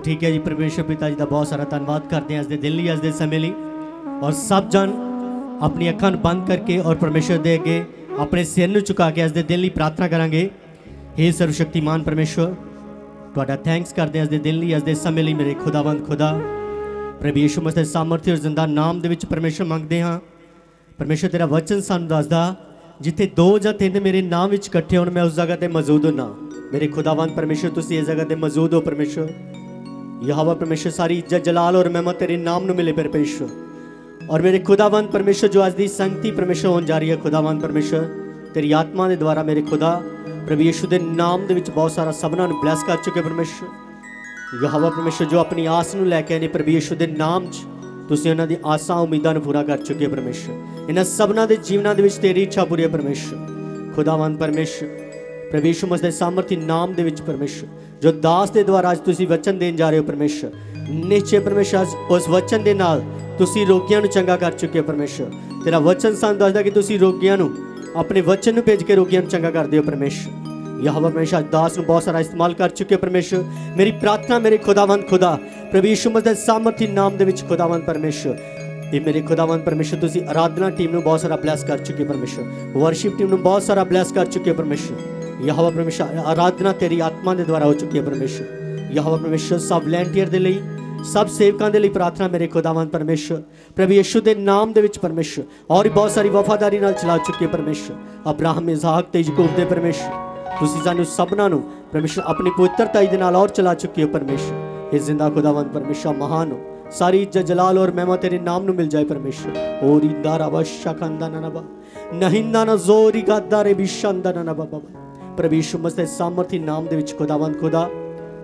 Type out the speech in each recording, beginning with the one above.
ਤੋ ਠੀਕ ਹੈ ਜੀ ਪਰਮੇਸ਼ਰ ਪਿਤਾ ਜੀ ਦਾ ਬਹੁਤ ਸਾਰਾ ਧੰਨਵਾਦ ਕਰਦੇ ਹਾਂ ਅੱਜ ਦੇ ਦਿਨ ਲਈ ਅੱਜ ਦੇ ਸਮੇਂ ਲਈ ਔਰ ਸਭ ਜਨ ਆਪਣੀ ਅੱਖਾਂ ਨੂੰ ਬੰਦ ਕਰਕੇ ਔਰ ਪਰਮੇਸ਼ਰ ਦੇ ਅੱਗੇ ਆਪਣੇ ਸਿਰ ਨੂੰ ਝੁਕਾ ਕੇ ਅੱਜ ਦੇ ਦਿਨ ਲਈ ਪ੍ਰਾਰਥਨਾ ਕਰਾਂਗੇ हे ਸਰਵਸ਼ਕਤੀਮਾਨ ਪਰਮੇਸ਼ਰ ਤੁਹਾਡਾ ਥੈਂਕਸ ਕਰਦੇ ਹਾਂ ਅੱਜ ਦੇ ਦਿਨ ਲਈ ਅੱਜ ਦੇ ਸਮੇਂ ਲਈ ਮੇਰੇ ਖੁਦਾਵੰਦ ਖੁਦਾ ਪ੍ਰਭੂ ਯਿਸੂ ਮਸੀਹ ਦੇ ਸਾਮਰਥੀ ਔਰ ਜ਼ਿੰਦਾ ਨਾਮ ਦੇ ਵਿੱਚ ਪਰਮੇਸ਼ਰ ਮੰਗਦੇ ਹਾਂ ਪਰਮੇਸ਼ਰ ਤੇਰਾ ਵਚਨ ਸਾਨੂੰ ਦੱਸਦਾ ਜਿੱਥੇ ਦੋ ਜਾਂ ਤਿੰਨ ਮੇਰੇ ਨਾਮ ਵਿੱਚ ਇਕੱਠੇ ਹੋਣ ਮੈਂ ਉਸ ਜਗ੍ਹਾ ਤੇ ਮੌਜੂਦ ਹੁੰਨਾ ਮੇਰੇ ਖੁਦਾਵੰਦ ਪਰਮੇਸ਼ਰ ਤੁਸੀਂ ਇਸ ਜਗ੍ਹਾ ਤੇ ਮੌਜੂਦ ਹੋ ਪਰਮੇਸ਼ਰ ਯਹਵਾ ਪਰਮੇਸ਼ਰ ਸਾਰੀ ਇੱਜ਼ਤ ਜਲਾਲ ਔਰ ਮਹਿਮਤ ਤੇਰੇ ਨਾਮ ਨੂੰ ਮਿਲੇ ਪਰਮੇਸ਼ਰ ਔਰ ਮੇਰੇ ਖੁਦਾਵੰਦ ਪਰਮੇਸ਼ਰ ਜੋ ਅੱਜ ਦੀ ਸੰਗਤੀ ਪਰਮੇਸ਼ਰ ਹੋਣ ਜਾ ਰਹੀ ਹੈ ਖੁਦਾਵੰਦ ਪਰਮੇਸ਼ਰ ਤੇਰੀ ਆਤਮਾ ਦੇ ਦੁਆਰਾ ਮੇਰੇ ਖੁਦਾ ਪ੍ਰਭੂ ਯਿਸੂ ਦੇ ਨਾਮ ਦੇ ਵਿੱਚ ਬਹੁਤ ਸਾਰਾ ਸਭਨਾਂ ਨੂੰ ਬਲੈਸ ਕਰ ਚੁੱਕੇ ਪਰਮੇਸ਼ਰ ਯਹਵਾ ਪਰਮੇਸ਼ਰ ਜੋ ਆਪਣੀ ਆਸ ਨੂੰ ਲੈ ਕੇ ਆਏ ਨੇ ਪ੍ਰਭੂ ਯਿਸੂ ਦੇ ਨਾਮ 'ਚ ਤੁਸੀਂ ਉਹਨਾਂ ਦੀ ਆਸਾਂ ਉਮੀਦਾਂ ਨੂੰ ਪੂਰਾ ਕਰ ਚੁੱਕੇ ਪਰਮੇਸ਼ਰ ਇਹਨਾਂ ਸਭਨਾਂ ਦੇ ਜੀਵਨਾਂ ਦੇ ਵਿੱਚ ਤੇਰੀ ਇੱਛਾ ਪੂਰੀ ਹੈ ਪਰਮੇਸ਼ਰ ਖੁਦਾਵੰਦ ਪਰਮੇਸ਼ਰ ਪ੍ਰਭੂ ਯਿਸੂ ਮਸੀਹ ਦੇ ਸਾਮਰਥੀ ਨਾਮ ਦੇ ਵਿੱਚ ਪਰਮੇਸ਼ਰ ਜੋ ਦਾਸ ਦੇ ਦੁਆਰਾ ਅੱਜ ਤੁਸੀਂ ਵਚਨ ਦੇਣ ਜਾ ਰਹੇ ਹੋ ਪਰਮੇਸ਼ਰ। ਨਿਸ਼ਚੈ ਪਰਮੇਸ਼ਰ ਉਸ ਵਚਨ ਦੇ ਨਾਲ ਤੁਸੀਂ ਰੋਗੀਆਂ ਨੂੰ ਚੰਗਾ ਕਰ ਚੁੱਕੇ ਹੋ ਪਰਮੇਸ਼ਰ। ਤੇਰਾ ਵਚਨ ਸਾਨੂੰ ਦੱਸਦਾ ਕਿ ਤੁਸੀਂ ਰੋਗੀਆਂ ਨੂੰ ਆਪਣੇ ਵਚਨ ਨੂੰ ਭੇਜ ਕੇ ਰੋਗੀਆਂ ਨੂੰ ਚੰਗਾ ਕਰਦੇ ਹੋ ਪਰਮੇਸ਼ਰ। ਯਹਵਾ ਪਰਮੇਸ਼ਰ, ਅੱਜ ਦਾਸ ਨੂੰ ਬਹੁਤ ਸਾਰਾ ਇਸਤੇਮਾਲ ਕਰ ਚੁੱਕੇ ਹੋ ਪਰਮੇਸ਼ਰ। ਮੇਰੀ ਪ੍ਰਾਰਥਨਾ, ਮੇਰੇ ਖੁਦਾਵੰਦ ਖੁਦਾ, ਪ੍ਰਭੂ ਯਿਸੂ ਮਸੀਹ ਦੇ ਸਾਮਰਥੀ ਨਾਮ ਦੇ ਵਿੱਚ ਖੁਦਾਵੰਦ ਪਰਮੇਸ਼ਰ। ਇਹ ਮੇਰੇ ਖੁਦਾਵੰਦ ਪਰਮੇਸ਼ਰ, ਤੁਸੀਂ ਆਰਾਧਨਾ ਟੀਮ ਨੂੰ ਬਹੁਤ ਸਾਰਾ ਬਲੈਸ ਕਰ ਚੁੱਕੇ ਪਰਮੇਸ਼ਰ। ਵਰਸ਼ਿਪ ਟੀਮ ਨੂੰ ਬਹੁਤ ਸਾਰਾ ਬਲੈਸ ਕਰ ਚੁੱਕੇ ਪਰਮੇਸ਼ਰ। ਯਹਵਾ ਪਰਮੇਸ਼ਰ ਆਰਾਧਨਾ ਤੇਰੀ ਆਤਮਾ ਦੇ ਦੁਆਰਾ ਹੋ ਚੁੱਕੀ ਹੈ ਪਰਮੇਸ਼ਰ ਯਹਵਾ ਪਰਮੇਸ਼ਰ ਸਭ ਵਲੰਟੀਅਰ ਦੇ ਲਈ ਸਭ ਸੇਵਕਾਂ ਦੇ ਲਈ ਪ੍ਰਾਰਥਨਾ ਮੇਰੇ ਖੁਦਾਵੰਦ ਪਰਮੇਸ਼ਰ ਪ੍ਰਭੂ ਯਿਸੂ ਦੇ ਨਾਮ ਦੇ ਵਿੱਚ ਪਰਮੇਸ਼ਰ ਔਰ ਵੀ ਬਹੁਤ ਸਾਰੀ ਵਫਾਦਾਰੀ ਨਾਲ ਚਲਾ ਚੁੱਕੇ ਪਰਮੇਸ਼ਰ ਅਬਰਾਹਮ ਇਸਾਕ ਤੇ ਯਾਕੂਬ ਦੇ ਪਰਮੇਸ਼ਰ ਤੁਸੀਂ ਸਾਨੂੰ ਸਭਨਾਂ ਨੂੰ ਪਰਮੇਸ਼ਰ ਆਪਣੀ ਪਵਿੱਤਰਤਾ ਦੇ ਨਾਲ ਔਰ ਚਲਾ ਚੁੱਕੇ ਹੋ ਪਰਮੇਸ਼ਰ ਇਹ ਜ਼ਿੰਦਾ ਖੁਦਾਵੰਦ ਪਰਮੇਸ਼ਰ ਮਹਾਨ ਹੋ ਸਾਰੀ ਇੱਜ਼ਤ ਜਲਾਲ ਔਰ ਮਹਿਮਾ ਤੇਰੇ ਨਾਮ ਨੂੰ ਮਿਲ ਜਾਏ ਪਰਮੇਸ਼ਰ ਔਰ ਇੰਦਾਰਾ ਵਸ਼ਕੰਦਾ ਨਨਬਾ ਨਹਿੰਦਾ ਨ ਜ਼ੋਰੀ ਗਾਦਾਰੇ ਬਿਸ਼ੰਦਾ ਨਨਬਾ ਬਾਬਾ ਪ੍ਰਭੂ ਯਿਸੂ ਮਸੀਹ ਦੇ ਸਾਮਰਥੀ ਨਾਮ ਦੇ ਵਿੱਚ ਖੁਦਾਵੰਦ ਖੁਦਾ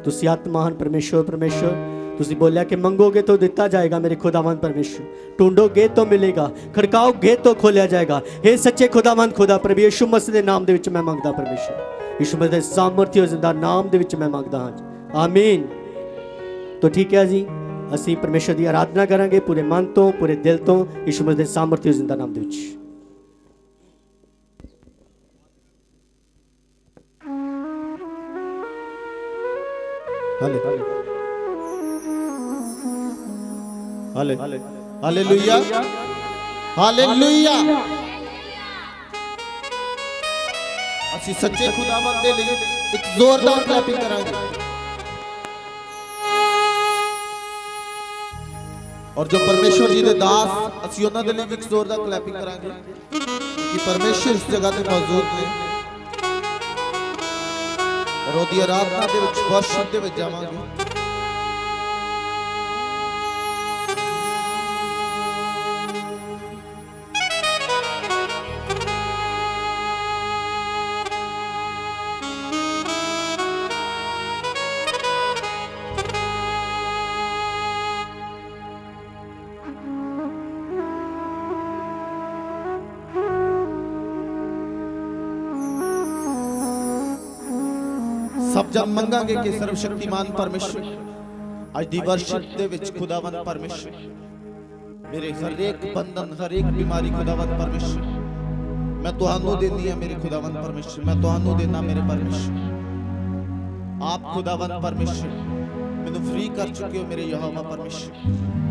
ਤੁਸੀਂ ਆਤਮਾਨ ਪਰਮੇਸ਼ਰ ਪਰਮੇਸ਼ਰ ਤੁਸੀਂ ਬੋਲਿਆ ਕਿ ਮੰਗੋਗੇ ਤਾਂ ਦਿੱਤਾ ਜਾਏਗਾ ਮੇਰੇ ਖੁਦਾਵੰਦ ਪਰਮੇਸ਼ਰ ਢੂੰਡੋਗੇ ਤਾਂ ਮਿਲੇਗਾ ਖੜਕਾਓਗੇ ਤਾਂ ਖੋਲਿਆ ਜਾਏਗਾ हे ਸੱਚੇ ਖੁਦਾਵੰਦ ਖੁਦਾ ਪ੍ਰਭੂ ਯਿਸੂ ਮਸੀਹ ਦੇ ਨਾਮ ਦੇ ਵਿੱਚ ਮੈਂ ਮੰਗਦਾ ਪਰਮੇਸ਼ਰ ਯਿਸੂ ਮਸੀਹ ਦੇ ਸਾਮਰਥੀ ਔਰ ਜ਼ਿੰਦਾ ਨਾਮ ਦੇ ਵਿੱਚ ਮੈਂ ਮੰਗਦਾ ਹਾਂ ਜੀ। ਆਮੀਨ तो ठीक है जी ਅਸੀਂ ਪਰਮੇਸ਼ਰ ਦੀ ਆਰਾਧਨਾ ਕਰਾਂਗੇ ਪੂਰੇ ਮਨ ਤੋਂ ਪੂਰੇ ਦਿਲ ਤੋਂ ਯਿਸੂ ਮਸੀਹ ਦੇ ਸਾਮਰਥੀ ਔਰ ਜ਼ਿੰਦਾ ਨਾਮ ਦੇ ਵਿੱਚ ਹਾਲੇ ਹਾਲੇ ਹਾਲੇਲੂਇਆ ਹਾਲੇਲੂਇਆ ਅਸੀਂ ਸੱਚੇ ਖੁਦਾਵੰਦ ਦੇ ਲਈ ਇੱਕ ਜ਼ੋਰਦਾਰ ਕਲੈਪਿੰਗ ਕਰਾਂਗੇ ਔਰ ਜੋ ਪਰਮੇਸ਼ਵਰ ਜੀ ਦੇ ਦਾਸ ਅਸੀਂ ਉਹਨਾਂ ਦੇ ਲਈ ਵੀ ਇੱਕ ਜ਼ੋਰਦਾਰ ਕਲੈਪਿੰਗ ਕਰਾਂਗੇ ਕਿ ਪਰਮੇਸ਼ਵਰ ਇਸ ਜਗ੍ਹਾ ਤੇ ਮੌਜੂਦ ਨੇ ਰੋਦੀ ਉਹਦੀ ਆਰਾਧਨਾ ਦੇ ਵਿੱਚ ਵਰਸ਼ਿਪ ਦੇ ਵਿੱਚ ਜਾਵਾਂਗੇ। ਸਭ ਜਨ ਮੰਗਾਂਗੇ ਕਿ ਸਰਵ ਸ਼ਕਤੀਮਾਨ ਪਰਮੇਸ਼ਰ ਅੱਜ ਦੀ ਵਰਸ਼ਿਪ ਦੇ ਵਿੱਚ ਖੁਦਾਵੰਦ ਪਰਮੇਸ਼ਰ ਮੇਰੇ ਹਰੇਕ ਬੰਧਨ ਹਰੇਕ ਬਿਮਾਰੀ ਖੁਦਾਵੰਦ ਪਰਮੇਸ਼ਰ ਮੈਂ ਤੁਹਾਨੂੰ ਦੇਣੀ ਆ ਮੇਰੇ ਖੁਦਾਵੰਦ ਪਰਮੇਸ਼ਰ ਮੈਂ ਤੁਹਾਨੂੰ ਦੇਣਾ ਮੇਰੇ ਪਰਮੇਸ਼ਰ ਆਪ ਖੁਦਾਵੰਦ ਪਰਮੇਸ਼ਰ ਮੈਨੂੰ ਫ੍ਰੀ ਕਰ ਚੁੱਕੇ ਹੋ ਮੇਰੇ ਯਹੋਵਾ ਪਰਮੇਸ਼ਰ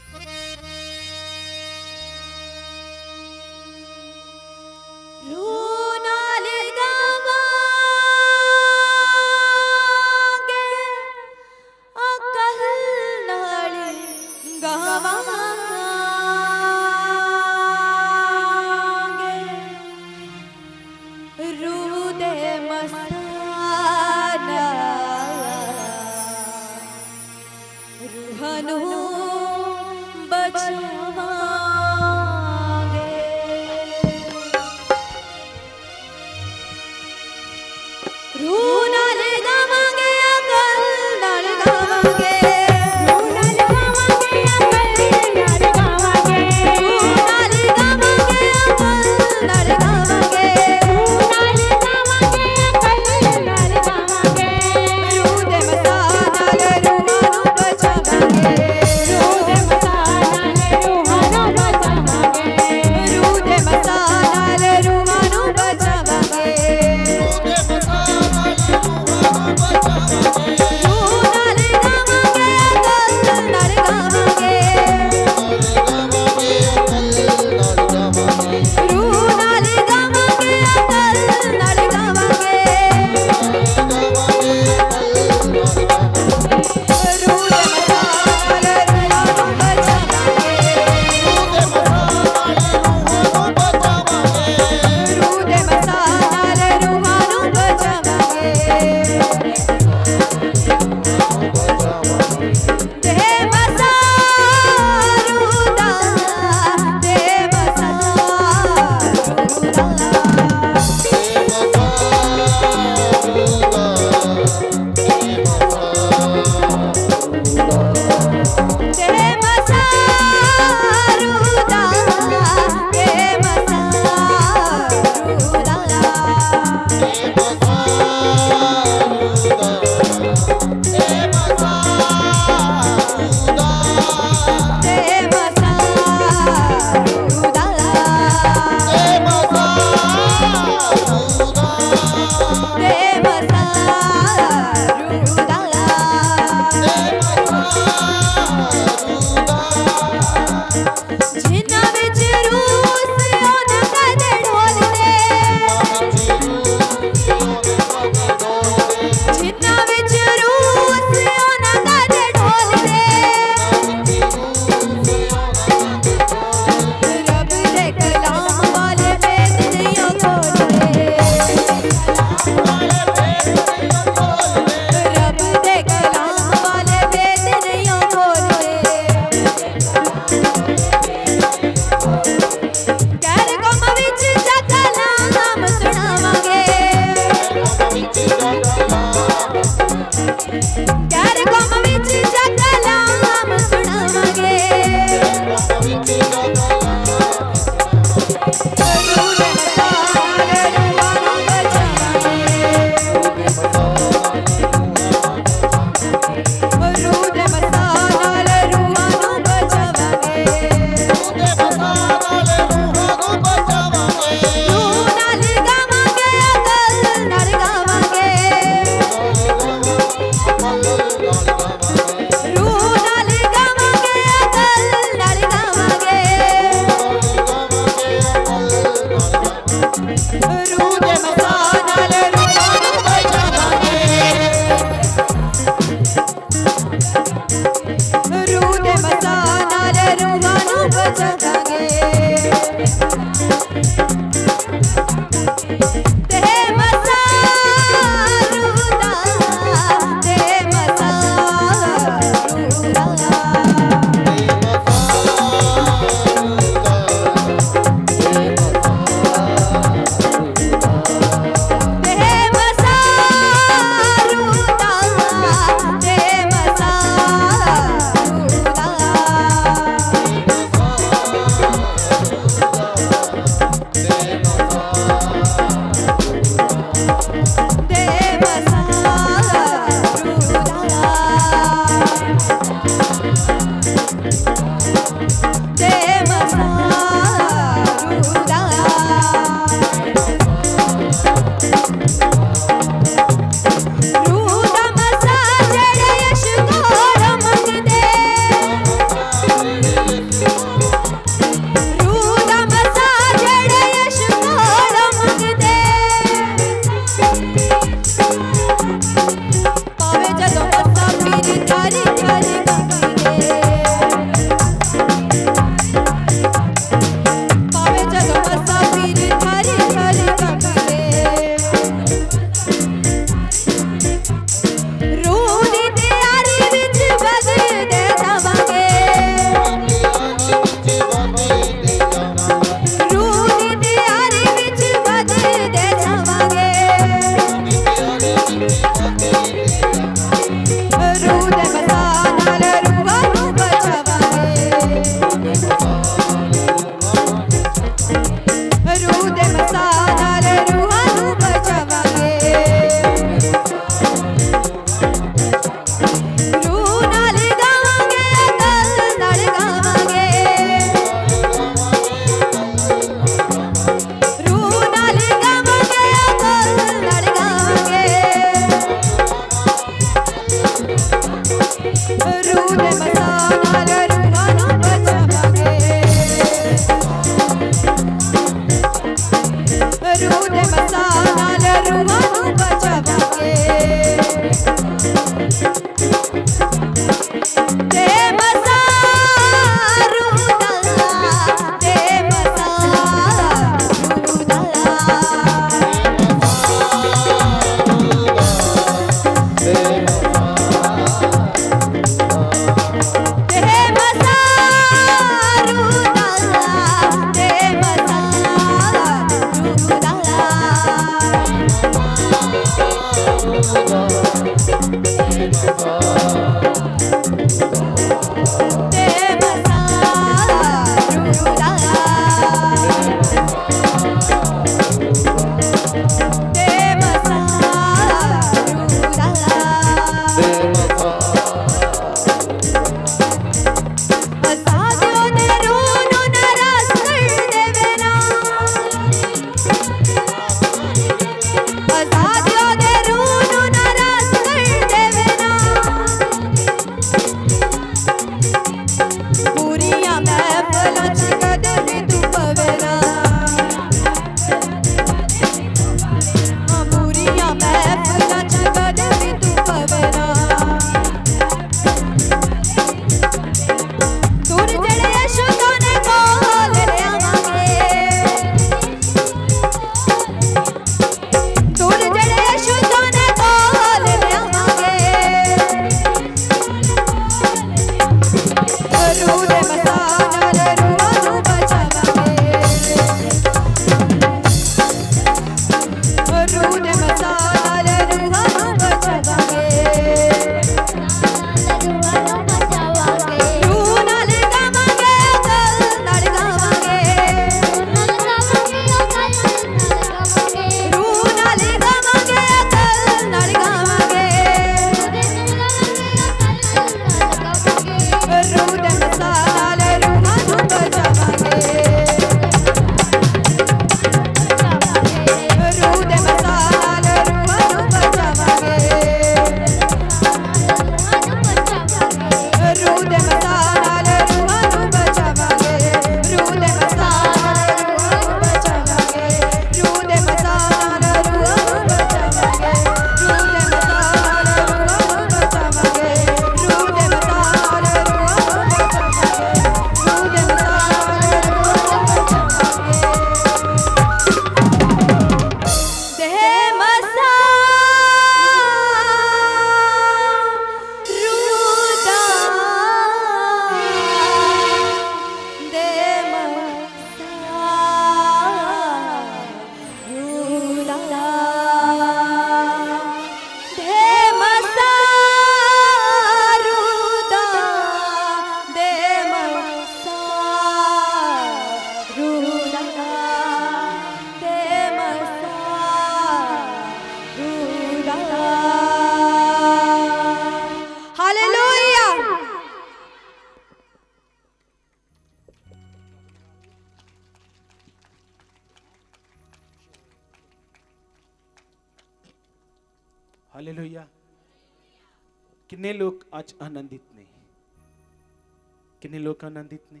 ਕਿੰਨੇ ਲੋਕ ਆਨੰਦਿਤ ਨੇ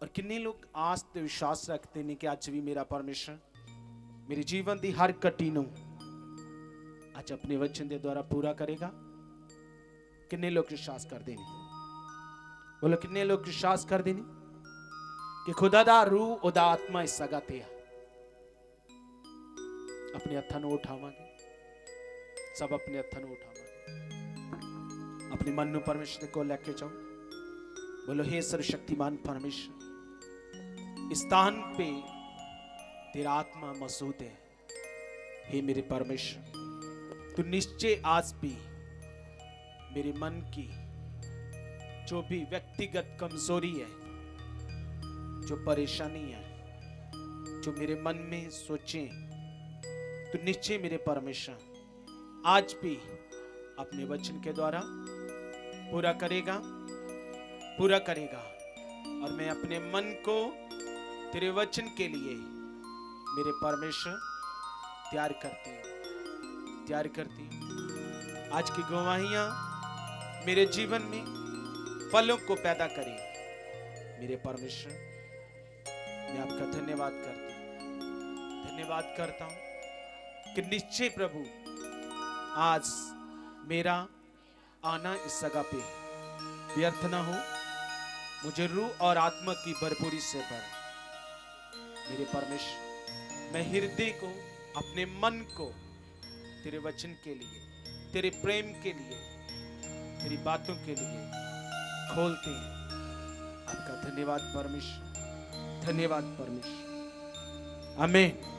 ਔਰ ਕਿੰਨੇ ਲੋਕ ਆਸ ਤੇ ਵਿਸ਼ਵਾਸ ਰੱਖਦੇ ਨੇ ਕਿ ਅੱਜ ਵੀ ਮੇਰਾ ਪਰਮੇਸ਼ਰ ਮੇਰੇ ਜੀਵਨ ਦੀ ਹਰ ਘਟੀ ਨੂੰ ਅੱਜ ਆਪਣੇ ਵਚਨ ਦੇ ਦੁਆਰਾ ਪੂਰਾ ਕਰੇਗਾ ਕਿੰਨੇ ਲੋਕ ਵਿਸ਼ਵਾਸ ਕਰਦੇ ਨੇ ਬੋਲੋ ਕਿੰਨੇ ਲੋਕ ਵਿਸ਼ਵਾਸ ਕਰਦੇ ਨੇ ਕਿ ਖੁਦਾ ਦਾ ਰੂਹ ਉਹਦਾ ਆਤਮਾ ਇਸ ਜਗ੍ਹਾ ਤੇ ਆ ਆਪਣੇ ਹੱਥਾਂ ਨੂੰ ਉਠਾਵਾਂਗੇ ਸਭ ਆਪਣੇ ਹੱਥਾਂ ਨੂੰ ਉਠਾਵਾਂਗੇ ਆਪਣੇ ਮਨ ਨੂੰ ਪਰਮੇਸ਼ਰ ਦੇ ਕੋਲ ਲੈ ਕੇ ਜਾਓ बोलो, हे सर्वशक्तिमान परमेश्वर स्थान पे तेरा आत्मा मौजूद है। हे मेरे परमेश्वर, तू निश्चय आज भी मेरे मन की जो भी व्यक्तिगत कमज़ोरी है, जो परेशानी है, जो मेरे मन में सोचे तो निश्चय मेरे परमेश्वर आज भी अपने वचन के द्वारा पूरा करेगा। पूरा करेगा। और मैं अपने मन को तेरे वचन के लिए मेरे परमेश्वर तैयार करती हूँ। तैयार करती हूँ। आज की गवाहियाँ मेरे जीवन में फलों को पैदा करें। मेरे परमेश्वर, मैं आपका धन्यवाद करती हूँ। धन्यवाद करता हूँ कि निश्चय प्रभु, आज मेरा आना इस जगह पे व्यर्थ ना हो। मुझे रूह और आत्मा की भरपूरी से भर। मेरे परमेश्वर, मैं हृदय को, अपने मन को, तेरे वचन के लिए, तेरे प्रेम के लिए, तेरी बातों के लिए खोलते हैं। आपका धन्यवाद परमेश्वर धन्यवाद परमेश्वर। आमीन।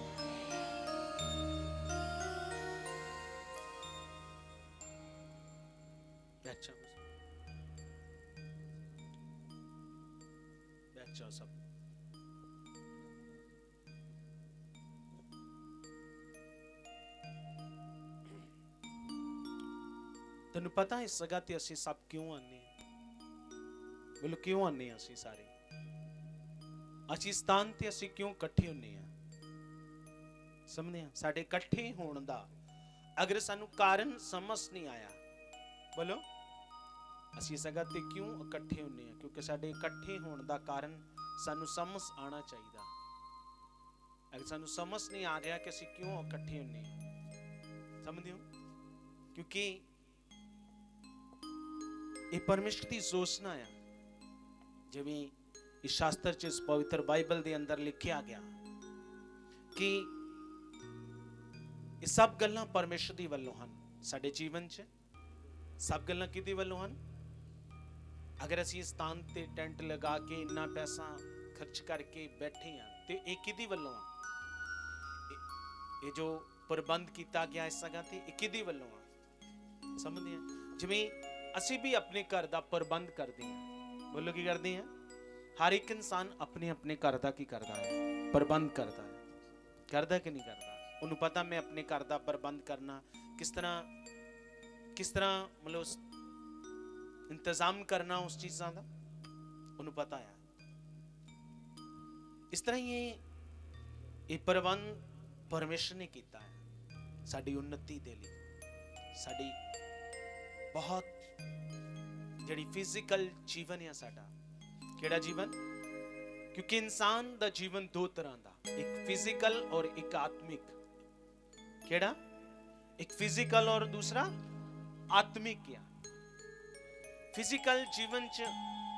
ਪਤਾ ਇਸ ਜਗ੍ਹਾ ਤੇ ਅਸੀਂ ਸਭ ਕਿਉਂ ਆਨੇ ਹਾਂ? ਬੋਲੋ ਕਿਉਂ ਆਨੇ ਹਾਂ ਅਸੀਂ ਸਾਰੇ? ਅਸੀਂ ਸਥਾਨ ਤੇ ਅਸੀਂ ਕਿਉਂ ਇਕੱਠੇ ਹੁੰਨੇ ਆ ਸਮਝਦੇ ਆ ਸਾਡੇ ਇਕੱਠੇ ਹੋਣ ਦਾ ਅਗਰ ਸਾਨੂੰ ਕਾਰਨ ਸਮਝ ਨਹੀਂ ਆਇਆ, ਬੋਲੋ? ਅਸੀਂ ਇਸ ਜਗ੍ਹਾ ਤੇ ਕਿਉਂ ਇਕੱਠੇ ਹੁੰਨੇ ਆ ਕਿਉਂਕਿ ਸਾਡੇ ਇਕੱਠੇ ਹੋਣ ਦਾ ਕਾਰਨ ਸਾਨੂੰ ਸਮਝ ਆਣਾ ਚਾਹੀਦਾ। ਅਗਰ ਸਾਨੂੰ ਸਮਝ ਨਹੀਂ ਆ ਰਿਹਾ ਕਿ ਅਸੀਂ ਕਿਉਂ ਇਕੱਠੇ ਹੁੰਨੇ ਆ ਸਮਝਦੇ ਹੋ? ਕਿਉਂਕਿ ਇਹ ਪਰਮੇਸ਼ਰ ਦੀ ਯੋਜਨਾ ਆ। ਜਿਵੇਂ ਇਸ ਸ਼ਾਸਤਰ ਚ ਇਸ ਪਵਿੱਤਰ ਬਾਈਬਲ ਦੇ ਅੰਦਰ ਲਿਖਿਆ ਗਿਆ ਕਿ ਇਹ ਸਭ ਗੱਲਾਂ ਪਰਮੇਸ਼ਰ ਦੀ ਵੱਲੋਂ ਹਨ, ਸਾਡੇ ਜੀਵਨ 'ਚ। ਸਭ ਗੱਲਾਂ ਕਿਹਦੀ ਵੱਲੋਂ ਹਨ? ਅਗਰ ਅਸੀਂ ਇਸ ਸਥਾਨ ਤੇ ਟੈਂਟ ਲਗਾ ਕੇ ਇੰਨਾ ਪੈਸਾ ਖਰਚ ਕਰਕੇ ਬੈਠੇ ਹਾਂ, ਤੇ ਇਹ ਕਿਹਦੀ ਵੱਲੋਂ ਆ? ਇਹ- ਇਹ ਜੋ ਪ੍ਰਬੰਧ ਕੀਤਾ ਗਿਆ ਇਸ ਜਗ੍ਹਾ ਤੇ, ਇਹ ਕਿਹਦੀ ਵੱਲੋਂ ਆ? ਸਮਝਦੇ ਆ? ਜਿਵੇਂ असी भी अपने घर का प्रबंध करते हैं। बोलो की करते हैं? हर एक इंसान अपने अपने घर का की करता है? प्रबंध करता है। करता कि नहीं करता उन्होंने पता मैं अपने घर का प्रबंध करना किस तरह किस तरह मतलब इंतज़ाम करना उस चीज़ों का उन्होंने पता है। इस तरह ही ये प्रबंध परमेश्वर ने किया है। साड़ी उन्नति दे ली। साड़ी बहुत ਜਿਹੜੀ ਫਿਜ਼ੀਕਲ ਜੀਵਨ ਹੈ ਸਾਡਾ ਕਿਹੜਾ ਜੀਵਨ ਕਿਉਂਕਿ ਇਨਸਾਨ ਦਾ ਜੀਵਨ ਦੋ ਤਰ੍ਹਾਂ ਦਾ ਇੱਕ ਫਿਜ਼ੀਕਲ ਔਰ ਇੱਕ ਆਤਮਿਕ ਕਿਹੜਾ ਇੱਕ ਫਿਜ਼ੀਕਲ ਔਰ ਦੂਸਰਾ ਆਤਮਿਕ ਆ ਫਿਜ਼ੀਕਲ ਜੀਵਨ ਚ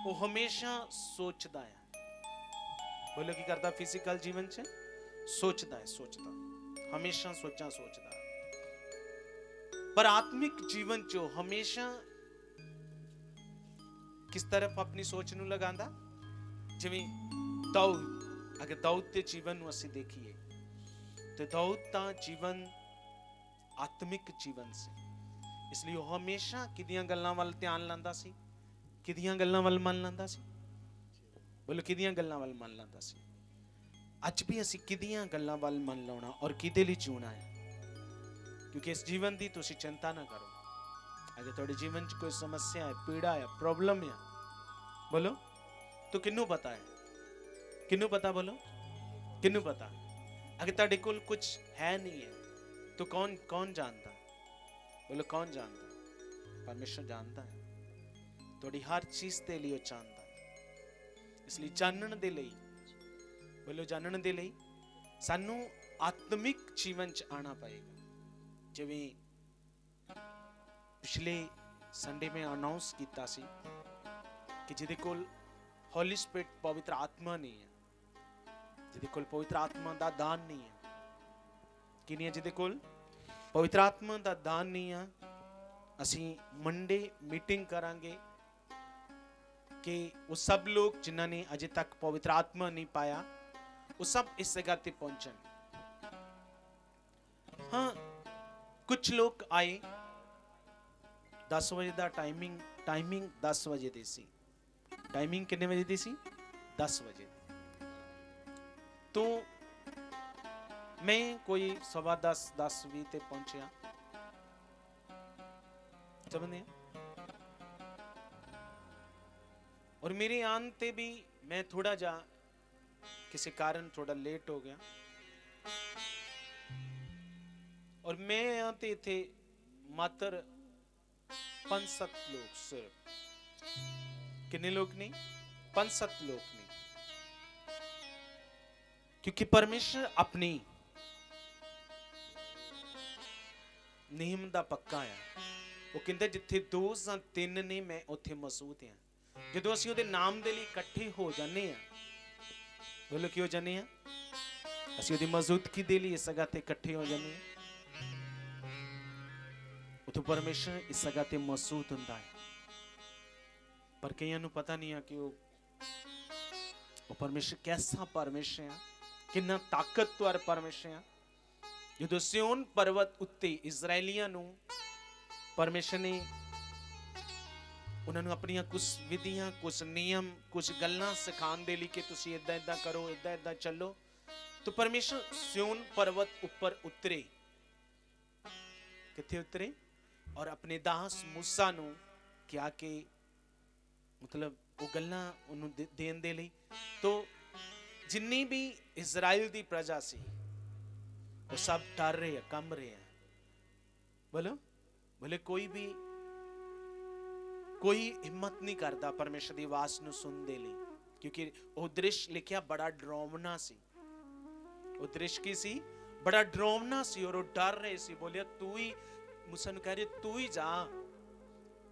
ਉਹ ਹਮੇਸ਼ਾ ਸੋਚਦਾ ਹੈ ਬੋਲੋ ਕੀ ਕਰਦਾ ਫਿਜ਼ੀਕਲ ਜੀਵਨ ਚ ਸੋਚਦਾ ਹੈ ਸੋਚਦਾ ਹਮੇਸ਼ਾ ਸੋਚਾਂ ਸੋਚਦਾ ਪਰ ਆਤਮਿਕ ਜੀਵਨ ਚ ਉਹ ਹਮੇਸ਼ਾ ਕਿਸ ਤਰਫ ਆਪਣੀ ਸੋਚ ਨੂੰ ਲਗਾਉਂਦਾ ਜਿਵੇਂ ਦਾਊਦ ਅਗਰ ਦਾਊਦ ਦੇ ਜੀਵਨ ਨੂੰ ਅਸੀਂ ਦੇਖੀਏ ਤੇ ਦਾਊਦ ਤਾਂ ਜੀਵਨ ਆਤਮਿਕ ਜੀਵਨ ਸੀ ਇਸ ਲਈ ਉਹ ਹਮੇਸ਼ਾ ਕਿਦੀਆਂ ਗੱਲਾਂ ਵੱਲ ਧਿਆਨ ਲਾਂਦਾ ਸੀ ਕਿਦੀਆਂ ਗੱਲਾਂ ਵੱਲ ਮਨ ਲਾਂਦਾ ਸੀ ਬੋਲੋ ਕਿਦੀਆਂ ਗੱਲਾਂ ਵੱਲ ਮਨ ਲਾਂਦਾ ਸੀ ਅੱਜ ਵੀ ਅਸੀਂ ਕਿਦੀਆਂ ਗੱਲਾਂ ਵੱਲ ਮਨ ਲਾਉਣਾ ਔਰ ਕਿਹਦੇ ਲਈ ਜਿਉਣਾ ਹੈ ਕਿਉਂਕਿ ਇਸ ਜੀਵਨ ਦੀ ਤੁਸੀਂ ਚਿੰਤਾ ਨਾ ਕਰੋ ਅਗਰ ਤੁਹਾਡੇ ਜੀਵਨ 'ਚ ਕੋਈ ਸਮੱਸਿਆ ਹੈ ਪੀੜਾ ਹੈ ਪ੍ਰੋਬਲਮ ਹੈ ਬੋਲੋ ਤੋ ਕਿੰਨੂੰ ਪਤਾ ਹੈ ਕਿੰਨੂੰ ਪਤਾ ਬੋਲੋ ਕਿੰਨੂੰ ਪਤਾ ਅਗਰ ਤੁਹਾਡੇ ਕੋਲ ਕੁਝ ਹੈ ਨਹੀਂ ਹੈ तो कौन कौन जानता बोलो कौन जानता परमेश्वर जानता है ਤੁਹਾਡੀ ਹਰ ਚੀਜ਼ ਦੇ ਲਈ ਉਹ ਚਾਹੁੰਦਾ ਹੈ ਇਸ ਲਈ ਜਾਣਨ ਦੇ ਲਈ ਬੋਲੋ ਜਾਣਨ ਦੇ ਲਈ ਸਾਨੂੰ ਆਤਮਿਕ ਜੀਵਨ ਚ ਆਣਾ ਪਏਗਾ ਜਿਵੇਂ ਪਿਛਲੇ ਸੰਡੇ ਮੈਂ ਅਨਾਉਂਸ ਕੀਤਾ ਸੀ ਕਿ ਜਿਹਦੇ ਕੋਲ ਹੋਲੀ ਸਪਿਰਿਟ ਪਵਿੱਤਰ ਆਤਮਾ ਨਹੀਂ ਹੈ ਜਿਹਦੇ ਕੋਲ ਪਵਿੱਤਰ ਆਤਮਾ ਦਾ ਦਾਨ ਨਹੀਂ ਹੈ ਕਿੰਨੀ ਹੈ ਜਿਹਦੇ ਕੋਲ ਪਵਿੱਤਰ ਆਤਮਾ ਦਾ ਦਾਨ ਨਹੀਂ ਆ ਅਸੀਂ ਮੰਡੇ ਮੀਟਿੰਗ ਕਰਾਂਗੇ ਕਿ ਉਹ ਸਭ ਲੋਕ ਜਿਨ੍ਹਾਂ ਨੇ ਅਜੇ ਤੱਕ ਪਵਿੱਤਰ ਆਤਮਾ ਨਹੀਂ ਪਾਇਆ ਉਹ ਸਭ ਇਸ ਜਗ੍ਹਾ ਤੇ ਪਹੁੰਚਣ ਹਾਂ ਕੁਝ ਲੋਕ ਆਏ 10 ਵਜੇ ਦਾ ਟਾਈਮਿੰਗ ਟਾਈਮਿੰਗ 10 ਵਜੇ ਦੀ ਸੀ ਟਾਈਮਿੰਗ ਕਿੰਨੇ ਵਜੇ ਦੀ ਸੀ 10 ਵਜੇ ਤੋਂ ਮੈਂ ਕੋਈ ਸਵਾ 10 10 20 ਤੇ ਪਹੁੰਚਿਆ ਸਮਝਦੇ ਆ ਔਰ ਮੇਰੇ ਆਨ ਤੇ ਵੀ ਮੈਂ ਥੋੜਾ ਜਾ ਕਿਸੇ ਕਾਰਨ ਥੋੜਾ ਲੇਟ ਹੋ ਗਿਆ ਔਰ ਮੈਂ ਆ पंचसत लोक सिर्फ़ कितने लोग नहीं पंचसत लोग नहीं क्योंकि परमेश्वर अपनी ਨਿਯਮ ਦਾ ਪੱਕਾ ਆ ਉਹ ਕਹਿੰਦਾ ਜਿੱਥੇ ਦੋ ਜਾਂ ਤਿੰਨ ਨੇ ਮੈਂ ਉੱਥੇ ਮੌਜੂਦ ਆ ਜਦੋਂ ਅਸੀਂ ਉਹਦੇ ਨਾਮ ਦੇ ਲਈ ਇਕੱਠੇ ਹੋ ਜਾਂਦੇ ਆ ਬੋਲੋ ਕਿਉਂ ਜਾਂਦੇ ਆ ਅਸੀਂ ਉਹਦੀ ਮੌਜੂਦਗੀ ਦੇ ਲਈ ਇਸ ਜਗ੍ਹਾ ਤੇ ਇਕੱਠੇ ਹੋ ਜਾਂਦੇ ਆ ਉਤੋਂ ਪਰਮੇਸ਼ਰ ਇਸ ਜਗ੍ਹਾ ਤੇ ਮੌਜੂਦ ਹੁੰਦਾ ਹੈ। ਪਰ ਕਈਆਂ ਨੂੰ ਪਤਾ ਨਹੀਂ ਆ ਕਿ ਉਹ ਉਹ ਪਰਮੇਸ਼ਰ ਕੈਸਾ ਪਰਮੇਸ਼ਰ ਆ, ਕਿੰਨਾ ਤਾਕਤਵਰ ਪਰਮੇਸ਼ਰ ਆ। ਜਦੋਂ ਸਿਓਨ ਪਰਵਤ ਉੱਤੇ ਇਜ਼ਰਾਈਲੀਆਂ ਨੂੰ ਪਰਮੇਸ਼ਰ ਨੇ ਉਹਨਾਂ ਨੂੰ ਆਪਣੀਆਂ ਕੁਝ ਵਿਧੀਆਂ ਕੁਝ ਨਿਯਮ ਕੁਝ ਗੱਲਾਂ ਸਿਖਾਉਣ ਦੇ ਲਈ ਕਿ ਤੁਸੀਂ ਇਦਾਂ ਇਦਾਂ ਕਰੋ ਇਦਾਂ ਇਦਾਂ ਚੱਲੋ, ਤਾਂ ਪਰਮੇਸ਼ਰ ਸਿਓਨ ਪਰਵਤ ਉੱਪਰ ਉਤਰੇ। ਕਿੱਥੇ ਉਤਰੇ? ਔਰ ਆਪਣੇ ਦਾਸ ਮੂਸਾ ਨੂੰ ਕਿਹਾ ਕਿ ਮਤਲਬ ਉਹ ਗੱਲਾਂ ਉਹਨੂੰ ਦੇਣ ਦੇ ਲਈ। ਤੋਂ ਜਿੰਨੀ ਵੀ ਇਜ਼ਰਾਈਲ ਦੀ ਪ੍ਰਜਾ ਸੀ, ਉਹ ਸਭ ਡਰ ਰਹੇ ਆ, ਕੰਬ ਰਹੇ ਆ। ਬੋਲੋ, ਬੋਲੇ ਕੋਈ ਵੀ ਕੋਈ ਹਿੰਮਤ ਨਹੀਂ ਕਰਦਾ ਪਰਮੇਸ਼ਰ ਦੀ ਆਵਾਜ਼ ਨੂੰ ਸੁਣਨ ਦੇ ਲਈ। ਕਿਉਂਕਿ ਉਹ ਦ੍ਰਿਸ਼ ਲਿਖਿਆ ਬੜਾ ਡਰਾਵਨਾ ਸੀ। ਉਹ ਦ੍ਰਿਸ਼ ਕੀ ਸੀ? ਬੜਾ ਡਰਾਵਨਾ ਸੀ ਔਰ ਉਹ ਡਰ ਰਹੇ ਸੀ। ਬੋਲਿਆ, ਤੂੰ ਹੀ ਮੂਸਾ ਨੂੰ ਕਹਿ ਰਿਹਾ ਤੂੰ ਹੀ ਜਾ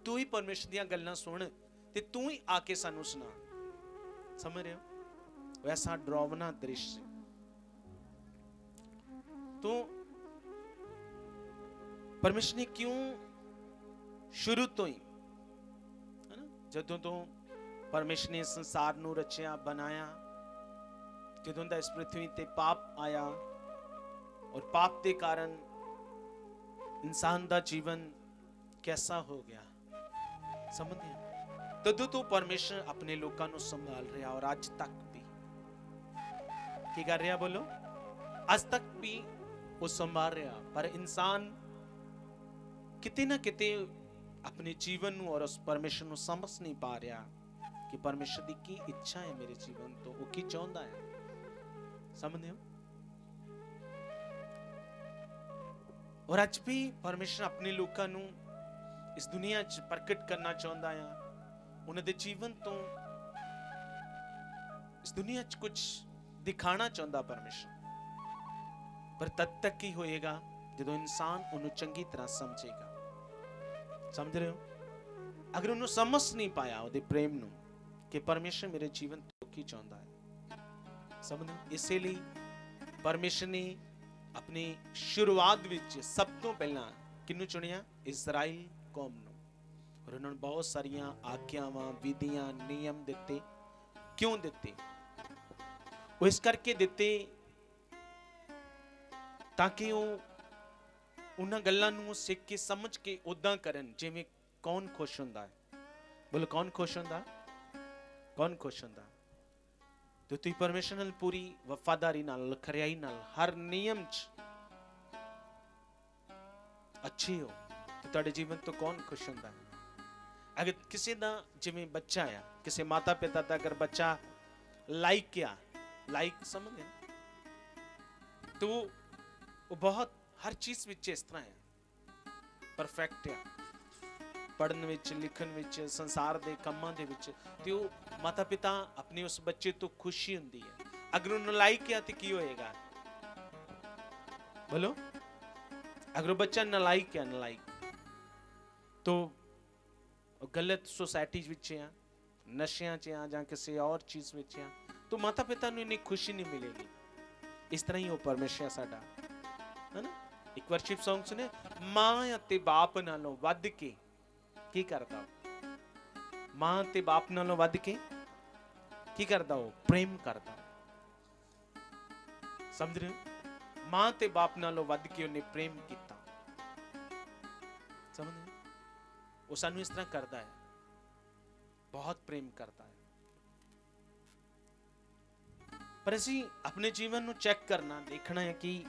ਤੂੰ ਹੀ ਪਰਮੇਸ਼ਰ ਦੀਆਂ ਗੱਲਾਂ ਸੁਣ ਤੇ ਤੂੰ ਹੀ ਆ ਕੇ ਸਾਨੂੰ ਸੁਣਾ ਸਮਝ ਰਹੇ ਹੋ ਵੈਸਾ ਡਰਾਵਨਾ ਦ੍ਰਿਸ਼ ਸੀ तो ਪਰਮੇਸ਼ਰ ਨੇ ਕਿਉਂ ਸ਼ੁਰੂ ਤੋਂ ਹੀ ਹੈਨਾ ਜਦੋਂ ਤੋਂ ਪਰਮੇਸ਼ਰ ਨੇ ਸੰਸਾਰ ਨੂੰ ਰਚਿਆ ਬਣਾਇਆ ਜਦੋਂ ਦਾ ਇਸ ਪ੍ਰithvi ਤੇ ਪਾਪ ਆਇਆ ਔਰ ਪਾਪ ਦੇ ਕਾਰਨ ਇਨਸਾਨ ਦਾ ਜੀਵਨ ਕੈਸਾ ਹੋ ਗਿਆ? ਸਮਝਦੇ ਹੋ? ਤਦੋਂ ਤੋਂ ਪਰਮੇਸ਼ਰ ਆਪਣੇ ਲੋਕਾਂ ਨੂੰ ਸੰਭਾਲ ਰਿਹਾ ਔਰ ਅੱਜ ਤੱਕ ਵੀ। ਕੀ ਕਰ ਰਿਹਾ ਬੋਲੋ? ਅੱਜ ਤੱਕ ਵੀ ਉਹ ਸੰਭਾਲ ਰਿਹਾ। ਪਰ ਇਨਸਾਨ ਕਿਤੇ ਨਾ ਕਿਤੇ ਆਪਣੇ ਜੀਵਨ ਨੂੰ ਔਰ ਉਸ ਪਰਮੇਸ਼ਰ ਨੂੰ ਸਮਝ ਨਹੀਂ ਪਾ ਰਿਹਾ ਕਿ ਪਰਮੇਸ਼ਰ ਦੀ ਕੀ ਇੱਛਾ ਹੈ ਮੇਰੇ ਜੀਵਨ ਤੋਂ, ਉਹ ਕੀ ਚਾਹੁੰਦਾ ਹੈ। ਸਮਝਦੇ ਹੋ? ਔਰ ਅੱਜ ਵੀ ਪਰਮੇਸ਼ਰ ਆਪਣੇ ਲੋਕਾਂ ਨੂੰ ਇਸ ਦੁਨੀਆ 'ਚ ਪ੍ਰਗਟ ਕਰਨਾ ਚਾਹੁੰਦਾ ਆ। ਉਹਨਾਂ ਦੇ ਜੀਵਨ ਤੋਂ ਇਸ ਦੁਨੀਆ 'ਚ ਕੁਝ ਦਿਖਾਣਾ ਚਾਹੁੰਦਾ ਪਰਮੇਸ਼ਰ। ਪਰ ਤਦ ਤੱਕ ਹੀ ਹੋਏਗਾ ਜਦੋਂ ਇਨਸਾਨ ਉਹਨੂੰ ਚੰਗੀ ਤਰ੍ਹਾਂ ਸਮਝੇਗਾ। ਸਮਝ ਰਹੇ ਹੋ? ਅਗਰ ਉਹਨੂੰ ਸਮਝ ਨਹੀਂ ਪਾਇਆ ਉਹਦੇ ਪ੍ਰੇਮ ਨੂੰ ਕਿ ਪਰਮੇਸ਼ਰ ਮੇਰੇ ਜੀਵਨ ਤੋਂ ਕੀ ਚਾਹੁੰਦਾ ਹੈ। ਸਮਝਦੇ ਇਸੇ ਲਈ ਪਰਮੇਸ਼ਰ ਨੇ ਆਪਣੀ ਸ਼ੁਰੂਆਤ ਵਿੱਚ ਸਭ ਤੋਂ ਪਹਿਲਾਂ ਕਿਹਨੂੰ ਚੁਣਿਆ ਇਸਰਾਇਲ ਕੌਮ ਨੂੰ ਔਰ ਉਹਨਾਂ ਨੂੰ ਬਹੁਤ ਸਾਰੀਆਂ ਆਗਿਆਵਾਂ ਵਿਧੀਆਂ ਨਿਯਮ ਦਿੱਤੇ ਕਿਉਂ ਦਿੱਤੇ ਉਹ ਇਸ ਕਰਕੇ ਦਿੱਤੇ ਤਾਂ ਕਿ ਉਹ ਉਹਨਾਂ ਗੱਲਾਂ ਨੂੰ ਸਿੱਖ ਕੇ ਸਮਝ ਕੇ ਉਦਾਂ ਕਰਨ ਜਿਵੇਂ ਕੌਣ ਖੁਸ਼ ਹੁੰਦਾ ਹੈ ਬੋਲ ਕੌਣ ਖੁਸ਼ ਹੁੰਦਾ ਕੌਣ ਖੁਸ਼ ਹੁੰਦਾ ਤੇ ਤੁਸੀਂ ਪਰਮੇਸ਼ਰ ਨਾਲ ਪੂਰੀ ਵਫਾਦਾਰੀ ਨਾਲ ਖਰਿਆਈ ਨਾਲ, ਹਰ ਨਿਯਮ 'ਚ ਅੱਛੇ ਹੋ। ਤੇ ਤੁਹਾਡੇ ਜੀਵਨ ਤੋਂ ਕੌਣ ਖੁਸ਼ ਹੁੰਦਾ ਹੈ? ਅਗਰ ਕਿਸੇ ਦਾ ਜਿਵੇਂ ਬੱਚਾ ਆ, ਕਿਸੇ ਮਾਤਾ ਪਿਤਾ ਦਾ ਅਗਰ ਬੱਚਾ ਲਾਈਕ ਆ ਲਾਈਕ ਸਮਝਦੇ ਨਾ ਤੋ ਉਹ ਬਹੁਤ, ਹਰ ਚੀਜ਼ ਵਿੱਚ ਇਸ ਤਰ੍ਹਾਂ ਹੈ ਪਰਫੈਕਟ ਆ। ਪੜਨ ਵਿੱਚ, ਲਿਖਣ ਵਿੱਚ, ਸੰਸਾਰ ਦੇ ਕੰਮਾਂ ਦੇ ਵਿੱਚ, ਤੇ ਉਹ ਮਾਤਾ ਪਿਤਾ ਆਪਣੇ ਉਸ ਬੱਚੇ ਤੋਂ ਖੁਸ਼ੀ ਹੁੰਦੀ ਹੈ ਅਗਰ ਉਹ ਨਲਾਇਕ ਆ ਤੇ ਕੀ ਹੋਏਗਾ ਬੋਲੋ ਅਗਰ ਉਹ ਬੱਚਾ ਨਲਾਇਕ ਹੈ ਨਲਾਇਕ ਤੋ ਉਹ ਗਲਤ ਸੁਸਾਇਟੀ ਵਿੱਚ ਆ ਨਸ਼ਿਆਂ 'ਚ ਆ ਜਾਂ ਕਿਸੇ ਔਰ ਚੀਜ਼ ਵਿੱਚ ਆ ਤੋ ਮਾਤਾ ਪਿਤਾ ਨੂੰ ਇੰਨੀ ਖੁਸ਼ੀ ਨਹੀਂ ਮਿਲੇਗੀ ਇਸ ਤਰ੍ਹਾਂ ਹੀ ਉਹ ਪਰਮੇਸ਼ਰ ਸਾਡਾ ਹੈਨਾ ਇੱਕ ਵਰਸ਼ਿਪ Song ਸੁਨੇ ਮਾਂ ਅਤੇ ਬਾਪ ਨਾਲੋਂ ਵੱਧ ਕੇ ਕੀ ਕਰਦਾ ਮਾਂ ਤੇ ਬਾਪ ਨਾਲੋਂ ਵੱਧ ਕੇ ਕੀ ਕਰਦਾ ਉਹ? ਪ੍ਰੇਮ ਕਰਦਾ। ਸਮਝ ਰਹੇ ਮਾਂ ਤੇ ਬਾਪ ਨਾਲੋਂ ਵੱਧ ਕੇ ਉਹਨੇ ਪ੍ਰੇਮ ਕੀਤਾ। ਸਮਝ ਰਹੇ ਉਹ ਸਾਨੂੰ ਇਸ ਤਰ੍ਹਾਂ ਕਰਦਾ ਹੈ। ਬਹੁਤ ਪ੍ਰੇਮ ਕਰਦਾ ਹੈ। ਪਰ ਅਸੀਂ ਆਪਣੇ ਜੀਵਨ ਨੂੰ ਚੈੱਕ ਕਰਨਾ, ਦੇਖਣਾ ਹੈ ਕਿ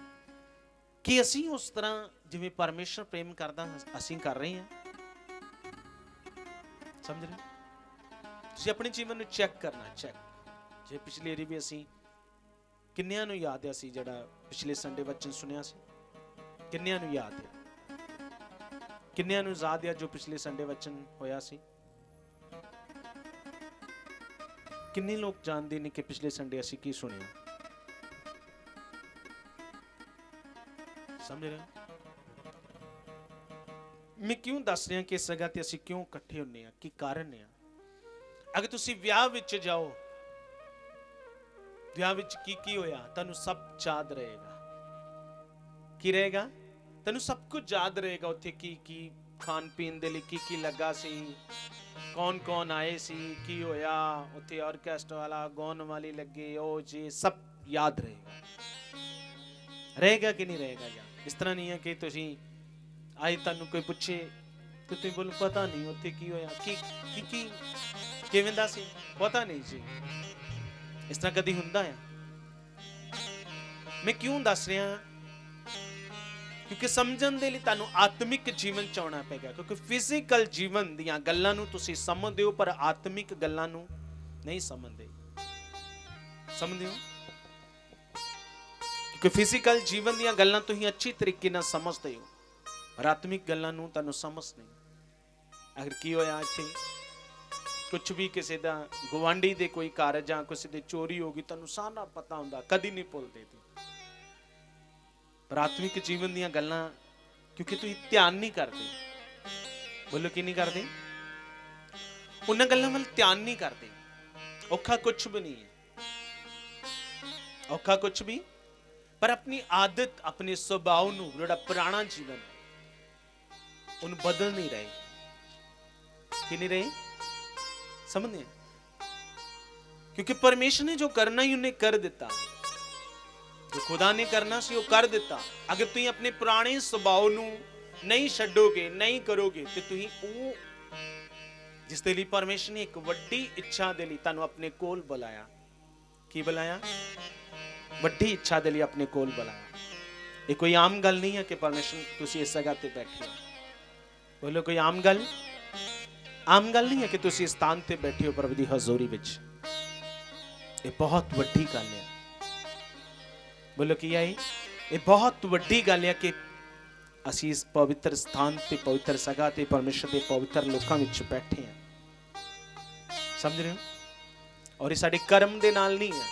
ਕਿ ਅਸੀਂ ਉਸ ਤਰ੍ਹਾਂ ਜਿਵੇਂ ਪਰਮੇਸ਼ਰ ਪ੍ਰੇਮ ਕਰਦਾ, ਅਸੀਂ ਕਰ ਰਹੇ ਹਾਂ। ਸਮਝ ਰਹੇ ਤੁਸੀਂ ਆਪਣੇ ਜੀਵਨ ਨੂੰ ਚੈੱਕ ਕਰਨਾ ਚੈੱਕ ਜੇ ਪਿਛਲੀ ਵਾਰੀ ਵੀ ਅਸੀਂ ਕਿੰਨਿਆਂ ਨੂੰ ਯਾਦ ਹੈ ਸੀ ਜਿਹੜਾ ਪਿਛਲੇ ਸੰਡੇ ਵਚਨ ਸੁਣਿਆ ਸੀ? ਕਿੰਨਿਆਂ ਨੂੰ ਯਾਦ ਹੈ ਕਿੰਨਿਆਂ ਨੂੰ ਯਾਦ ਹੈ ਜੋ ਪਿਛਲੇ ਸੰਡੇ ਵਚਨ ਹੋਇਆ ਸੀ? ਕਿੰਨੇ ਲੋਕ ਜਾਣਦੇ ਨੇ ਕਿ ਪਿਛਲੇ ਸੰਡੇ ਅਸੀਂ ਕੀ ਸੁਣਿਆ? ਸਮਝ ਰਹੇ ਮੈਂ ਕਿਉਂ ਦੱਸ ਰਿਹਾ ਕਿ ਇਸ ਜਗ੍ਹਾ ਤੇ ਅਸੀਂ ਕਿਉਂ ਇਕੱਠੇ ਹੁੰਨੇ ਆ? ਕੀ ਕਾਰਨ ਆ? ਅਗਰ ਤੁਸੀਂ ਵਿਆਹ ਵਿੱਚ ਜਾਓ, ਵਿਆਹ ਵਿੱਚ ਕੀ ਕੀ ਹੋਇਆ? ਤੁਹਾਨੂੰ ਸਭ ਯਾਦ ਰਹੇਗਾ। ਕੀ ਰਹੇਗਾ? ਤੈਨੂੰ ਸਭ ਕੁਝ ਯਾਦ ਰਹੇਗਾ ਉੱਥੇ ਕੀ ਕੀ ਖਾਣ ਪੀਣ ਦੇ ਲਈ ਕੀ ਕੀ ਲੱਗਾ ਸੀ, ਕੌਣ ਕੌਣ ਆਏ ਸੀ, ਕੀ ਹੋਇਆ, ਉੱਥੇ ਆਰਕੈਸਟਰਾ ਵਾਲਾ, ਗਾਉਣ ਵਾਲੀ ਲੱਗੀ, ਉਹ ਜੀ ਸਭ ਯਾਦ ਰਹੇਗਾ। ਰਹੇਗਾ ਕਿ ਨਹੀਂ ਰਹੇਗਾ ਯਾਰ? ਇਸ ਤਰ੍ਹਾਂ ਨਹੀਂ ਹੈ ਕਿ ਤੁਸੀਂ ਆਏ ਤੁਹਾਨੂੰ ਕੋਈ ਪੁੱਛੇ, ਤੇ ਤੁਸੀਂ ਬੋਲੋ, ਪਤਾ ਨਹੀਂ ਉੱਥੇ ਕੀ ਹੋਇਆ, ਕੀ ਕੀ ਕੀ ਕਿਵੇਂ ਦਾ ਸੀ? ਪਤਾ ਨਹੀਂ ਜੀ। ਇਸ ਤਰ੍ਹਾਂ ਕਦੀ ਹੁੰਦਾ ਹੈ ਮੈਂ ਕਿਉਂ ਦੱਸ ਰਿਹਾ? ਕਿਉਂਕਿ ਸਮਝਣ ਦੇ ਲਈ ਤੁਹਾਨੂੰ ਆਤਮਿਕ ਜੀਵਨ ਚ ਆਉਣਾ ਕਿਉਂਕਿ ਫਿਜ਼ੀਕਲ ਜੀਵਨ ਦੀਆਂ ਗੱਲਾਂ ਨੂੰ ਤੁਸੀਂ ਸਮਝਦੇ ਹੋ, ਪਰ ਆਤਮਿਕ ਗੱਲਾਂ ਨੂੰ ਨਹੀਂ ਸਮਝਦੇ। ਸਮਝਦੇ ਹੋ? ਕਿਉਂਕਿ ਫਿਜ਼ੀਕਲ ਜੀਵਨ ਦੀਆਂ ਗੱਲਾਂ ਤੁਸੀਂ ਅੱਛੀ ਤਰੀਕੇ ਨਾਲ ਸਮਝਦੇ ਹੋ, ਪਰ ਆਤਮਿਕ ਗੱਲਾਂ ਨੂੰ ਤੁਹਾਨੂੰ ਸਮਝ ਨਹੀਂ। ਅਗਰ ਕੀ ਹੋਇਆ ਇੱਥੇ? ਕੁਝ ਵੀ ਕਿਸੇ ਦਾ ਗਵਾਂਢੀ ਦੇ ਕੋਈ ਘਰ ਜਾਂ ਕਿਸੇ ਦੇ ਚੋਰੀ ਹੋ ਗਈ ਤੁਹਾਨੂੰ ਸਾਰਾ ਪਤਾ ਹੁੰਦਾ ਕਦੀ ਨਹੀਂ ਭੁੱਲਦੇ ਤੁਸੀਂ ਪਰ ਆਤਮਿਕ ਜੀਵਨ ਦੀਆਂ ਗੱਲਾਂ ਕਿਉਂਕਿ ਤੁਸੀਂ ਧਿਆਨ ਨਹੀਂ ਕਰਦੇ ਬੋਲੋ ਕੀ ਨਹੀਂ ਕਰਦੇ ਉਹਨਾਂ ਗੱਲਾਂ ਵੱਲ ਧਿਆਨ ਨਹੀਂ ਕਰਦੇ ਔਖਾ ਕੁਝ ਵੀ ਨਹੀਂ ਹੈ ਔਖਾ ਕੁਝ ਵੀ ਪਰ ਆਪਣੀ ਆਦਤ ਆਪਣੇ ਸੁਭਾਅ ਨੂੰ ਜਿਹੜਾ ਪੁਰਾਣਾ ਜੀਵਨ ਹੈ ਉਹਨੂੰ ਬਦਲ ਨਹੀਂ ਰਹੇ ਕਿ ਨਹੀਂ ਰਹੇ ਸਮਝਦੇ हैं? ਕਿਉਂਕਿ ਪਰਮੇਸ਼ਰ ਨੇ ਜੋ ਕਰਨਾ ਹੀ ਉਹਨੇ ਕਰ ਦਿੱਤਾ ਜੋ ਖੁਦਾ ਨੇ ਕਰਨਾ ਸੀ ਉਹ ਕਰ ਦਿੱਤਾ ਅਗਰ ਤੁਸੀਂ ਆਪਣੇ ਪੁਰਾਣੇ ਸੁਭਾਅ ਨੂੰ ਨਹੀਂ ਛੱਡੋਗੇ ਨਹੀਂ ਕਰੋਗੇ ਤੇ ਤੁਸੀਂ ਉਹ ਜਿਸ ਦੇ ਲਈ ਪਰਮੇਸ਼ਰ ਨੇ ਇੱਕ ਵੱਡੀ ਇੱਛਾ ਦੇ ਲਈ ਤੁਹਾਨੂੰ ਆਪਣੇ ਕੋਲ ਬੁਲਾਇਆ ਕੀ ਬੁਲਾਇਆ ਵੱਡੀ ਇੱਛਾ ਦੇ ਲਈ ਆਪਣੇ ਕੋਲ ਬੁਲਾਇਆ ਇਹ ਕੋਈ ਆਮ ਗੱਲ ਨਹੀਂ ਹੈ ਕਿ ਪਰਮੇਸ਼ਰ ਤੁਸੀਂ ਇਸ ਜਗ੍ਹਾ ਤੇ ਬੈਠੇ ਹੋ ਬੋਲੋ ਕੋਈ ਆਮ ਗੱਲ ਆਮ ਗੱਲ ਨਹੀਂ ਹੈ ਕਿ ਤੁਸੀਂ ਇਸ ਸਥਾਨ ਤੇ ਬੈਠੇ ਹੋ ਪ੍ਰਭੂ ਦੀ ਹਜ਼ੂਰੀ ਵਿੱਚ। ਇਹ ਬਹੁਤ ਵੱਡੀ ਗੱਲ ਹੈ। ਬੋਲੋ ਕੀ ਆਈ? ਇਹ? ਇਹ ਬਹੁਤ ਵੱਡੀ ਗੱਲ ਹੈ ਕਿ ਅਸੀਂ ਇਸ ਪਵਿੱਤਰ ਸਥਾਨ ਤੇ, ਪਵਿੱਤਰ ਸਗਾ ਤੇ, ਪਰਮੇਸ਼ਰ ਦੇ ਪਵਿੱਤਰ ਲੋਕਾਂ ਵਿੱਚ ਬੈਠੇ ਹਾਂ। ਸਮਝ ਰਹੇ ਹੋ? ਔਰ ਇਹ ਸਾਡੇ ਕਰਮ ਦੇ ਨਾਲ ਨਹੀਂ ਹੈ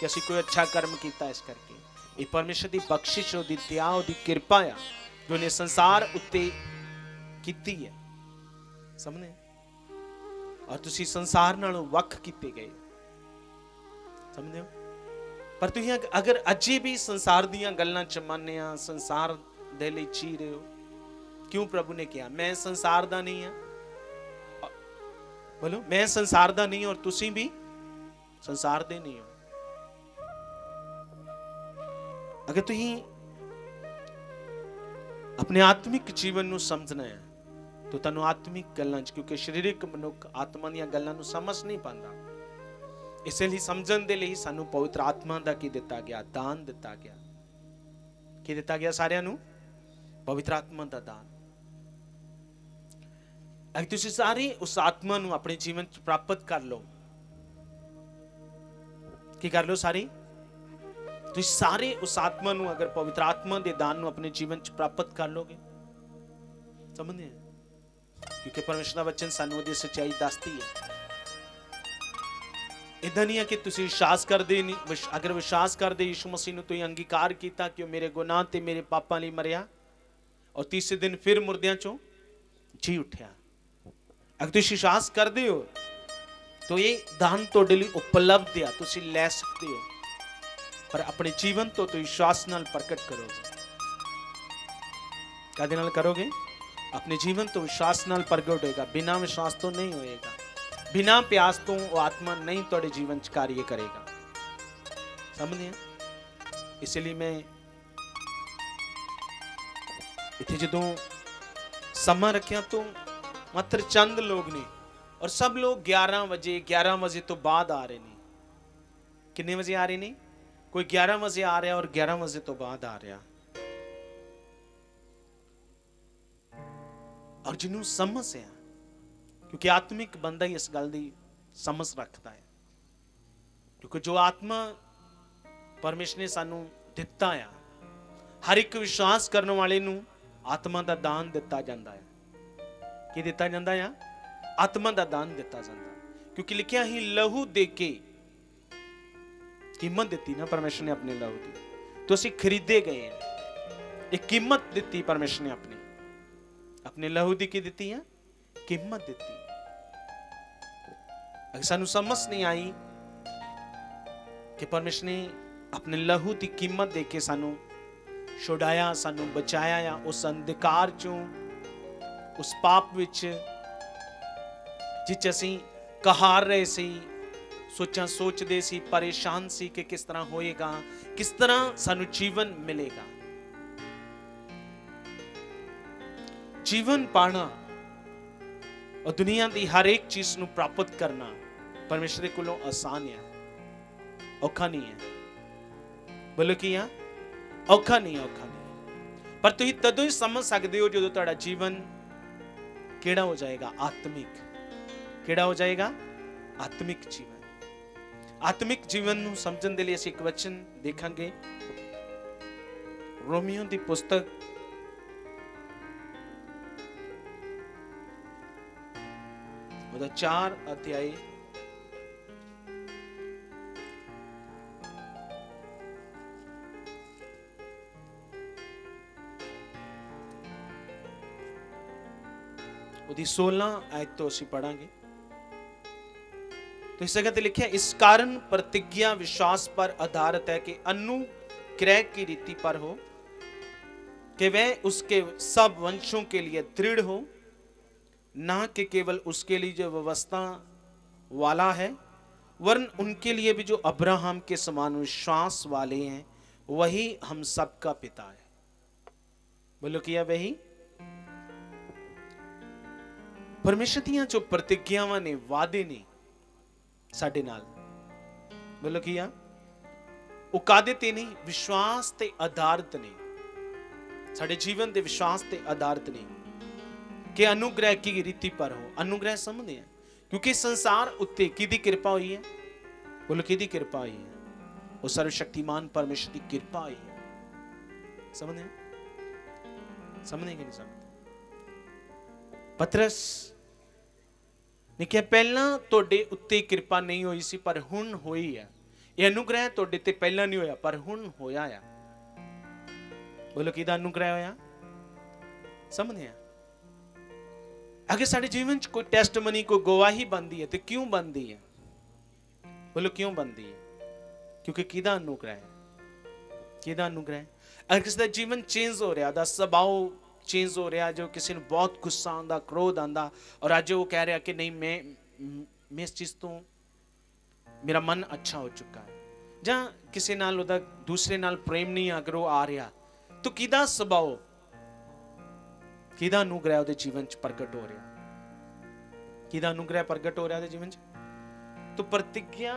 ਕਿ ਅਸੀਂ ਕੋਈ ਅੱਛਾ ਕਰਮ ਕੀਤਾ ਇਸ ਕਰਕੇ। ਇਹ ਪਰਮੇਸ਼ਰ ਦੀ ਬਖਸ਼ਿਸ਼, ਉਹਦੀ ਦਇਆ, ਉਹਦੀ ਕਿਰਪਾ ਆ ਜੋ ਨੇ ਸੰਸਾਰ ਉੱਤੇ ਕੀਤੀ ਹੈ। ਸਮਝੇ? ਔਰ ਤੁਸੀਂ ਸੰਸਾਰ ਨਾਲੋਂ ਵੱਖ ਕੀਤੇ ਗਏ ਸਮਝਦੇ ਹੋ ਪਰ ਤੁਸੀਂ ਅਗ- ਅਗਰ ਅਜੇ ਵੀ ਸੰਸਾਰ ਦੀਆਂ ਗੱਲਾਂ ਚ ਮੰਨਦੇ ਆ ਸੰਸਾਰ ਦੇ ਲਈ ਜੀ ਰਹੇ ਹੋ ਕਿਉਂ ਪ੍ਰਭੂ ਨੇ ਕਿਹਾ ਮੈਂ ਸੰਸਾਰ ਦਾ ਨਹੀਂ ਆ ਅ- ਬੋਲੋ ਮੈਂ ਸੰਸਾਰ ਦਾ ਨਹੀਂ ਔਰ ਤੁਸੀਂ ਵੀ ਸੰਸਾਰ ਦੇ ਨਹੀਂ ਹੋ ਅਗਰ ਤੁਸੀਂ ਆਪਣੇ ਆਤਮਿਕ ਜੀਵਨ ਨੂੰ ਸਮਝਣਾ ਹੈ ਤਾਂ ਤੁਹਾਨੂੰ ਆਤਮਿਕ ਗੱਲਾਂ 'ਚ ਕਿਉਂਕਿ ਸਰੀਰਕ ਮਨੁੱਖ ਆਤਮਾ ਦੀਆਂ ਗੱਲਾਂ ਨੂੰ ਸਮਝ ਨਹੀਂ ਪਾਉਂਦਾ ਇਸੇ ਲਈ ਸਮਝਣ ਦੇ ਲਈ ਸਾਨੂੰ ਪਵਿੱਤਰ ਆਤਮਾ ਦਾ ਕੀ ਦਿੱਤਾ ਗਿਆ ਦਾਨ ਦਿੱਤਾ ਗਿਆ ਕੀ ਦਿੱਤਾ ਗਿਆ ਸਾਰਿਆਂ ਨੂੰ ਪਵਿੱਤਰ ਆਤਮਾ ਦਾ ਦਾਨ ਅਗਰ ਤੁਸੀਂ ਸਾਰੇ ਉਸ ਆਤਮਾ ਨੂੰ ਆਪਣੇ ਜੀਵਨ 'ਚ ਪ੍ਰਾਪਤ ਕਰ ਲਓ ਕੀ ਕਰ ਲਓ ਸਾਰੇ ਤੁਸੀਂ ਸਾਰੇ ਉਸ ਆਤਮਾ ਨੂੰ ਅਗਰ ਪਵਿੱਤਰ ਆਤਮਾ ਦੇ ਦਾਨ ਨੂੰ ਆਪਣੇ ਜੀਵਨ 'ਚ ਪ੍ਰਾਪਤ ਕਰ ਲੋਗੇ ਸਮਝਦੇ ਹੋ ਕਿਉਂਕਿ ਪਰਮੇਸ਼ਰ ਦਾ ਵਚਨ ਸਾਨੂੰ ਉਹਦੀ ਸੱਚਾਈ ਦੱਸਦੀ ਹੈ। ਇਦਾਂ ਨਹੀਂ ਹੈ ਕਿ ਤੁਸੀਂ ਵਿਸ਼ਵਾਸ ਕਰਦੇ ਨਹੀਂ, ਵਿਸ਼- ਅਗਰ ਵਿਸ਼ਵਾਸ ਕਰਦੇ ਯਿਸੂ ਮਸੀਹ ਨੂੰ ਤੁਸੀਂ ਅੰਗੀਕਾਰ ਕੀਤਾ ਕਿ ਉਹ ਮੇਰੇ ਗੁਨਾਹ ਤੇ ਮੇਰੇ ਪਾਪਾਂ ਲਈ ਮਰਿਆ ਔਰ ਤੀਸਰੇ ਦਿਨ ਫਿਰ ਮੁਰਦਿਆਂ ਚੋਂ ਜੀ ਉੱਠਿਆ। ਅਗਰ ਤੁਸੀਂ ਵਿਸ਼ਵਾਸ ਕਰਦੇ ਹੋ, ਤਾਂ ਇਹ ਦਾਨ ਤੁਹਾਡੇ ਲਈ ਉਪਲਬਧ ਹੈ ਤੁਸੀਂ ਲੈ ਸਕਦੇ ਹੋ। ਪਰ ਆਪਣੇ ਜੀਵਨ ਤੋਂ ਤੁਸੀਂ ਵਿਸ਼ਵਾਸ ਨਾਲ ਪ੍ਰਗਟ ਕਰੋਗੇ। ਕਾਦੇ ਨਾਲ ਕਰੋਗੇ? अपने जीवन तो विश्वास न प्रगट होगा बिना विश्वास तो नहीं होएगा। बिना प्यास तो वो आत्मा नहीं थोड़े जीवन कार्य करेगा। समझ? इसलिए मैं इतने जो समा रखा तो मात्र चंद लोग ने, और सब लोग 11 बजे 11 बजे तो बाद आ रहे नहीं कितने बजे आ रहे नहीं कोई 11 बजे आ रहा और 11 बजे तो बाद आ रहा। ਔਰ ਜਿਹਨੂੰ ਸਮਝ ਹੈ ਕਿਉਂਕਿ ਆਤਮਿਕ ਬੰਦਾ ਹੀ ਇਸ ਗੱਲ ਦੀ ਸਮਝ ਰੱਖਦਾ ਹੈ। ਕਿਉਂਕਿ ਜੋ ਆਤਮਾ ਪਰਮੇਸ਼ਰ ਨੇ ਸਾਨੂੰ ਦਿੱਤਾ ਆ, ਹਰ ਇੱਕ ਵਿਸ਼ਵਾਸ ਕਰਨ ਵਾਲੇ ਨੂੰ ਆਤਮਾ ਦਾ ਦਾਨ ਦਿੱਤਾ ਜਾਂਦਾ ਹੈ। ਕੀ ਦਿੱਤਾ ਜਾਂਦਾ ਆ? ਆਤਮਾ ਦਾ ਦਾਨ ਦਿੱਤਾ ਜਾਂਦਾ। ਕਿਉਂਕਿ ਲਿਖਿਆ ਹੀ ਲਹੂ ਦੇ ਕੇ ਕੀਮਤ ਦਿੱਤੀ ਨਾ ਪਰਮੇਸ਼ਰ ਨੇ ਆਪਣੇ ਲਹੂ ਦੀ। ਤੁਸੀਂ ਖਰੀਦੇ ਗਏ ਆ। ਇਹ ਕੀਮਤ ਦਿੱਤੀ ਪਰਮੇਸ਼ਰ ਨੇ ਆਪਣੀ ਆਪਣੇ ਲਹੂ ਦੀ ਕੀ ਦਿੱਤੀ ਆ ਕੀਮਤ ਦਿੱਤੀ ਅਗਰ ਸਾਨੂੰ ਸਮਝ ਨਹੀਂ ਆਈ ਕਿ ਪਰਮੇਸ਼ਰ ਨੇ ਆਪਣੇ ਲਹੂ ਦੀ ਕੀਮਤ ਦੇ ਕੇ ਸਾਨੂੰ ਛੁਡਾਇਆ ਸਾਨੂੰ ਬਚਾਇਆ ਆ ਉਸ ਅੰਧਕਾਰ ਚੋਂ ਉਸ ਪਾਪ ਵਿੱਚ ਜਿੱਚ ਅਸੀਂ ਕਹਾਰ ਰਹੇ ਸੀ ਸੋਚਾਂ ਸੋਚਦੇ ਸੀ ਪਰੇਸ਼ਾਨ ਸੀ ਕਿ ਕਿਸ ਤਰ੍ਹਾਂ ਹੋਏਗਾ ਕਿਸ ਤਰ੍ਹਾਂ ਸਾਨੂੰ ਜੀਵਨ ਮਿਲੇਗਾ ਜੀਵਨ ਪਾਣਾ, ਔਰ ਦੁਨੀਆ ਦੀ ਹਰ ਇੱਕ ਚੀਜ਼ ਨੂੰ ਪ੍ਰਾਪਤ ਕਰਨਾ ਪਰਮੇਸ਼ਰ ਦੇ ਕੋਲੋਂ ਆਸਾਨ ਹੈ, ਔਖਾ ਨਹੀਂ ਹੈ। ਬੋਲੋ ਕੀ ਆ? ਔਖਾ ਨਹੀਂ ਔਖਾ ਨਹੀਂ। ਪਰ ਤੁਸੀਂ ਤਦੋਂ ਹੀ ਸਮਝ ਸਕਦੇ ਹੋ ਜਦੋਂ ਤੁਹਾਡਾ ਜੀਵਨ ਕਿਹੜਾ ਹੋ ਜਾਏਗਾ? ਆਤਮਿਕ। ਕਿਹੜਾ ਹੋ ਜਾਏਗਾ? ਆਤਮਿਕ ਜੀਵਨ। ਆਤਮਿਕ ਜੀਵਨ ਨੂੰ ਸਮਝਣ ਦੇ ਲਈ ਅਸੀਂ ਇੱਕ ਵਚਨ ਦੇਖਾਂਗੇ। ਰੋਮੀਓ ਦੀ ਪੁਸਤਕ ਉਹਦਾ 4 ਅਧਿਆਇ ਉਹਦੀ 16 ਆਇਤ ਤੋਂ ਅਸੀਂ ਪੜਾਂਗੇ तो इस जगह पे लिखा है इस कारण प्रतिज्ञा विश्वास पर आधारित है कि अनुग्रह की रीति पर हो कि वह उसके सब वंशों के लिए दृढ़ हो ना कि केवल उसके लिए जो व्यवस्था वाला है वरन उनके लिए भी जो अब्राहम के समान विश्वास वाले हैं वही हम सबका पिता है बोलो किया वही परमेश्वर ਦੀਆਂ ਜੋ ਪ੍ਰਤਿਗਿਆਵਾਂ ਨੇ ਵਾਅਦੇ ਨੇ ਸਾਡੇ ਨਾਲ ਬੋਲੋ ਕੀ ਆ ਉਹ ਕਾਦੇ ਤੇ ਨਹੀਂ ਵਿਸ਼ਵਾਸ ਤੇ ਆਧਾਰਿਤ ਨੇ ਸਾਡੇ ਜੀਵਨ ਦੇ ਵਿਸ਼ਵਾਸ ਤੇ ਆਧਾਰਿਤ ਨੇ ਕਿ ਅਨੁਗ੍ਰਹਿ ਕੀ ਰੀਤੀ ਪਰ ਹੋ ਅਨੁਗ੍ਰਹਿ ਸਮਝਦੇ ਆ ਕਿਉਂਕਿ ਸੰਸਾਰ ਉੱਤੇ ਕਿਹਦੀ ਕਿਰਪਾ ਹੋਈ ਹੈ ਬੋਲੋ ਕਿਹਦੀ ਕਿਰਪਾ ਹੋਈ ਹੈ ਉਹ ਸਰਵ ਸ਼ਕਤੀਮਾਨ ਪਰਮੇਸ਼ਰ ਦੀ ਕਿਰਪਾ ਹੋਈ ਹੈ ਸਮਝਦੇ ਆ ਸਮਝਦੇ ਕਿ ਨਹੀਂ ਸਮਝਦੇ ਪਤਰਸ ਨੇ ਕਿਹਾ ਪਹਿਲਾਂ ਤੁਹਾਡੇ ਉੱਤੇ ਕਿਰਪਾ ਨਹੀਂ ਹੋਈ ਸੀ ਪਰ ਹੁਣ ਹੋਈ ਹੈ ਇਹ ਅਨੁਗ੍ਰਹਿ ਤੁਹਾਡੇ ਤੇ ਪਹਿਲਾਂ ਨਹੀਂ ਹੋਇਆ ਪਰ ਹੁਣ ਹੋਇਆ ਆ ਬੋਲੋ ਕਿਹਦਾ ਅਨੁਗ੍ਰਹਿ ਹੋਇਆ ਸਮਝਦੇ ਆ ਅਗਰ ਸਾਡੇ ਜੀਵਨ 'ਚ ਕੋਈ ਟੈਸਟਮਨੀ ਕੋਈ ਗਵਾਹੀ ਬੰਦੀ ਹੈ ਤੇ ਕਿਉਂ ਬੰਦੀ ਹੈ ਬੋਲੋ ਕਿਉਂ ਬੰਦੀ ਹੈ ਕਿਉਂਕਿ ਕਿਹਦਾ ਅਨੁਗ੍ਰਹਿ ਹੈ ਕਿਹਦਾ ਅਨੁਗ੍ਰਹਿ ਅਗਰ ਕਿਸੇ ਦਾ ਜੀਵਨ ਚੇਂਜ ਹੋ ਰਿਹਾ ਦਾ ਸੁਭਾਅ ਚੇਂਜ ਹੋ ਰਿਹਾ ਜੋ ਕਿਸੇ ਨੂੰ ਬਹੁਤ ਗੁੱਸਾ ਆਉਂਦਾ ਕ੍ਰੋਧ ਆਉਂਦਾ ਔਰ ਅੱਜ ਉਹ ਕਹਿ ਰਿਹਾ ਕਿ ਨਹੀਂ ਮੈਂ ਮੈਂ ਇਸ ਚੀਜ਼ ਤੋਂ ਮੇਰਾ ਮਨ ਅੱਛਾ ਹੋ ਚੁੱਕਾ ਹੈ ਜਾਂ ਕਿਸੇ ਨਾਲ ਉਹਦਾ ਦੂਸਰੇ ਨਾਲ ਪ੍ਰੇਮ ਨਹੀਂ ਅਗਰ ਉਹ ਆ ਰਿਹਾ ਤਾਂ ਕਿਹਦਾ ਸੁਭਾਅ ਕਿਹਦਾ ਅਨੁਗ੍ਰਹਿ ਉਹਦੇ ਜੀਵਨ 'ਚ ਪ੍ਰਗਟ ਹੋ ਰਿਹਾ ਕਿਹਦਾ ਅਨੁਗ੍ਰਹਿ ਪ੍ਰਗਟ ਹੋ ਰਿਹਾ ਉਹਦੇ ਜੀਵਨ 'ਚ तो प्रतिज्ञा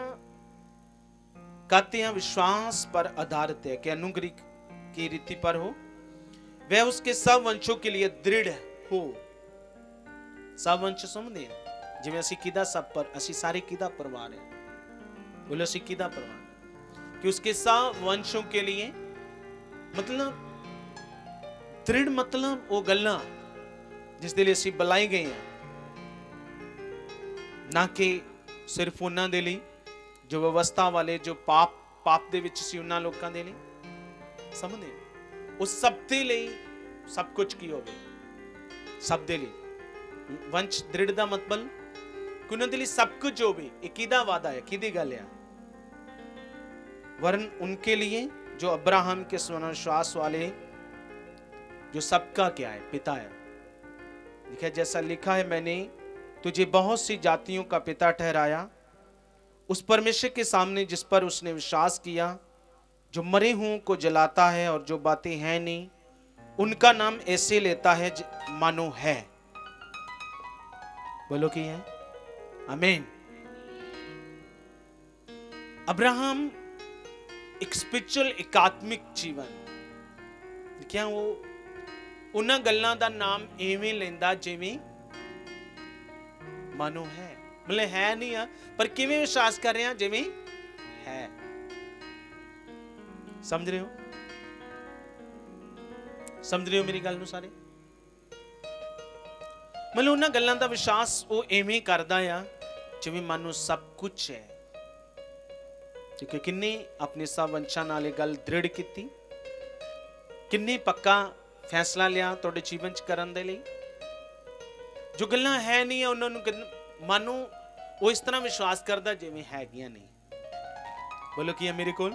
कहते हैं विश्वास पर आधारित है कि अनुग्रह की रीति पर हो वह उसके सब वंशों के लिए दृढ़ हो सब वंश समझते हैं ਜਿਵੇਂ ਅਸੀਂ ਕਿਹਦਾ ਸਭ ਪਰ ਅਸੀਂ ਸਾਰੇ ਕਿਹਦਾ ਪਰਿਵਾਰ ਹੈ ਬੋਲੋ ਅਸੀਂ ਕਿਹਦਾ ਪਰਿਵਾਰ ਕਿ ਉਸਕੇ सब वंशों के लिए मतलब ਦ੍ਰਿੜ ਮਤਲਬ ਉਹ ਗੱਲਾਂ ਜਿਸ ਦੇ ਲਈ ਅਸੀਂ ਬੁਲਾਏ ਗਏ ਹਾਂ ਨਾ ਕਿ ਸਿਰਫ ਉਹਨਾਂ ਦੇ ਲਈ ਜੋ ਵਿਵਸਥਾ ਵਾਲੇ ਜੋ ਪਾਪ ਪਾਪ ਦੇ ਵਿੱਚ ਸੀ ਉਹਨਾਂ ਲੋਕਾਂ ਦੇ ਲਈ ਸਮਝਦੇ ਹੋ? ਉਹ ਸਭ ਦੇ ਲਈ ਸਭ ਕੁਝ ਕੀ ਹੋਵੇ ਸਭ ਦੇ ਲਈ ਵੰਸ਼ ਦ੍ਰਿੜ ਦਾ ਮਤਲਬ ਕਿ ਉਹਨਾਂ ਦੇ ਲਈ ਸਭ ਕੁਝ ਹੋਵੇ ਇਹ ਕਿਹਦਾ ਵਾਦਾ ਹੈ ਕਿਹਦੀ ਗੱਲ ਹੈ वरन उनके लिए जो अब्राहम के विश्वास वाले जो सबका क्या है, पिता है। देखिए जैसा लिखा है मैंने, तुझे बहुत सी जातियों का पिता ठहराया। उस परमेश्वर के सामने जिस पर उसने विश्वास किया, जो मरे हुओं को जलाता है और जो बातें हैं नहीं, उनका नाम ऐसे लेता है मानो है। बोलो कि है। अमीन अब्राहम, एक स्पिरिचुअल एकात्मिक जीवन। क्या वो ਉਹਨਾਂ ਗੱਲਾਂ ਦਾ ਨਾਮ ਐਵੇਂ ਲੈਂਦਾ ਜਿਵੇਂ ਮਾਨੋ ਹੈ। ਮਤਲਬ ਹੈ ਨਹੀਂ ਆ, ਪਰ ਕਿਵੇਂ ਵਿਸ਼ਵਾਸ ਕਰ ਰਹੇ ਆ ਜਿਵੇਂ ਹੈ। ਸਮਝ ਰਹੇ ਹੋ? ਸਮਝ ਰਹੇ ਹੋ ਮੇਰੀ ਗੱਲ ਨੂੰ ਸਾਰੇ? ਮਤਲਬ ਉਹਨਾਂ ਗੱਲਾਂ ਦਾ ਵਿਸ਼ਵਾਸ ਉਹ ਐਵੇਂ ਕਰਦਾ ਆ ਜਿਵੇਂ ਮਨ ਨੂੰ ਸਭ ਕੁਝ ਹੈ। ਕਿਉਂਕਿ ਹੈ ਕਿੰਨੇ ਆਪਣੇ ਸਭ ਵੰਸ਼ਾਂ ਨਾਲ ਇਹ ਗੱਲ ਦ੍ਰਿੜ ਕੀਤੀ। ਕਿੰਨੇ ਪੱਕਾ ਫੈਸਲਾ ਲਿਆ ਤੁਹਾਡੇ ਜੀਵਨ ਚ ਕਰਨ ਦੇ ਲਈ? ਜੋ ਗੱਲਾਂ ਹੈ ਨਹੀਂ ਉਹਨਾਂ ਨੂੰ ਕਹਿੰਦੇ- ਮਨ ਨੂੰ ਉਹ ਇਸ ਤਰ੍ਹਾਂ ਵਿਸ਼ਵਾਸ ਕਰਦਾ ਜਿਵੇਂ ਹੈਗੀਆਂ ਨਹੀਂ। ਬੋਲੋ, ਕੀ ਹੈ ਮੇਰੇ ਕੋਲ?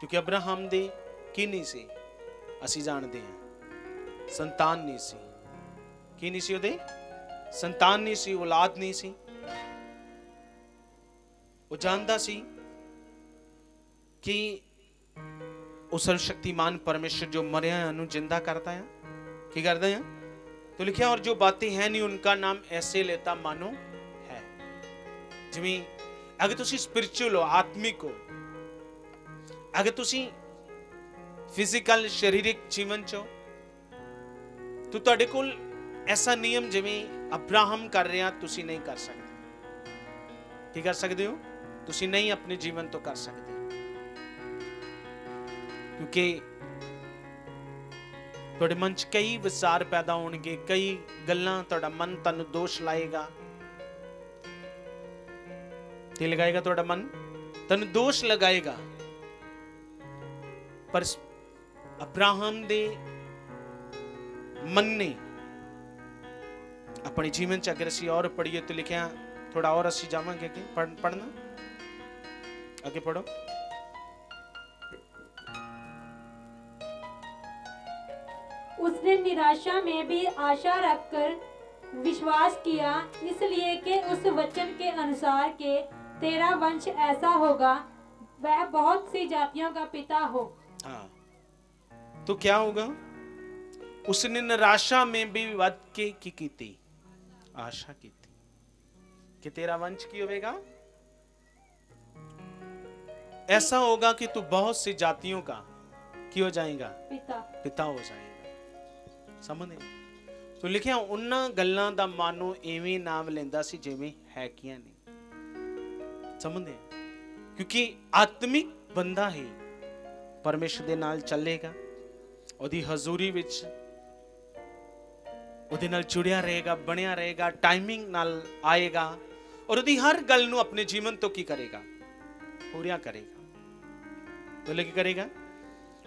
ਕਿਉਂਕਿ ਅਬਰਾਹਮ ਦੇ ਕੀ ਨਹੀਂ ਸੀ? ਅਸੀਂ ਜਾਣਦੇ ਹਾਂ। ਸੰਤਾਨ ਨਹੀਂ ਸੀ। ਕੀ ਨਹੀਂ ਸੀ ਉਹਦੇ? ਸੰਤਾਨ ਨਹੀਂ ਸੀ, ਔਲਾਦ ਨਹੀਂ ਸੀ। ਉਹ ਜਾਣਦਾ ਸੀ ਕਿ ਉਹ ਸਰਵ ਸ਼ਕਤੀਮਾਨ ਪਰਮੇਸ਼ਰ ਜੋ ਮਰਿਆ ਨੂੰ ਜਿੰਦਾ ਕਰਦਾ ਹੈ ਕੀ ਕਰਦਾ ਹੈ ਤੋ ਲਿਖਿਆ ਔਰ ਜੋ ਬਾਤੀ ਹੈ ਨਹੀਂ ਉਨ੍ਹਾਂ ਦਾ ਨਾਮ ਐਸੇ ਲੇਤਾ ਮਾਨੋ ਹੈ ਜਿਵੇਂ ਅਗਰ ਤੁਸੀਂ ਸਪਿਰਚੁਅਲ ਹੋ ਆਤਮਿਕ ਹੋ ਅਗਰ ਤੁਸੀਂ ਫਿਜ਼ੀਕਲ ਸਰੀਰਿਕ ਜੀਵਨ ਚ ਤੋ ਤੁਹਾਡੇ ਕੋਲ ਐਸਾ ਨਿਯਮ ਜਿਵੇਂ ਅਬਰਾਹਮ ਕਰ ਰਿਹਾ ਤੁਸੀਂ ਨਹੀਂ ਕਰ ਸਕਦੇ ਕੀ ਕਰ ਸਕਦੇ ਹੋ ਤੁਸੀਂ ਨਹੀਂ ਆਪਣੇ ਜੀਵਨ ਤੋਂ ਕਰ ਸਕਦੇ ਕਿਉਂਕਿ ਤੁਹਾਡੇ ਮਨ 'ਚ ਕਈ ਵਿਚਾਰ ਪੈਦਾ ਹੋਣਗੇ ਕਈ ਗੱਲਾਂ ਤੁਹਾਡਾ ਮਨ ਤੁਹਾਨੂੰ ਦੋਸ਼ ਲਾਏਗਾ ਤੇ ਲਗਾਏਗਾ ਤੁਹਾਡਾ ਮਨ ਤੁਹਾਨੂੰ ਦੋਸ਼ ਲਗਾਏਗਾ ਪਰ ਸ- ਅਬਰਾਹਮ ਦੇ ਮਨ ਨੇ ਆਪਣੇ ਜੀਵਨ ਚ ਅਗਰ ਅਸੀਂ ਔਰ ਪੜ੍ਹੀਏ ਤੇ ਲਿਖਿਆ ਥੋੜਾ ਔਰ ਅਸੀਂ ਜਾਵਾਂਗੇ ਅੱਗੇ ਪੜ੍ਹ- ਪੜ੍ਹਨਾ ਅੱਗੇ ਪੜੋ उसने निराशा में भी आशा रखकर विश्वास किया इसलिए कि उस वचन के अनुसार के तेरा वंश ऐसा होगा वह बहुत सी जातियों का पिता हो। हाँ। तो क्या होगा? उसने निराशा में भी विवाद के की की थी? आशा की थी। कि तेरा वंश की होगा? ऐसा होगा कि तू बहुत सी जातियों का क्यों हो जाएगा? पिता। पिता हो जाएगा। ਸਮਝਦੇ ਤੋ ਲਿਖਿਆ, ਉਹਨਾਂ ਗੱਲਾਂ ਦਾ ਮਾਨੋ ਐਵੇਂ ਨਾਮ ਲੈਂਦਾ ਸੀ ਜਿਵੇਂ ਹੈ ਹੈਗੀਆਂ ਨਹੀਂ ਸਮਝਦੇ ਕਿਉਂਕਿ ਆਤਮਿਕ ਬੰਦਾ ਹੀ। ਪਰਮੇਸ਼ਰ ਦੇ ਨਾਲ ਚੱਲੇਗਾ। ਉਹਦੀ ਹਜ਼ੂਰੀ ਵਿੱਚ ਉਹਦੇ ਨਾਲ ਜੁੜਿਆ ਰਹੇਗਾ, ਬਣਿਆ ਰਹੇਗਾ ਟਾਈਮਿੰਗ ਨਾਲ ਆਏਗਾ। ਔਰ ਉਹਦੀ ਹਰ ਗੱਲ ਨੂੰ ਆਪਣੇ ਜੀਵਨ ਤੋਂ ਕੀ ਕਰੇਗਾ? ਪੂਰੀਆਂ ਕਰੇਗਾ। ਬੋਲੇ ਕੀ ਕਰੇਗਾ?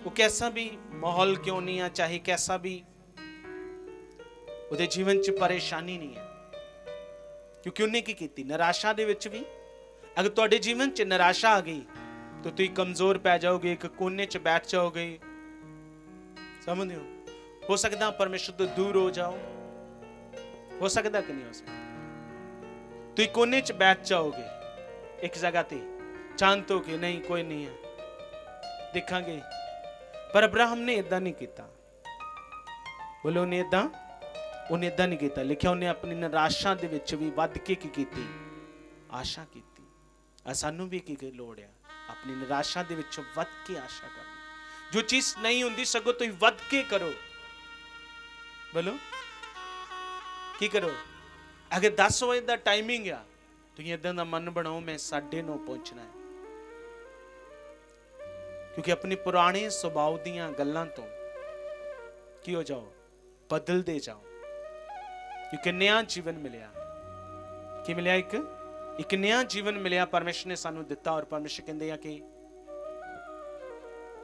ਉਹ ਕੈਸਾ ਵੀ ਮਾਹੌਲ ਕਿਉਂ ਨਹੀਂ ਆ, ਚਾਹੇ ਕੈਸਾ ਵੀ ਉਹਦੇ ਜੀਵਨ 'ਚ ਪਰੇਸ਼ਾਨੀ ਨਹੀਂ ਹੈ ਕਿਉਂਕਿ ਉਹਨੇ ਕੀ ਕੀਤੀ ਨਿਰਾਸ਼ਾ ਦੇ ਵਿੱਚ ਵੀ ਅਗਰ ਤੁਹਾਡੇ ਜੀਵਨ 'ਚ ਨਿਰਾਸ਼ਾ ਆ ਗਈ ਤਾਂ ਤੁਸੀਂ ਕਮਜ਼ੋਰ ਪੈ ਜਾਓਗੇ ਇੱਕ ਕੋਨੇ 'ਚ ਬੈਠ ਜਾਓਗੇ ਸਮਝਦੇ ਹੋ ਹੋ ਸਕਦਾ ਪਰਮੇਸ਼ਰ ਤੋਂ ਦੂਰ ਹੋ ਜਾਓ ਹੋ ਸਕਦਾ ਕਿ ਨਹੀਂ ਹੋ ਸਕਦਾ ਤੁਸੀਂ ਕੋਨੇ 'ਚ ਬੈਠ ਜਾਓਗੇ ਇੱਕ ਜਗ੍ਹਾ ਤੇ ਚਾਹਤੋ ਕਿ ਨਹੀਂ ਕੋਈ ਨਹੀਂ ਹੈ ਦੇਖਾਂਗੇ ਪਰ ਅਬਰਾਹਮ ਨੇ ਇਦਾਂ ਨਹੀਂ ਕੀਤਾ ਬੋਲੋ ਨੇ ਇਦਾਂ ਉਹਨੇ ਇਦਾਂ ਨਹੀਂ ਕੀਤਾ। ਲਿਖਿਆ ਉਹਨੇ ਆਪਣੀ ਨਿਰਾਸ਼ਾ ਦੇ ਵਿੱਚ ਵੀ ਵੱਧ ਕੇ ਕੀ ਕੀਤੀ? ਆਸ਼ਾ ਕੀਤੀ। ਆ ਸਾਨੂੰ ਵੀ ਕੀ ਲੋੜ ਆ? ਆਪਣੀ ਨਿਰਾਸ਼ਾ ਦੇ ਵਿੱਚ ਵੱਧ ਕੇ ਆਸ਼ਾ ਕਰਨੀ। ਜੋ ਚੀਜ਼ ਨਹੀਂ ਹੁੰਦੀ, ਸਗੋਂ ਤੁਸੀਂ ਵੱਧ ਕੇ ਕਰੋ। ਬੋਲੋ। ਕੀ ਕਰੋ? ਅਗਰ 10 ਵਜੇ ਦਾ ਟਾਈਮਿੰਗ ਆ, ਤੁਸੀਂ ਇਦਾਂ ਦਾ ਮਨ ਬਣਾਓ, ਮੈਂ 9:30 ਪਹੁੰਚਣਾ ਹੈ। ਕਿਉਂਕਿ ਆਪਣੇ ਪੁਰਾਣੇ ਸੁਭਾਅ ਦੀਆਂ ਗੱਲਾਂ ਤੋਂ ਕੀ ਹੋ ਜਾਓ? ਬਦਲਦੇ ਜਾਓ। ਕਿਉਂਕਿ ਨਿਆ ਜੀਵਨ ਮਿਲਿਆ। ਕੀ ਮਿਲਿਆ ਇੱਕ? ਇੱਕ ਨਿਆ ਜੀਵਨ ਮਿਲਿਆ, ਪਰਮੇਸ਼ਰ ਨੇ ਸਾਨੂੰ ਦਿੱਤਾ ਔਰ ਪਰਮੇਸ਼ਰ ਕਹਿੰਦੇ ਆ ਕਿ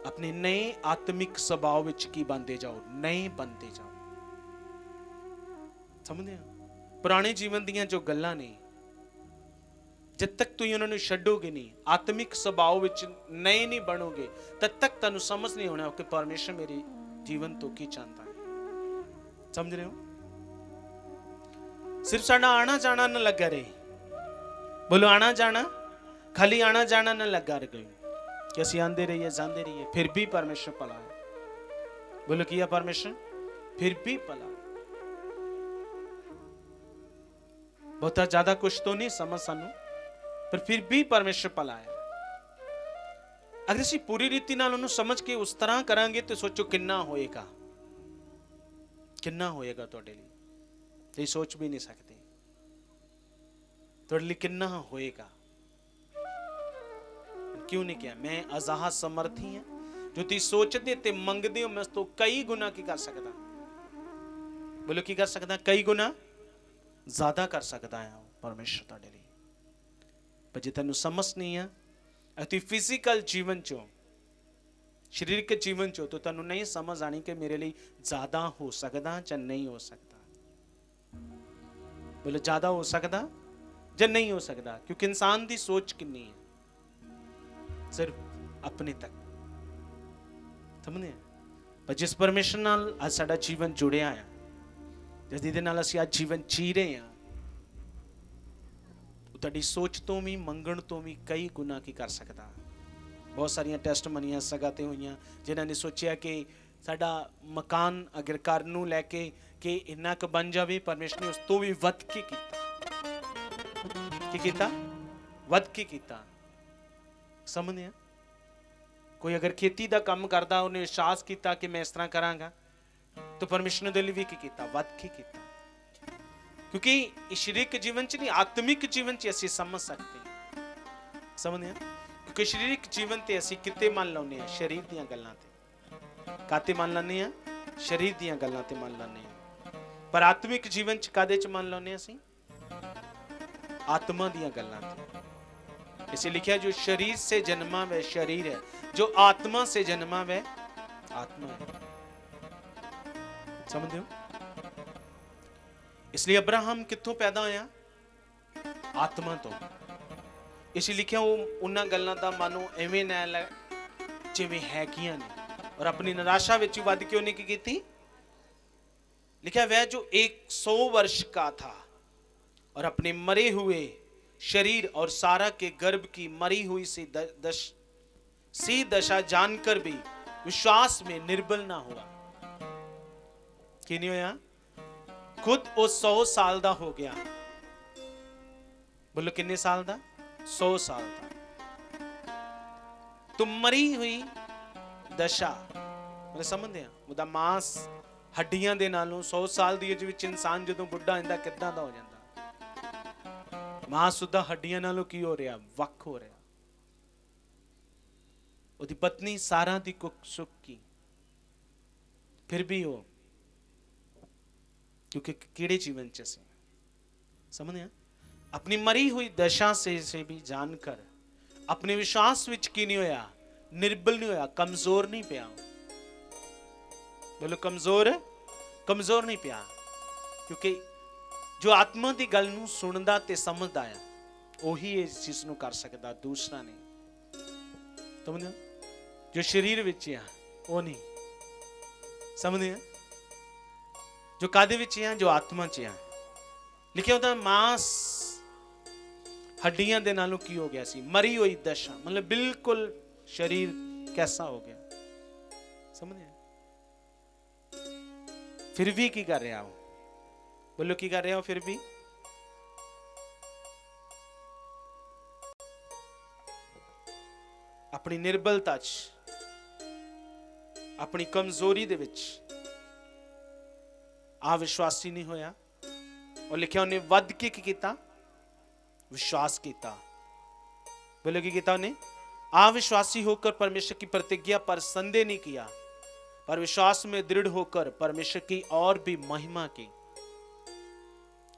ਆਪਣੇ ਨਏ ਆਤਮਿਕ ਸੁਭਾਅ ਵਿੱਚ ਕੀ ਬਣਦੇ ਜਾਓ, ਨਏ ਬਣਦੇ ਜਾਓ। ਸਮਝਦੇ ਹੋ? ਪੁਰਾਣੇ ਜੀਵਨ ਦੀਆਂ ਜੋ ਗੱਲਾਂ ਨੇ, ਜਦ ਤੱਕ ਤੁਸੀਂ ਉਹਨਾਂ ਨੂੰ ਛੱਡੋਗੇ ਨਹੀਂ, ਆਤਮਿਕ ਸੁਭਾਅ ਵਿੱਚ ਨਏ ਨਹੀਂ ਬਣੋਗੇ, ਤਦ ਤੱਕ ਤੁਹਾਨੂੰ ਸਮਝ ਨਹੀਂ ਆਉਣਾ ਕਿ ਪਰਮੇਸ਼ਰ ਮੇਰੇ ਜੀਵਨ ਤੋਂ ਕੀ ਚਾਹੁੰਦਾ ਹੈ। ਸਮਝ ਰਹੇ ਹੋ? ਸਿਰਫ ਸਾਡਾ ਆਣਾ ਜਾਣਾ ਨਾ ਲੱਗਾ ਰਹੇ ਬੋਲੋ ਆਣਾ ਜਾਣਾ ਖਾਲੀ ਆਣਾ ਜਾਣਾ ਨਾ ਲੱਗਾ ਰਹੇ ਕਿ ਅਸੀਂ ਆਂਦੇ ਰਹੀਏ ਜਾਂਦੇ ਰਹੀਏ ਫਿਰ ਵੀ ਪਰਮੇਸ਼ਰ ਭਲਾ ਹੈ ਬੋਲੋ ਕੀ ਹੈ ਪਰਮੇਸ਼ਰ ਫਿਰ ਵੀ ਭਲਾ ਹੈ। ਬਹੁਤਾ ਜ਼ਿਆਦਾ ਕੁਝ ਤੋਂ ਨਹੀਂ ਸਮਝ ਸਾਨੂੰ ਪਰ ਫਿਰ ਵੀ ਪਰਮੇਸ਼ਰ ਭਲਾ ਹੈ ਅਗਰ ਅਸੀਂ ਪੂਰੀ ਰੀਤੀ ਨਾਲ ਉਹਨੂੰ ਸਮਝ ਕੇ ਉਸ ਤਰ੍ਹਾਂ ਕਰਾਂਗੇ ਤੇ ਸੋਚੋ ਕਿੰਨਾ ਹੋਏਗਾ ਕਿੰਨਾ ਹੋਏਗਾ ਤੁਹਾਡੇ ਲਈ ਤੁਸੀਂ ਸੋਚ ਵੀ ਨਹੀਂ ਸਕਦੇ। ਤੁਹਾਡੇ ਲਈ ਕਿੰਨਾ ਹੋਏਗਾ? ਕਿਉਂ ਨਹੀਂ ਕਿਹਾ? ਮੈਂ ਅਜ਼ਾਹ ਸਮਰਥੀ ਹਾਂ। ਜੋ ਤੁਸੀਂ ਸੋਚਦੇ ਤੇ ਮੰਗਦੇ ਹੋ, ਮੈਂ ਉਸ ਤੋਂ ਕਈ ਗੁਣਾ ਕੀ ਕਰ ਸਕਦਾ? ਬੋਲੋ, ਕੀ ਕਰ ਸਕਦਾ? ਕਈ ਗੁਣਾ ਜ਼ਿਆਦਾ ਕਰ ਸਕਦਾ ਹਾਂ ਪਰਮੇਸ਼ਰ ਤੁਹਾਡੇ ਲਈ। ਪਰ ਜੇ ਤੈਨੂੰ ਸਮਝ ਨਹੀਂ ਆ ਅਤੇ ਫਿਜ਼ੀਕਲ ਜੀਵਨ ਚੋਂ, ਸਰੀਰਕ ਜੀਵਨ ਚੋਂ, ਤਾਂ ਤੁਹਾਨੂੰ ਨਹੀਂ ਸਮਝ ਆਣੀ ਕਿ ਮੇਰੇ ਲਈ ਜ਼ਿਆਦਾ ਹੋ ਸਕਦਾ ਜਾਂ ਨਹੀਂ ਹੋ ਸਕਦਾ। ਬੋਲੇ ਜ਼ਿਆਦਾ ਹੋ ਸਕਦਾ ਜਾਂ ਨਹੀਂ ਹੋ ਸਕਦਾ ਕਿਉਂਕਿ ਇਨਸਾਨ ਦੀ ਸੋਚ ਕਿੰਨੀ ਹੈ ਸਿਰਫ ਆਪਣੇ ਤੱਕ ਸਮਝਦੇ ਆ ਪਰ ਜਿਸ ਪਰਮੇਸ਼ਰ ਨਾਲ ਅੱਜ ਸਾਡਾ ਜੀਵਨ ਜੁੜਿਆ ਆ ਜਿਸ ਦੇ ਨਾਲ ਅਸੀਂ ਅੱਜ ਜੀਵਨ ਜੀ ਰਹੇ ਆ ਉਹ ਤੁਹਾਡੀ ਸੋਚ ਤੋਂ ਵੀ ਮੰਗਣ ਤੋਂ ਵੀ ਕਈ ਗੁਣਾ ਕੀ ਕਰ ਸਕਦਾ ਬਹੁਤ ਸਾਰੀਆਂ ਟੈਸਟ ਮਨੀਆਂ ਸਗਾ ਤੇ ਹੋਈਆਂ ਜਿਨ੍ਹਾਂ ਨੇ ਸੋਚਿਆ ਕਿ ਸਾਡਾ ਮਕਾਨ ਅਗਰ ਘਰ ਨੂੰ ਲੈ ਕੇ ਕਿ ਇੰਨਾ ਕੁ ਬਣ ਜਾਵੇ, ਪਰਮੇਸ਼ਰ ਨੇ ਉਸ ਤੋਂ ਵੀ ਵੱਧ ਕੇ ਕੀਤਾ? ਕੀ ਕੀਤਾ? ਵੱਧ ਕੇ ਕੀਤਾ? ਸਮਝਦੇ ਆ? ਕੋਈ ਅਗਰ ਖੇਤੀ ਦਾ ਕੰਮ ਕਰਦਾ, ਉਹਨੇ ਵਿਸ਼ਵਾਸ ਕੀਤਾ ਕਿ ਮੈਂ ਇਸ ਤਰ੍ਹਾਂ ਕਰਾਂਗਾ, ਤਾਂ ਪਰਮੇਸ਼ਰ ਦੇ ਲਈ ਵੀ ਕੀ ਕੀਤਾ? ਵੱਧ ਕੇ ਕੀਤਾ? ਕਿਉਂਕਿ ਇਸ ਸਰੀਰਕ ਜੀਵਨ ਚ ਨਹੀਂ, ਆਤਮਿਕ ਜੀਵਨ ਚ ਅਸੀਂ ਸਮਝ ਸਕਦੇ ਹਾਂ। ਸਮਝਦੇ ਹਾਂ ਕਿਉਂਕਿ ਸਰੀਰਕ ਜੀਵਨ ਤੇ ਅਸੀਂ ਕਿਤੇ ਮੰਨ ਲਾਉਂਦੇ ਆ, ਸਰੀਰ ਦੀਆਂ ਗੱਲਾਂ ਤੇ। ਕਾਤੇ ਮੰਨ ਲੈਂਦੇ ਆ? ਸਰੀਰ ਦੀਆਂ ਗੱਲਾਂ ਤੇ ਮੰਨ ਲੈਂਦੇ ਆ। ਪਰ ਆਤਮਿਕ ਜੀਵਨ ਚ ਕਾਦੇ ਚ ਮਨ ਲਾਉਨੇ ਅਸੀਂ? ਆਤਮਾ ਦੀਆਂ ਗੱਲਾਂ ਇਸੇ ਲਿਖਿਆ ਜੋ ਸ਼ਰੀਰ ਸੇ ਜਨਮਾ ਵੈ ਸ਼ਰੀਰ ਹੈ, ਜੋ ਆਤਮਾ ਸੇ ਜਨਮਾ ਵੈ ਆਤਮਾ ਹੈ। ਸਮਝਦੇ ਹੋ? ਇਸ ਲਈ ਅਬਰਾਹਮ ਕਿੱਥੋਂ ਪੈਦਾ ਹੋਇਆ? ਆਤਮਾ ਤੋਂ। ਇਸ ਲਿਖਿਆ ਉਹ ਉਹਨਾਂ ਗੱਲਾਂ ਦਾ ਮਾਨੋ ਐਵੇਂ ਨਾ ਲੈ, ਜਿਵੇਂ ਹੈ ਕੀਆਂ ਨੇ। ਔਰ ਆਪਣੀ ਨਿਰਾਸ਼ਾ ਵਿੱਚ ਵੱਧ ਕਿਉਂ ਨਹੀਂ ਕੀ ਕੀਤੀ? लिखा वह जो 100 वर्ष का था और अपने मरे हुए शरीर और सारा के गर्भ की मरी हुई सी द- दश सी दशा जानकर भी विश्वास में निर्बल ना हुआ कि नहीं होया खुद वो सौ साल ਦਾ ਹੋ ਗਿਆ ਬੋਲੋ ਕਿੰਨੇ ਸਾਲ ਦਾ 100 ਸਾਲ ਦਾ ਤੁਮ ਮਰੀ ਹੋਈ ਦਸ਼ਾ ਮੈਂ ਸਮਝਦੇ ਆ ਉਹਦਾ ਮਾਸ ਹੱਡੀਆਂ ਦੇ ਨਾਲੋਂ 100 ਸਾਲ ਦੀ ਏਜ ਵਿੱਚ ਇਨਸਾਨ ਜਦੋਂ ਬੁੱਢਾ ਹੁੰਦਾ ਕਿੱਦਾਂ ਦਾ ਹੋ ਜਾਂਦਾ ਮਾਸ ਉਹਦਾ ਹੱਡੀਆਂ ਨਾਲੋਂ ਕੀ ਹੋ ਰਿਹਾ ਵੱਖ ਹੋ ਰਿਹਾ ਉਹਦੀ ਪਤਨੀ ਸਾਰਾ ਦੀ ਕੁੱਖ ਸੁੱਕ ਕੀ ਫਿਰ ਵੀ ਉਹ क्योंकि कीड़े जीवन च से समझे अपनी मरी हुई दशा से से भी जानकर अपने विश्वास विच की नहीं होया निर्बल नहीं होया कमजोर नहीं पिया बोलो कमजोर ਕਮਜ਼ੋਰ ਨਹੀਂ ਪਿਆ। ਕਿਉਂਕਿ ਜੋ ਆਤਮਾ ਦੀ ਗੱਲ ਨੂੰ ਸੁਣਦਾ ਤੇ ਸਮਝਦਾ ਆ, ਉਹੀ ਇਸ ਚੀਜ਼ ਨੂੰ ਕਰ ਸਕਦਾ, ਦੂਸਰਾ ਨਹੀਂ। ਸਮਝਦੇ ਜੋ ਸਰੀਰ ਵਿੱਚ ਆ, ਉਹ ਨਹੀਂ। ਸਮਝਦੇ ਆ ਜੋ ਕਾਦੇ ਵਿੱਚ ਆ, ਜੋ ਆਤਮਾ 'ਚ ਆ। ਲਿਖਿਆ ਹੁੰਦਾ, ਮਾਸ ਹੱਡੀਆਂ ਦੇ ਨਾਲੋਂ ਕੀ ਹੋ ਗਿਆ ਸੀ? ਮਰੀ ਹੋਈ ਦਸ਼ਾ। ਮਤਲਬ ਬਿਲਕੁਲ ਸਰੀਰ ਕੈਸਾ ਹੋ ਗਿਆ? ਸਮਝਿਆ? ਫਿਰ ਵੀ ਕੀ ਕਰ ਰਿਹਾ ਹੋ ਬੋਲੋ ਕੀ ਕਰ ਰਿਹਾ ਹੋ ਫਿਰ ਵੀ ਆਪਣੀ ਨਿਰਬਲਤਾ 'ਚ ਆਪਣੀ ਕਮਜ਼ੋਰੀ ਦੇ ਵਿੱਚ ਆ ਵਿਸ਼ਵਾਸੀ ਨਹੀਂ ਹੋਇਆ ਔਰ ਲਿਖਿਆ ਉਹਨੇ ਵੱਧ ਕੇ ਕੀ ਕੀਤਾ ਵਿਸ਼ਵਾਸ ਕੀਤਾ बोले ਕੀ ਕੀਤਾ ਉਹਨੇ अविश्वासी होकर परमेश्वर की प्रतिज्ञा पर संदेह नहीं किया पर विश्वास में दृढ़ होकर परमेश्वर की और भी महिमा की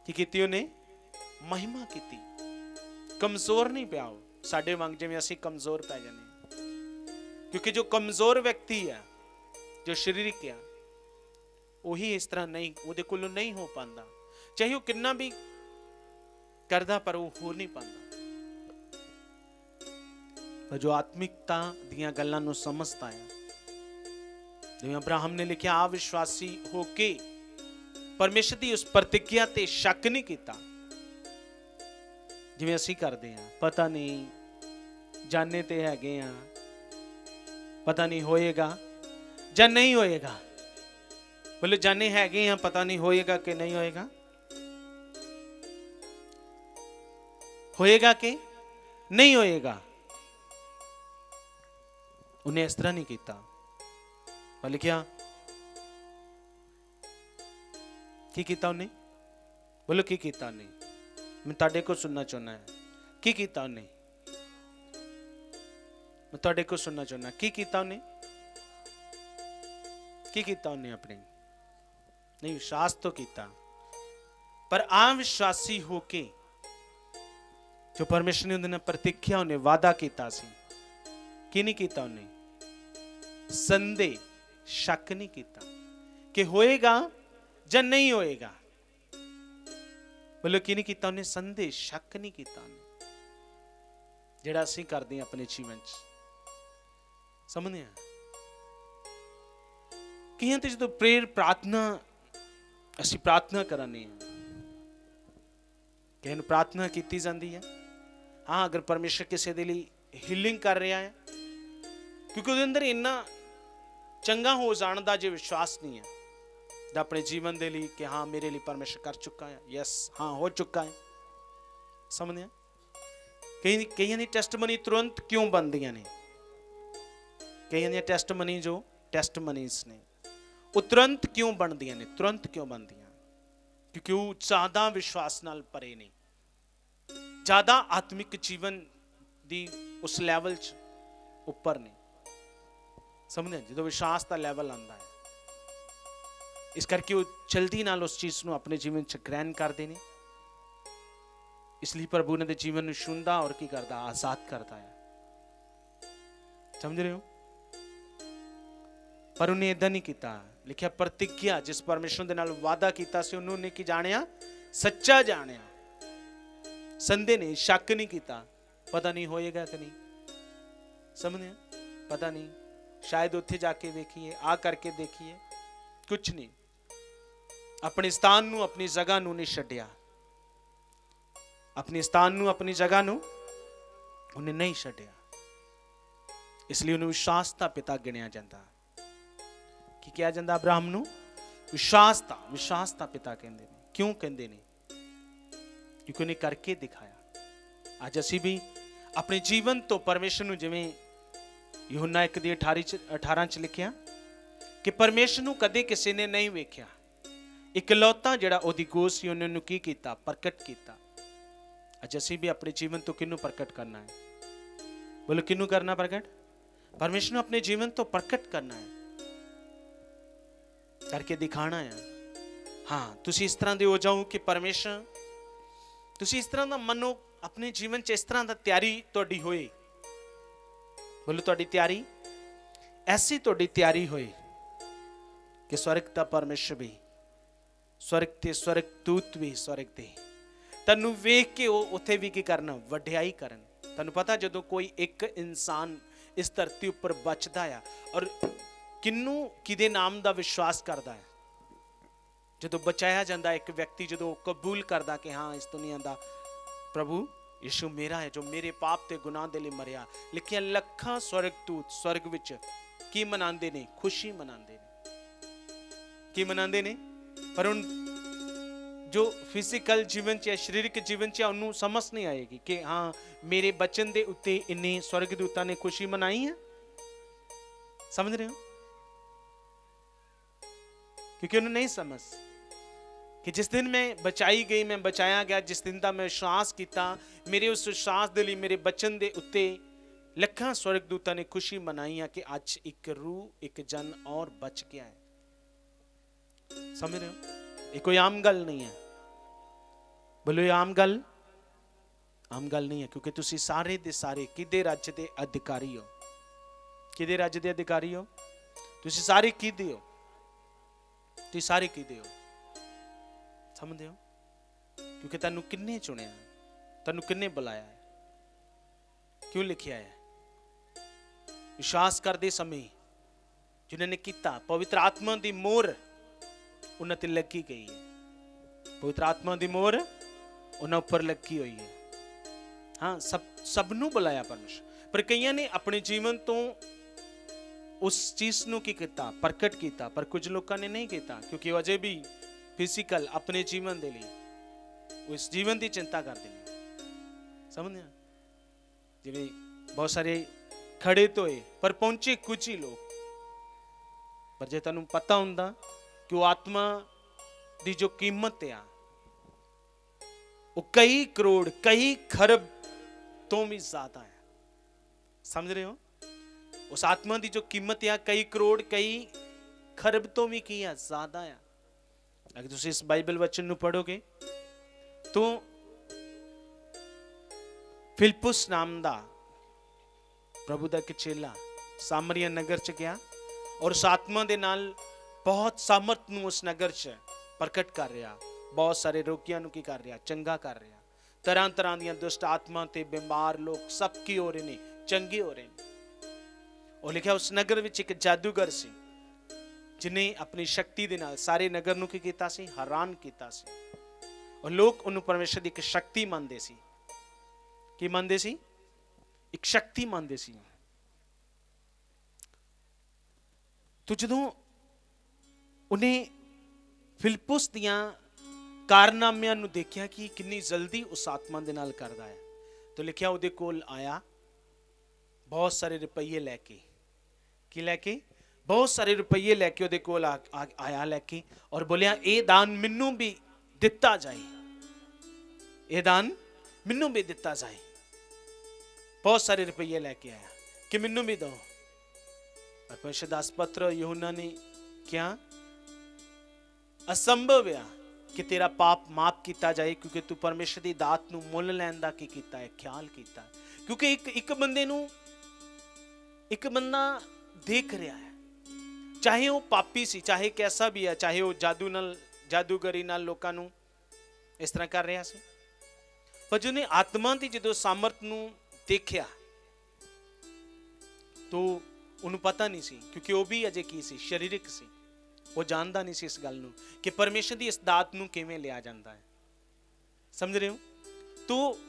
ਕੀ ਕੀਤੀ ਉਹਨੇ ਮਹਿਮਾ ਕੀਤੀ ਕਮਜ਼ੋਰ ਨਹੀਂ ਪਿਆ ਉਹ ਸਾਡੇ ਵਾਂਗ ਜਿਵੇਂ ਅਸੀਂ ਕਮਜ਼ੋਰ ਪੈ ਜਾਂਦੇ ਹਾਂ ਕਿਉਂਕਿ ਜੋ ਕਮਜ਼ੋਰ ਵਿਅਕਤੀ ਹੈ ਜੋ ਸਰੀਰਿਕ ਹੈ ਉਹੀ ਇਸ ਤਰ੍ਹਾਂ ਨਹੀਂ ਉਹਦੇ ਕੋਲੋਂ ਨਹੀਂ ਹੋ ਪਾਉਂਦਾ ਚਾਹੇ ਉਹ ਕਿੰਨਾ ਵੀ ਕਰਦਾ ਪਰ ਉਹ ਹੋ ਨਹੀਂ ਪਾਉਂਦਾ ਪਰ ਜੋ ਆਤਮਿਕਤਾ ਦੀਆਂ ਗੱਲਾਂ ਨੂੰ ਸਮਝਦਾ ਹੈ ਜਿਵੇਂ ਅਬਰਾਹਮ ਨੇ ਲਿਖਿਆ ਆ ਵਿਸ਼ਵਾਸੀ ਹੋ ਕੇ ਪਰਮੇਸ਼ਰ ਦੀ ਉਸ ਪ੍ਰਤੀਗਿਆ ਤੇ ਸ਼ੱਕ ਨਹੀਂ ਕੀਤਾ ਜਿਵੇਂ ਅਸੀਂ ਕਰਦੇ ਹਾਂ ਪਤਾ ਨਹੀਂ ਜਾਣੇ ਤੇ ਹੈਗੇ ਆ ਪਤਾ ਨਹੀਂ ਹੋਏਗਾ ਜਾਂ ਨਹੀਂ ਹੋਏਗਾ ਬੋਲੇ ਜਾਣੇ ਹੈਗੇ ਆ ਪਤਾ ਨਹੀਂ ਹੋਏਗਾ ਕਿ ਨਹੀਂ ਹੋਏਗਾ ਹੋਏਗਾ ਕਿ ਨਹੀਂ ਹੋਏਗਾ ਉਹਨੇ ਇਸ ਤਰ੍ਹਾਂ ਨਹੀਂ ਕੀਤਾ ਪਰ ਲਿਖਿਆ ਕੀ ਕੀਤਾ ਉਹਨੇ ਬੋਲੋ ਕੀ ਕੀਤਾ ਉਹਨੇ ਮੈਂ ਤੁਹਾਡੇ ਕੋਲ ਸੁਣਨਾ ਚਾਹੁੰਦਾ ਹਾਂ ਕੀ ਕੀਤਾ ਉਹਨੇ ਮੈਂ ਤੁਹਾਡੇ ਕੋਲ ਸੁਣਨਾ ਚਾਹੁੰਦਾ ਕੀ ਕੀਤਾ ਉਹਨੇ ਕੀ ਕੀਤਾ ਉਹਨੇ ਆਪਣੇ ਨਹੀਂ ਵਿਸ਼ਵਾਸ ਤੋਂ ਕੀਤਾ ਪਰ ਆ ਵਿਸ਼ਵਾਸੀ ਹੋ ਕੇ ਜੋ ਪਰਮੇਸ਼ਰ ਨੇ ਉਹਦੇ ਨਾਲ ਪ੍ਰਤੀਖਿਆ ਉਹਨੇ ਵਾਅਦਾ ਕੀਤਾ ਸੀ ਕੀ ਸ਼ੱਕ ਨਹੀਂ ਕੀਤਾ ਕਿ ਹੋਏਗਾ ਜਾਂ ਨਹੀਂ ਹੋਏਗਾ। ਮਤਲਬ ਕੀ ਨਹੀਂ ਕੀਤਾ ਉਹਨੇ? ਸੰਦੇਹ ਸ਼ੱਕ ਨਹੀਂ ਕੀਤਾ ਉਹਨੇ। ਜਿਹੜਾ ਅਸੀਂ ਕਰਦੇ ਹਾਂ ਆਪਣੇ ਜੀਵਨ 'ਚ। ਸਮਝਦੇ ਆ ਕਈਆਂ ਤੇ ਜਦੋਂ ਪ੍ਰੇਰ ਪ੍ਰਾਰਥਨਾ, ਅਸੀਂ ਪ੍ਰਾਰਥਨਾ ਕਰਾਂਗੇ ਕਿਸੇ ਨੂੰ ਪ੍ਰਾਰਥਨਾ ਕੀਤੀ ਜਾਂਦੀ ਹੈ। ਹਾਂ, ਅਗਰ ਪਰਮੇਸ਼ਰ ਕਿਸੇ ਦੇ ਲਈ ਹੀਲਿੰਗ ਕਰ ਰਿਹਾ ਹੈ, ਕਿਉਂਕਿ ਉਹਦੇ ਅੰਦਰ ਇੰਨਾ ਚੰਗਾ ਹੋ ਜਾਣ ਦਾ ਜੇ ਵਿਸ਼ਵਾਸ ਨਹੀਂ ਹੈ, ਤਾਂ ਆਪਣੇ ਜੀਵਨ ਦੇ ਲਈ ਕਿ ਹਾਂ, ਮੇਰੇ ਲਈ ਪਰਮੇਸ਼ਰ ਕਰ ਚੁੱਕਾ ਹੈ। ਯੈਸ ਹਾਂ, ਹੋ ਚੁੱਕਾ ਹੈ। ਸਮਝਦੇ ਆ ਕਈ ਕਈਆਂ ਦੀ ਟੈਸਟਮਨੀ ਤੁਰੰਤ ਕਿਉਂ ਬਣਦੀਆਂ ਨੇ? ਕਈਆਂ ਦੀਆਂ ਟੈਸਟਮਨੀ ਜੋ ਟੈਸਟਮਨੀਜ਼ ਨੇ, ਉਹ ਤੁਰੰਤ ਕਿਉਂ ਬਣਦੀਆਂ ਨੇ? ਤੁਰੰਤ ਕਿਉਂ ਬਣਦੀਆਂ? ਕਿਉਂਕਿ ਉਹ ਜ਼ਿਆਦਾ ਵਿਸ਼ਵਾਸ ਨਾਲ ਭਰੇ ਨੇ। ਜ਼ਿਆਦਾ ਆਤਮਿਕ ਜੀਵਨ ਦੀ ਉਸ ਲੈਵਲ 'ਚ ਉੱਪਰ ਨੇ। ਸਮਝਦੇ ਜਦੋਂ ਵਿਸ਼ਵਾਸ ਦਾ ਲੈਵਲ ਆਂਦਾ ਹੈ। ਇਸ ਕਰਕੇ ਉਹ ਜਲਦੀ ਨਾਲ ਉਸ ਚੀਜ਼ ਨੂੰ ਆਪਣੇ ਜੀਵਨ 'ਚ ਗ੍ਰਹਿਣ ਕਰਦੇ ਨੇ। ਇਸ ਲਈ ਪ੍ਰਭੂ ਨੇ ਦੇ ਜੀਵਨ ਨੂੰ ਸ਼ੁੰਦਾ ਔਰ ਕੀ ਕਰਦਾ? ਆਜ਼ਾਦ ਕਰਦਾ ਹੈ। ਸਮਝ ਰਹੇ ਹੋ? ਪਰ ਉਹਨੇ ਇਦਾਂ ਨਹੀਂ ਕੀਤਾ। ਲਿਖਿਆ, ਪ੍ਰਤੀਗਿਆ ਜਿਸ ਪਰਮੇਸ਼ਰ ਦੇ ਨਾਲ ਵਾਅਦਾ ਕੀਤਾ ਸੀ, ਉਹਨੂੰ ਨੇ ਕੀ ਜਾਣਿਆ? ਸੱਚਾ ਜਾਣਿਆ। ਸੰਦੇ ਨੇ ਸ਼ੱਕ ਨਹੀਂ ਕੀਤਾ। ਪਤਾ ਨਹੀਂ ਹੋਏਗਾ ਕਿ ਨਹੀਂ। ਸਮਝਿਆ ਪਤਾ ਨਹੀਂ। ਸ਼ਾਇਦ ਉੱਥੇ ਜਾ ਕੇ ਵੇਖੀਏ ਆ ਕਰਕੇ ਦੇਖੀਏ ਕੁਝ ਨਹੀਂ ਆਪਣੇ ਸਥਾਨ ਨੂੰ ਆਪਣੀ ਜਗ੍ਹਾ ਨੂੰ ਨਹੀਂ ਛੱਡਿਆ ਆਪਣੀ ਸਥਾਨ ਨੂੰ ਆਪਣੀ ਜਗ੍ਹਾ ਨੂੰ ਉਹਨੇ ਨਹੀਂ ਛੱਡਿਆ ਇਸ ਲਈ ਉਹਨੂੰ ਵਿਸ਼ਵਾਸ ਦਾ ਪਿਤਾ ਗਿਣਿਆ ਜਾਂਦਾ ਕੀ ਕਿਹਾ ਜਾਂਦਾ ਅਬਰਾਹਮ ਨੂੰ ਵਿਸ਼ਵਾਸ ਦਾ ਵਿਸ਼ਵਾਸ ਦਾ ਪਿਤਾ ਕਹਿੰਦੇ ਨੇ ਕਿਉਂ ਕਹਿੰਦੇ ਨੇ ਕਿਉਂਕਿ ਉਹਨੇ ਕਰਕੇ ਦਿਖਾਇਆ ਅੱਜ ਅਸੀਂ ਵੀ ਆਪਣੇ ਜੀਵਨ ਤੋਂ ਪਰਮੇਸ਼ਰ ਨੂੰ ਜਿਵੇਂ ਯੋਹਨਾ 1 ਦੀ 18 ਚ 18 ਚ ਲਿਖਿਆ, ਕਿ ਪਰਮੇਸ਼ਰ ਨੂੰ ਕਦੇ ਕਿਸੇ ਨੇ ਨਹੀਂ ਵੇਖਿਆ। ਇਕਲੌਤਾ ਜਿਹੜਾ ਉਹਦੀ ਗੋਦ ਸੀ, ਉਹਨੇ ਉਹਨੂੰ ਕੀ ਕੀਤਾ? ਪ੍ਰਗਟ ਕੀਤਾ। ਅੱਜ ਅਸੀਂ ਵੀ ਆਪਣੇ ਜੀਵਨ ਤੋਂ ਕਿਹਨੂੰ ਪ੍ਰਗਟ ਕਰਨਾ ਹੈ? ਬੋਲੋ, ਕਿਹਨੂੰ ਕਰਨਾ ਪ੍ਰਗਟ? ਪਰਮੇਸ਼ਰ ਨੂੰ ਆਪਣੇ ਜੀਵਨ ਤੋਂ ਪ੍ਰਗਟ ਕਰਨਾ ਹੈ। ਕਰਕੇ ਦਿਖਾਣਾ ਹੈ। ਹਾਂ, ਤੁਸੀਂ ਇਸ ਤਰ੍ਹਾਂ ਦੇ ਹੋ ਜਾਓ ਕਿ ਪਰਮੇਸ਼ਰ, ਤੁਸੀਂ ਇਸ ਤਰ੍ਹਾਂ ਦਾ ਮੰਨੋ, ਆਪਣੇ ਜੀਵਨ 'ਚ ਇਸ ਤਰ੍ਹਾਂ ਦਾ ਤਿਆਰੀ ਤੁਹਾਡੀ ਹੋਏ। ਬੋਲੋ, ਤੁਹਾਡੀ ਤਿਆਰੀ? ਐਸੀ ਤੁਹਾਡੀ ਤਿਆਰੀ ਹੋਈ ਕਿ ਸਵਰਗ ਦਾ ਪਰਮੇਸ਼ਰ ਵੀ, ਸਵਰਗ ਤੇ ਸਵਰਗ ਦੂਤ ਵੀ ਸਵਰਗ ਦੇ। ਤੈਨੂੰ ਵੇਖ ਕੇ ਉਹ ਉੱਥੇ ਵੀ ਕੀ ਕਰਨ, ਵਡਿਆਈ ਕਰਨ। ਤੁਹਾਨੂੰ ਪਤਾ ਜਦੋਂ ਕੋਈ ਇੱਕ ਇਨਸਾਨ ਇਸ ਧਰਤੀ ਉੱਪਰ ਬਚਦਾ ਆ ਔਰ ਕਿੰਨੂੰ, ਕਿਹਦੇ ਨਾਮ ਦਾ ਵਿਸ਼ਵਾਸ ਕਰਦਾ ਹੈ ਜਦੋਂ ਬਚਾਇਆ ਜਾਂਦਾ ਇੱਕ ਵਿਅਕਤੀ, ਜਦੋਂ ਕਬੂਲ ਕਰਦਾ ਕਿ ਹਾਂ, ਇਸ ਦੁਨੀਆ ਦਾ ਪ੍ਰਭੂ ਯਿਸੂ ਮੇਰਾ ਹੈ, ਜੋ ਮੇਰੇ ਪਾਪ ਤੇ ਗੁਨਾਹ ਦੇ ਲਈ ਮਰਿਆ। ਲਿਖਿਆ ਲੱਖਾਂ ਸਵਰਗਦੂਤ ਸਵਰਗ ਵਿੱਚ ਕੀ ਮਨਾਉਂਦੇ ਨੇ? ਖੁਸ਼ੀ ਮਨਾਉਂਦੇ ਨੇ। ਕੀ ਮਨਾਉਂਦੇ ਨੇ? ਪਰ ਉਹ ਜੋ ਫਿਜ਼ੀਕਲ ਜੀਵਨ ਚ ਹੈ, ਸਰੀਰਕ ਜੀਵਨ ਚ ਉਹਨੂੰ ਸਮਝ ਨਹੀਂ ਆਏਗੀ ਕਿ ਹਾਂ, ਮੇਰੇ ਬਚਨ ਦੇ ਉੱਤੇ ਇੰਨੇ ਸਵਰਗਦੂਤਾਂ ਨੇ ਖੁਸ਼ੀ ਮਨਾਈ ਹੈ। ਸਮਝ ਰਹੇ ਹੋ? ਕਿਉਂਕਿ ਉਹਨੂੰ ਨਹੀਂ ਸਮਝ। ਕਿ ਜਿਸ ਦਿਨ ਮੈਂ ਬਚਾਈ ਗਈ ਮੈਂ ਬਚਾਇਆ ਗਿਆ ਜਿਸ ਦਿਨ ਦਾ ਮੈਂ ਵਿਸ਼ਵਾਸ ਕੀਤਾ ਮੇਰੇ ਉਸ ਵਿਸ਼ਵਾਸ ਦੇ ਲਈ ਮੇਰੇ ਬਚਨ ਦੇ ਉੱਤੇ ਲੱਖਾਂ ਸਵਰਗ ਦੂਤਾਂ ਨੇ ਖੁਸ਼ੀ ਮਨਾਈ ਹੈ ਕਿ ਅੱਜ ਇੱਕ ਰੂਹ ਇੱਕ ਜਨ ਔਰ ਬਚ ਗਿਆ ਹੈ ਸਮਝ ਰਹੇ ਹੋ ਇਹ ਕੋਈ ਆਮ ਗੱਲ ਨਹੀਂ ਹੈ ਬੋਲੋ ਇਹ ਆਮ ਗੱਲ ਆਮ ਗੱਲ ਨਹੀਂ ਹੈ ਕਿਉਂਕਿ ਤੁਸੀਂ ਸਾਰੇ ਦੇ ਸਾਰੇ ਕਿਹਦੇ ਰਾਜ ਦੇ ਅਧਿਕਾਰੀ ਹੋ ਕਿਹਦੇ ਰਾਜ ਦੇ ਅਧਿਕਾਰੀ ਹੋ ਤੁਸੀਂ ਸਾਰੇ ਕਿਹਦੇ ਹੋ ਤੁਸੀਂ ਸਾਰੇ ਕਿਹਦੇ ਹੋ ਸਮਝਦੇ ਹੋ ਕਿਉਂਕਿ ਤੈਨੂੰ ਕਿੰਨੇ ਚੁਣਿਆ ਤੈਨੂੰ ਕਿੰਨੇ ਬੁਲਾਇਆ ਹੈ ਕਿਉਂ ਲਿਖਿਆ ਹੈ ਵਿਸ਼ਵਾਸ ਕਰਦੇ ਸਮੇਂ ਜਿਨ੍ਹਾਂ ਨੇ ਕੀਤਾ ਪਵਿੱਤਰ ਆਤਮਾ ਦੀ ਮੋਹਰ ਉਹਨਾਂ ਤੇ ਲੱਗੀ ਗਈ ਹੈ ਪਵਿੱਤਰ ਆਤਮਾ ਦੀ ਮੋਹਰ ਉਹਨਾਂ ਉੱਪਰ ਲੱਗੀ ਹੋਈ ਹੈ ਹਾਂ ਸਭ ਸਭ ਨੂੰ ਬੁਲਾਇਆ ਪਰਮੇਸ਼ਰ ਪਰ ਕਈਆਂ ਨੇ ਆਪਣੇ ਜੀਵਨ ਤੋਂ ਉਸ ਚੀਜ਼ ਨੂੰ ਕੀ ਕੀਤਾ ਪ੍ਰਗਟ ਕੀਤਾ ਪਰ ਕੁਝ ਲੋਕਾਂ ਨੇ ਨਹੀਂ ਕੀਤਾ ਕਿਉਂਕਿ ਉਹ ਅਜੇ ਵੀ ਫਿਜ਼ੀਕਲ ਆਪਣੇ ਜੀਵਨ ਦੇ ਲਈ ਉਸ ਜੀਵਨ ਦੀ ਚਿੰਤਾ ਕਰਦੇ ਨੇ ਸਮਝਦੇ ਆ ਜਿਵੇਂ ਬਹੁਤ ਸਾਰੇ ਖੜੇ ਤੋਏ ਪਰ ਪਹੁੰਚੇ ਕੁਝ ਹੀ ਲੋਕ ਪਰ ਜੇ ਤੁਹਾਨੂੰ ਪਤਾ ਹੁੰਦਾ ਕਿ ਉਹ ਆਤਮਾ ਦੀ ਜੋ ਕੀਮਤ ਆ ਉਹ ਕਈ ਕਰੋੜ ਕਈ ਖਰਬ ਤੋਂ ਵੀ ਜ਼ਿਆਦਾ ਹੈ ਸਮਝ ਰਹੇ ਹੋ ਉਸ ਆਤਮਾ ਦੀ ਜੋ ਕੀਮਤ ਆ ਕਈ ਕਰੋੜ ਕਈ ਖਰਬ ਤੋਂ ਵੀ ਕੀ ਆ ਜ਼ਿਆਦਾ ਆ ਅਗਰ ਤੁਸੀਂ ਇਸ ਬਾਈਬਲ ਵਚਨ ਨੂੰ ਪੜੋਗੇ ਤਾਂ ਫਿਲਪਸ ਨਾਮ ਦਾ ਪ੍ਰਭੂ ਦਾ ਇੱਕ ਚੇਲਾ ਸਾਮਰੀਆ ਨਗਰ ਚ ਗਿਆ ਔਰ ਉਸ ਆਤਮਾ ਦੇ ਨਾਲ ਬਹੁਤ ਸਮਰਥ ਨੂੰ ਉਸ ਨਗਰ ਚ ਪ੍ਰਗਟ ਕਰ ਰਿਹਾ। ਬਹੁਤ ਸਾਰੇ ਰੋਗੀਆਂ ਨੂੰ ਕੀ ਕਰ ਰਿਹਾ? ਚੰਗਾ ਕਰ ਰਿਹਾ। ਤਰ੍ਹਾਂ ਤਰ੍ਹਾਂ ਦੀਆਂ ਦੁਸ਼ਟ ਆਤਮਾ ਤੇ ਬਿਮਾਰ ਲੋਕ ਸਭ ਕੀ ਹੋ ਰਹੇ ਨੇ? ਚੰਗੇ ਹੋ ਰਹੇ ਨੇ। ਉਹ ਲਿਖਿਆ ਉਸ ਨਗਰ ਵਿੱਚ ਇੱਕ ਜਾਦੂਗਰ ਸੀ। ਜਿਨੇ ਆਪਣੀ ਸ਼ਕਤੀ ਦੇ ਨਾਲ ਸਾਰੇ ਨਗਰ ਨੂੰ ਕੀ ਕੀਤਾ ਸੀ? ਹੈਰਾਨ ਕੀਤਾ ਸੀ। ਔਰ ਲੋਕ ਉਹਨੂੰ ਪਰਮੇਸ਼ਰ ਦੀ ਇੱਕ ਸ਼ਕਤੀ ਮੰਨਦੇ ਸੀ। ਕੀ ਮੰਨਦੇ ਸੀ? ਇੱਕ ਸ਼ਕਤੀ ਮੰਨਦੇ ਸੀ। ਤੋ ਜਦੋਂ ਉਹਨੇ ਫਿਲਪੁਸ ਦੀਆਂ ਕਾਰਨਾਮਿਆਂ ਨੂੰ ਦੇਖਿਆ ਕਿ ਕਿੰਨੀ ਜਲਦੀ ਉਸ ਆਤਮਾ ਦੇ ਨਾਲ ਕਰਦਾ ਹੈ, ਤੋ ਲਿਖਿਆ ਉਹਦੇ ਕੋਲ ਆਇਆ, ਬਹੁਤ ਸਾਰੇ ਰੁਪਈਏ ਲੈ ਕੇ। ਕੀ ਲੈ ਕੇ? ਬਹੁਤ ਸਾਰੇ ਰੁਪਈਏ ਲੈ ਕੇ ਉਹਦੇ ਕੋਲ ਆ- ਆ- ਆਇਆ ਲੈ ਕੇ ਔਰ ਬੋਲਿਆ ਇਹ ਦਾਨ ਮੈਨੂੰ ਵੀ ਦਿੱਤਾ ਜਾਏ ਇਹ ਦਾਨ ਮੈਨੂੰ ਵੀ ਦਿੱਤਾ ਜਾਏ ਬਹੁਤ ਸਾਰੇ ਰੁਪਈਏ ਲੈ ਕੇ ਆਇਆ ਕਿ ਮੈਨੂੰ ਵੀ ਦਿਓ ਪਰ ਪਰਮੇਸ਼ਰ ਦਾਸ ਪੱਤਰ ਯਹੂਨਾ ਨੇ ਕਿਹਾ ਅਸੰਭਵ ਆ ਕਿ ਤੇਰਾ ਪਾਪ ਮਾਫ ਕੀਤਾ ਜਾਏ ਕਿਉਂਕਿ ਤੂੰ ਪਰਮੇਸ਼ਰ ਦੀ ਦਾਤ ਨੂੰ ਮੁੱਲ ਲੈਣ ਦਾ ਕੀ ਕੀਤਾ ਹੈ ਖਿਆਲ ਕੀਤਾ ਹੈ। ਕਿਉਂਕਿ ਇੱਕ ਇੱਕ ਬੰਦੇ ਨੂੰ ਇੱਕ ਬੰਦਾ ਦੇਖ ਰਿਹਾ ਹੈ ਚਾਹੇ ਉਹ ਪਾਪੀ ਸੀ, ਚਾਹੇ ਕੈਸਾ ਵੀ ਹੈ ਚਾਹੇ ਉਹ ਜਾਦੂ ਨਾਲ, ਜਾਦੂਗਰੀ ਨਾਲ ਲੋਕਾਂ ਨੂੰ ਇਸ ਤਰ੍ਹਾਂ ਕਰ ਰਿਹਾ ਸੀ। ਪਰ ਜਿਹਨੇ ਆਤਮਾ ਦੀ ਜਦੋਂ ਸਾਮਰਥ ਨੂੰ ਦੇਖਿਆ, ਤੋ ਉਹਨੂੰ ਪਤਾ ਨਹੀਂ ਸੀ, ਕਿਉਂਕਿ ਉਹ ਵੀ ਅਜੇ ਕੀ ਸੀ, ਸਰੀਰਕ ਸੀ। ਉਹ ਜਾਣਦਾ ਨਹੀਂ ਸੀ ਇਸ ਗੱਲ ਨੂੰ ਕਿ ਪਰਮੇਸ਼ਰ ਦੀ ਇਸ ਦਾਤ ਨੂੰ ਕਿਵੇਂ ਲਿਆ ਜਾਂਦਾ ਹੈ। ਸਮਝ ਰਹੇ ਹੋ? ਤੋ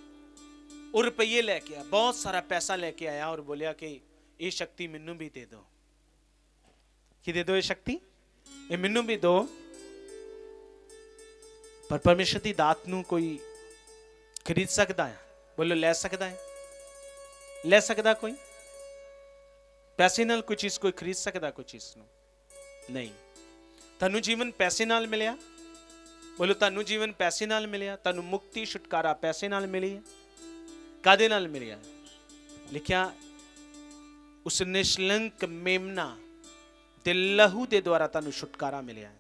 ਉਹ ਰੁਪਈਏ ਲੈ ਕੇ ਆ, ਬਹੁਤ ਸਾਰਾ ਪੈਸਾ ਲੈ ਕੇ ਆਇਆ ਔਰ ਬੋਲਿਆ ਕਿ ਇਹ ਸ਼ਕਤੀ ਮੈਨੂੰ ਵੀ ਦੇ ਦਿਓ। ਕੀ ਦੇ ਦਿਓ ਇਹ ਸ਼ਕਤੀ ਇਹ ਮੈਨੂੰ ਵੀ ਦਿਓ ਪਰ ਪਰਮੇਸ਼ਰ ਦੀ ਦਾਤ ਨੂੰ ਕੋਈ ਖਰੀਦ ਸਕਦਾ ਹੈ ਬੋਲੋ ਲੈ ਸਕਦਾ ਹੈ ਲੈ ਸਕਦਾ ਕੋਈ ਪੈਸੇ ਨਾਲ ਕੋਈ ਚੀਜ਼ ਕੋਈ ਖਰੀਦ ਸਕਦਾ ਕੋਈ ਚੀਜ਼ ਨੂੰ ਨਹੀਂ ਤੁਹਾਨੂੰ ਜੀਵਨ ਪੈਸੇ ਨਾਲ ਮਿਲਿਆ ਬੋਲੋ ਤੁਹਾਨੂੰ ਜੀਵਨ ਪੈਸੇ ਨਾਲ ਮਿਲਿਆ ਤੁਹਾਨੂੰ ਮੁਕਤੀ ਛੁਟਕਾਰਾ ਪੈਸੇ ਨਾਲ ਮਿਲੀ ਹੈ ਕਾਦੇ ਨਾਲ ਮਿਲਿਆ ਲਿਖਿਆ ਉਸ ਨਿਸ਼ਲੰਕ ਮੇਮਨਾ ਤੇ ਲਹੂ ਦੇ ਦੁਆਰਾ ਤੁਹਾਨੂੰ ਛੁਟਕਾਰਾ ਮਿਲਿਆ ਹੈ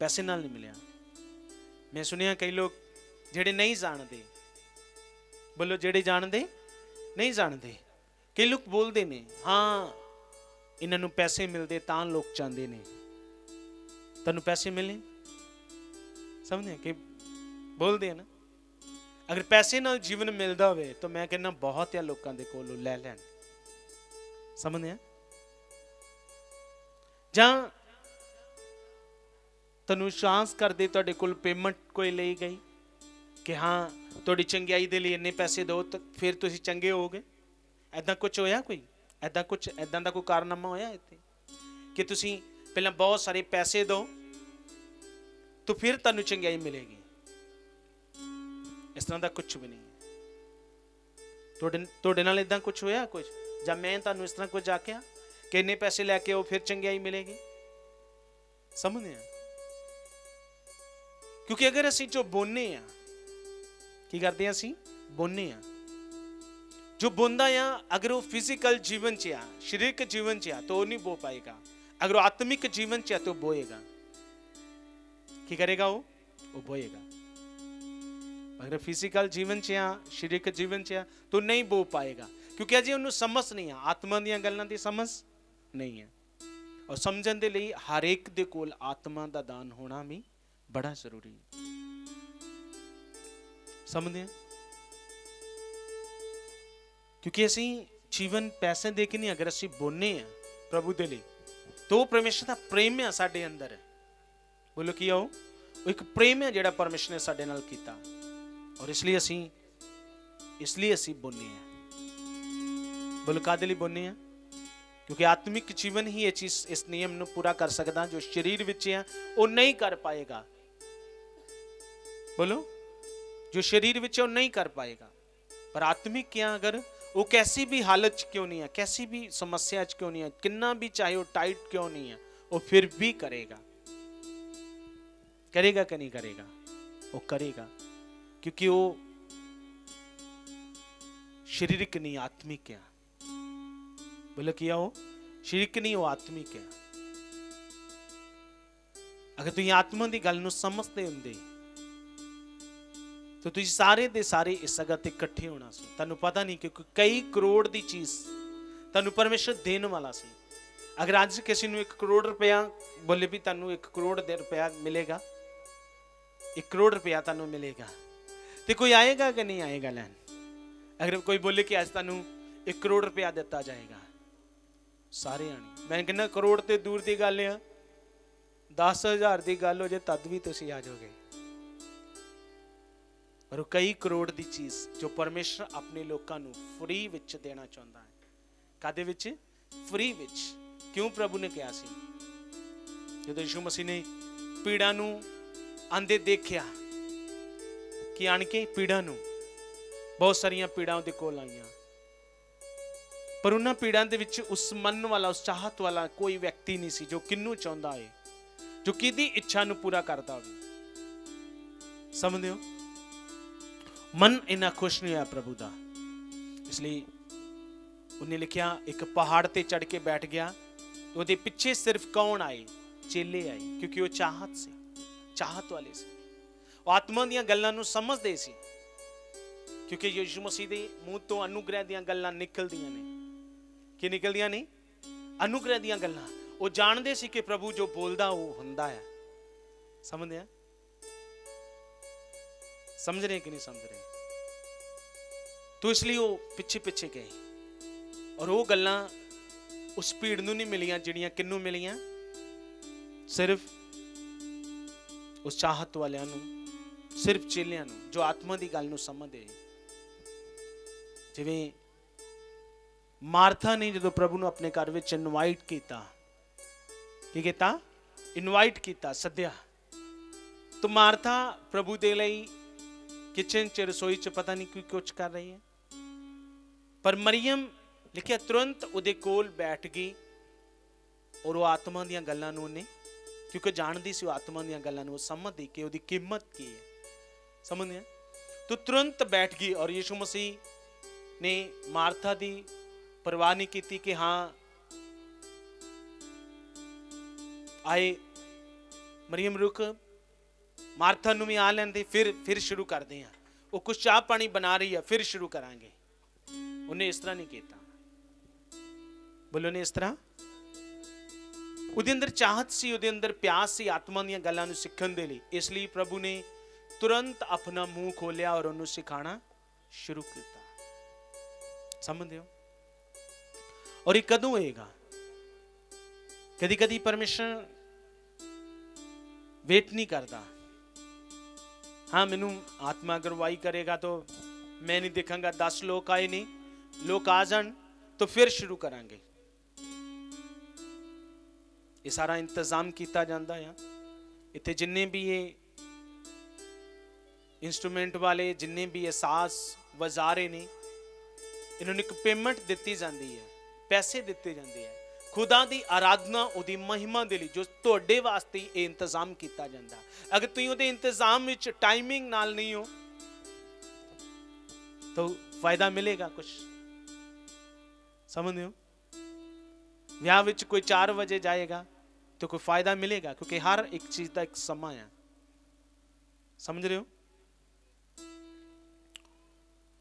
ਪੈਸੇ ਨਾਲ ਨਹੀਂ ਮਿਲਿਆ ਮੈਂ ਸੁਣਿਆ ਕਈ ਲੋਕ ਜਿਹੜੇ ਨਹੀਂ ਜਾਣਦੇ ਬੋਲੋ ਜਿਹੜੇ ਜਾਣਦੇ ਨਹੀਂ ਜਾਣਦੇ ਕਈ ਲੋਕ ਬੋਲਦੇ ਨੇ ਹਾਂ ਇਹਨਾਂ ਨੂੰ ਪੈਸੇ ਮਿਲਦੇ ਤਾਂ ਲੋਕ ਚਾਹੁੰਦੇ ਨੇ ਤੁਹਾਨੂੰ ਪੈਸੇ ਮਿਲੇ ਸਮਝਦੇ ਕਿ ਬੋਲਦੇ ਆ ਨਾ ਅਗਰ ਪੈਸੇ ਨਾਲ ਜੀਵਨ ਮਿਲਦਾ ਹੋਵੇ ਤਾਂ ਮੈਂ ਕਹਿੰਦਾ ਬਹੁਤ ਆ ਲੋਕਾਂ ਦੇ ਕੋਲੋਂ ਲੈ ਲੈਣ ਸਮਝਦੇ ਆ ਜਾਂ ਤੁਹਾਨੂੰ ਚਾਂਸ ਕਰਦੇ ਤੁਹਾਡੇ ਕੋਲ ਪੇਮੈਂਟ ਕੋਈ ਲਈ ਗਈ? ਕਿ ਹਾਂ, ਤੁਹਾਡੀ ਚੰਗਿਆਈ ਦੇ ਲਈ ਇੰਨੇ ਪੈਸੇ ਦਿਓ ਤਾਂ ਫਿਰ ਤੁਸੀਂ ਚੰਗੇ ਹੋਗੇ ਐਦਾਂ ਕੁਝ ਹੋਇਆ ਕੋਈ? ਐਦਾਂ ਕੁਝ ਐਦਾਂ ਦਾ ਕੋਈ ਕਾਰਨਾਮਾ ਹੋਇਆ ਇੱਥੇ? ਕਿ ਤੁਸੀਂ ਪਹਿਲਾਂ ਬਹੁਤ ਸਾਰੇ ਪੈਸੇ ਦਿਓ, ਤਾਂ ਫਿਰ ਤੁਹਾਨੂੰ ਚੰਗਿਆਈ ਮਿਲੇਗੀ। ਇਸ ਤਰ੍ਹਾਂ ਦਾ ਕੁਝ ਵੀ ਨਹੀਂ ਤੁਹਾਡੇ ਤੁਹਾਡੇ ਨਾਲ ਇਦਾਂ ਕੁਝ ਹੋਇਆ ਕੁਝ ਜਾਂ ਮੈਂ ਤੁਹਾਨੂੰ ਇਸ ਤਰ੍ਹਾਂ ਕੁਝ ਆਖਿਆ? ਕਿ ਇੰਨੇ ਪੈਸੇ ਲੈ ਕੇ ਆਓ ਫਿਰ ਚੰਗਿਆਈ ਮਿਲੇਗੀ ਸਮਝਦੇ ਆ ਕਿਉਂਕਿ ਅਗਰ ਅਸੀਂ ਜੋ ਬੋਨੇ ਆ ਕੀ ਕਰਦੇ ਆ ਅਸੀਂ ਬੋਨੇ ਆ ਜੋ ਬੁੰਦਾ ਆ ਅਗਰ ਉਹ ਫਿਜ਼ੀਕਲ ਜੀਵਨ ਚ ਆ ਸਰੀਰਕ ਜੀਵਨ ਚ ਆ ਤਾਂ ਉਹ ਨਹੀਂ ਬੋ ਪਾਏਗਾ ਅਗਰ ਉਹ ਆਤਮਿਕ ਜੀਵਨ ਚ ਆ ਤਾਂ ਉਹ ਬੋਏਗਾ ਕੀ ਕਰੇਗਾ ਉਹ ਉਹ ਬੋਏਗਾ ਅਗਰ ਫਿਜ਼ੀਕਲ ਜੀਵਨ ਚ ਆ ਸਰੀਰਕ ਜੀਵਨ ਚ ਆ ਤਾਂ ਨਹੀਂ ਬੋ ਪਾਏਗਾ ਕਿਉਂਕਿ ਅਜੇ ਉਹਨੂੰ ਸਮਝ ਨਹੀਂ ਆ ਆਤਮਾ ਦੀਆਂ ਗੱਲਾਂ ਦੀ ਸਮਝ ਨਹੀਂ ਹੈ ਔਰ ਸਮਝਣ ਦੇ ਲਈ ਹਰ ਇੱਕ ਦੇ ਕੋਲ ਆਤਮਾ ਦਾ ਦਾਨ ਹੋਣਾ ਵੀ ਬੜਾ ਜ਼ਰੂਰੀ ਹੈ ਸਮਝਦੇ ਆ ਕਿਉਂਕਿ ਅਸੀਂ ਜੀਵਨ ਪੈਸੇ ਦੇ ਕੇ ਨਹੀਂ ਅਗਰ ਅਸੀਂ ਬੋਨੇ ਆ ਪ੍ਰਭੂ ਦੇ ਲਈ ਤਾਂ ਉਹ ਪਰਮੇਸ਼ਰ ਦਾ ਪ੍ਰੇਮ ਆ ਸਾਡੇ ਅੰਦਰ ਬੋਲੋ ਕੀ ਆ ਉਹ ਉਹ ਇੱਕ ਪ੍ਰੇਮ ਹੈ ਜਿਹੜਾ ਪਰਮੇਸ਼ਰ ਨੇ ਸਾਡੇ ਨਾਲ ਕੀਤਾ ਔਰ ਇਸ ਲਈ ਅਸੀਂ ਇਸ ਲਈ ਅਸੀਂ ਬੋਨੇ ਆ ਬੋਲੋ ਕਾਦੇ ਲਈ ਬੋਨੇ ਆ ਕਿਉਂਕਿ ਆਤਮਿਕ ਜੀਵਨ ਹੀ ਇਹ ਚੀਜ਼ ਇਸ ਨਿਯਮ ਨੂੰ ਪੂਰਾ ਕਰ ਸਕਦਾ ਜੋ ਸਰੀਰ ਵਿੱਚ ਹੈ ਉਹ ਨਹੀਂ ਕਰ ਪਾਏਗਾ ਬੋਲੋ ਜੋ ਸਰੀਰ ਵਿੱਚ ਹੈ ਉਹ ਨਹੀਂ ਕਰ ਪਾਏਗਾ ਪਰ ਆਤਮਿਕ ਕਿਆ ਅਗਰ ਉਹ कैसी भी हालत च क्यों नहीं है कैसी भी समस्या च क्यों नहीं है कितना भी चाहे वो टाइट क्यों नहीं है वो फिर भी करेगा करेगा कि नहीं करेगा वो करेगा क्योंकि वो शारीरिक नहीं आत्मिक है बोले किया हो शिरिक नहीं हो है। अगर तू आत्मा की गल समझते होंगे तो तुझे सारे दे सारे इस जगह ते इकट्ठे होना से। तेन पता नहीं क्योंकि कई करोड़ की चीज़ तेन परमेश्वर देने वाला से। अगर अज किसी एक करोड़ रुपया बोले भी तेन एक करोड़ रुपया मिलेगा, एक करोड़ रुपया तेन मिलेगा तो कोई आएगा कि नहीं आएगा लैन? अगर कोई बोले कि अज तेन एक करोड़ रुपया दिता जाएगा ਸਾਰੇ ਆਣੇ ਮੈਂ ਕਹਿੰਦਾ ਕਰੋੜ ਤੇ ਦੂਰ ਦੀ ਗੱਲ ਆ। 10000 ਦੀ ਗੱਲ ਹੋ ਜੇ ਤਦ ਵੀ ਤੁਸੀਂ ਆ ਜਾਓਗੇ। ਪਰ ਕਈ ਕਰੋੜ ਦੀ ਚੀਜ਼ ਜੋ ਪਰਮੇਸ਼ਰ ਆਪਣੇ ਲੋਕਾਂ ਨੂੰ ਫ੍ਰੀ ਵਿੱਚ ਦੇਣਾ ਚਾਹੁੰਦਾ ਹੈ। ਕਾਦੇ ਵਿੱਚ? ਫ੍ਰੀ ਵਿੱਚ। ਕਿਉਂ ਪ੍ਰਭੂ ਨੇ ਕਿਹਾ ਸੀ? ਜਦੋਂ ਯਿਸੂ ਮਸੀਹ ਨੇ ਪੀੜਾਂ ਨੂੰ ਆਂਦੇ ਦੇਖਿਆ ਕਿ ਆਣ ਕੇ ਪੀੜਾਂ ਨੂੰ ਬਹੁਤ ਸਾਰੀਆਂ ਪੀੜਾਂ ਉਹਦੇ ਕੋਲ ਆਈਆਂ। ਪਰ ਉਹਨਾਂ ਪੀੜਾਂ ਦੇ ਵਿੱਚ ਉਸ ਮਨ ਵਾਲਾ, ਉਸ ਚਾਹਤ ਵਾਲਾ ਕੋਈ ਵਿਅਕਤੀ ਨਹੀਂ ਸੀ ਜੋ ਕਿੰਨੂੰ ਚਾਹੁੰਦਾ ਹੈ ਜੋ ਕਿਹਦੀ ਇੱਛਾ ਨੂੰ ਪੂਰਾ ਕਰਦਾ ਹੋਵੇ। ਸਮਝਦੇ ਹੋ? ਮਨ ਇੰਨਾ ਖੁਸ਼ ਨਹੀਂ ਹੋਇਆ ਪ੍ਰਭੂ ਦਾ। ਇਸ ਲਈ ਉਹਨੇ ਲਿਖਿਆ, ਇੱਕ ਪਹਾੜ ਤੇ ਚੜ ਕੇ ਬੈਠ ਗਿਆ ਉਹਦੇ ਪਿੱਛੇ ਸਿਰਫ ਕੌਣ ਆਏ? ਚੇਲੇ ਆਏ, ਕਿਉਂਕਿ ਉਹ ਚਾਹਤ ਸੀ, ਚਾਹਤ ਵਾਲੇ ਸੀ। ਉਹ ਆਤਮਾ ਦੀਆਂ ਗੱਲਾਂ ਨੂੰ ਸਮਝਦੇ ਸੀ, ਕਿਉਂਕਿ ਯਿਸੂ ਮਸੀਹ ਦੇ ਮੂੰਹ ਤੋਂ ਅਨੁਗ੍ਰਹਿ ਦੀਆਂ ਗੱਲਾਂ ਨਿਕਲਦੀਆਂ ਨੇ। ਕੀ ਨਿਕਲਦੀਆਂ ਨਹੀਂ? ਅਨੁਗ੍ਰਹਿ ਦੀਆਂ ਗੱਲਾਂ। ਉਹ ਜਾਣਦੇ ਸੀ ਕਿ ਪ੍ਰਭੂ ਜੋ ਬੋਲਦਾ, ਉਹ ਹੁੰਦਾ ਹੈ। ਸਮਝਦੇ ਆ? ਸਮਝ ਰਹੇ ਕਿ ਨਹੀਂ ਸਮਝ ਰਹੇ? ਤੋ ਇਸ ਲਈ ਉਹ ਪਿੱਛੇ ਪਿੱਛੇ ਗਏ। ਔਰ ਉਹ ਗੱਲਾਂ ਉਸ ਭੀੜ ਨੂੰ ਨਹੀਂ ਮਿਲੀਆਂ, ਜਿਹੜੀਆਂ ਕਿੰਨੂੰ ਮਿਲੀਆਂ? ਸਿਰਫ ਉਸ ਚਾਹਤ ਵਾਲਿਆਂ ਨੂੰ, ਸਿਰਫ ਚੇਲਿਆਂ ਨੂੰ, ਜੋ ਆਤਮਾ ਦੀ ਗੱਲ ਨੂੰ ਸਮਝਦੇ। ਜਿਵੇਂ ਮਾਰਥਾ ਨੇ ਜਦੋਂ ਪ੍ਰਭੂ ਨੂੰ ਆਪਣੇ ਘਰ ਵਿੱਚ ਇਨਵਾਈਟ ਕੀਤਾ, ਕੀ ਕੀਤਾ? ਇਨਵਾਈਟ ਕੀਤਾ, ਸੱਦਿਆ। ਤੋ ਮਾਰਥਾ ਪ੍ਰਭੂ ਦੇ ਲਈ ਕਿਚਨ ਚ, ਰਸੋਈ ਚ ਪਤਾ ਨਹੀਂ ਕੀ ਕੁਝ ਕਰ ਰਹੀ ਹੈ। ਪਰ ਮਰੀਮ ਲਿਖਿਆ, ਤੁਰੰਤ ਉਹਦੇ ਕੋਲ ਬੈਠ ਗਈ ਔਰ ਉਹ ਆਤਮਾ ਦੀਆਂ ਗੱਲਾਂ ਨੂੰ ਉਹਨੇ, ਕਿਉਂਕਿ ਜਾਣਦੀ ਸੀ ਉਹ ਆਤਮਾ ਦੀਆਂ ਗੱਲਾਂ ਨੂੰ, ਉਹ ਸਮਝਦੀ ਕਿ ਉਹਦੀ ਕੀਮਤ ਕੀ ਹੈ। ਸਮਝਦੇ ਆ? ਤੋ ਤੁਰੰਤ ਬੈਠ ਗਈ ਔਰ ਯਿਸੂ ਮਸੀਹ ਨੇ ਮਾਰਥਾ ਦੀ ਪਰਵਾਹ ਨਹੀਂ ਕੀਤੀ ਕਿ ਹਾਂ ਆਏ ਮਰੀਮ ਰੁਕ ਮਾਰਥਾ ਨੂੰ ਵੀ ਆ ਲੈਂਦੇ ਫਿਰ ਫਿਰ ਸ਼ੁਰੂ ਕਰਦੇ ਆ ਉਹ ਕੁਛ ਚਾਹ ਪਾਣੀ ਬਣਾ ਰਹੀ ਹੈ ਫਿਰ ਸ਼ੁਰੂ ਕਰਾਂਗੇ ਉਹਨੇ ਇਸ ਤਰ੍ਹਾਂ ਨਹੀਂ ਕੀਤਾ ਬੋਲੋ ਨੇ ਇਸ ਤਰ੍ਹਾਂ ਉਹਦੇ ਅੰਦਰ ਚਾਹਤ ਸੀ ਉਹਦੇ ਅੰਦਰ ਪਿਆਸ ਸੀ ਆਤਮਾ ਦੀਆਂ ਗੱਲਾਂ ਨੂੰ ਸਿੱਖਣ ਦੇ ਲਈ ਇਸ ਲਈ ਪ੍ਰਭੂ ਨੇ ਤੁਰੰਤ ਆਪਣਾ ਮੂੰਹ ਖੋਲਿਆ ਔਰ ਉਹਨੂੰ ਸਿਖਾਣਾ ਸ਼ੁਰੂ ਕੀਤਾ ਸਮਝਦੇ ਹੋ ਔਰ ਇਹ ਕਦੋਂ ਹੋਏਗਾ? ਕਦੀ ਕਦੀ ਪਰਮੇਸ਼ਰ ਵੇਟ ਨਹੀਂ ਕਰਦਾ। ਹਾਂ, ਮੈਨੂੰ ਆਤਮਾ ਅਗਰਵਾਈ ਕਰੇਗਾ ਤਾਂ ਮੈਂ ਨਹੀਂ ਦੇਖਾਂਗਾ 10 ਲੋਕ ਆਏ ਨਹੀਂ ਲੋਕ ਆ ਜਾਣ, ਤਾਂ ਫਿਰ ਸ਼ੁਰੂ ਕਰਾਂਗੇ। ਇਹ ਸਾਰਾ ਇੰਤਜ਼ਾਮ ਕੀਤਾ ਜਾਂਦਾ ਆ। ਇੱਥੇ ਜਿੰਨੇ ਵੀ ਇਹ ਇਨਸਟਰੂਮੈਂਟ ਵਾਲੇ, ਜਿੰਨੇ ਵੀ ਇਹ ਸਾਸ ਵਜ਼ਾਰੇ ਨੇ, ਇਹਨਾਂ ਨੂੰ ਇੱਕ ਪੇਮੈਂਟ ਦਿੱਤੀ ਜਾਂਦੀ ਹੈ। ਪੈਸੇ ਦਿੱਤੇ ਜਾਂਦੇ ਆ। ਖੁਦਾ ਦੀ ਆਰਾਧਨਾ, ਉਹਦੀ ਮਹਿਮਾ ਦੇ ਲਈ ਜੋ ਤੁਹਾਡੇ ਵਾਸਤੇ ਇਹ ਇੰਤਜ਼ਾਮ ਕੀਤਾ ਜਾਂਦਾ। ਅਗਰ ਤੁਸੀਂ ਉਹਦੇ ਇੰਤਜ਼ਾਮ ਵਿੱਚ ਟਾਈਮਿੰਗ ਨਾਲ ਨਹੀਂ ਹੋ, ਤਾਂ ਫਾਇਦਾ ਮਿਲੇਗਾ ਕੁਝ ਸਮਝਦੇ ਹੋ? ਵਿਆਹ ਵਿੱਚ ਕੋਈ 4 ਵਜੇ ਜਾਏਗਾ, ਤਾਂ ਕੋਈ ਫਾਇਦਾ ਮਿਲੇਗਾ, ਕਿਉਂਕਿ ਹਰ ਇੱਕ ਚੀਜ਼ ਦਾ ਇੱਕ ਸਮਾਂ ਹੈ ਸਮਝ ਰਹੇ ਹੋ?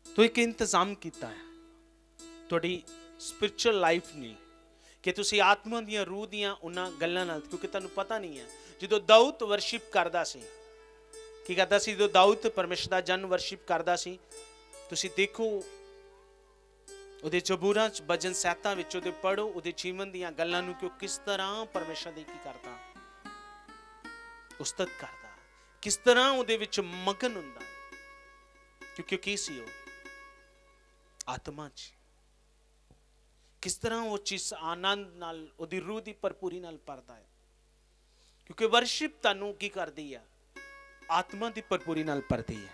ਤੋ ਇੱਕ ਇੰਤਜ਼ਾਮ ਕੀਤਾ ਹੈ ਤੁਹਾਡੀ ਸਪਿਰਚੁਅਲ ਲਾਈਫ ਨਹੀਂ ਕਿ ਤੁਸੀਂ ਆਤਮਾ ਦੀਆਂ, ਰੂਹ ਦੀਆਂ ਉਹਨਾਂ ਗੱਲਾਂ ਨਾਲ, ਕਿਉਂਕਿ ਤੁਹਾਨੂੰ ਪਤਾ ਨਹੀਂ ਹੈ। ਜਦੋਂ ਦਾਊਦ ਵਰਸ਼ਿਪ ਕਰਦਾ ਸੀ, ਕੀ ਕਰਦਾ ਸੀ? ਜਦੋਂ ਦਾਊਦ ਪਰਮੇਸ਼ਰ ਦਾ ਜਨ ਵਰਸ਼ਿਪ ਕਰਦਾ ਸੀ, ਤੁਸੀਂ ਦੇਖੋ, ਉਹਦੇ ਜ਼ਬੂਰਾਂ ਚ ਭਜਨ ਸਹਿਤਾਂ ਵਿੱਚ ਉਹਦੇ ਪੜੋ ਉਹਦੇ ਜੀਵਨ ਦੀਆਂ ਗੱਲਾਂ ਨੂੰ ਕਿ ਉਹ ਕਿਸ ਤਰ੍ਹਾਂ ਪਰਮੇਸ਼ਰ ਦੀ ਕੀ ਕਰਦਾ? ਉਸਤਤ ਕਰਦਾ। ਕਿਸ ਤਰ੍ਹਾਂ ਉਹਦੇ ਵਿੱਚ ਮਗਨ ਹੁੰਦਾ? ਕਿਉਂਕਿ ਉਹ ਕੀ ਸੀ ਉਹ? ਆਤਮਾ ਚ। ਕਿਸ ਤਰ੍ਹਾਂ ਉਹ ਚੀਜ਼ ਆਨੰਦ ਨਾਲ, ਉਹਦੀ ਰੂਹ ਦੀ ਭਰਪੂਰੀ ਨਾਲ ਭਰਦਾ ਹੈ? ਕਿਉਂਕਿ ਵਰਸ਼ਿਪ ਤੁਹਾਨੂੰ ਕੀ ਕਰਦੀ ਆ ਆਤਮਾ ਦੀ ਭਰਪੂਰੀ ਨਾਲ ਭਰਦੀ ਹੈ।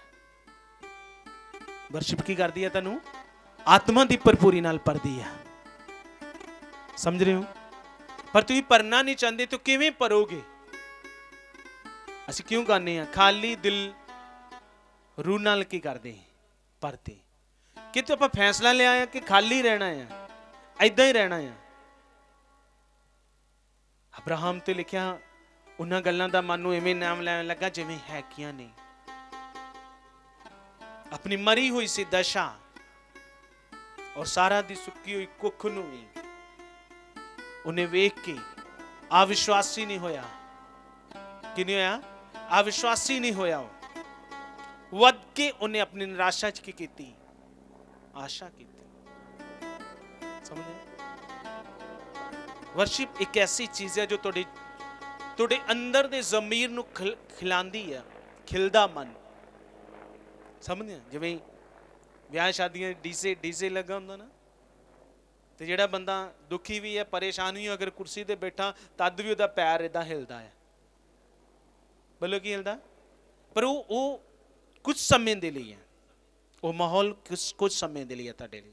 ਵਰਸ਼ਿਪ ਕੀ ਕਰਦੀ ਹੈ ਤੁਹਾਨੂੰ? ਆਤਮਾ ਦੀ ਭਰਪੂਰੀ ਨਾਲ ਭਰਦੀ ਹੈ। ਸਮਝ ਰਹੇ ਹੋ? ਪਰ ਤੁਸੀਂ ਭਰਨਾ ਨਹੀਂ ਚਾਹੁੰਦੇ ਤਾਂ ਕਿਵੇਂ ਭਰੋਗੇ ਅਸੀਂ ਕਿਉਂ ਗਾਉਂਦੇ ਆ ਖਾਲੀ ਦਿਲ ਰੂਹ ਨਾਲ ਕੀ ਕਰਦੇ? ਭਰਦੇ ਕਿਤੇ ਆਪਾਂ ਫੈਸਲਾ ਲਿਆ ਆ ਕਿ ਖਾਲੀ ਰਹਿਣਾ ਆ ਐਦਾਂ ਹੀ ਰਹਿਣਾ ਆ ਅਬਰਾਹਮ ਤੇ ਲਿਖਿਆ ਉਹਨਾਂ ਗੱਲਾਂ ਦਾ ਮਨ ਨੂੰ ਐਵੇਂ ਨਾਮ ਲੈਣ ਲੱਗਾ ਜਿਵੇਂ ਹੈਕੀਆਂ ਨੇ ਆਪਣੀ ਮਰੀ ਹੋਈ ਸੀ ਦਸ਼ਾ ਔਰ ਸਾਰਾ ਦੀ ਸੁੱਕੀ ਹੋਈ ਕੁੱਖ ਨੂੰ ਵੀ ਉਹਨੇ ਵੇਖ ਕੇ ਅਵਿਸ਼ਵਾਸੀ ਨਹੀਂ ਹੋਇਆ ਕਿ ਨਹੀਂ ਹੋਇਆ ਅਵਿਸ਼ਵਾਸੀ ਨਹੀਂ ਹੋਇਆ ਉਹ ਵੱਧ ਕੇ ਉਹਨੇ ਆਪਣੀ ਨਿਰਾਸ਼ਾ 'ਚ ਕੀ ਕੀਤੀ ਆਸ਼ਾ ਕੀਤੀ ਸਮਝੇ ਵਰਸ਼ਿਪ ਇੱਕ ਐਸੀ ਚੀਜ਼ ਹੈ ਜੋ ਤੁਹਾਡੀ, ਤੁਹਾਡੇ ਅੰਦਰ ਦੇ ਜ਼ਮੀਰ ਨੂੰ ਖਿਲ- ਖਿਲਾਉਂਦੀ ਹੈ, ਖਿਲਦਾ ਮਨ। ਸਮਝਿਆ? ਜਿਵੇਂ ਵਿਆਹ ਸ਼ਾਦੀਆਂ ਡੀਜ਼ੇ ਡੀਜ਼ੇ ਲੱਗਾ ਹੁੰਦਾ ਨਾ, ਤੇ ਜਿਹੜਾ ਬੰਦਾ ਦੁਖੀ ਵੀ ਹੈ, ਪਰੇਸ਼ਾਨ ਵੀ ਅਗਰ ਕੁਰਸੀ ਤੇ ਬੈਠਾ, ਤਦ ਵੀ ਉਹਦਾ ਪੈਰ ਇਦਾਂ ਹਿਲਦਾ ਹੈ। ਬੋਲੋ ਕੀ ਹਿਲਦਾ? ਪਰ ਉਹ ਉਹ ਕੁਝ ਸਮੇਂ ਦੇ ਲਈ ਹੈ। ਉਹ ਮਾਹੌਲ ਕੁਝ ਕੁਝ ਸਮੇਂ ਦੇ ਲਈ ਹੈ ਤੁਹਾਡੇ ਲਈ।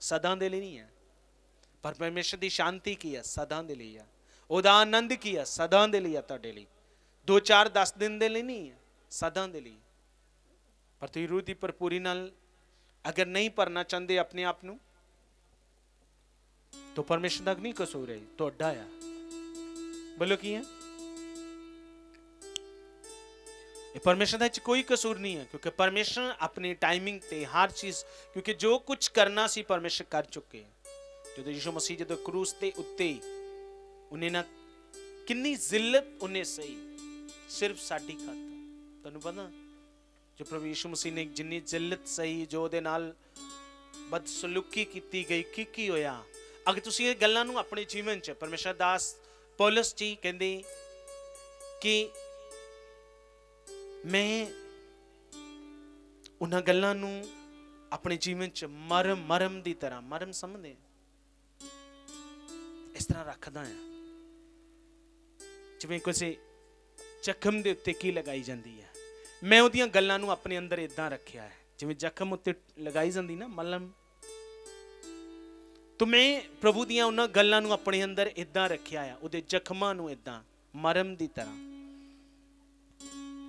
ਸਦਾ ਦੇ ਲਈ ਨਹੀਂ ਹੈ। ਪਰ ਪਰਮੇਸ਼ਰ ਦੀ ਸ਼ਾਂਤੀ ਕੀ ਹੈ ਸਦਾ ਦੇ ਲਈ ਹੈ ਉਹਦਾ ਆਨੰਦ ਕੀ ਹੈ ਸਦਾ ਦੇ ਲਈ ਹੈ ਤੁਹਾਡੇ ਲਈ। 2 4 10 ਦਿਨ ਦੇ ਲਈ ਨਹੀਂ ਹੈ ਸਦਾ ਦੇ ਲਈ। ਪਰ ਤੁਸੀਂ ਰੂਹ ਦੀ ਭਰਪੂਰੀ ਨਾਲ ਅਗਰ ਨਹੀਂ ਭਰਨਾ ਚਾਹੁੰਦੇ ਆਪਣੇ ਆਪ ਨੂੰ, ਤਾਂ ਪਰਮੇਸ਼ਰ ਦਾ ਨਹੀਂ ਕਸੂਰ ਹੈ, ਤੁਹਾਡਾ ਆ। ਬੋਲੋ ਕੀ ਹੈ ਇਹ ਪਰਮੇਸ਼ਰ ਦਾ ਕੋਈ ਕਸੂਰ ਨਹੀਂ ਹੈ ਕਿਉਂਕਿ ਪਰਮੇਸ਼ਰ ਆਪਣੀ ਟਾਈਮਿੰਗ ਤੇ ਹਰ ਚੀਜ਼, ਕਿਉਂਕਿ ਜੋ ਕੁਝ ਕਰਨਾ ਸੀ ਪਰਮੇਸ਼ਰ ਕਰ ਚੁੱਕੇ ਹੈ ਜਦੋਂ ਯਿਸੂ ਮਸੀਹ ਜਦੋਂ ਕਰੂਸ ਤੇ ਉੱਤੇ ਉਹਨੇ ਨਾ ਕਿੰਨੀ ਜ਼ਿਲਤ ਉਹਨੇ ਸਹੀ, ਸਿਰਫ ਸਾਡੀ ਖਾਤਰ। ਤੁਹਾਨੂੰ ਪਤਾ, ਜੋ ਪ੍ਰਭੂ ਯਿਸੂ ਮਸੀਹ ਨੇ ਜਿੰਨੀ ਜ਼ਿਲਤ ਸਹੀ, ਜੋ ਉਹਦੇ ਨਾਲ ਬਦਸਲੂਕੀ ਕੀਤੀ ਗਈ, ਕੀ ਕੀ ਹੋਇਆ? ਅਗਰ ਤੁਸੀਂ ਇਹ ਗੱਲਾਂ ਨੂੰ ਆਪਣੇ ਜੀਵਨ 'ਚ, ਪਰਮੇਸ਼ਰ ਦਾਸ ਪੌਲਸ ਜੀ ਕਹਿੰਦੇ ਕਿ ਮੈਂ ਉਹਨਾਂ ਗੱਲਾਂ ਨੂੰ ਆਪਣੇ ਜੀਵਨ 'ਚ ਮਰਮ ਮਰਮ ਦੀ ਤਰ੍ਹਾਂ, ਮਰਮ ਸਮਝਦੇ ਇਸ ਤਰ੍ਹਾਂ ਰੱਖਦਾ ਆ ਜਿਵੇਂ ਕਿਸੇ ਜ਼ਖਮ ਦੇ ਉੱਤੇ ਕੀ ਲਗਾਈ ਜਾਂਦੀ ਹੈ? ਮੈਂ ਉਹਦੀਆਂ ਗੱਲਾਂ ਨੂੰ ਆਪਣੇ ਅੰਦਰ ਇਦਾਂ ਰੱਖਿਆ ਹੈ। ਜਿਵੇਂ ਜ਼ਖਮ ਉੱਤੇ ਲਗਾਈ ਜਾਂਦੀ ਨਾ, ਮਲਮ। ਤੋ ਪ੍ਰਭੂ ਦੀਆਂ ਉਹਨਾਂ ਗੱਲਾਂ ਨੂੰ ਆਪਣੇ ਅੰਦਰ ਇਦਾਂ ਰੱਖਿਆ ਆ, ਉਹਦੇ ਜ਼ਖਮਾਂ ਨੂੰ ਇਦਾਂ ਮਰਮ ਦੀ ਤਰ੍ਹਾਂ।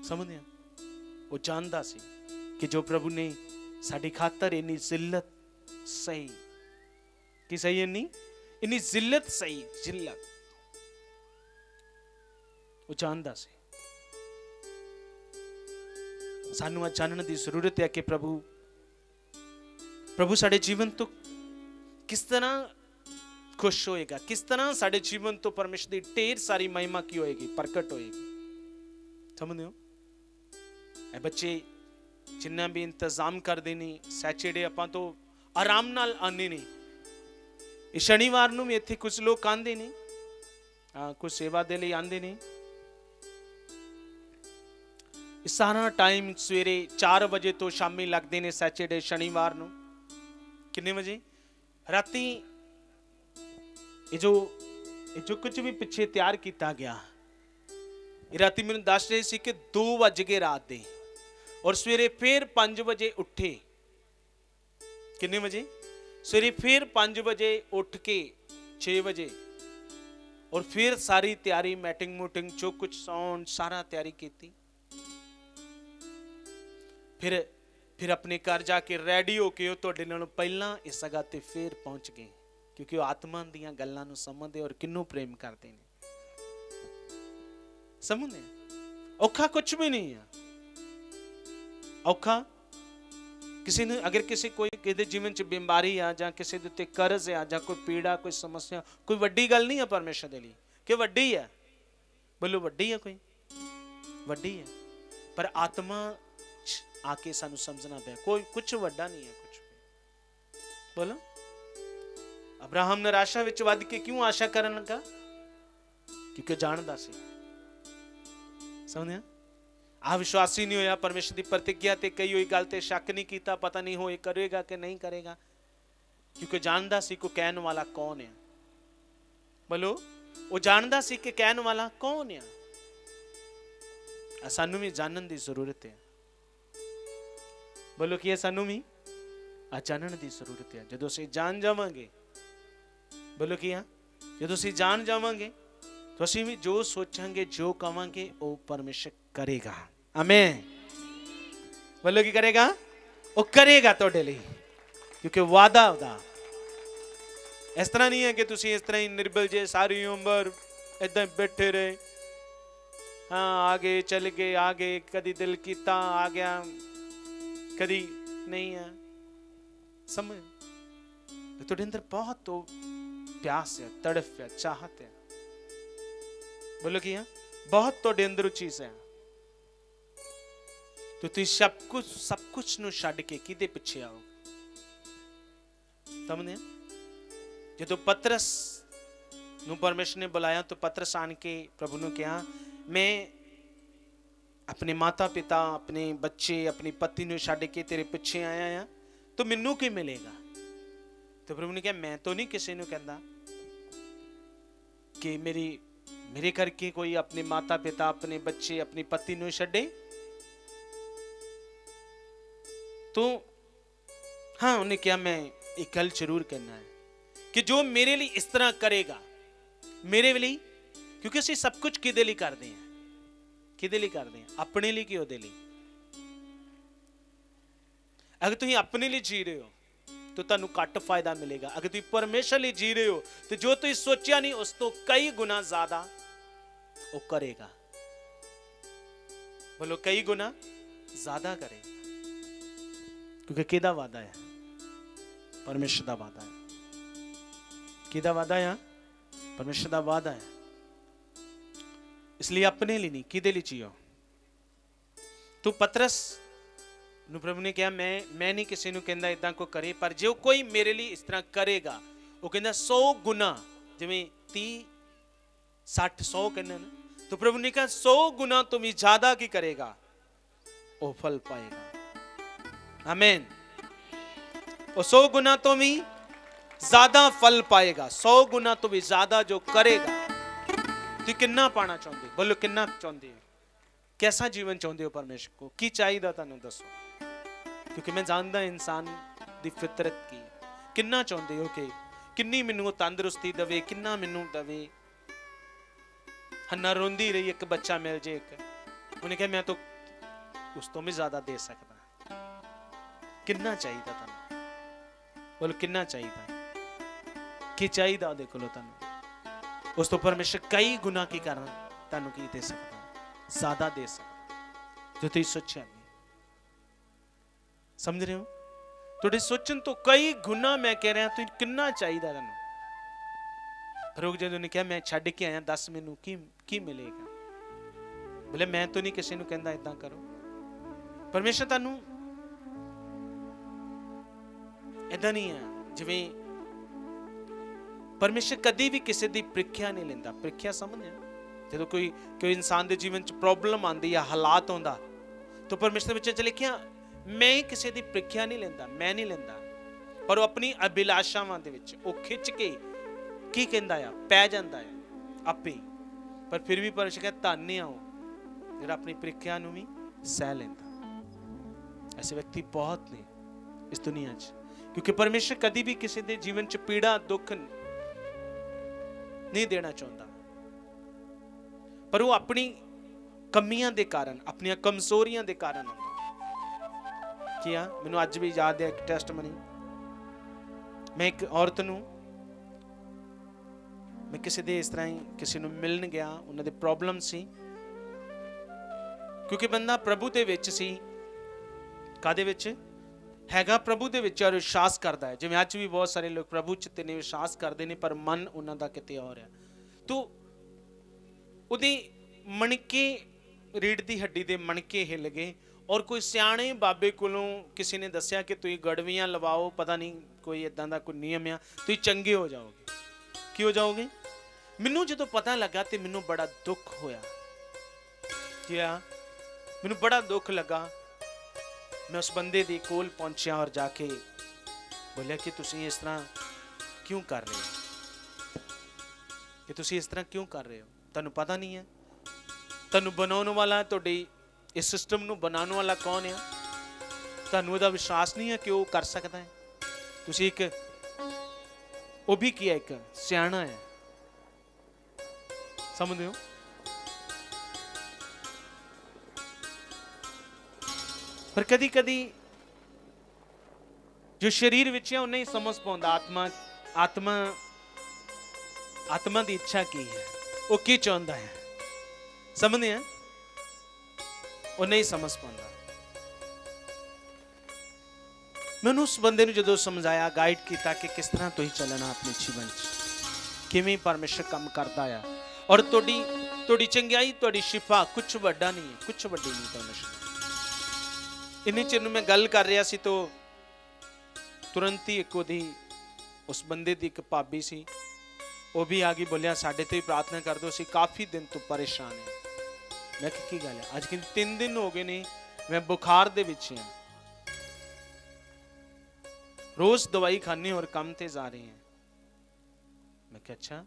ਸਮਝਦੇ ਆ ਉਹ ਜਾਣਦਾ ਸੀ ਕਿ ਜੋ ਪ੍ਰਭੂ ਨੇ ਸਾਡੀ ਖਾਤਰ ਇੰਨੀ ਜ਼ਿਲਤ ਸਹੀ, ਕਿ ਸਹੀ ਇੰਨੀ? ਇੰਨੀ ਜ਼ਿਲਤ ਸਹੀ ਜ਼ਿਲਤ ਉਹ ਜਾਣਦਾ ਸੀ ਸਾਨੂੰ ਇਹ ਜਾਣਨ ਦੀ ਜ਼ਰੂਰਤ ਹੈ ਕਿ ਪ੍ਰਭੂ ਪ੍ਰਭੂ ਸਾਡੇ ਜੀਵਨ ਤੋਂ ਕਿਸ ਤਰ੍ਹਾਂ ਖੁਸ਼ ਹੋਏਗਾ ਕਿਸ ਤਰ੍ਹਾਂ ਸਾਡੇ ਜੀਵਨ ਤੋਂ ਪਰਮੇਸ਼ਰ ਦੀ ਢੇਰ ਸਾਰੀ ਮਹਿਮਾ ਕੀ ਹੋਏਗੀ ਪ੍ਰਗਟ ਹੋਏਗੀ ਸਮਝਦੇ ਹੋ ਇਹ ਬੱਚੇ ਜਿੰਨਾ ਵੀ ਇੰਤਜ਼ਾਮ ਕਰਦੇ ਨੇ ਸੈਚਰਡੇ ਆਪਾਂ ਤੋਂ ਆਰਾਮ ਨਾਲ ਆਨੇ ਨੇ ਇਹ ਸ਼ਨੀਵਾਰ ਨੂੰ ਵੀ ਇੱਥੇ ਕੁਝ ਲੋਕ ਆਂਦੇ ਨੇ ਹਾਂ ਕੁਝ ਸੇਵਾ ਦੇ ਲਈ ਆਂਦੇ ਨੇ ਇਹ ਸਾਰਾ ਟਾਈਮ ਸਵੇਰੇ 4 ਵਜੇ ਤੋਂ ਸ਼ਾਮੀ ਲੱਗਦੇ ਨੇ ਸੈਚਰਡੇ ਸ਼ਨੀਵਾਰ ਨੂੰ ਕਿੰਨੇ ਵਜੇ ਰਾਤੀ ਇਹ ਜੋ ਇਹ ਜੋ ਕੁਝ ਵੀ ਪਿੱਛੇ ਤਿਆਰ ਕੀਤਾ ਗਿਆ ਇਹ ਰਾਤੀ ਮੈਨੂੰ ਦੱਸ ਰਹੇ ਸੀ ਕਿ 2 ਵੱਜ ਗਏ ਰਾਤ ਦੇ ਔਰ ਸਵੇਰੇ ਫੇਰ 5 ਵਜੇ ਉੱਠੇ ਕਿੰਨੇ ਵਜੇ ਸਵੇਰੇ ਫਿਰ 5 ਵਜੇ ਉੱਠ ਕੇ 6 ਵਜੇ ਔਰ ਫਿਰ ਸਾਰੀ ਤਿਆਰੀ ਮੈਟਿੰਗ ਮੂਟਿੰਗ, ਜੋ ਕੁਝ ਸਾਊਂਡ ਸਾਰਾ ਤਿਆਰੀ ਕੀਤੀ। ਫਿਰ ਫਿਰ ਆਪਣੇ ਘਰ ਜਾ ਕੇ ਰੈਡੀ ਹੋ ਕੇ ਉਹ ਤੁਹਾਡੇ ਨਾਲੋਂ ਪਹਿਲਾਂ ਇਸ ਜਗ੍ਹਾ ਤੇ ਫੇਰ ਪਹੁੰਚ ਗਏ, ਕਿਉਂਕਿ ਉਹ ਆਤਮਾ ਦੀਆਂ ਗੱਲਾਂ ਨੂੰ ਸਮਝਦੇ ਔਰ ਕਿੰਨੂੰ ਪ੍ਰੇਮ ਕਰਦੇ ਨੇ। ਸਮਝਦੇ ਔਖਾ ਕੁਝ ਵੀ ਨਹੀਂ ਆ। ਔਖਾ ਕਿਸੇ ਨੂੰ ਅਗਰ ਕਿਸੇ ਕੋਈ ਕਿਤੇ ਜੀਵਨ ਚ ਬਿਮਾਰੀ ਆ ਜਾਂ ਕਿਸੇ ਦੇ ਉੱਤੇ ਕਰਜ਼ ਆ ਜਾਂ ਕੋਈ ਪੀੜਾ ਕੋਈ ਸਮੱਸਿਆ ਕੋਈ ਵੱਡੀ ਗੱਲ ਨਹੀਂ ਆ ਪਰਮੇਸ਼ਰ ਦੇ ਲਈ ਕਿ ਵੱਡੀ ਆ ਬੋਲੋ ਵੱਡੀ ਆ ਕੋਈ ਵੱਡੀ ਹੈ ਪਰ ਆਤਮਾ ਚ ਆ ਕੇ ਸਾਨੂੰ ਸਮਝਣਾ ਪਿਆ ਕੋਈ ਕੁਝ ਵੱਡਾ ਨਹੀਂ ਹੈ ਕੁਝ ਬੋਲੋ ਅਬਰਾਹਮ ਨਿਰਾਸ਼ਾ ਵਿੱਚ ਵੱਧ ਕੇ ਕਿਉਂ ਆਸ਼ਾ ਕਰਨ ਲੱਗਾ ਕਿਉਂਕਿ ਜਾਣਦਾ ਸੀ ਸਮਝਿਆ ਆ ਵਿਸ਼ਵਾਸੀ ਨਹੀਂ ਹੋਇਆ, ਪਰਮੇਸ਼ਰ ਦੀ ਪ੍ਰਤੀਗਿਆ ਤੇ ਕਈ ਹੋਈ ਗੱਲ ਤੇ ਸ਼ੱਕ ਨਹੀਂ ਕੀਤਾ, ਪਤਾ ਨਹੀਂ ਹੋਏ ਕਰੇਗਾ ਕਿ ਨਹੀਂ ਕਰੇਗਾ। ਕਿਉਂਕਿ ਜਾਣਦਾ ਸੀ ਕੋ ਕਹਿਣ ਵਾਲਾ ਕੌਣ ਹੈ ਬੋਲੋ, ਉਹ ਜਾਣਦਾ ਸੀ ਕਿ ਕਹਿਣ ਵਾਲਾ ਕੌਣ ਹੈ ਆ ਸਾਨੂੰ ਵੀ ਜਾਣਨ ਦੀ ਜ਼ਰੂਰਤ ਹੈ ਬੋਲੋ, ਕੀ ਹੈ ਸਾਨੂੰ ਵੀ? ਆ ਜਾਣਨ ਦੀ ਜ਼ਰੂਰਤ ਹੈ ਜਦੋਂ ਅਸੀਂ ਜਾਣ ਜਾਵਾਂਗੇ, ਬੋਲੋ, ਕੀ ਆ? ਜਦੋਂ ਅਸੀਂ ਜਾਣ ਜਾਵਾਂਗੇ, ਤਾਂ ਅਸੀਂ ਵੀ ਜੋ ਸੋਚਾਂਗੇ, ਜੋ ਕਵਾਂਗੇ ਉਹ ਪਰਮੇਸ਼ਰ ਕਰੇਗਾ। ਆਮੇਨ ਬੋਲੋ ਕੀ ਕਰੇਗਾ ਉਹ ਕਰੇਗਾ ਤੁਹਾਡੇ ਲਈ ਕਿਉਂਕਿ ਵਾਦਾ ਉਹਦਾ ਇਸ ਤਰ੍ਹਾਂ ਨਹੀਂ ਹੈ ਕਿ ਤੁਸੀਂ ਇਸ ਤਰ੍ਹਾਂ ਹੀ ਨਿਰਬਲ ਜੇ ਸਾਰੀ ਉਮਰ ਇਦਾਂ ਬੈਠੇ ਰਹੇ ਹਾਂ ਆਗੇ ਚਲ ਗਏ ਆਗੇ ਕਦੀ ਦਿਲ ਕੀਤਾ ਆ ਗਿਆ ਕਦੀ ਨਹੀਂ ਆ ਸਮਝ ਤੇ ਤੁਹਾਡੇ ਅੰਦਰ ਬਹੁਤ ਉਹ ਪਿਆਸ ਹੈ ਤੜਫ ਹੈ ਚਾਹਤ ਹੈ ਬੋਲੋ ਕੀ ਹੈ ਬਹੁਤ ਤੁਹਾਡੇ ਅੰਦਰ ਉਹ ਚੀਜ਼ ਹੈ ਤੇ ਤੁਸੀਂ ਸਭ ਕੁਝ ਸਭ ਕੁਝ ਨੂੰ ਛੱਡ ਕੇ ਕਿਹਦੇ ਪਿੱਛੇ ਆਓ ਸਮਝਦੇ ਆ ਜਦੋਂ ਪਤਰਸ ਨੂੰ ਪਰਮੇਸ਼ਰ ਨੇ ਬੁਲਾਇਆ ਤਾਂ ਪਤਰਸ ਆਣ ਕੇ ਪ੍ਰਭੂ ਨੂੰ ਕਿਹਾ ਮੈਂ ਆਪਣੇ ਮਾਤਾ ਪਿਤਾ ਆਪਣੇ ਬੱਚੇ ਆਪਣੀ ਪਤਨੀ ਨੂੰ ਛੱਡ ਕੇ ਤੇਰੇ ਪਿੱਛੇ ਆਇਆ ਆ ਤਾਂ ਮੈਨੂੰ ਕੀ ਮਿਲੇਗਾ ਤੇ ਪ੍ਰਭੂ ਨੇ ਕਿਹਾ ਮੈਂ ਤਾਂ ਨਹੀਂ ਕਿਸੇ ਨੂੰ ਕਹਿੰਦਾ ਕਿ ਮੇਰੀ ਮੇਰੇ ਕਰਕੇ ਕੋਈ ਆਪਣੇ ਮਾਤਾ ਪਿਤਾ ਆਪਣੇ ਬੱਚੇ ਆਪਣੀ ਪਤਨੀ ਨੂੰ ਛੱਡੇ ਤੂੰ ਹਾਂ ਉਹਨੇ ਕਿਹਾ ਮੈਂ ਇੱਕ ਗੱਲ ਜ਼ਰੂਰ ਕਰਨਾ ਹੈ ਕਿ ਜੋ ਮੇਰੇ ਲਈ ਇਸ ਤਰ੍ਹਾਂ ਕਰੇਗਾ ਮੇਰੇ ਲਈ ਕਿਉਂਕਿ ਅਸੀਂ ਸਭ ਕੁਝ ਕਿਹਦੇ ਲਈ ਕਰਦੇ ਹਾਂ ਕਿਹਦੇ ਲਈ ਕਰਦੇ ਹਾਂ ਆਪਣੇ ਲਈ ਕਿ ਉਹਦੇ ਲਈ ਅਗਰ ਤੁਸੀਂ ਆਪਣੇ ਲਈ ਜੀ ਰਹੇ ਹੋ ਤਾਂ ਤੁਹਾਨੂੰ ਘੱਟ ਫਾਇਦਾ ਮਿਲੇਗਾ ਅਗਰ ਤੁਸੀਂ ਪਰਮੇਸ਼ਰ ਲਈ ਜੀ ਰਹੇ ਹੋ ਤੇ ਜੋ ਤੁਸੀਂ ਸੋਚਿਆ ਨਹੀਂ ਉਸ ਤੋਂ ਕਈ ਗੁਣਾ ਜ਼ਿਆਦਾ ਉਹ ਕਰੇਗਾ ਬੋਲੋ ਕਈ ਗੁਣਾ ਜ਼ਿਆਦਾ ਕਰੇਗਾ ਕਿਉਂਕਿ ਕਿਹਦਾ ਵਾਦਾ ਹੈ ਪਰਮੇਸ਼ਰ ਦਾ ਵਾਦਾ ਹੈ ਕਿਹਦਾ ਵਾਦਾ ਹੈ ਪਰਮੇਸ਼ਰ ਦਾ ਵਾਦਾ ਹੈ ਇਸ ਲਈ ਆਪਣੇ ਲਈ ਨਹੀਂ ਕਿਹਦੇ ਲਈ ਜੀਓ ਤੂੰ ਪਤਰਸ ਨੂੰ ਪ੍ਰਭੂ ਨੇ ਕਿਹਾ ਮੈਂ ਮੈਂ ਨਹੀਂ ਕਿਸੇ ਨੂੰ ਕਹਿੰਦਾ ਇਦਾਂ ਕੋ ਕਰੇ ਪਰ ਜੇ ਕੋਈ ਮੇਰੇ ਲਈ ਇਸ ਤਰ੍ਹਾਂ ਕਰੇਗਾ ਉਹ ਕਹਿੰਦਾ 100 ਗੁਣਾ ਜਿਵੇਂ 30 60 100 ਕਹਿੰਦੇ ਨੇ तो प्रभु ने कहा सौ गुना तुम ज्यादा की करेगा वो फल ਆਮੇਨ ਉਹ 100 ਗੁਣਾ ਤੋਂ ਵੀ ਜ਼ਿਆਦਾ ਫਲ ਪਾਏਗਾ 100 ਗੁਣਾ ਤੋਂ ਵੀ ਜ਼ਿਆਦਾ ਜੋ ਕਰੇਗਾ ਤੁਸੀਂ ਕਿੰਨਾ ਪਾਣਾ ਚਾਹੁੰਦੇ ਹੋ ਬੋਲੋ ਕਿੰਨਾ ਚਾਹੁੰਦੇ ਹੋ ਕਿਹਦਾ ਜੀਵਨ ਚਾਹੁੰਦੇ ਹੋ ਪਰਮੇਸ਼ਰ ਕੋ ਕੀ ਚਾਹੀਦਾ ਤੁਹਾਨੂੰ ਦੱਸੋ ਕਿਉਂਕਿ ਮੈਂ ਜਾਣਦਾ ਇਨਸਾਨ ਦੀ ਫਿਤਰਤ ਕੀ ਕਿੰਨਾ ਚਾਹੁੰਦੇ ਹੋ ਕਿ ਕਿੰਨੀ ਮੈਨੂੰ ਤੰਦਰੁਸਤੀ ਦਵੇ ਕਿੰਨਾ ਮੈਨੂੰ ਦਵੇ ਹੰਨਾ ਰੋਂਦੀ ਰਹੀ ਇੱਕ ਬੱਚਾ ਮਿਲ ਜੇ ਇੱਕ ਉਹਨੇ ਕਿਹਾ ਮੈਂ ਤਾਂ ਉਸ ਤੋਂ ਵੀ ਜ਼ਿਆਦਾ ਦੇ ਸਕਦਾ ਕਿੰਨਾ ਚਾਹੀਦਾ ਤੁਹਾਨੂੰ? ਬੋਲੋ, ਕਿੰਨਾ ਚਾਹੀਦਾ? ਕੀ ਚਾਹੀਦਾ ਉਹਦੇ ਕੋਲੋਂ ਤੁਹਾਨੂੰ? ਉਸ ਤੋਂ ਪਰਮੇਸ਼ਰ ਕਈ ਗੁਣਾ ਕੀ ਕਰਨ ਤੁਹਾਨੂੰ ਕੀ ਦੇ ਸਕਦਾ? ਜ਼ਿਆਦਾ ਦੇ ਸਕਦਾ। ਜੋ ਤੁਸੀਂ ਸੋਚਿਆ ਨਹੀਂ। ਸਮਝ ਰਹੇ ਹੋ? ਤੁਹਾਡੇ ਸੋਚਣ ਤੋਂ ਕਈ ਗੁਣਾ ਮੈਂ ਕਹਿ ਰਿਹਾ, ਤੁਸੀਂ ਕਿੰਨਾ ਚਾਹੀਦਾ ਤੁਹਾਨੂੰ? ਰੋਗ ਜਦੋਂ ਨੇ ਕਿਹਾ, ਮੈਂ ਛੱਡ ਕੇ ਆਇਆ, ਦੱਸ ਮੈਨੂੰ ਕੀ ਕੀ ਮਿਲੇਗਾ? ਬੋਲੇ, ਮੈਂ ਤਾਂ ਨਹੀਂ ਕਿਸੇ ਨੂੰ ਕਹਿੰਦਾ ਇਦਾਂ ਕਰੋ। ਪਰਮੇਸ਼ਰ ਤੁਹਾਨੂੰ ਇਦਾਂ ਨਹੀਂ ਆ ਜਿਵੇਂ ਪਰਮੇਸ਼ਰ ਕਦੀ ਵੀ ਕਿਸੇ ਦੀ ਪ੍ਰੀਖਿਆ ਨਹੀਂ ਲੈਂਦਾ। ਪ੍ਰੀਖਿਆ ਸਮਝਦੇ ਹੋ। ਜਦੋਂ ਕੋਈ ਕੋਈ ਇਨਸਾਨ ਦੇ ਜੀਵਨ ਚ ਪ੍ਰੋਬਲਮ ਆਂਦੀ ਜਾਂ ਹਾਲਾਤ ਆਉਂਦਾ, ਤਾਂ ਪਰਮੇਸ਼ਰ ਵਿੱਚ ਚ ਲਿਖਿਆ, ਮੈਂ ਕਿਸੇ ਦੀ ਪ੍ਰੀਖਿਆ ਨਹੀਂ ਲੈਂਦਾ, ਮੈਂ ਨਹੀਂ ਲੈਂਦਾ। ਪਰ ਉਹ ਆਪਣੀ ਅਭਿਲਾਸ਼ਾਵਾਂ ਦੇ ਵਿੱਚ, ਉਹ ਖਿੱਚ ਕੇ ਕੀ ਕਹਿੰਦਾ ਆ? ਪੈ ਜਾਂਦਾ ਆ, ਆਪੇ। ਪਰ ਫਿਰ ਵੀ ਪਰਮੇਸ਼ਰ ਕਹਿੰਦਾ, ਧੰਨ ਆ ਉਹ, ਜਿਹੜਾ ਆਪਣੀ ਪ੍ਰੀਖਿਆ ਨੂੰ ਵੀ ਸਹਿ ਲੈਂਦਾ। ਐਸੇ ਵਿਅਕਤੀ ਬਹੁਤ ਨੇ ਇਸ ਦੁਨੀਆ 'ਚ। ਕਿਉਂਕਿ ਪਰਮੇਸ਼ਰ ਕਦੀ ਵੀ ਕਿਸੇ ਦੇ ਜੀਵਨ 'ਚ ਪੀੜਾ, ਦੁੱਖ ਨਹੀਂ ਦੇਣਾ ਚਾਹੁੰਦਾ। ਪਰ ਉਹ ਆਪਣੀ ਕਮੀਆਂ ਦੇ ਕਾਰਨ, ਆਪਣੀਆਂ ਕਮਜ਼ੋਰੀਆਂ ਦੇ ਕਾਰਨ ਆਉਂਦਾ ਕੀ ਆ ਮੈਨੂੰ ਅੱਜ ਵੀ ਯਾਦ ਹੈ ਇੱਕ ਟੈਸਟਮਨੀ ਮੈਂ ਇੱਕ ਔਰਤ ਨੂੰ ਮੈਂ ਕਿਸੇ ਦੇ ਇਸ ਤਰ੍ਹਾਂ ਹੀ ਕਿਸੇ ਨੂੰ ਮਿਲਣ ਗਿਆ, ਉਹਨਾਂ ਦੇ ਪ੍ਰੋਬਲਮ ਸੀ। ਕਿਉਂਕਿ ਬੰਦਾ ਪ੍ਰਭੂ ਦੇ ਵਿੱਚ ਸੀ। ਕਾਦੇ ਵਿੱਚ? ਹੈਗਾ ਪ੍ਰਭੂ ਦੇ ਵਿੱਚ ਔਰ ਵਿਸ਼ਵਾਸ ਕਰਦਾ ਹੈ। ਜਿਵੇਂ ਅੱਜ ਵੀ ਬਹੁਤ ਸਾਰੇ ਲੋਕ ਪ੍ਰਭੂ ਚ ਤੇ ਨੇ ਵਿਸ਼ਵਾਸ ਕਰਦੇ ਨੇ, ਪਰ ਮਨ ਉਹਨਾਂ ਦਾ ਕਿਤੇ ਹੋਰ ਹੈ। ਤੋ ਉਹਦੀ ਮਣਕੇ ਰੀੜ ਦੀ ਹੱਡੀ ਦੇ ਮਣਕੇ ਹਿੱਲ ਗਏ ਔਰ ਕੋਈ ਸਿਆਣੇ ਬਾਬੇ ਕੋਲੋਂ ਕਿਸੇ ਨੇ ਦੱਸਿਆ ਕਿ ਤੁਸੀਂ ਗੜਵੀਆਂ ਲਵਾਓ, ਪਤਾ ਨਹੀਂ ਕੋਈ ਇਦਾਂ ਦਾ ਕੋਈ ਨਿਯਮ ਆ, ਤੁਸੀਂ ਚੰਗੇ ਹੋ ਜਾਓਗੇ। ਕੀ ਹੋ ਜਾਓਗੇ? ਮੈਨੂੰ ਜਦੋਂ ਪਤਾ ਲੱਗਾ ਤੇ ਮੈਨੂੰ ਬੜਾ ਦੁੱਖ ਹੋਇਆ। ਕਿਹਾ ਮੈਨੂੰ ਬੜਾ ਦੁੱਖ ਲੱਗਾ। ਮੈਂ ਉਸ ਬੰਦੇ ਦੇ ਕੋਲ ਪਹੁੰਚਿਆ ਔਰ ਜਾ ਕੇ ਬੋਲਿਆ ਕਿ ਤੁਸੀਂ ਇਸ ਤਰ੍ਹਾਂ ਕਿਉਂ ਕਰ ਰਹੇ ਹੋ ਕਿ ਤੁਸੀਂ ਇਸ ਤਰ੍ਹਾਂ ਕਿਉਂ ਕਰ ਰਹੇ ਹੋ ਤੁਹਾਨੂੰ ਪਤਾ ਨਹੀਂ ਹੈ ਤੁਹਾਨੂੰ ਬਣਾਉਣ ਵਾਲਾ ਤੁਹਾਡੀ ਇਸ ਸਿਸਟਮ ਨੂੰ ਬਣਾਉਣ ਵਾਲਾ ਕੌਣ ਹੈ ਤੁਹਾਨੂੰ ਇਹਦਾ ਵਿਸ਼ਵਾਸ ਨਹੀਂ ਹੈ ਕਿ ਉਹ ਕਰ ਸਕਦਾ ਹੈ ਤੁਸੀਂ ਇੱਕ ਉਹ ਵੀ ਕੀ ਹੈ ਇੱਕ ਸਿਆਣਾ ਹੈ ਸਮਝਦੇ ਹੋ ਪਰ ਕਦੀ ਕਦੀ ਜੋ ਸਰੀਰ ਵਿੱਚ ਹੈ ਉਹ ਨਹੀਂ ਸਮਝ ਪਾਉਂਦਾ ਆਤਮਾ ਆਤਮਾ ਆਤਮਾ ਦੀ ਇੱਛਾ ਕੀ ਹੈ ਉਹ ਕੀ ਚਾਹੁੰਦਾ ਹੈ ਸਮਝਦੇ ਆ ਉਹ ਨਹੀਂ ਸਮਝ ਪਾਉਂਦਾ ਮੈਨੂੰ ਉਸ ਬੰਦੇ ਨੂੰ ਜਦੋਂ ਸਮਝਾਇਆ ਗਾਈਡ ਕੀਤਾ ਕਿ ਕਿਸ ਤਰ੍ਹਾਂ ਤੁਸੀਂ ਚੱਲਣਾ ਆਪਣੇ ਜੀਵਨ 'ਚ ਕਿਵੇਂ ਪਰਮੇਸ਼ਰ ਕੰਮ ਕਰਦਾ ਆ ਔਰ ਤੁਹਾਡੀ ਤੁਹਾਡੀ ਚੰਗਿਆਈ ਤੁਹਾਡੀ ਸ਼ਿਫਾ ਕੁਝ ਵੱਡਾ ਨਹੀਂ ਹੈ ਕੁਝ ਵੱਡੀ ਨਹੀਂ ਪਰਮੇਸ਼ਰ ਇੰਨੇ ਚਿਰ ਨੂੰ ਮੈਂ ਗੱਲ ਕਰ ਰਿਹਾ ਸੀ ਤੋ ਤੁਰੰਤ ਹੀ ਇੱਕ ਉਹਦੀ, ਉਸ ਬੰਦੇ ਦੀ ਇੱਕ ਭਾਬੀ ਸੀ, ਉਹ ਵੀ ਆ ਗਈ, ਬੋਲਿਆ, ਸਾਡੇ ਤੇ ਵੀ ਪ੍ਰਾਰਥਨਾ ਕਰ ਦਿਓ, ਅਸੀਂ ਕਾਫੀ ਦਿਨ ਤੋਂ ਪਰੇਸ਼ਾਨ ਹਾਂ। ਮੈਂ ਕਿਹਾ, ਕੀ ਗੱਲ ਹੈ? ਅੱਜ ਕਿ 3 ਦਿਨ ਹੋ ਗਏ ਨੇ, ਮੈਂ ਬੁਖਾਰ ਦੇ ਵਿੱਚ ਹਾਂ ਰੋਜ਼ ਦਵਾਈ ਖਾਣੇ ਔਰ ਕੰਮ ਤੇ ਜਾ ਰਹੇ ਹਾਂ। ਮੈਂ ਕਿਹਾ, ਅੱਛਾ।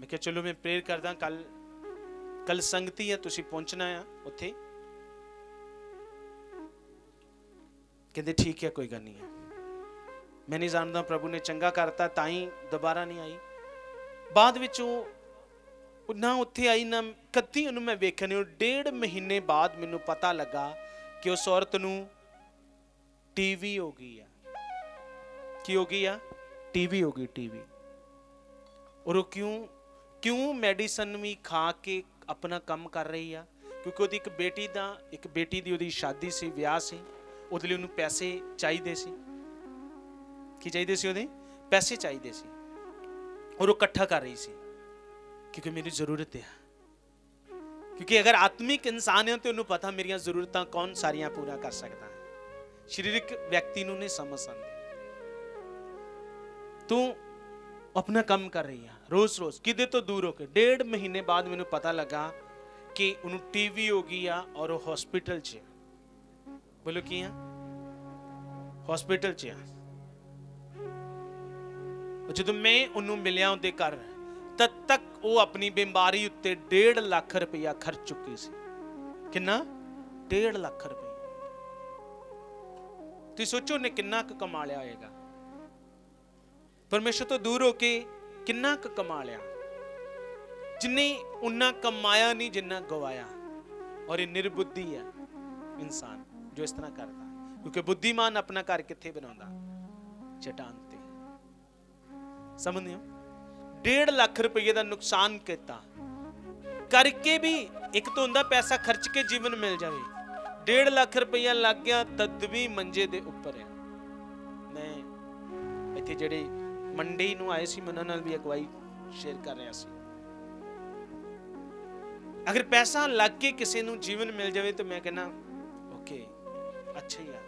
ਮੈਂ ਕਿਹਾ, ਚਲੋ, ਮੈਂ ਪ੍ਰੇਅਰ ਕਰਦਾ ਕੱਲ ਕੱਲ ਸੰਗਤੀ ਹੈ, ਤੁਸੀਂ ਪਹੁੰਚਣਾ ਆ ਉੱਥੇ? ਕਹਿੰਦੇ, ਠੀਕ ਹੈ, ਕੋਈ ਗੱਲ ਨਹੀਂ ਹੈ। ਮੈਂ ਨਹੀਂ ਜਾਣਦਾ, ਪ੍ਰਭੂ ਨੇ ਚੰਗਾ ਕਰਤਾ, ਤਾਂ ਹੀ ਦੁਬਾਰਾ ਨਹੀਂ ਆਈ। ਬਾਅਦ ਵਿੱਚ ਉਹ ਨਾ ਉੱਥੇ ਆਈ, ਨਾ ਕਦੀ ਉਹਨੂੰ ਮੈਂ ਵੇਖਿਆ ਨਹੀਂ। ਉਹ ਡੇਢ ਮਹੀਨੇ ਬਾਅਦ ਮੈਨੂੰ ਪਤਾ ਲੱਗਾ ਕਿ ਉਸ ਔਰਤ ਨੂੰ ਟੀਵੀ ਹੋ ਗਈ ਆ। ਕੀ ਹੋ ਗਈ ਆ? ਟੀਵੀ ਹੋ ਗਈ, ਟੀਵੀ। ਔਰ ਉਹ ਕਿਉਂ ਕਿਉਂ ਮੈਡੀਸਨ ਵੀ ਖਾ ਕੇ ਆਪਣਾ ਕੰਮ ਕਰ ਰਹੀ ਆ? ਕਿਉਂਕਿ ਉਹਦੀ ਇੱਕ ਬੇਟੀ ਦਾ, ਇੱਕ ਬੇਟੀ ਦੀ ਉਹਦੀ ਸ਼ਾਦੀ ਸੀ, ਵਿਆਹ ਸੀ। ਉਹਦੇ ਲਈ ਉਹਨੂੰ ਪੈਸੇ ਚਾਹੀਦੇ ਸੀ ਕੀ ਚਾਹੀਦੇ ਸੀ ਉਹਦੇ ਪੈਸੇ ਚਾਹੀਦੇ ਸੀ ਔਰ ਉਹ ਇਕੱਠਾ ਕਰ ਰਹੀ ਸੀ ਕਿਉਂਕਿ ਮੇਰੀ ਜ਼ਰੂਰਤ ਹੈ ਕਿਉਂਕਿ ਅਗਰ ਆਤਮਿਕ ਇਨਸਾਨ ਹੈ ਤੇ ਉਹਨੂੰ ਪਤਾ ਮੇਰੀਆਂ ਜ਼ਰੂਰਤਾਂ ਕੌਣ ਸਾਰੀਆਂ ਪੂਰਾ ਕਰ ਸਕਦਾ ਹੈ ਸਰੀਰਕ ਵਿਅਕਤੀ ਨੂੰ ਨਹੀਂ ਸਮਝ ਸਕਦੇ ਤੂੰ ਆਪਣਾ ਕੰਮ ਕਰ ਰਹੀ ਆ ਰੋਜ਼ ਰੋਜ਼ ਕਿਤੇ ਤੋਂ ਦੂਰ ਹੋ ਕੇ ਡੇਢ ਮਹੀਨੇ ਬਾਅਦ ਮੈਨੂੰ ਪਤਾ ਲੱਗਾ ਕਿ ਉਹਨੂੰ ਟੀਵੀ ਹੋ ਗਈ ਆ ਔਰ ਉਹ ਹਸਪੀਟਲ 'ਚ ਆ। ਬੋਲੋ ਕੀ ਆ ਹਸਪੀਟਲ 'ਚ ਆ ਜਦੋਂ ਮੈਂ ਉਹਨੂੰ ਮਿਲਿਆ ਉਹਦੇ ਘਰ ਤਦ ਤੱਕ ਉਹ ਆਪਣੀ ਬਿਮਾਰੀ ਉੱਤੇ 1.5 ਲੱਖ ਰੁਪਇਆ ਖਰਚ ਚੁੱਕੀ ਸੀ ਕਿੰਨਾ 1.5 ਲੱਖ ਰੁਪਇਆ ਤੁਸੀਂ ਸੋਚੋ ਨੇ ਕਿੰਨਾ ਕੁ ਕਮਾ ਲਿਆ ਹੋਏਗਾ ਪਰਮੇਸ਼ਰ ਤੋਂ ਦੂਰ ਹੋ ਕੇ ਕਿੰਨਾ ਕੁ ਕਮਾ ਲਿਆ ਜਿੰਨੇ ਉਨਾ ਕਮਾਇਆ ਨਹੀਂ ਜਿੰਨਾ ਗਵਾਇਆ ਔਰ ਇਹ ਨਿਰਬੁੱਧੀ ਹੈ ਇਨਸਾਨ ਜੋ ਇਸ ਤਰ੍ਹਾਂ ਕਰਦਾ। ਕਿਉਂਕਿ ਬੁੱਧੀਮਾਨ ਆਪਣਾ ਘਰ ਕਿੱਥੇ ਬਣਾਉਂਦਾ? ਚਟਾਨ ਤੇ। ਸਮਝਦੇ ਹੋ? 1.5 ਲੱਖ ਰੁਪਏ ਦਾ ਨੁਕਸਾਨ ਕੀਤਾ। ਕਰਕੇ ਵੀ ਇੱਕ ਤਾਂ ਹੁੰਦਾ ਪੈਸਾ ਖਰਚ ਕੇ ਜੀਵਨ ਮਿਲ ਜਾਵੇ। 1.5 ਲੱਖ ਰੁਪਇਆ ਲੱਗ ਗਿਆ ਤਦ ਮੰਜੇ ਦੇ ਉੱਪਰ ਆ ਮੈਂ ਇੱਥੇ ਜਿਹੜੇ ਮੰਡੀ ਨੂੰ ਆਏ ਸੀ, ਮੈਂ ਉਹਨਾਂ ਨਾਲ ਵੀ ਅਗਵਾਈ ਸ਼ੇਅਰ ਕਰ ਰਿਹਾ ਸੀ। ਅਗਰ ਪੈਸਾ ਲੱਗ ਕੇ ਕਿਸੇ ਨੂੰ ਜੀਵਨ ਮਿਲ ਜਾਵੇ ਤਾਂ ਮੈਂ ਕਹਿੰਦਾ ਅੱਛਾ ਹੀ ਆ।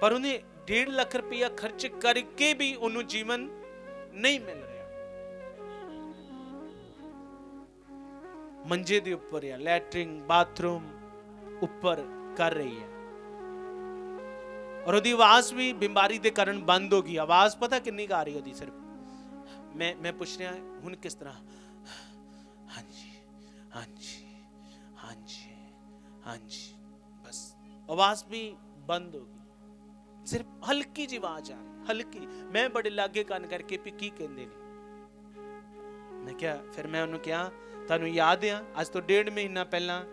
ਪਰ ਉਹਨੇ 1.5 ਲੱਖ ਰੁਪਇਆ ਖਰਚ ਕਰਕੇ ਵੀ ਉਹਨੂੰ ਜੀਵਨ ਨਹੀਂ ਮਿਲ ਰਿਹਾ। ਮੰਜੇ ਦੇ ਉੱਪਰ ਆ, ਲੈਟਰਿੰਗ, ਬਾਥਰੂਮ ਉੱਪਰ ਕਰ ਰਹੀ ਹੈ ਔਰ ਉਹਦੀ ਆਵਾਜ਼ ਵੀ ਬਿਮਾਰੀ ਦੇ ਕਾਰਨ ਬੰਦ ਹੋ ਗਈ। ਆਵਾਜ਼ ਪਤਾ ਕਿੰਨੀ ਕੁ ਆ ਰਹੀ ਉਹਦੀ ਸਿਰਫ? ਮੈਂ ਮੈਂ ਪੁੱਛ ਰਿਹਾ, ਹੁਣ ਕਿਸ ਤਰ੍ਹਾਂ? ਹਾਂਜੀ ਹਾਂਜੀ ਹਾਂਜੀ ਹਾਂਜੀ। ਬਸ ਆਵਾਜ਼ ਵੀ ਬੰਦ ਹੋ ਗਈ ਸਿਰਫ ਹਲਕੀ ਜਿਹੀ ਆਵਾਜ਼ ਆ ਹਲਕੀ ਮੈਂ ਬੜੇ ਲਾਗੇ ਕੰਨ ਕਰਕੇ ਵੀ ਕੀ ਕਹਿੰਦੇ ਨੇ ਮੈਂ ਕਿਹਾ ਫਿਰ ਮੈਂ ਉਹਨੂੰ ਕਿਹਾ ਤੁਹਾਨੂੰ ਯਾਦ ਆ ਅੱਜ ਤੋਂ ਡੇਢ ਮਹੀਨਾ ਪਹਿਲਾਂ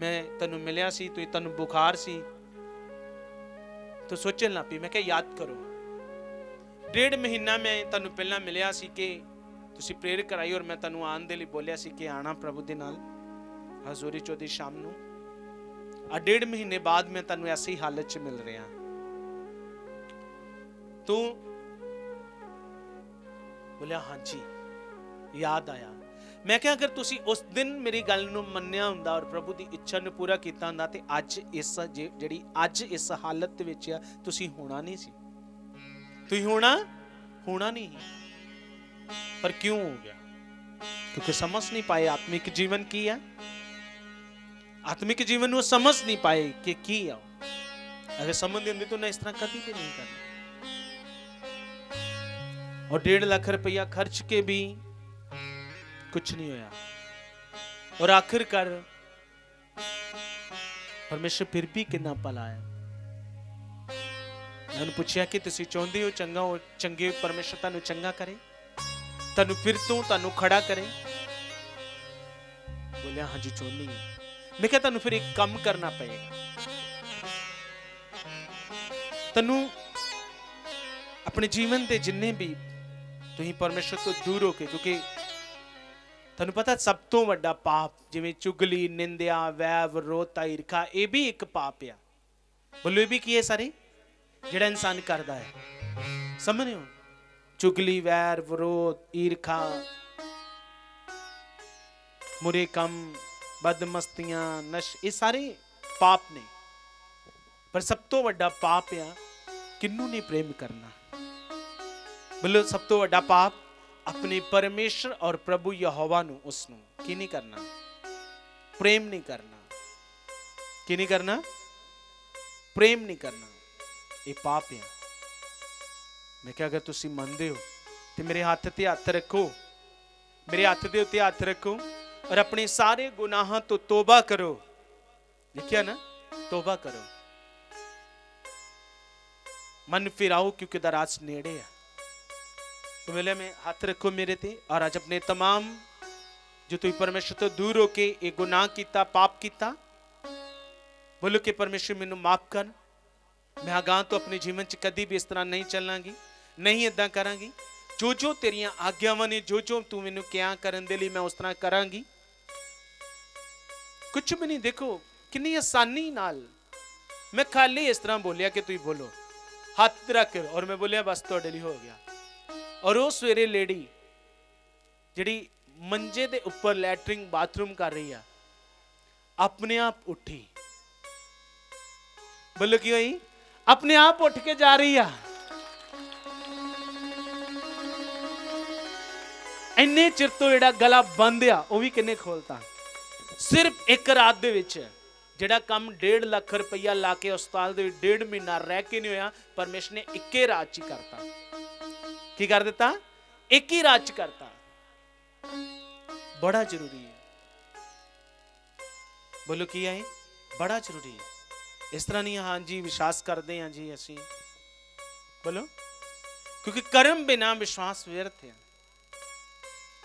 ਮੈਂ ਤੈਨੂੰ ਮਿਲਿਆ ਸੀ ਤੂੰ ਤੈਨੂੰ ਬੁਖਾਰ ਸੀ ਤੂੰ ਸੋਚਣ ਲੱਗ ਪਈ ਮੈਂ ਕਿਹਾ ਯਾਦ ਕਰੋ ਡੇਢ ਮਹੀਨਾ ਮੈਂ ਤੁਹਾਨੂੰ ਪਹਿਲਾਂ ਮਿਲਿਆ ਸੀ ਕਿ ਤੁਸੀਂ ਪ੍ਰੇਰ ਕਰਾਈ ਔਰ ਮੈਂ ਤੁਹਾਨੂੰ ਆਉਣ ਦੇ ਲਈ ਬੋਲਿਆ ਸੀ ਕਿ ਆਣਾ ਪ੍ਰਭੂ ਦੇ ਨਾਲ ਹਜ਼ੂਰੀ ਚੌਦੀ ਸ਼ਾਮ ਨੂੰ ਆ ਡੇਢ ਮਹੀਨੇ ਬਾਅਦ ਮੈਂ ਤੁਹਾਨੂੰ ਐਸੀ ਹਾਲਤ 'ਚ ਮਿਲ ਰਿਹਾ ਤੂੰ ਬੋਲਿਆ ਹਾਂਜੀ ਯਾਦ ਆਇਆ ਮੈਂ ਕਿਹਾ ਅਗਰ ਤੁਸੀਂ ਉਸ ਦਿਨ ਮੇਰੀ ਗੱਲ ਨੂੰ ਮੰਨਿਆ ਹੁੰਦਾ ਔਰ ਪ੍ਰਭੂ ਦੀ ਇੱਛਾ ਨੂੰ ਪੂਰਾ ਕੀਤਾ ਹੁੰਦਾ ਤੇ ਅੱਜ ਇਸ ਜੇ- ਜਿਹੜੀ ਅੱਜ ਇਸ ਹਾਲਤ ਦੇ ਵਿੱਚ ਆ ਤੁਸੀਂ ਹੋਣਾ ਨਹੀਂ ਸੀ ਤੁਸੀਂ ਹੋਣਾ ਹੋਣਾ ਨਹੀਂ ਪਰ ਕਿਉਂ ਹੋ ਗਿਆ ਕਿਉਂਕਿ ਸਮਝ ਨਹੀਂ ਪਾਏ ਆਤਮਿਕ ਜੀਵਨ ਕੀ ਹੈ ਆਤਮਿਕ ਜੀਵਨ ਨੂੰ ਸਮਝ ਨਹੀਂ ਪਾਏ ਕਿ ਕੀ ਆ ਅਗਰ ਸਮਝਦੇ ਹੁੰਦੇ ਤਾਂ ਨਾ ਇਸ ਤਰ੍ਹਾਂ ਕਦੀ ਵੀ ਨਹੀਂ ਕਰਨਾ और डेढ़ लाख रुपया खर्च के भी कुछ नहीं होया और आखिरकार परमेश्वर फिर भी कितना पलाया ਮੈਂ ਉਹਨੂੰ ਪੁੱਛਿਆ ਕਿ ਤੁਸੀਂ ਚਾਹੁੰਦੇ ਹੋ ਚੰਗਾ ਹੋ ਚੰਗੇ ਪਰਮੇਸ਼ਰ ਤੁਹਾਨੂੰ ਚੰਗਾ ਕਰੇ ਤੁਹਾਨੂੰ ਫਿਰ ਤੋਂ ਤੁਹਾਨੂੰ ਖੜਾ ਕਰੇ ਬੋਲਿਆ ਹਾਂਜੀ ਚਾਹੁੰਦੀ ਹਾਂ ਮੈਂ ਕਿਹਾ ਤੁਹਾਨੂੰ ਫਿਰ ਇੱਕ ਕੰਮ ਕਰਨਾ ਪਏਗਾ ਤੈਨੂੰ ਆਪਣੇ ਜੀਵਨ ਦੇ ਜਿੰਨੇ ਵੀ ਤੁਸੀਂ ਪਰਮੇਸ਼ਰ ਤੋਂ ਦੂਰ ਹੋ ਕੇ ਕਿਉਂਕਿ ਤੁਹਾਨੂੰ ਪਤਾ ਸਭ ਤੋਂ ਵੱਡਾ ਪਾਪ ਜਿਵੇਂ ਚੁਗਲੀ ਨਿੰਦਿਆ ਵੈ ਵਿਰੋਧਤਾ ਈਰਖਾ ਇਹ ਵੀ ਇੱਕ ਪਾਪ ਆ ਬੋਲੋ ਇਹ ਵੀ ਕੀ ਹੈ ਸਾਰੇ ਜਿਹੜਾ ਇਨਸਾਨ ਕਰਦਾ ਹੈ ਸਮਝ ਰਹੇ ਹੋ ਚੁਗਲੀ ਵੈਰ ਵਿਰੋਧ ਈਰਖਾ ਮੁਰੇ ਕੰਮ ਬਦਮਸਤੀਆਂ ਨਸ਼ ਇਹ ਸਾਰੇ ਪਾਪ ਨੇ ਪਰ ਸਭ ਤੋਂ ਵੱਡਾ ਪਾਪ ਆ ਕਿੰਨੂੰ ਨਹੀਂ ਪ੍ਰੇਮ ਕਰਨਾ ਬੋਲੋ ਸਭ ਤੋਂ ਵੱਡਾ ਪਾਪ ਆਪਣੇ ਪਰਮੇਸ਼ਰ ਔਰ ਪ੍ਰਭੂ ਯਹੋਵਾ ਨੂੰ ਉਸ ਨੂੰ ਕੀ ਨਹੀਂ ਕਰਨਾ ਪ੍ਰੇਮ ਨਹੀਂ ਕਰਨਾ ਕੀ ਨਹੀਂ ਕਰਨਾ ਪ੍ਰੇਮ ਨਹੀਂ ਕਰਨਾ ਇਹ ਪਾਪ ਹੈ ਮੈਂ ਕਿਹਾ ਅਗਰ ਤੁਸੀਂ ਮੰਨਦੇ ਹੋ ਤੇ ਮੇਰੇ ਹੱਥ ਤੇ ਹੱਥ ਰੱਖੋ ਮੇਰੇ ਹੱਥ ਦੇ ਉੱਤੇ ਹੱਥ ਰੱਖੋ और अपने सारे गुनाह तो तोबा करो। लिखिया ना? तोबा करो। मन फिराओ क्योंकि दराज नेड़े है। तो मिले में हाथ रखो मेरे थे और आज अपने तमाम जो तुम परमेश्वर तो दूर होके ये गुनाह किया पाप किया बोलो कि परमेश्वर मेनू माफ़ कर। मैं अगह तो अपने जीवन च कभी भी इस तरह नहीं चलांगी नहीं इदा करा जो जो तेरिया आग्ञावान ने जो जो तू मैनू क्या करन दे लिए मैं उस तरह करा ਕੁਝ ਵੀ ਨਹੀਂ ਦੇਖੋ ਕਿੰਨੀ ਆਸਾਨੀ ਨਾਲ ਮੈਂ ਖਾਲੀ ਇਸ ਤਰ੍ਹਾਂ ਬੋਲਿਆ ਕਿ ਤੁਸੀਂ ਬੋਲੋ ਹੱਥ ਰੱਖ ਔਰ ਮੈਂ ਬੋਲਿਆ ਬਸ ਤੁਹਾਡੇ ਲਈ ਹੋ ਗਿਆ ਔਰ ਉਹ ਸਵੇਰੇ ਲੇਡੀ ਜਿਹੜੀ ਮੰਜੇ ਦੇ ਉੱਪਰ ਲੈਟਰਿੰਗ ਬਾਥਰੂਮ ਕਰ ਰਹੀ ਆ ਆਪਣੇ ਆਪ ਉੱਠੀ ਬੋਲੋ ਕੀ ਹੋਈ ਆਪਣੇ ਆਪ ਉੱਠ ਕੇ ਜਾ ਰਹੀ ਆ ਇੰਨੇ ਚਿਰ ਤੋਂ ਜਿਹੜਾ ਗਲਾ ਬੰਦ ਆ ਉਹ ਵੀ ਕਿੰਨੇ ਖੋਲਤਾ ਸਿਰਫ ਇੱਕ ਰਾਤ ਦੇ ਵਿੱਚ ਜਿਹੜਾ ਕੰਮ 1.5 ਲੱਖ ਰੁਪਈਆ ਲਾ ਕੇ ਹਸਪਤਾਲ ਦੇ ਵਿੱਚ ਡੇਢ ਮਹੀਨਾ ਰਹਿ ਕੇ ਨਹੀਂ ਹੋਇਆ, ਪਰਮੇਸ਼ਰ ਨੇ ਇੱਕੇ ਰਾਤ 'ਚ ਹੀ ਕਰਤਾ। ਕੀ ਕਰ ਦਿੱਤਾ? ਇੱਕ ਹੀ ਰਾਤ 'ਚ ਕਰਤਾ। ਬੜਾ ਜ਼ਰੂਰੀ ਹੈ। ਬੋਲੋ, ਕੀ ਹੈ ਬੜਾ ਜ਼ਰੂਰੀ ਹੈ। ਇਸ ਤਰ੍ਹਾਂ ਨਹੀਂ, ਹਾਂ ਜੀ, ਵਿਸ਼ਵਾਸ ਕਰਦੇ ਹਾਂ ਜੀ ਅਸੀਂ। ਬੋਲੋ। ਕਿਉਂਕਿ ਕਰਮ ਬਿਨਾ ਵਿਸ਼ਵਾਸ ਵਿਅਰਥ ਹੈ।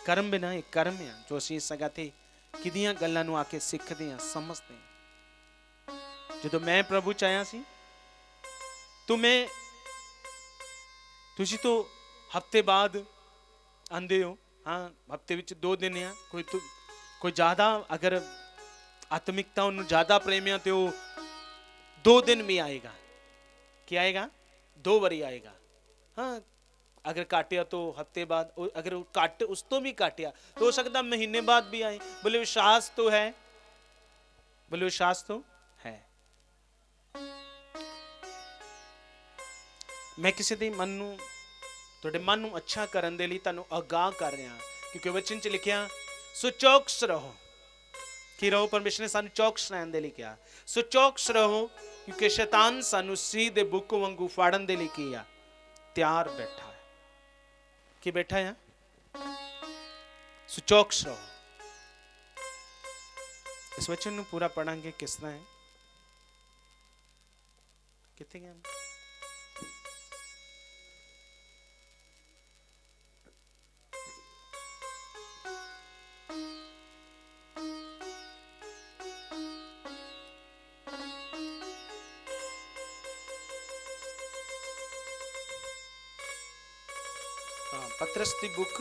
ਕਰਮ ਬਿਨਾ ਇਹ ਕਰਮ ਹੈ ਜੋ ਅਸੀਂ ਇਸ ਜਗ੍ਹਾ ਤੇ ਕਿਦੀਆਂ ਗੱਲਾਂ ਨੂੰ ਆ ਕੇ ਸਿੱਖਦੇ ਹਾਂ ਸਮਝਦੇ ਹਾਂ ਜਦੋਂ ਮੈਂ ਪ੍ਰਭੂ ਚ ਆਇਆ ਸੀ, ਤੋ ਮੈਂ, ਤੁਸੀਂ ਤੋਂ ਹਫ਼ਤੇ ਬਾਅਦ ਆਂਦੇ ਹੋ। ਹਾਂ, ਹਫ਼ਤੇ ਵਿੱਚ ਦੋ ਦਿਨ ਆ, ਕੋਈ ਤੁ- ਕੋਈ ਜ਼ਿਆਦਾ ਅਗਰ ਆਤਮਿਕਤਾ, ਉਹਨੂੰ ਜ਼ਿਆਦਾ ਪ੍ਰੇਮ ਆ ਤੇ ਉਹ ਦੋ ਦਿਨ ਵੀ ਆਏਗਾ। ਕੀ ਆਏਗਾ? ਦੋ ਵਾਰੀ ਆਏਗਾ। ਹਾਂ ਅਗਰ ਕਾਟਿਆ ਤੋਂ ਹਫ਼ਤੇ ਬਾਅਦ ਅਗਰ ਕੱਟ ਉਸ ਤੋਂ ਵੀ ਕਾਟਿਆ ਤਾਂ ਹੋ ਸਕਦਾ ਮਹੀਨੇ ਬਾਅਦ ਵੀ ਆਏ। ਬੋਲੇ ਵਿਸ਼ਵਾਸ ਤੋਂ ਹੈ। ਬੋਲੇ ਵਿਸ਼ਵਾਸ ਤੋਂ ਹੈ। ਮੈਂ ਕਿਸੇ ਦੇ ਮਨ ਨੂੰ ਤੁਹਾਡੇ ਮਨ ਨੂੰ ਅੱਛਾ ਕਰਨ ਦੇ ਲਈ ਤੁਹਾਨੂੰ ਅਗਾਹ ਕਰ ਰਿਹਾ ਕਿਉਂਕਿ ਵਚਨ ਚ ਲਿਖਿਆ ਸੋ ਚੌਕਸ ਰਹੋ। ਕਿ ਰਹੋ? ਪਰਮੇਸ਼ਰ ਨੇ ਸਾਨੂੰ ਚੌਕਸ ਰਹਿਣ ਦੇ ਲਈ ਕਿਹਾ। ਸੋ ਚੌਕਸ ਰਹੋ ਕਿਉਂਕਿ ਸ਼ੈਤਾਨ ਸਾਨੂੰ ਸੀਧੇ ਬੁੱਕ ਵਾਂਗੂ ਫਾੜਨ ਦੇ ਲਈ ਕਿਹਾ। ਤਿਆਰ ਬੈਠਾ कि बैठा यहाँ? सुचौक्ष रहो। इस वचन पूरा पढ़ांगे किस तरह है? कितने address the book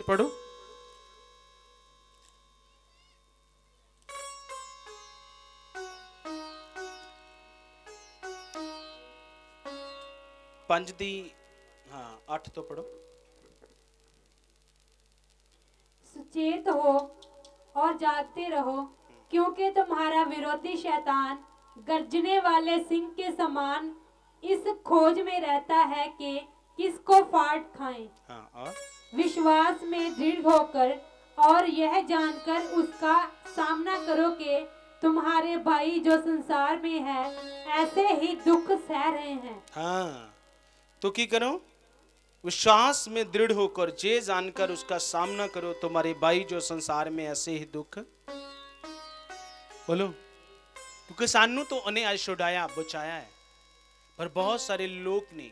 ఇప్పుడు पंज दी हाँ अठ तो पढ़ो चेत हो और जागते रहो क्योंकि तुम्हारा विरोधी शैतान गर्जने वाले सिंह के समान इस खोज में रहता है कि किसको फाट खाएँ। हाँ, और? विश्वास में दृढ़ होकर और यह जानकर उसका सामना करो कि तुम्हारे भाई जो संसार में है ऐसे ही दुख सह रहे हैं। हाँ तो की करो? विश्वास में दृढ़ होकर जे जानकर उसका सामना करो तुम्हारे भाई जो संसार में ऐसे ही दुख बोलो क्योंकि सानू तो उन्हें आज छुड़ाया बचाया है पर बहुत सारे लोग ने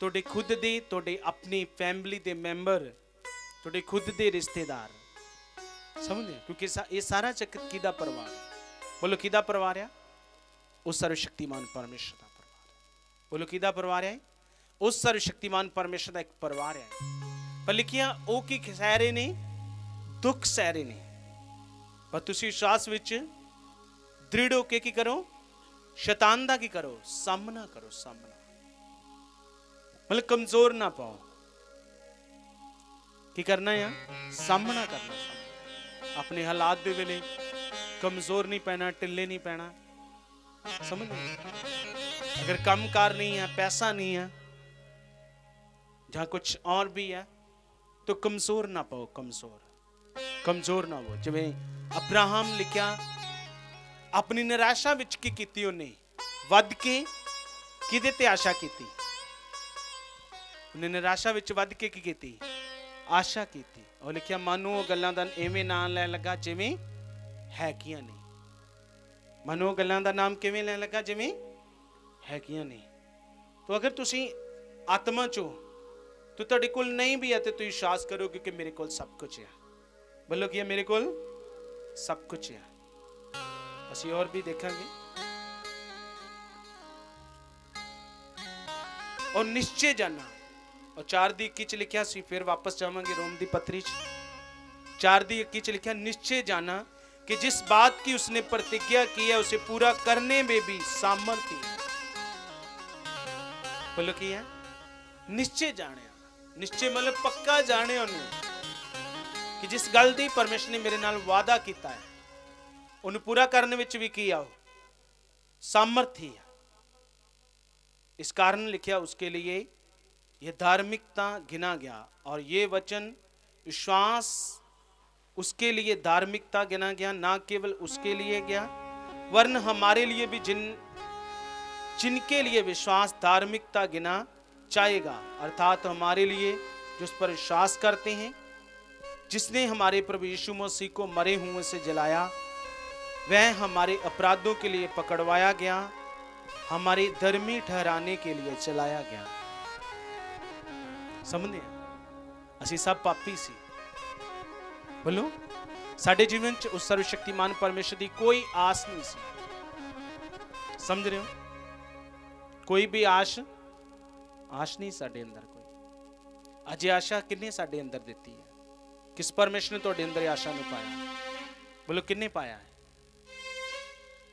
ਤੁਹਾਡੇ ਖੁਦ ਦੇ ਤੁਹਾਡੇ ਆਪਣੀ ਫੈਮਿਲੀ ਦੇ ਮੈਂਬਰ ਤੁਹਾਡੇ ਖੁਦ ਦੇ ਰਿਸ਼ਤੇਦਾਰ ਸਮਝਦੇ ਹੋ? ਕਿਉਂਕਿ ਸਾ- ਇਹ ਸਾਰਾ ਚੱਕਰ ਕਿਹਦਾ ਪਰਿਵਾਰ ਹੈ ਬੋਲੋ ਕਿਹਦਾ ਪਰਿਵਾਰ ਹੈ ਉਸ ਸਰਵ ਸ਼ਕਤੀਮਾਨ ਪਰਮੇਸ਼ਰ ਦਾ ਪਰਿਵਾਰ ਹੈ ਬੋਲੋ ਕਿਹਦਾ ਪਰਿਵਾਰ ਹੈ ਉਹ ਸਰਵਸ਼ਕਤੀਮਾਨ ਪਰਮੇਸ਼ਰ ਦਾ ਇੱਕ ਪਰਿਵਾਰ ਹੈ ਪਰ ਲਿਖਿਆ ਉਹ ਕੀ ਸਹਿ ਰਹੇ ਨੇ ਦੁੱਖ ਸਹਿ ਰਹੇ ਨੇ ਪਰ ਤੁਸੀਂ ਸਾਸ ਵਿੱਚ ਦ੍ਰਿੜ ਹੋ ਕੇ ਕੀ ਕਰੋ ਸ਼ੈਤਾਨ ਦਾ ਕੀ ਕਰੋ ਸਾਹਮਣਾ ਕਰੋ ਸਾਹਮਣਾ ਮਤਲਬ ਕਮਜ਼ੋਰ ਨਾ ਪਾਓ ਕੀ ਕਰਨਾ ਆ ਸਾਹਮਣਾ ਕਰਨਾ ਆਪਣੇ ਹਾਲਾਤ ਦੇ ਵੇਲੇ ਕਮਜ਼ੋਰ ਨਹੀਂ ਪੈਣਾ ਟਿੱਲੇ ਨਹੀਂ ਪੈਣਾ ਸਮਝ ਅਗਰ ਕੰਮਕਾਰ ਨਹੀਂ ਹੈ ਪੈਸਾ ਨਹੀਂ ਹੈ जहाँ ਕੁਝ और भी है, तो कमज़ोर ਨਾ ਪਾਓ ਕਮਜ਼ੋਰ ਕਮਜ਼ੋਰ ਨਾ ਹੋ ਜਿਵੇਂ ਅਬਰਾਹਮ ਲਿਖਿਆ ਆਪਣੀ ਨਿਰਾਸ਼ਾ ਵਿੱਚ ਕੀ ਕੀਤੀ ਉਹਨੇ ਵੱਧ ਕੇ ਕਿਹਦੇ ਤੇ ਆਸ਼ਾ ਕੀਤੀ ਉਹਨੇ ਨਿਰਾਸ਼ਾ ਵਿੱਚ ਵੱਧ ਕੇ ਕੀ ਕੀਤੀ ਆਸ਼ਾ ਕੀਤੀ ਉਹ ਲਿਖਿਆ ਮਨੂ ਉਹ ਗੱਲਾਂ ਦਾ ਐਵੇਂ ਨਾਂ ਲੈਣ ਲੱਗਾ ਜਿਵੇਂ ਹੈਗੀਆਂ ਨੇ ਮਨੂ ਗੱਲਾਂ ਦਾ ਨਾਮ ਕਿਵੇਂ ਲੈਣ ਲੱਗਾ ਜਿਵੇਂ ਹੈਗੀਆਂ ਨੇ ਤੋ ਅਗਰ ਤੁਸੀਂ ਆਤਮਾ ਚੋਂ ਤੋ ਤੁਹਾਡੇ ਕੋਲ ਨਹੀਂ ਵੀ ਹੈ ਤੇ ਤੁਸੀਂ ਵਿਸ਼ਵਾਸ ਕਰੋਗੇ ਕਿ ਮੇਰੇ ਕੋਲ ਸਭ ਕੁਝ ਹੈ ਬੋਲੋ ਕੀ ਹੈ ਮੇਰੇ ਕੋਲ ਸਭ ਕੁਝ ਹੈ ਅਸੀਂ ਹੋਰ ਵੀ ਦੇਖਾਂਗੇ ਔਰ ਨਿਸ਼ਚੈ ਜਾਣਾ ਔਰ 4 ਦੀ 21 ਚ ਲਿਖਿਆ ਸੀ ਫਿਰ ਵਾਪਸ ਜਾਵਾਂਗੇ ਰੋਮ ਦੀ ਪੱਤਰੀ ਚ 4 दी इक्कीस च लिखा निश्चय जाना कि जिस बात की उसने प्रतिज्ञा की है उसे पूरा करने में भी सामर्थ्य है। बोलो की है निश्चय जाने निश्चय मतलब पक्का जाने ਉਹਨੂੰ ਕਿ ਜਿਸ ਗੱਲ ਦੀ ਪਰਮੇਸ਼ਰ ਨੇ ਮੇਰੇ ਨਾਲ ਵਾਅਦਾ ਕੀਤਾ ਹੈ ਉਹਨੂੰ ਪੂਰਾ ਕਰਨ ਵਿੱਚ ਵੀ ਕੀ ਆਓ सामर्थ्य है इस कारण लिखा उसके लिए यह धार्मिकता गिना गया और ये वचन विश्वास उसके लिए धार्मिकता गिना गया ना केवल उसके लिए गया वरन हमारे लिए भी जिन जिनके लिए विश्वास धार्मिकता गिना जाएगा अर्थात हमारे लिए जो उस पर विश्वास करते हैं जिसने हमारे प्रभु यीशु मसीह को मरे हुए से जलाया वह हमारे अपराधों के लिए पकड़वाया गया हमारे धर्मी ठहराने के लिए चलाया गया ਸਮਝਦੇ ਆ ਅਸੀਂ ਸਭ ਪਾਪੀ ਸੀ ਬੋਲੋ ਸਾਡੇ ਜੀਵਨ ਚ ਉਸ ਸਰਵ ਸ਼ਕਤੀਮਾਨ ਪਰਮੇਸ਼ਰ ਦੀ ਕੋਈ ਆਸ ਨਹੀਂ ਸੀ ਸਮਝ ਰਹੇ ਹੋ ਕੋਈ ਵੀ ਆਸ਼ ਆਸ਼ ਨਹੀਂ ਸਾਡੇ ਅੰਦਰ ਕੋਈ। ਅਜੇ ਆਸ਼ਾ ਕਿੰਨੇ ਸਾਡੇ ਅੰਦਰ ਦਿੱਤੀ ਹੈ? ਕਿਸ ਪਰਮੇਸ਼ਰ ਨੇ ਤੁਹਾਡੇ ਅੰਦਰ ਆਸ਼ਾ ਨੂੰ ਪਾਇਆ? ਬੋਲੋ, ਕਿੰਨੇ ਪਾਇਆ ਹੈ?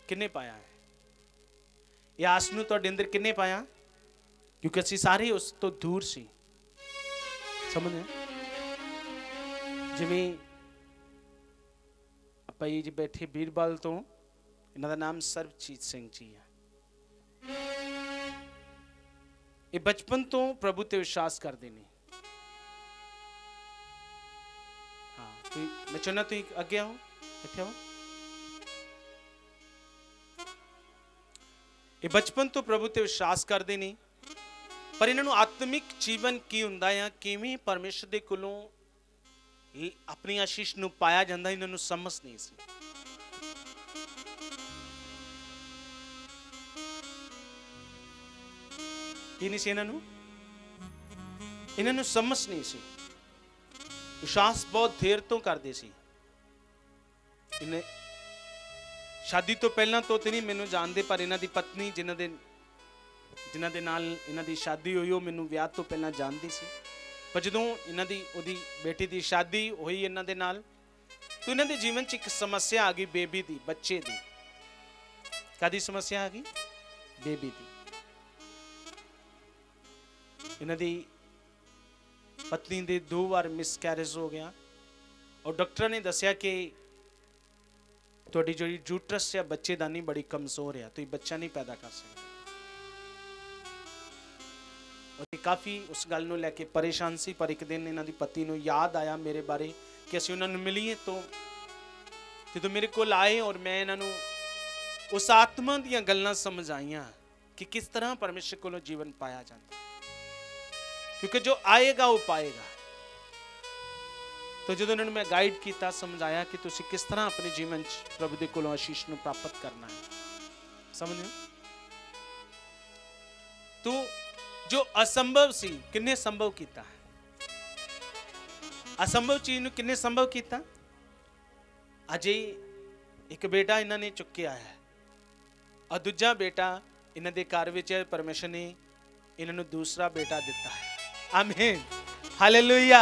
ਕਿੰਨੇ ਪਾਇਆ ਹੈ? ਇਹ ਆਸ ਨੂੰ ਤੁਹਾਡੇ ਅੰਦਰ ਕਿੰਨੇ ਪਾਇਆ? ਕਿਉਂਕਿ ਅਸੀਂ ਸਾਰੇ ਉਸ ਤੋਂ ਦੂਰ ਸੀ। ਸਮਝਦੇ ਜਿਵੇਂ ਆਪਾਂ ਇਹ ਜੀ ਬੈਠੇ ਬੀਰਬਲ ਤੋਂ, ਇਹਨਾਂ ਦਾ ਨਾਮ ਸਰਬਜੀਤ ਸਿੰਘ ਜੀ ਹੈ। ਇਹ ਬਚਪਨ ਤੋਂ ਪ੍ਰਭੂ ਤੇ ਵਿਸ਼ਵਾਸ ਕਰਦੇ ਨੇ ਹਾਂ ਤੁਸੀਂ ਮੈਂ ਚਾਹੁੰਦਾ ਤੁਸੀਂ ਅੱਗੇ ਆਓ ਇੱਥੇ ਆਓ ਇਹ ਬਚਪਨ ਤੋਂ ਪ੍ਰਭੂ ਤੇ ਵਿਸ਼ਵਾਸ ਕਰਦੇ ਨੇ ਪਰ ਇਹਨਾਂ ਨੂੰ ਆਤਮਿਕ ਜੀਵਨ ਕੀ ਹੁੰਦਾ ਆ ਕਿਵੇਂ ਪਰਮੇਸ਼ਰ ਦੇ ਕੋਲੋਂ ਇਹ ਆਪਣੀ ਆਸ਼ੀਸ਼ ਨੂੰ ਪਾਇਆ ਜਾਂਦਾ ਇਹਨਾਂ ਨੂੰ ਸਮਝ ਨਹੀਂ ਸੀ ਕੀ ਨਹੀਂ ਸੀ ਇਹਨਾਂ ਨੂੰ ਇਹਨਾਂ ਨੂੰ ਸਮਝ ਨਹੀਂ ਸੀ ਵਿਸ਼ਵਾਸ ਬਹੁਤ ਦੇਰ ਤੋਂ ਕਰਦੇ ਸੀ ਇਹਨੇ ਸ਼ਾਦੀ ਤੋਂ ਪਹਿਲਾਂ ਤੋਂ ਤੇ ਨਹੀਂ ਮੈਨੂੰ ਜਾਣਦੇ ਪਰ ਇਹਨਾਂ ਦੀ ਪਤਨੀ ਜਿਨ੍ਹਾਂ ਦੇ ਜਿਨ੍ਹਾਂ ਦੇ ਨਾਲ ਇਹਨਾਂ ਦੀ ਸ਼ਾਦੀ ਹੋਈ ਉਹ ਮੈਨੂੰ ਵਿਆਹ ਤੋਂ ਪਹਿਲਾਂ ਜਾਣਦੀ ਸੀ ਪਰ ਜਦੋਂ ਇਹਨਾਂ ਦੀ ਉਹਦੀ ਬੇਟੀ ਦੀ ਸ਼ਾਦੀ ਹੋਈ ਇਹਨਾਂ ਦੇ ਨਾਲ ਤਾਂ ਇਹਨਾਂ ਦੇ ਜੀਵਨ 'ਚ ਇੱਕ ਸਮੱਸਿਆ ਆ ਗਈ ਬੇਬੀ ਦੀ ਬੱਚੇ ਦੀ ਕਾਦੀ ਸਮੱਸਿਆ ਆ ਗਈ ਬੇਬੀ ਦੀ ਇਹਨਾਂ ਦੀ ਪਤਨੀ ਦੇ ਦੋ ਵਾਰ ਮਿਸਕੈਰੇਜ ਹੋ ਗਿਆ। ਔਰ ਡਾਕਟਰ ਨੇ ਦੱਸਿਆ ਕਿ ਤੁਹਾਡੀ ਜਿਹੜੀ ਜੂਟਰਸ ਹੈ ਬੱਚੇਦਾਨੀ ਬੜੀ ਕਮਜ਼ੋਰ ਹੈ ਤੁਸੀਂ ਬੱਚਾ ਨਹੀਂ ਪੈਦਾ ਕਰ ਸਕਦੇ। ਉਹ ਕਾਫੀ ਉਸ ਗੱਲ ਨੂੰ ਲੈ ਕੇ ਪਰੇਸ਼ਾਨ ਸੀ, ਪਰ ਇੱਕ ਦਿਨ ਇਹਨਾਂ ਦੀ ਪਤੀ ਨੂੰ ਯਾਦ ਆਇਆ ਮੇਰੇ ਬਾਰੇ ਕਿ ਅਸੀਂ ਉਹਨਾਂ ਨੂੰ ਮਿਲੀਏ ਤੋਂ। ਜਦੋਂ ਮੇਰੇ ਕੋਲ ਆਏ ਔਰ ਮੈਂ ਇਹਨਾਂ ਨੂੰ ਉਸ ਆਤਮਾ ਦੀਆਂ ਗੱਲਾਂ ਸਮਝਾਈਆਂ ਕਿ ਕਿਸ ਤਰ੍ਹਾਂ ਪਰਮੇਸ਼ਰ ਕੋਲੋਂ ਜੀਵਨ ਪਾਇਆ ਜਾਂਦਾ। ਕਿਉਂਕਿ ਜੋ ਆਏਗਾ ਉਹ ਪਾਏਗਾ ਤੋ ਜਦੋਂ ਇਹਨਾਂ ਨੂੰ ਮੈਂ ਗਾਈਡ ਕੀਤਾ ਸਮਝਾਇਆ ਕਿ ਤੁਸੀਂ ਕਿਸ ਤਰ੍ਹਾਂ ਆਪਣੇ ਜੀਵਨ 'ਚ ਪ੍ਰਭੂ ਦੇ ਕੋਲੋਂ ਆਸ਼ੀਸ਼ ਨੂੰ ਪ੍ਰਾਪਤ ਕਰਨਾ ਹੈ ਸਮਝਿਓ ਤੂੰ ਜੋ ਅਸੰਭਵ ਸੀ ਕਿੰਨੇ ਸੰਭਵ ਕੀਤਾ ਅਸੰਭਵ ਚੀਜ਼ ਨੂੰ ਕਿੰਨੇ ਸੰਭਵ ਕੀਤਾ ਅਜੇ ਇੱਕ ਬੇਟਾ ਇਹਨਾਂ ਨੇ ਚੁੱਕਿਆ ਹੈ ਔਰ ਦੂਜਾ ਬੇਟਾ ਇਹਨਾਂ ਦੇ ਘਰ ਵਿੱਚ ਹੈ, ਪਰਮੇਸ਼ਰ ਨੇ ਇਹਨਾਂ ਨੂੰ ਦੂਸਰਾ ਬੇਟਾ ਦਿੱਤਾ ਹੈ ਆਮੀਨ ਹਾਲੇਲੂਇਆ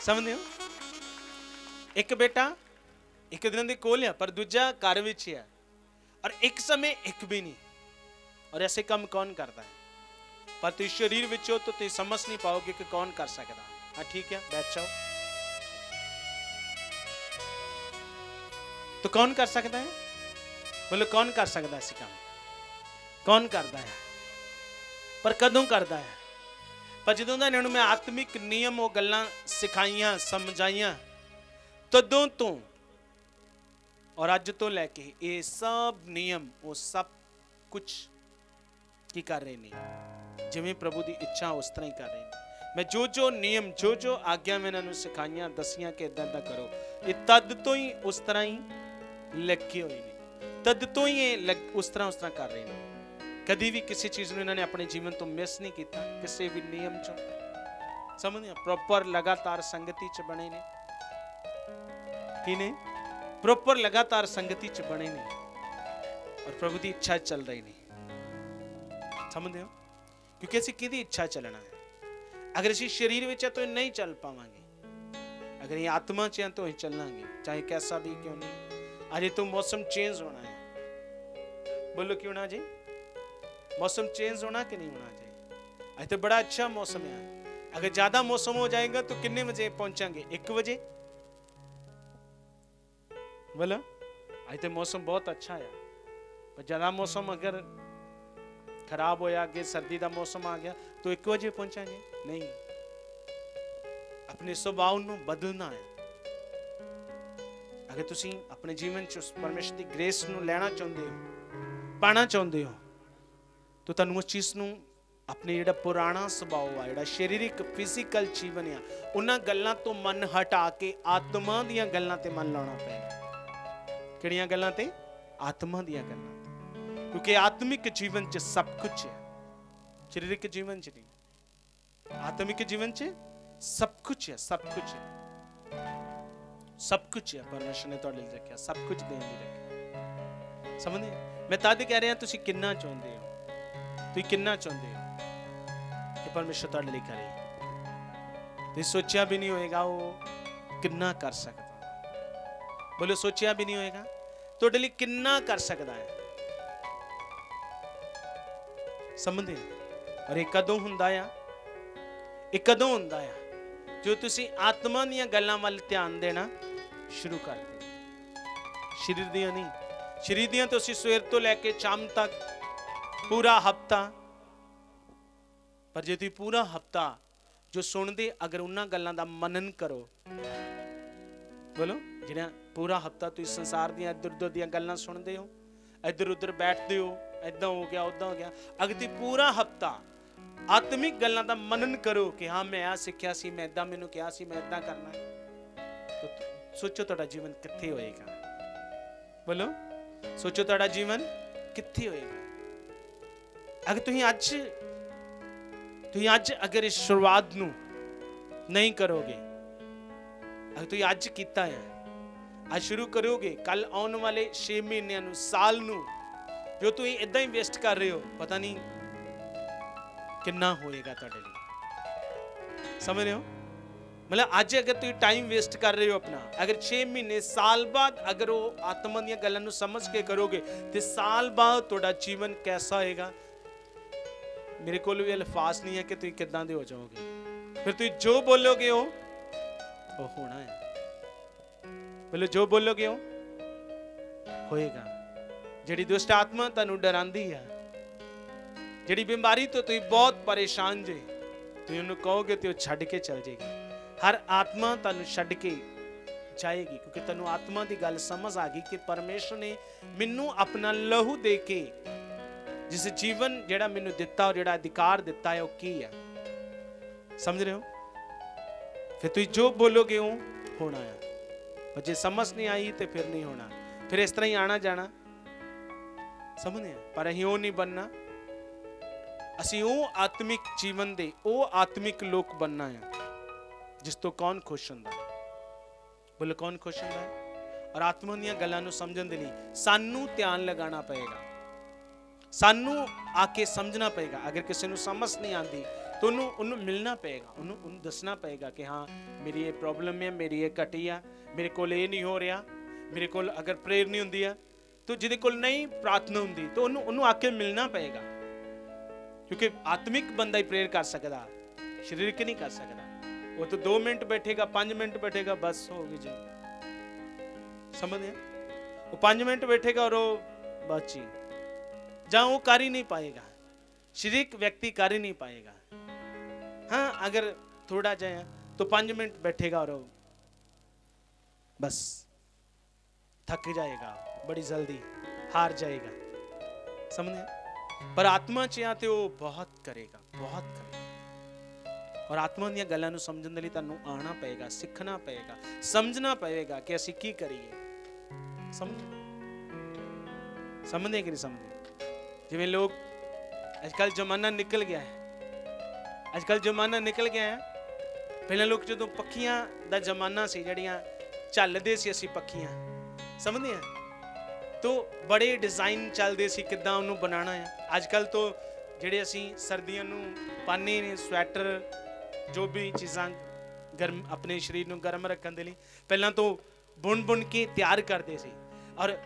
ਸਮਝਦੇ ਹੋ ਇੱਕ ਬੇਟਾ ਇੱਕ ਦਿਨ ਦੇ ਕੋਲ ਆ ਪਰ ਦੂਜਾ ਘਰ ਵਿੱਚ ਹੀ ਆ ਔਰ ਇੱਕ ਸਮੇਂ ਇੱਕ ਵੀ ਨਹੀਂ ਔਰ ਐਸੇ ਕੰਮ ਕੌਣ ਕਰਦਾ ਹੈ ਪਰ ਤੁਸੀਂ ਸਰੀਰ ਵਿੱਚ ਹੋ ਤਾਂ ਤੁਸੀਂ ਸਮਝ ਨਹੀਂ ਪਾਓਗੇ ਕਿ ਕੌਣ ਕਰ ਸਕਦਾ ਹਾਂ ਠੀਕ ਹੈ ਬੈਠ ਜਾਓ तो कौन कर सकता है बोलो कौन कर सकता है ऐसे काम ਕੌਣ ਕਰਦਾ ਹੈ ਪਰ ਕਦੋਂ ਕਰਦਾ ਹੈ? ਪਰ ਜਦੋਂ ਦਾ ਇਹਨਾਂ ਨੂੰ ਮੈਂ ਆਤਮਿਕ ਨਿਯਮ ਉਹ ਗੱਲਾਂ ਸਿਖਾਈਆਂ, ਸਮਝਾਈਆਂ, ਤਦੋਂ ਤੋਂ ਔਰ ਅੱਜ ਤੋਂ ਲੈ ਕੇ ਇਹ ਸਭ ਨਿਯਮ ਉਹ ਸਭ ਕੁਝ ਕੀ ਕਰ ਰਹੇ ਨੇ? ਜਿਵੇਂ ਪ੍ਰਭੂ ਦੀ ਇੱਛਾ ਉਸ ਤਰ੍ਹਾਂ ਹੀ ਕਰ ਰਹੇ ਨੇ। ਮੈਂ ਜੋ ਜੋ ਨਿਯਮ ਜੋ ਜੋ ਆਗਿਆ ਮੈਂ ਇਹਨਾਂ ਨੂੰ ਸਿਖਾਈਆਂ, ਦਸੀਆਂ ਕਿ ਇਦਾਂ ਦਾ ਕਰੋ। ਇਹ ਤਦ ਤੋਂ ਹੀ ਉਸ ਤਰ੍ਹਾਂ ਹੀ ਲੱਗੇ ਹੋਏ ਨੇ। ਤਦ ਤੋਂ ਹੀ ਇਹ ਲੱਗ- ਉਸ ਤਰ੍ਹਾਂ ਉਸ ਤਰ੍ਹਾਂ ਕਰ ਰਹੇ ਨੇ। ਕਦੀ ਵੀ ਕਿਸੇ ਚੀਜ਼ ਨੂੰ ਇਹਨਾਂ ਨੇ ਆਪਣੇ ਜੀਵਨ ਤੋਂ ਮਿਸ ਨਹੀਂ ਕੀਤਾ ਕਿਸੇ ਵੀ ਨਿਯਮ ਚੋਂ ਸਮਝਿਆ ਪ੍ਰੋਪਰ ਲਗਾਤਾਰ ਸੰਗਤੀ ਚ ਬਣੇ ਨੇ ਕੀ ਨੇ ਪ੍ਰੋਪਰ ਲਗਾਤਾਰ ਸੰਗਤੀ ਚ ਬਣੇ ਨੇ ਔਰ ਪ੍ਰਭੂ ਦੀ ਇੱਛਾ 'ਚ ਚੱਲ ਰਹੇ ਨੇ ਸਮਝਦੇ ਹੋ ਕਿਉਂਕਿ ਅਸੀਂ ਕਿਹਦੀ ਇੱਛਾ 'ਚ ਚੱਲਣਾ ਹੈ ਅਗਰ ਅਸੀਂ ਸਰੀਰ ਵਿੱਚ ਹੈ ਤਾਂ ਨਹੀਂ ਚੱਲ ਪਾਵਾਂਗੇ ਅਗਰ ਇਹ ਆਤਮਾ 'ਚ ਹੈ ਤਾਂ ਹੀ ਚੱਲਾਂਗੇ ਚਾਹੇ कैसा भी क्यों नहीं अरे तो मौसम चेंज होना है बोलो क्यों ना जी मौसम चेंज होना कि नहीं होना चाहिए आज तो बड़ा अच्छा मौसम है अगर ज्यादा मौसम हो जाएगा तो कितने बजे पहुंचेंगे एक बजे बोलो आज तो मौसम बहुत अच्छा है पर ज्यादा मौसम अगर खराब होया आगे सर्दी का मौसम आ गया तो एक बजे पहुंचेंगे नहीं ਆਪਣੇ ਸੁਭਾਅ ਨੂੰ ਬਦਲਣਾ ਹੈ ਅਗਰ ਤੁਸੀਂ ਆਪਣੇ ਜੀਵਨ ਚ ਉਸ ਪਰਮੇਸ਼ਰ ਦੀ ਗ੍ਰੇਸ ਨੂੰ ਲੈਣਾ ਚਾਹੁੰਦੇ ਹੋ ਪਾਣਾ ਚਾਹੁੰਦੇ ਹੋ ਤਾਂ ਤੁਹਾਨੂੰ ਉਸ ਚੀਜ਼ ਨੂੰ ਆਪਣੇ ਜਿਹੜਾ ਪੁਰਾਣਾ ਸੁਭਾਅ ਆ, ਜਿਹੜਾ ਸਰੀਰਿਕ ਫਿਜ਼ੀਕਲ ਜੀਵਨ ਆ, ਉਹਨਾਂ ਗੱਲਾਂ ਤੋਂ ਮਨ ਹਟਾ ਕੇ ਆਤਮਾ ਦੀਆਂ ਗੱਲਾਂ ਤੇ ਮਨ ਲਾਉਣਾ ਪਏਗਾ ਕਿਹੜੀਆਂ ਗੱਲਾਂ ਤੇ? ਆਤਮਾ ਦੀਆਂ ਗੱਲਾਂ ਤੇ। ਕਿਉਂਕਿ ਆਤਮਿਕ ਜੀਵਨ ਚ ਸਭ ਕੁਝ ਹੈ। ਸਰੀਰਿਕ ਜੀਵਨ ਚ ਨਹੀਂ। ਆਤਮਿਕ ਜੀਵਨ ਚ ਸਭ ਕੁਝ ਹੈ, ਸਭ ਕੁਝ ਹੈ। ਸਭ ਕੁਝ ਹੈ, ਪਰਮੇਸ਼ਰ ਨੇ ਤੁਹਾਡੇ ਲਈ ਰੱਖਿਆ, ਸਭ ਕੁਝ ਦੇਣ ਲਈ ਰੱਖਿਆ। ਸਮਝਦੇ ਮੈਂ ਤਦ ਕਹਿ ਰਿਹਾ, ਤੁਸੀਂ ਕਿੰਨਾ ਚਾਹੁੰਦੇ ਹੋ? ਤੁਸੀਂ ਕਿੰਨਾ ਚਾਹੁੰਦੇ ਹੋ ਕਿ ਪਰਮੇਸ਼ਰ ਤੁਹਾਡੇ ਲਈ ਕਰੇ ਤੁਸੀਂ ਸੋਚਿਆ ਵੀ ਨਹੀਂ ਹੋਏਗਾ ਉਹ ਕਿੰਨਾ ਕਰ ਸਕਦਾ ਬੋਲੋ ਸੋਚਿਆ ਵੀ ਨਹੀਂ ਹੋਏਗਾ ਤੁਹਾਡੇ ਲਈ ਕਿੰਨਾ ਕਰ ਸਕਦਾ ਹੈ ਸਮਝਦੇ ਔਰ ਇਹ ਕਦੋਂ ਹੁੰਦਾ ਆ ਇਹ ਕਦੋਂ ਹੁੰਦਾ ਆ ਜੋ ਤੁਸੀਂ ਆਤਮਾ ਦੀਆਂ ਗੱਲਾਂ ਵੱਲ ਧਿਆਨ ਦੇਣਾ ਸ਼ੁਰੂ ਕਰ ਦਿਓ ਸਰੀਰ ਦੀਆਂ ਨਹੀਂ ਸਰੀਰ ਦੀਆਂ ਤੁਸੀਂ ਸਵੇਰ ਤੋਂ ਲੈ ਕੇ ਸ਼ਾਮ ਤੱਕ ਪੂਰਾ ਹਫਤਾ। ਪਰ ਜੇ ਤੁਸੀਂ ਪੂਰਾ ਹਫਤਾ ਜੋ ਸੁਣਦੇ, ਅਗਰ ਉਹਨਾਂ ਗੱਲਾਂ ਦਾ ਮਨਨ ਕਰੋ, ਬੋਲੋ ਜਿਹੜਾ ਪੂਰਾ ਹਫਤਾ ਤੁਸੀਂ ਸੰਸਾਰ ਦੀਆਂ ਇੱਧਰ ਉੱਧਰ ਦੀਆਂ ਗੱਲਾਂ ਸੁਣਦੇ ਹੋ, ਇੱਧਰ ਉੱਧਰ ਬੈਠਦੇ ਹੋ ਐਦਾਂ ਹੋ ਗਿਆ ਉਦਾਂ ਹੋ ਗਿਆ, ਅਗਰ ਤੁਸੀਂ ਪੂਰਾ ਹਫਤਾ ਆਤਮਿਕ ਗੱਲਾਂ ਦਾ ਮਨਨ ਕਰੋ ਕਿ ਹਾਂ, ਮੈਂ ਆ ਸਿੱਖਿਆ ਸੀ, ਮੈਂ ਇਦਾਂ ਮੈਨੂੰ ਕਿਹਾ ਸੀ, ਮੈਂ ਇਦਾਂ ਕਰਨਾ ਸੋਚੋ ਤੁਹਾਡਾ ਜੀਵਨ ਕਿੱਥੇ ਹੋਏਗਾ। ਬੋਲੋ, ਸੋਚੋ ਤੁਹਾਡਾ ਜੀਵਨ ਕਿੱਥੇ ਹੋਏਗਾ। ਅਗਰ ਤੁਸੀਂ ਅੱਜ ਤੁਸੀਂ ਅੱਜ ਅਗਰ ਇਸ ਸ਼ੁਰੂਆਤ ਨੂੰ ਨਹੀਂ ਕਰੋਗੇ ਅਗਰ ਤੁਸੀਂ ਅੱਜ ਕੀਤਾ ਹੈ ਅੱਜ ਸ਼ੁਰੂ ਕਰੋਗੇ ਕੱਲ ਆਉਣ ਵਾਲੇ 6 ਮਹੀਨਿਆਂ ਨੂੰ ਸਾਲ ਨੂੰ ਜੋ ਤੁਸੀਂ ਇਦਾਂ ਹੀ ਵੇਸਟ ਕਰ ਰਹੇ ਹੋ ਪਤਾ ਨਹੀਂ ਕਿੰਨਾ ਹੋਏਗਾ ਤੁਹਾਡੇ ਲਈ ਸਮਝ ਰਹੇ ਹੋ ਮਤਲਬ ਅੱਜ ਅਗਰ ਤੁਸੀਂ ਟਾਈਮ ਵੇਸਟ ਕਰ ਰਹੇ ਹੋ ਆਪਣਾ ਅਗਰ 6 ਮਹੀਨੇ ਸਾਲ ਬਾਅਦ ਅਗਰ ਉਹ ਆਤਮਾ ਦੀਆਂ ਗੱਲਾਂ ਨੂੰ ਸਮਝ ਕੇ ਕਰੋਗੇ ਤੇ ਸਾਲ ਬਾਅਦ ਤੁਹਾਡਾ ਜੀਵਨ ਕੈਸਾ ਹੋਏਗਾ ਮੇਰੇ ਕੋਲ ਵੀ ਅਲਫਾਜ਼ ਨਹੀਂ ਹੈ ਕਿ ਤੁਸੀਂ ਕਿੱਦਾਂ ਦੇ ਹੋ ਜਾਓਗੇ। ਫਿਰ ਤੁਸੀਂ ਜੋ ਬੋਲੋਗੇ ਉਹ ਉਹ ਹੋਣਾ ਹੈ। ਬੋਲੋ ਜੋ ਬੋਲੋਗੇ ਉਹ ਹੋਏਗਾ। ਜਿਹੜੀ ਦੁਸ਼ਟ ਆਤਮਾ ਤੁਹਾਨੂੰ ਡਰਾਉਂਦੀ ਹੈ, ਜਿਹੜੀ ਬਿਮਾਰੀ ਤੋਂ ਤੁਸੀਂ ਬਹੁਤ ਪਰੇਸ਼ਾਨ ਜੇ, ਤੁਸੀਂ ਉਹਨੂੰ ਕਹੋਗੇ ਤੇ ਉਹ ਛੱਡ ਕੇ ਚਲ ਜਾਏਗੀ। ਹਰ ਆਤਮਾ ਤੁਹਾਨੂੰ ਛੱਡ ਕੇ ਜਾਏਗੀ, ਕਿਉਂਕਿ ਤੁਹਾਨੂੰ ਆਤਮਾ ਦੀ ਗੱਲ ਸਮਝ ਆ ਗਈ ਕਿ ਪਰਮੇਸ਼ਰ ਨੇ ਮੈਨੂੰ ਆਪਣਾ ਲਹੂ ਦੇ ਕੇ ਜਿਸ ਜੀਵਨ ਜਿਹੜਾ ਮੈਨੂੰ ਦਿੱਤਾ ਔਰ ਜਿਹੜਾ ਅਧਿਕਾਰ ਦਿੱਤਾ ਹੈ, ਉਹ ਕੀ ਹੈ? ਸਮਝ ਰਹੇ ਹੋ? ਫਿਰ ਤੁਸੀਂ ਜੋ ਬੋਲੋਗੇ, ਉਹ ਹੋਣਾ ਹੈ ਪਰ ਜੇ ਸਮਝ ਨਹੀਂ ਆਈ, ਤੇ ਫਿਰ ਨਹੀਂ ਹੋਣਾ। ਫਿਰ ਇਸ ਤਰ੍ਹਾਂ ਹੀ ਆਣਾ ਜਾਣਾ। ਸਮਝਦੇ ਆ ਪਰ ਅਸੀਂ ਉਹ ਨਹੀਂ ਬੰਨਾ ਅਸੀਂ ਉਹ ਆਤਮਿਕ ਜੀਵਨ ਦੇ, ਉਹ ਆਤਮਿਕ ਲੋਕ ਬੰਨਾ ਆ, ਜਿਸ ਤੋਂ ਕੌਣ ਖੁਸ਼ ਹੁੰਦਾ? ਹੈ? ਕੌਣ ਖੁਸ਼ ਹੁੰਦਾ? ਹੈ? ਔਰ ਆਤਮਾ ਦੀਆਂ ਗੱਲਾਂ ਨੂੰ ਸਮਝਣ ਦੇ ਲਈ ਸਾਨੂੰ ਧਿਆਨ ਲਗਾਉਣਾ ਪਏਗਾ। ਸਾਨੂੰ ਆ ਕੇ ਸਮਝਣਾ ਪਏਗਾ। ਅਗਰ ਕਿਸੇ ਨੂੰ ਸਮਝ ਨਹੀਂ ਆਂਦੀ ਤਾਂ ਉਹਨੂੰ ਉਹਨੂੰ ਮਿਲਣਾ ਪਏਗਾ, ਉਹਨੂੰ ਉਹਨੂੰ ਦੱਸਣਾ ਪਏਗਾ ਕਿ ਹਾਂ, ਮੇਰੀ ਇਹ ਪ੍ਰੋਬਲਮ ਹੈ, ਮੇਰੀ ਇਹ ਘਟੀ ਆ, ਮੇਰੇ ਕੋਲ ਇਹ ਨਹੀਂ ਹੋ ਰਿਹਾ, ਮੇਰੇ ਕੋਲ ਅਗਰ ਪ੍ਰੇਰ ਨਹੀਂ ਹੁੰਦੀ ਆ, ਤਾਂ ਜਿਹਦੇ ਕੋਲ ਨਹੀਂ ਪ੍ਰਾਰਥਨਾ ਹੁੰਦੀ, ਤਾਂ ਉਹਨੂੰ ਉਹਨੂੰ ਆ ਕੇ ਮਿਲਣਾ ਪਏਗਾ। ਕਿਉਂਕਿ ਆਤਮਿਕ ਬੰਦਾ ਹੀ ਪ੍ਰੇਰ ਕਰ ਸਕਦਾ, ਸਰੀਰਕ ਨਹੀਂ ਕਰ ਸਕਦਾ। ਉਹ ਤਾਂ 2 ਮਿੰਟ ਬੈਠੇਗਾ 5 ਮਿੰਟ ਬੈਠੇਗਾ, ਬਸ ਹੋ ਗਈ ਜੀ। ਸਮਝਦੇ ਆ ਉਹ 5 ਮਿੰਟ ਬੈਠੇਗਾ ਔਰ ਉਹ ਬਸ ਜੀ। ਜਾਂ ਉਹ ਕਰ ਹੀ ਨਹੀਂ ਪਾਏਗਾ ਸਰੀਰਕ ਵਿਅਕਤੀ ਕਰ ही नहीं पाएगा हाँ अगर थोड़ा जाए तो पांच मिनट बैठेगा और वो बस थक जाएगा बड़ी जल्दी हार जाएगा समझे ਪਰ ਆਤਮਾ ਚ ਆ ਤੇ ਉਹ ਬਹੁਤ ਕਰੇਗਾ ਬਹੁਤ ਕਰੇਗਾ ਔਰ ਆਤਮਾ ਦੀਆਂ ਗੱਲਾਂ ਨੂੰ ਸਮਝਣ ਦੇ ਲਈ ਤੁਹਾਨੂੰ ਆਣਾ ਪਏਗਾ ਸਿੱਖਣਾ ਪਏਗਾ ਸਮਝਣਾ ਪਏਗਾ ਕਿ ਅਸੀਂ ਕੀ ਕਰੀਏ ਸਮਝ ਸਮਝਦੇ ਕਿ ਨਹੀਂ ਸਮਝਦੇ ਜਿਵੇਂ ਲੋਕ ਅੱਜ ਕੱਲ ਜ਼ਮਾਨਾ ਨਿਕਲ ਗਿਆ ਹੈ। ਅੱਜ ਕੱਲ ਜ਼ਮਾਨਾ ਨਿਕਲ ਗਿਆ ਹੈ। ਪਹਿਲਾਂ ਲੋਕ ਜਦੋਂ ਪੱਖੀਆਂ ਦਾ ਜ਼ਮਾਨਾ ਸੀ, ਜਿਹੜੀਆਂ ਚੱਲਦੇ ਸੀ ਅਸੀਂ ਪੱਖੀਆਂ, ਸਮਝਦੇ ਆ? ਤੋ ਬੜੇ ਡਿਜ਼ਾਈਨ ਚੱਲਦੇ ਸੀ ਕਿੱਦਾਂ ਉਹਨੂੰ ਬਣਾਉਣਾ ਹੈ। ਅੱਜ ਕੱਲ ਤੋਂ ਜਿਹੜੇ ਅਸੀਂ ਸਰਦੀਆਂ ਨੂੰ ਪਾਣੇ ਨੇ, ਸਵੈਟਰ, ਜੋ ਵੀ ਚੀਜ਼ਾਂ ਗਰਮ, ਆਪਣੇ ਸਰੀਰ ਨੂੰ ਗਰਮ ਰੱਖਣ ਦੇ ਲਈ, ਪਹਿਲਾਂ ਤੋਂ ਬੁਣ ਬੁਣ ਕੇ ਤਿਆਰ ਕਰਦੇ ਸੀ। ਔਰ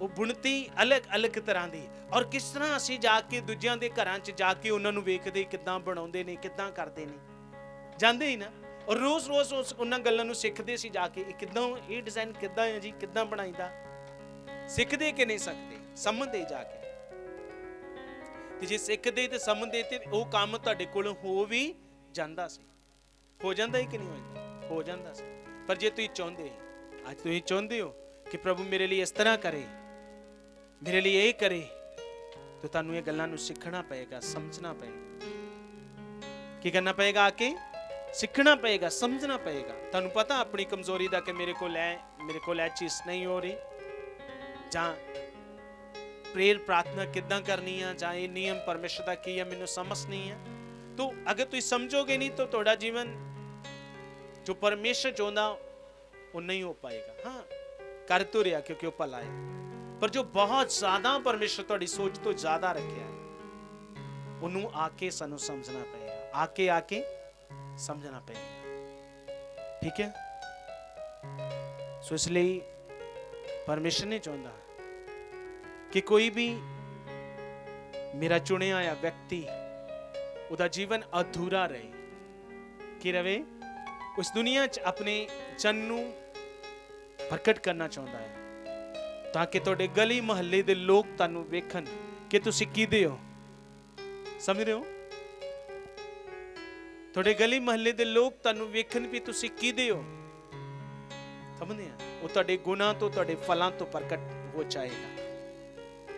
ਉਹ ਬੁਣਤੀ ਅਲੱਗ-ਅਲੱਗ ਤਰ੍ਹਾਂ ਦੀ। ਔਰ ਕਿਸ ਤਰ੍ਹਾਂ ਅਸੀਂ ਜਾ ਕੇ ਦੂਜਿਆਂ ਦੇ ਘਰਾਂ 'ਚ ਜਾ ਕੇ ਉਹਨਾਂ ਨੂੰ ਵੇਖਦੇ, ਕਿੱਦਾਂ ਬਣਾਉਂਦੇ ਨੇ, ਕਿੱਦਾਂ ਕਰਦੇ ਨੇ। ਜਾਂਦੇ ਹੀ ਨਾ। ਔਰ ਰੋਜ਼-ਰੋਜ਼ ਉਸ ਉਹਨਾਂ ਗੱਲਾਂ ਨੂੰ ਸਿੱਖਦੇ ਸੀ ਜਾ ਕੇ, ਇਹ ਕਿੱਦਾਂ, ਇਹ ਡਿਜ਼ਾਈਨ ਕਿੱਦਾਂ ਹੈ ਜੀ, ਕਿੱਦਾਂ ਬਣਾਈਦਾ ਸਿੱਖਦੇ ਕਿ ਨਹੀਂ ਸਕਦੇ? ਸਮਝਦੇ ਜਾ ਕੇ। ਤੇ ਜੇ ਸਿੱਖਦੇ ਤੇ ਸਮਝਦੇ ਤੇ ਉਹ ਕੰਮ ਤੁਹਾਡੇ ਕੋਲ ਹੋ ਵੀ ਜਾਂਦਾ ਸੀ। ਹੋ ਜਾਂਦਾ ਹੀ ਕਿ ਨਹੀਂ ਹੋ ਹੋ ਜਾਂਦਾ ਸੀ। ਪਰ ਜੇ ਤੁਸੀਂ ਚਾਹੁੰਦੇ, ਅੱਜ ਤੁਸੀਂ ਚਾਹੁੰਦੇ ਹੋ ਕਿ ਪ੍ਰਭੂ ਮੇਰੇ ਲਈ ਇਸ ਤਰ੍ਹਾਂ ਕਰੇ ਮੇਰੇ ਲਈ ਇਹ ਕਰੇ ਤਾਂ ਤੁਹਾਨੂੰ ਇਹ ਗੱਲਾਂ ਨੂੰ ਸਿੱਖਣਾ ਪਏਗਾ ਸਮਝਣਾ ਪਏਗਾ ਕੀ ਕਰਨਾ ਪਏਗਾ ਆ ਕੇ ਸਿੱਖਣਾ ਪਏਗਾ ਸਮਝਣਾ ਪਏਗਾ ਤੁਹਾਨੂੰ ਪਤਾ ਆਪਣੀ ਕਮਜ਼ੋਰੀ ਦਾ ਕਿ ਮੇਰੇ ਕੋਲ ਹੈ ਮੇਰੇ ਕੋਲ ਇਹ ਚੀਜ਼ ਨਹੀਂ ਹੋ ਰਹੀ ਜਾਂ ਪ੍ਰੇਰ ਪ੍ਰਾਰਥਨਾ ਕਿੱਦਾਂ ਕਰਨੀ ਆ ਜਾਂ ਇਹ ਨਿਯਮ ਪਰਮੇਸ਼ਰ ਦਾ ਕੀ ਹੈ ਮੈਨੂੰ ਸਮਝ ਨਹੀਂ ਹੈ ਤੋ ਅਗਰ ਤੁਸੀਂ ਸਮਝੋਗੇ ਨਹੀਂ ਤਾਂ ਤੁਹਾਡਾ ਜੀਵਨ ਜੋ ਪਰਮੇਸ਼ਰ ਚਾਹੁੰਦਾ ਉਹ ਨਹੀਂ ਹੋ ਪਾਏਗਾ ਹਾਂ ਕਰ ਤੋ ਰਿਹਾ ਕਿਉਂਕਿ ਉਹ ਭਲਾ ਹੈ ਪਰ ਜੋ ਬਹੁਤ ਜ਼ਿਆਦਾ ਪਰਮੇਸ਼ਰ ਤੁਹਾਡੀ ਸੋਚ ਤੋਂ ਜ਼ਿਆਦਾ ਰੱਖਿਆ ਹੈ ਉਹਨੂੰ ਆ ਕੇ ਸਾਨੂੰ ਸਮਝਣਾ ਪਏਗਾ ਆ ਕੇ ਆ ਕੇ ਸਮਝਣਾ ਪਏਗਾ ਠੀਕ ਹੈ ਸੋ ਇਸ ਲਈ ਪਰਮੇਸ਼ਰ ਨੇ ਚਾਹੁੰਦਾ ਕਿ ਕੋਈ ਵੀ ਮੇਰਾ ਚੁਣਿਆ ਹੋਇਆ ਵਿਅਕਤੀ ਉਹਦਾ ਜੀਵਨ ਅਧੂਰਾ ਰਹੇ ਕਿ ਰਵੇ ਉਸ ਦੁਨੀਆ 'ਚ ਆਪਣੇ ਜਨ ਨੂੰ ਪ੍ਰਗਟ ਕਰਨਾ ਚਾਹੁੰਦਾ ਹੈ ਤਾਂ ਕਿ ਤੁਹਾਡੇ ਗਲੀ ਮੁਹੱਲੇ ਦੇ ਲੋਕ ਤੁਹਾਨੂੰ ਵੇਖਣ ਕਿ ਤੁਸੀਂ ਕਿਹਦੇ ਹੋ ਸਮਝ ਰਹੇ ਹੋ ਤੁਹਾਡੇ ਗਲੀ ਮੁਹੱਲੇ ਦੇ ਲੋਕ ਤੁਹਾਨੂੰ ਵੇਖਣ ਵੀ ਤੁਸੀਂ ਕਿਹਦੇ ਹੋ ਸਮਝਦੇ ਆ ਉਹ ਤੁਹਾਡੇ ਗੁਨਾਹ ਤੋਂ ਤੁਹਾਡੇ ਫਲਾਂ ਤੋਂ ਪ੍ਰਗਟ ਹੋ ਜਾਏਗਾ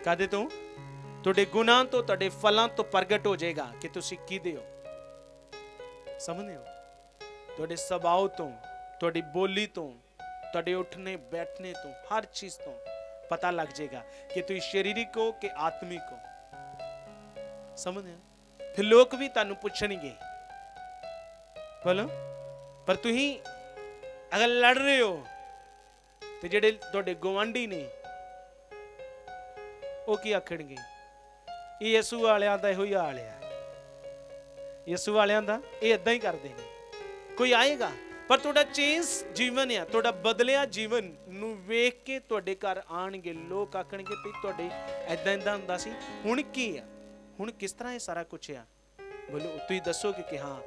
ਕਾਦੇ ਤੋਂ ਤੁਹਾਡੇ ਗੁਨਾਹ ਤੋਂ ਤੁਹਾਡੇ ਫਲਾਂ ਤੋਂ ਪ੍ਰਗਟ ਹੋ ਜਾਏਗਾ ਕਿ ਤੁਸੀਂ ਕਿਹਦੇ ਹੋ ਸਮਝਦੇ ਹੋ ਤੁਹਾਡੇ ਸੁਭਾਅ ਤੋਂ ਤੁਹਾਡੀ ਬੋਲੀ ਤੋਂ ਤੁਹਾਡੇ ਉੱਠਣੇ ਬੈਠਣੇ ਤੋਂ ਹਰ ਚੀਜ਼ ਤੋਂ ਪਤਾ ਲੱਗ ਜਾਏਗਾ ਕਿ ਤੁਸੀਂ ਸਰੀਰਿਕ ਹੋ ਕਿ ਆਤਮਿਕ ਹੋ ਸਮਝਦੇ ਹੋ ਫਿਰ ਲੋਕ ਵੀ ਤੁਹਾਨੂੰ ਪੁੱਛਣਗੇ ਬੋਲੋ ਪਰ ਤੁਸੀਂ ਅਗਰ ਲੜ ਰਹੇ ਹੋ ਤੇ ਜਿਹੜੇ ਤੁਹਾਡੇ ਗਵਾਂਢੀ ਨੇ ਉਹ ਕੀ ਆਖਣਗੇ ਇਹ ਯਿਸੂ ਵਾਲਿਆਂ ਦਾ ਇਹੋ ਹੀ ਹਾਲ ਆ ਯਿਸੂ ਵਾਲਿਆਂ ਦਾ ਇਹ ਇਦਾਂ ਹੀ ਕਰਦੇ ਨੇ ਕੋਈ ਆਏਗਾ ਪਰ ਤੁਹਾਡਾ ਚੇਂਜ ਜੀਵਨ ਆ, ਤੁਹਾਡਾ ਬਦਲਿਆ ਜੀਵਨ ਨੂੰ ਵੇਖ ਕੇ ਤੁਹਾਡੇ ਘਰ ਆਣਗੇ ਲੋਕ ਆਖਣਗੇ ਵੀ ਤੁਹਾਡੇ ਐਦਾਂ ਐਦਾਂ ਹੁੰਦਾ ਸੀ। ਹੁਣ ਕੀ ਆ? ਹੁਣ ਕਿਸ ਤਰ੍ਹਾਂ ਇਹ ਸਾਰਾ ਕੁਝ ਆ? ਬੋਲੋ, ਤੁਸੀਂ ਦੱਸੋਗੇ ਕਿ ਹਾਂ,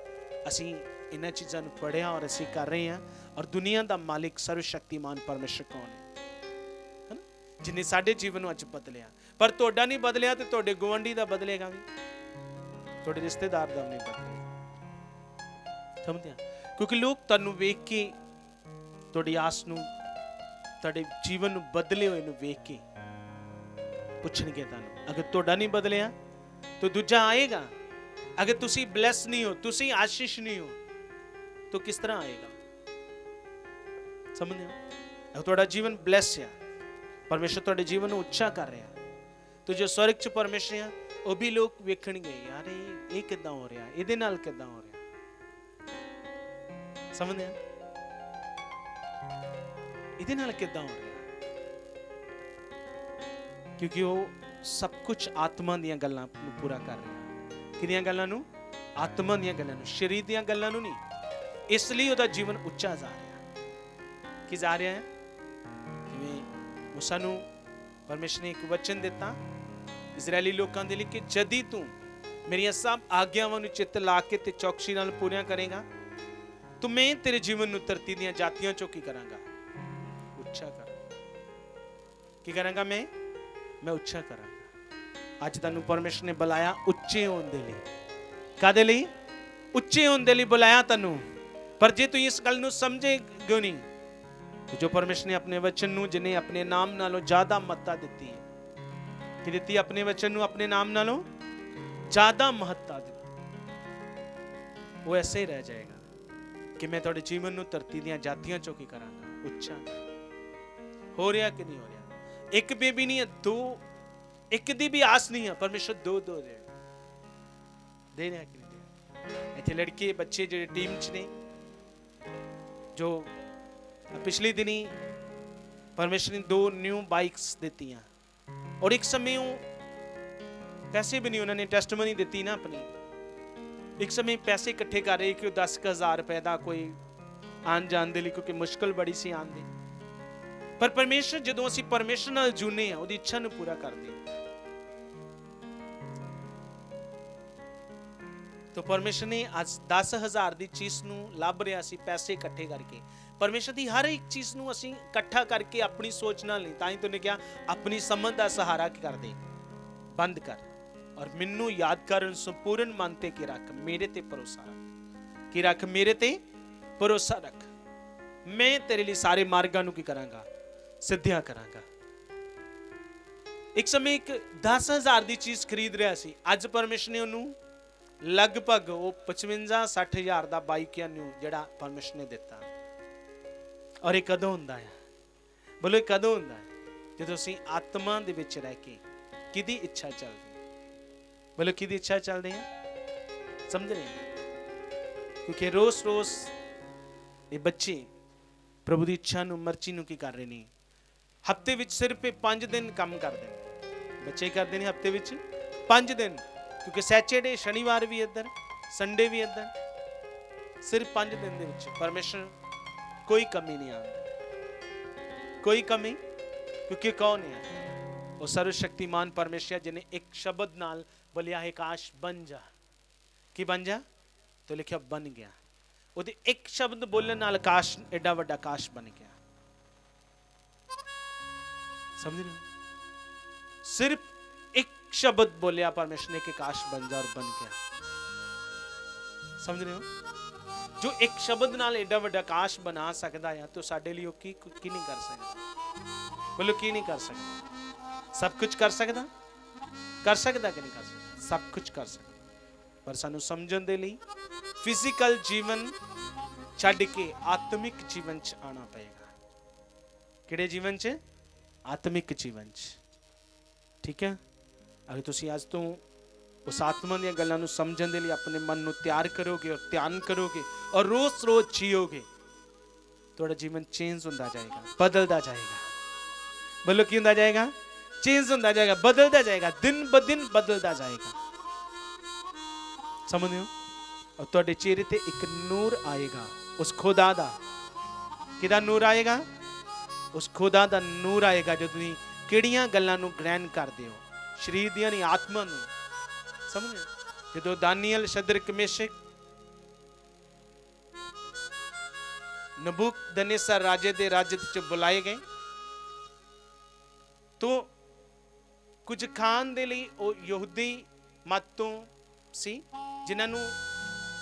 ਅਸੀਂ ਇਹਨਾਂ ਚੀਜ਼ਾਂ ਨੂੰ ਪੜਿਆ ਔਰ ਅਸੀਂ ਕਰ ਰਹੇ ਹਾਂ ਔਰ ਦੁਨੀਆ ਦਾ ਮਾਲਿਕ ਸਰਵ ਸ਼ਕਤੀਮਾਨ ਪਰਮੇਸ਼ਰ ਕੌਣ ਹੈ? ਹੈਨਾ? ਜਿਨੇ ਸਾਡੇ ਜੀਵਨ ਨੂੰ ਅੱਜ ਬਦਲਿਆ। ਪਰ ਤੁਹਾਡਾ ਨਹੀਂ ਬਦਲਿਆ ਤੇ ਤੁਹਾਡੇ ਗਵੰਡੀ ਦਾ ਬਦਲੇਗਾ ਵੀ। ਤੁਹਾਡੇ ਰਿਸ਼ਤੇਦਾਰ ਦਾ ਨਹੀਂ ਬਦਲੇਗਾ ਸਮਝਿਆ? ਕਿਉਂਕਿ ਲੋਕ ਤੁਹਾਨੂੰ ਵੇਖ ਕੇ ਤੁਹਾਡੀ ਆਸ ਨੂੰ ਤੁਹਾਡੇ ਜੀਵਨ ਨੂੰ ਬਦਲੇ ਹੋਏ ਨੂੰ ਵੇਖ ਕੇ ਪੁੱਛਣਗੇ ਤੁਹਾਨੂੰ ਅਗਰ ਤੁਹਾਡਾ ਨਹੀਂ ਬਦਲਿਆ ਤਾਂ ਦੂਜਾ ਆਏਗਾ ਅਗਰ ਤੁਸੀਂ ਬਲੈਸ ਨਹੀਂ ਹੋ ਤੁਸੀਂ ਆਸ਼ੀਸ਼ ਨਹੀਂ ਹੋ ਤਾਂ ਕਿਸ ਤਰ੍ਹਾਂ ਆਏਗਾ ਸਮਝਦੇ ਹੋ ਅਗਰ ਤੁਹਾਡਾ ਜੀਵਨ ਬਲੈਸ ਹੈ ਪਰਮੇਸ਼ਰ ਤੁਹਾਡੇ ਜੀਵਨ ਨੂੰ ਉੱਚਾ ਕਰ ਰਿਹਾ ਤੋ ਜੋ ਸਵਰਗ ਚ ਪਰਮੇਸ਼ਰ ਆ ਉਹ ਵੀ ਲੋਕ ਵੇਖਣਗੇ ਯਾਰ ਇਹ ਇਹ ਕਿੱਦਾਂ ਹੋ ਰਿਹਾ ਇਹਦੇ ਨਾਲ ਕਿੱਦਾਂ ਹੋ ਰਿਹਾ ਸਮਝਦੇ ਆ? ਇਹਦੇ ਨਾਲ ਕਿੱਦਾਂ ਹੋ ਰਿਹਾ? ਕਿਉਂਕਿ ਉਹ ਸਭ ਕੁਝ ਆਤਮਾ ਦੀਆਂ ਗੱਲਾਂ ਨੂੰ ਪੂਰਾ ਕਰ ਰਿਹਾ। ਕਿਹਦੀਆਂ ਗੱਲਾਂ ਨੂੰ? ਆਤਮਾ ਦੀਆਂ ਗੱਲਾਂ ਨੂੰ, ਸਰੀਰ ਦੀਆਂ ਗੱਲਾਂ ਨੂੰ ਨਹੀਂ। ਇਸ ਲਈ ਉਹਦਾ ਜੀਵਨ ਉੱਚਾ ਜਾ ਰਿਹਾ। ਕੀ ਜਾ ਰਿਹਾ ਹੈ? ਉਹ ਸਾਨੂੰ ਪਰਮੇਸ਼ਰ ਨੇ ਇੱਕ ਵਚਨ ਦਿੱਤਾ ਇਜ਼ਰਾਈਲੀ ਲੋਕਾਂ ਦੇ ਲਈ ਕਿ ਜਦੀ ਤੂੰ ਮੇਰੀਆਂ ਸਭ ਆਗਿਆਵਾਂ ਨੂੰ ਚਿੱਤ ਲਾ ਕੇ ਤੇ ਚੌਕਸੀ ਨਾਲ ਪੂਰੀਆਂ ਕਰੇਗਾ ਤੂੰ ਮੈਂ ਤੇਰੇ ਜੀਵਨ ਨੂੰ ਧਰਤੀ ਦੀਆਂ ਜਾਤੀਆਂ ਚੋਂ ਕੀ ਕਰਾਂਗਾ ਉੱਚਾ ਕਰ ਕੀ ਕਰਾਂਗਾ ਮੈਂ ਮੈਂ ਉੱਚਾ ਕਰਾਂਗਾ ਅੱਜ ਤੁਹਾਨੂੰ ਪਰਮੇਸ਼ਰ ਨੇ ਬੁਲਾਇਆ ਉੱਚੇ ਹੋਣ ਦੇ ਲਈ ਕਾਦੇ ਲਈ ਉੱਚੇ ਹੋਣ ਦੇ ਲਈ ਬੁਲਾਇਆ ਤੈਨੂੰ ਪਰ ਜੇ ਤੂੰ ਇਸ ਗੱਲ ਨੂੰ ਸਮਝੇਗਾ ਨਹੀਂ ਤੇ ਜੋ ਪਰਮੇਸ਼ਰ ਨੇ ਆਪਣੇ ਵਚਨ ਨੂੰ ਜਿਨੇ ਆਪਣੇ ਨਾਮ ਨਾਲੋਂ ਜ਼ਿਆਦਾ ਮਹੱਤਤਾ ਦਿੱਤੀ ਹੈ ਕਿ ਦਿੱਤੀ ਆਪਣੇ ਵਚਨ ਨੂੰ ਆਪਣੇ ਨਾਮ ਨਾਲੋਂ ਜ਼ਿਆਦਾ ਮਹੱਤਤਾ ਦਿੱਤੀ ਉਹ ਐਸੇ ਹੀ ਰਹਿ ਜਾਏਗਾ ਕਿ ਮੈਂ ਤੁਹਾਡੇ ਜੀਵਨ ਨੂੰ ਧਰਤੀ ਦੀਆਂ ਜਾਤੀਆਂ ਚੋਂ ਕੀ ਕਰਾਂਗਾ? ਉੱਚਾ ਹੋ ਰਿਹਾ ਕਿ ਨਹੀਂ ਹੋ ਰਿਹਾ? ਇੱਕ ਬੇਬੀ ਨਹੀਂ ਹੈ, ਦੋ। ਇੱਕ ਦੀ ਵੀ ਆਸ ਨਹੀਂ ਹੈ, ਪਰਮੇਸ਼ਰ ਦੋ ਦੋ ਦੇ ਦੇ ਰਿਹਾ ਕਿ ਨਹੀਂ ਦੇ ਰਿਹਾ? ਇੱਥੇ ਲੜਕੇ ਬੱਚੇ ਜਿਹੜੇ ਟੀਮ 'ਚ ਨੇ, ਜੋ ਪਿਛਲੇ ਦਿਨੀ ਪਰਮੇਸ਼ਰ ਨੇ ਦੋ ਨਿਊ ਬਾਈਕਸ ਦਿੱਤੀਆਂ। ਔਰ ਇੱਕ ਸਮੇਂ ਉਹ ਪੈਸੇ ਵੀ ਨਹੀਂ, ਉਹਨਾਂ ਨੇ ਟੈਸਟਮਨੀ ਦਿੱਤੀ ਨਾ ਆਪਣੀ। ਇੱਕ ਸਮੇਂ ਪੈਸੇ ਇਕੱਠੇ ਕਰ ਰਹੇ ਕਿ ਉਹ 10000 ਰੁਪਏ ਦਾ ਕੋਈ ਆਣ ਜਾਣ ਦੇ ਲਈ ਕਿਉਂਕਿ ਮੁਸ਼ਕਲ ਬੜੀ ਸੀ ਆਣ ਦੀ ਪਰ ਪਰਮੇਸ਼ਰ ਜਦੋਂ ਅਸੀਂ ਪਰਮੇਸ਼ਰ ਨਾਲ ਜੁਨੇ ਆ ਉਹਦੀ ਇੱਛਾ ਨੂੰ ਪੂਰਾ ਕਰਦੇ ਹਾਂ ਤੋ ਪਰਮੇਸ਼ਰ ਨੇ ਅੱਜ 10000 ਦੀ ਚੀਜ਼ ਨੂੰ ਲੱਭ ਰਿਹਾ ਸੀ ਪੈਸੇ ਇਕੱਠੇ ਕਰਕੇ ਪਰਮੇਸ਼ਰ ਦੀ ਹਰ ਇੱਕ ਚੀਜ਼ ਨੂੰ ਅਸੀਂ ਇਕੱਠਾ ਕਰਕੇ ਆਪਣੀ ਸੋਚ ਨਾਲ ਨਹੀਂ ਤਾਂ ਹੀ ਤੁਨੇ ਕਿਹਾ ਆਪਣੀ ਸਮਝ ਦਾ ਸਹਾਰਾ ਕੀ ਕਰਦੇ ਬੰਦ ਕਰ ਔਰ ਮੈਨੂੰ ਯਾਦ ਕਰਨ ਸੰਪੂਰਨ ਮਨ ਤੇ ਕੀ ਰੱਖ, ਮੇਰੇ ਤੇ ਭਰੋਸਾ ਰੱਖ। ਕੀ ਰੱਖ, ਮੇਰੇ ਤੇ ਭਰੋਸਾ ਰੱਖ। ਮੈਂ ਤੇਰੇ ਲਈ ਸਾਰੇ ਮਾਰਗਾਂ ਨੂੰ ਕੀ ਕਰਾਂਗਾ? ਸਿੱਧਿਆ ਕਰਾਂਗਾ। ਇੱਕ ਸਮੇਂ ਇੱਕ 10000 ਦੀ ਚੀਜ਼ ਖਰੀਦ ਰਿਹਾ ਸੀ। ਅੱਜ ਪਰਮੇਸ਼ਰ ਨੇ ਉਹਨੂੰ ਲਗਭਗ ਉਹ 55 60000 ਦਾ ਬਾਈਕ ਜਾਂ ਨਿਊ ਜਿਹੜਾ ਪਰਮੇਸ਼ਰ ਨੇ ਦਿੱਤਾ। ਔਰ ਇਹ ਕਦੋਂ ਹੁੰਦਾ ਹੈ? ਬੋਲੋ, ਇਹ ਕਦੋਂ ਹੁੰਦਾ ਹੈ? ਜਦੋਂ ਅਸੀਂ ਆਤਮਾ ਦੇ ਵਿੱਚ ਰਹਿ ਕੇ ਕਿਹਦੀ ਇੱਛਾ ਚੱਲਦੀ ਮਤਲਬ ਕਿਹਦੀ ਇੱਛਾ ਚੱਲਦੇ ਹਾਂ ਸਮਝ ਰਹੇ ਕਿਉਂਕਿ ਰੋਜ਼-ਰੋਜ਼ ਇਹ ਬੱਚੇ ਪ੍ਰਭੂ ਦੀ ਇੱਛਾ ਨੂੰ, ਮਰਜ਼ੀ ਨੂੰ ਕੀ ਕਰ ਰਹੇ ਨੇ? ਹਫ਼ਤੇ ਵਿੱਚ ਸਿਰਫ 5 ਦਿਨ ਕੰਮ ਕਰਦੇ ਨੇ। ਬੱਚੇ ਕਰਦੇ ਨੇ ਹਫ਼ਤੇ ਵਿੱਚ 5 ਦਿਨ। ਕਿਉਂਕਿ ਸੈਚਰਡੇ, ਸ਼ਨੀਵਾਰ ਵੀ ਇੱਧਰ, ਸੰਡੇ ਵੀ ਇੱਧਰ। ਸਿਰਫ 5 ਦਿਨ ਦੇ ਵਿੱਚ ਪਰਮੇਸ਼ਰ ਕੋਈ ਕਮੀ ਨਹੀਂ ਆਉਂਦੀ। ਕੋਈ ਕਮੀ? ਕਿਉਂਕਿ ਕੌਣ ਹੈ ਉਹ ਸਰਵ ਸ਼ਕਤੀਮਾਨ ਪਰਮੇਸ਼ਰ ਜਿਹਨੇ ਇੱਕ ਸ਼ਬਦ ਨਾਲ ਬੋਲਿਆ ਹੈ ਕਾਸ਼ ਬਣ ਜਾ ਕੀ ਬਣ ਜਾ ਤੇ ਲਿਖਿਆ ਬਣ ਗਿਆ ਉਹਦੇ ਇੱਕ ਸ਼ਬਦ ਬੋਲਣ ਨਾਲ ਆਕਾਸ਼ ਐਡਾ ਵੱਡਾ ਆਕਾਸ਼ ਬਣ ਗਿਆ ਸਮਝ ਰਹੇ ਹੋ? ਸਿਰਫ ਇੱਕ ਸ਼ਬਦ ਬੋਲਿਆ ਪਰਮੇਸ਼ਰ ਨੇ ਕਿ ਆਕਾਸ਼ ਬਣ ਜਾ ਔਰ ਬਣ ਗਿਆ ਸਮਝ ਰਹੇ ਹੋ ਜੋ ਇੱਕ ਸ਼ਬਦ ਨਾਲ ਐਡਾ ਵੱਡਾ ਆਕਾਸ਼ ਬਣਾ ਸਕਦਾ ਹੈ ਤਾਂ ਸਾਡੇ ਲਈ ਉਹ ਕੀ ਕੀ ਨਹੀਂ ਕਰ ਸਕਦਾ ਬੋਲੋ ਕੀ ਨਹੀਂ ਕਰ ਸਕਦਾ ਸਭ ਕੁਝ ਕਰ ਸਕਦਾ ਕਰ ਸਕਦਾ ਕਿ ਨਹੀਂ ਕਰ ਸਕਦਾ ਸਭ ਕੁਝ ਕਰ ਸਕਦਾ ਪਰ ਸਾਨੂੰ ਸਮਝਣ ਦੇ ਲਈ ਫਿਜ਼ੀਕਲ ਜੀਵਨ ਛੱਡ ਕੇ ਆਤਮਿਕ ਜੀਵਨ ਚ ਆਣਾ ਪਏਗਾ ਕਿਹੜੇ ਜੀਵਨ ਚ ਆਤਮਿਕ ਜੀਵਨ ਚ ਠੀਕ ਹੈ ਅਗਰ ਤੁਸੀਂ ਅੱਜ ਤੋਂ ਉਸ ਆਤਮਾ ਦੀਆਂ ਗੱਲਾਂ ਨੂੰ ਸਮਝਣ ਦੇ ਲਈ ਆਪਣੇ ਮਨ ਨੂੰ ਤਿਆਰ ਕਰੋਗੇ ਔਰ ਧਿਆਨ ਕਰੋਗੇ ਔਰ ਰੋਜ਼-ਰੋਜ਼ ਜੀਓਗੇ ਤੁਹਾਡਾ ਜੀਵਨ ਚੇਂਜ ਹੁੰਦਾ ਜਾਏਗਾ ਬਦਲਦਾ ਜਾਏਗਾ ਬੋਲੋ ਕੀ ਹੁੰਦਾ ਜਾਏਗਾ ਚੇਂਜ ਹੁੰਦਾ ਜਾਏਗਾ, ਬਦਲਦਾ ਜਾਏਗਾ, ਦਿਨ ਬ ਦਿਨ ਬਦਲਦਾ ਜਾਏਗਾ। ਸਮਝਦੇ ਹੋ? ਔਰ ਤੁਹਾਡੇ ਚਿਹਰੇ ਤੇ ਇੱਕ ਨੂਰ ਆਏਗਾ, ਉਸ ਖੁਦਾ ਦਾ। ਕਿਹਦਾ ਨੂਰ ਆਏਗਾ? ਉਸ ਖੁਦਾ ਦਾ ਨੂਰ ਆਏਗਾ ਜਦੋਂ ਤੁਸੀਂ ਕਿਹੜੀਆਂ ਗੱਲਾਂ ਨੂੰ ਗ੍ਰਹਿਣ ਕਰਦੇ ਹੋ? ਸਰੀਰ ਦੀਆਂ ਨਹੀਂ, ਆਤਮਾ ਨੂੰ। ਸਮਝੇ ਜਦੋਂ ਦਾਨੀਅਲ, ਸ਼ਦਰਕ, ਮੇਸ਼ਕ ਨਬੂਕ ਦਨੇਸਰ ਰਾਜੇ ਦੇ ਰਾਜ ਚ ਬੁਲਾਏ ਗਏ, ਤੋਂ ਕੁਝ ਖਾਣ ਦੇ ਲਈ ਉਹ ਯਹੂਦੀ ਮਤ ਤੋਂ ਸੀ, ਜਿਨ੍ਹਾਂ ਨੂੰ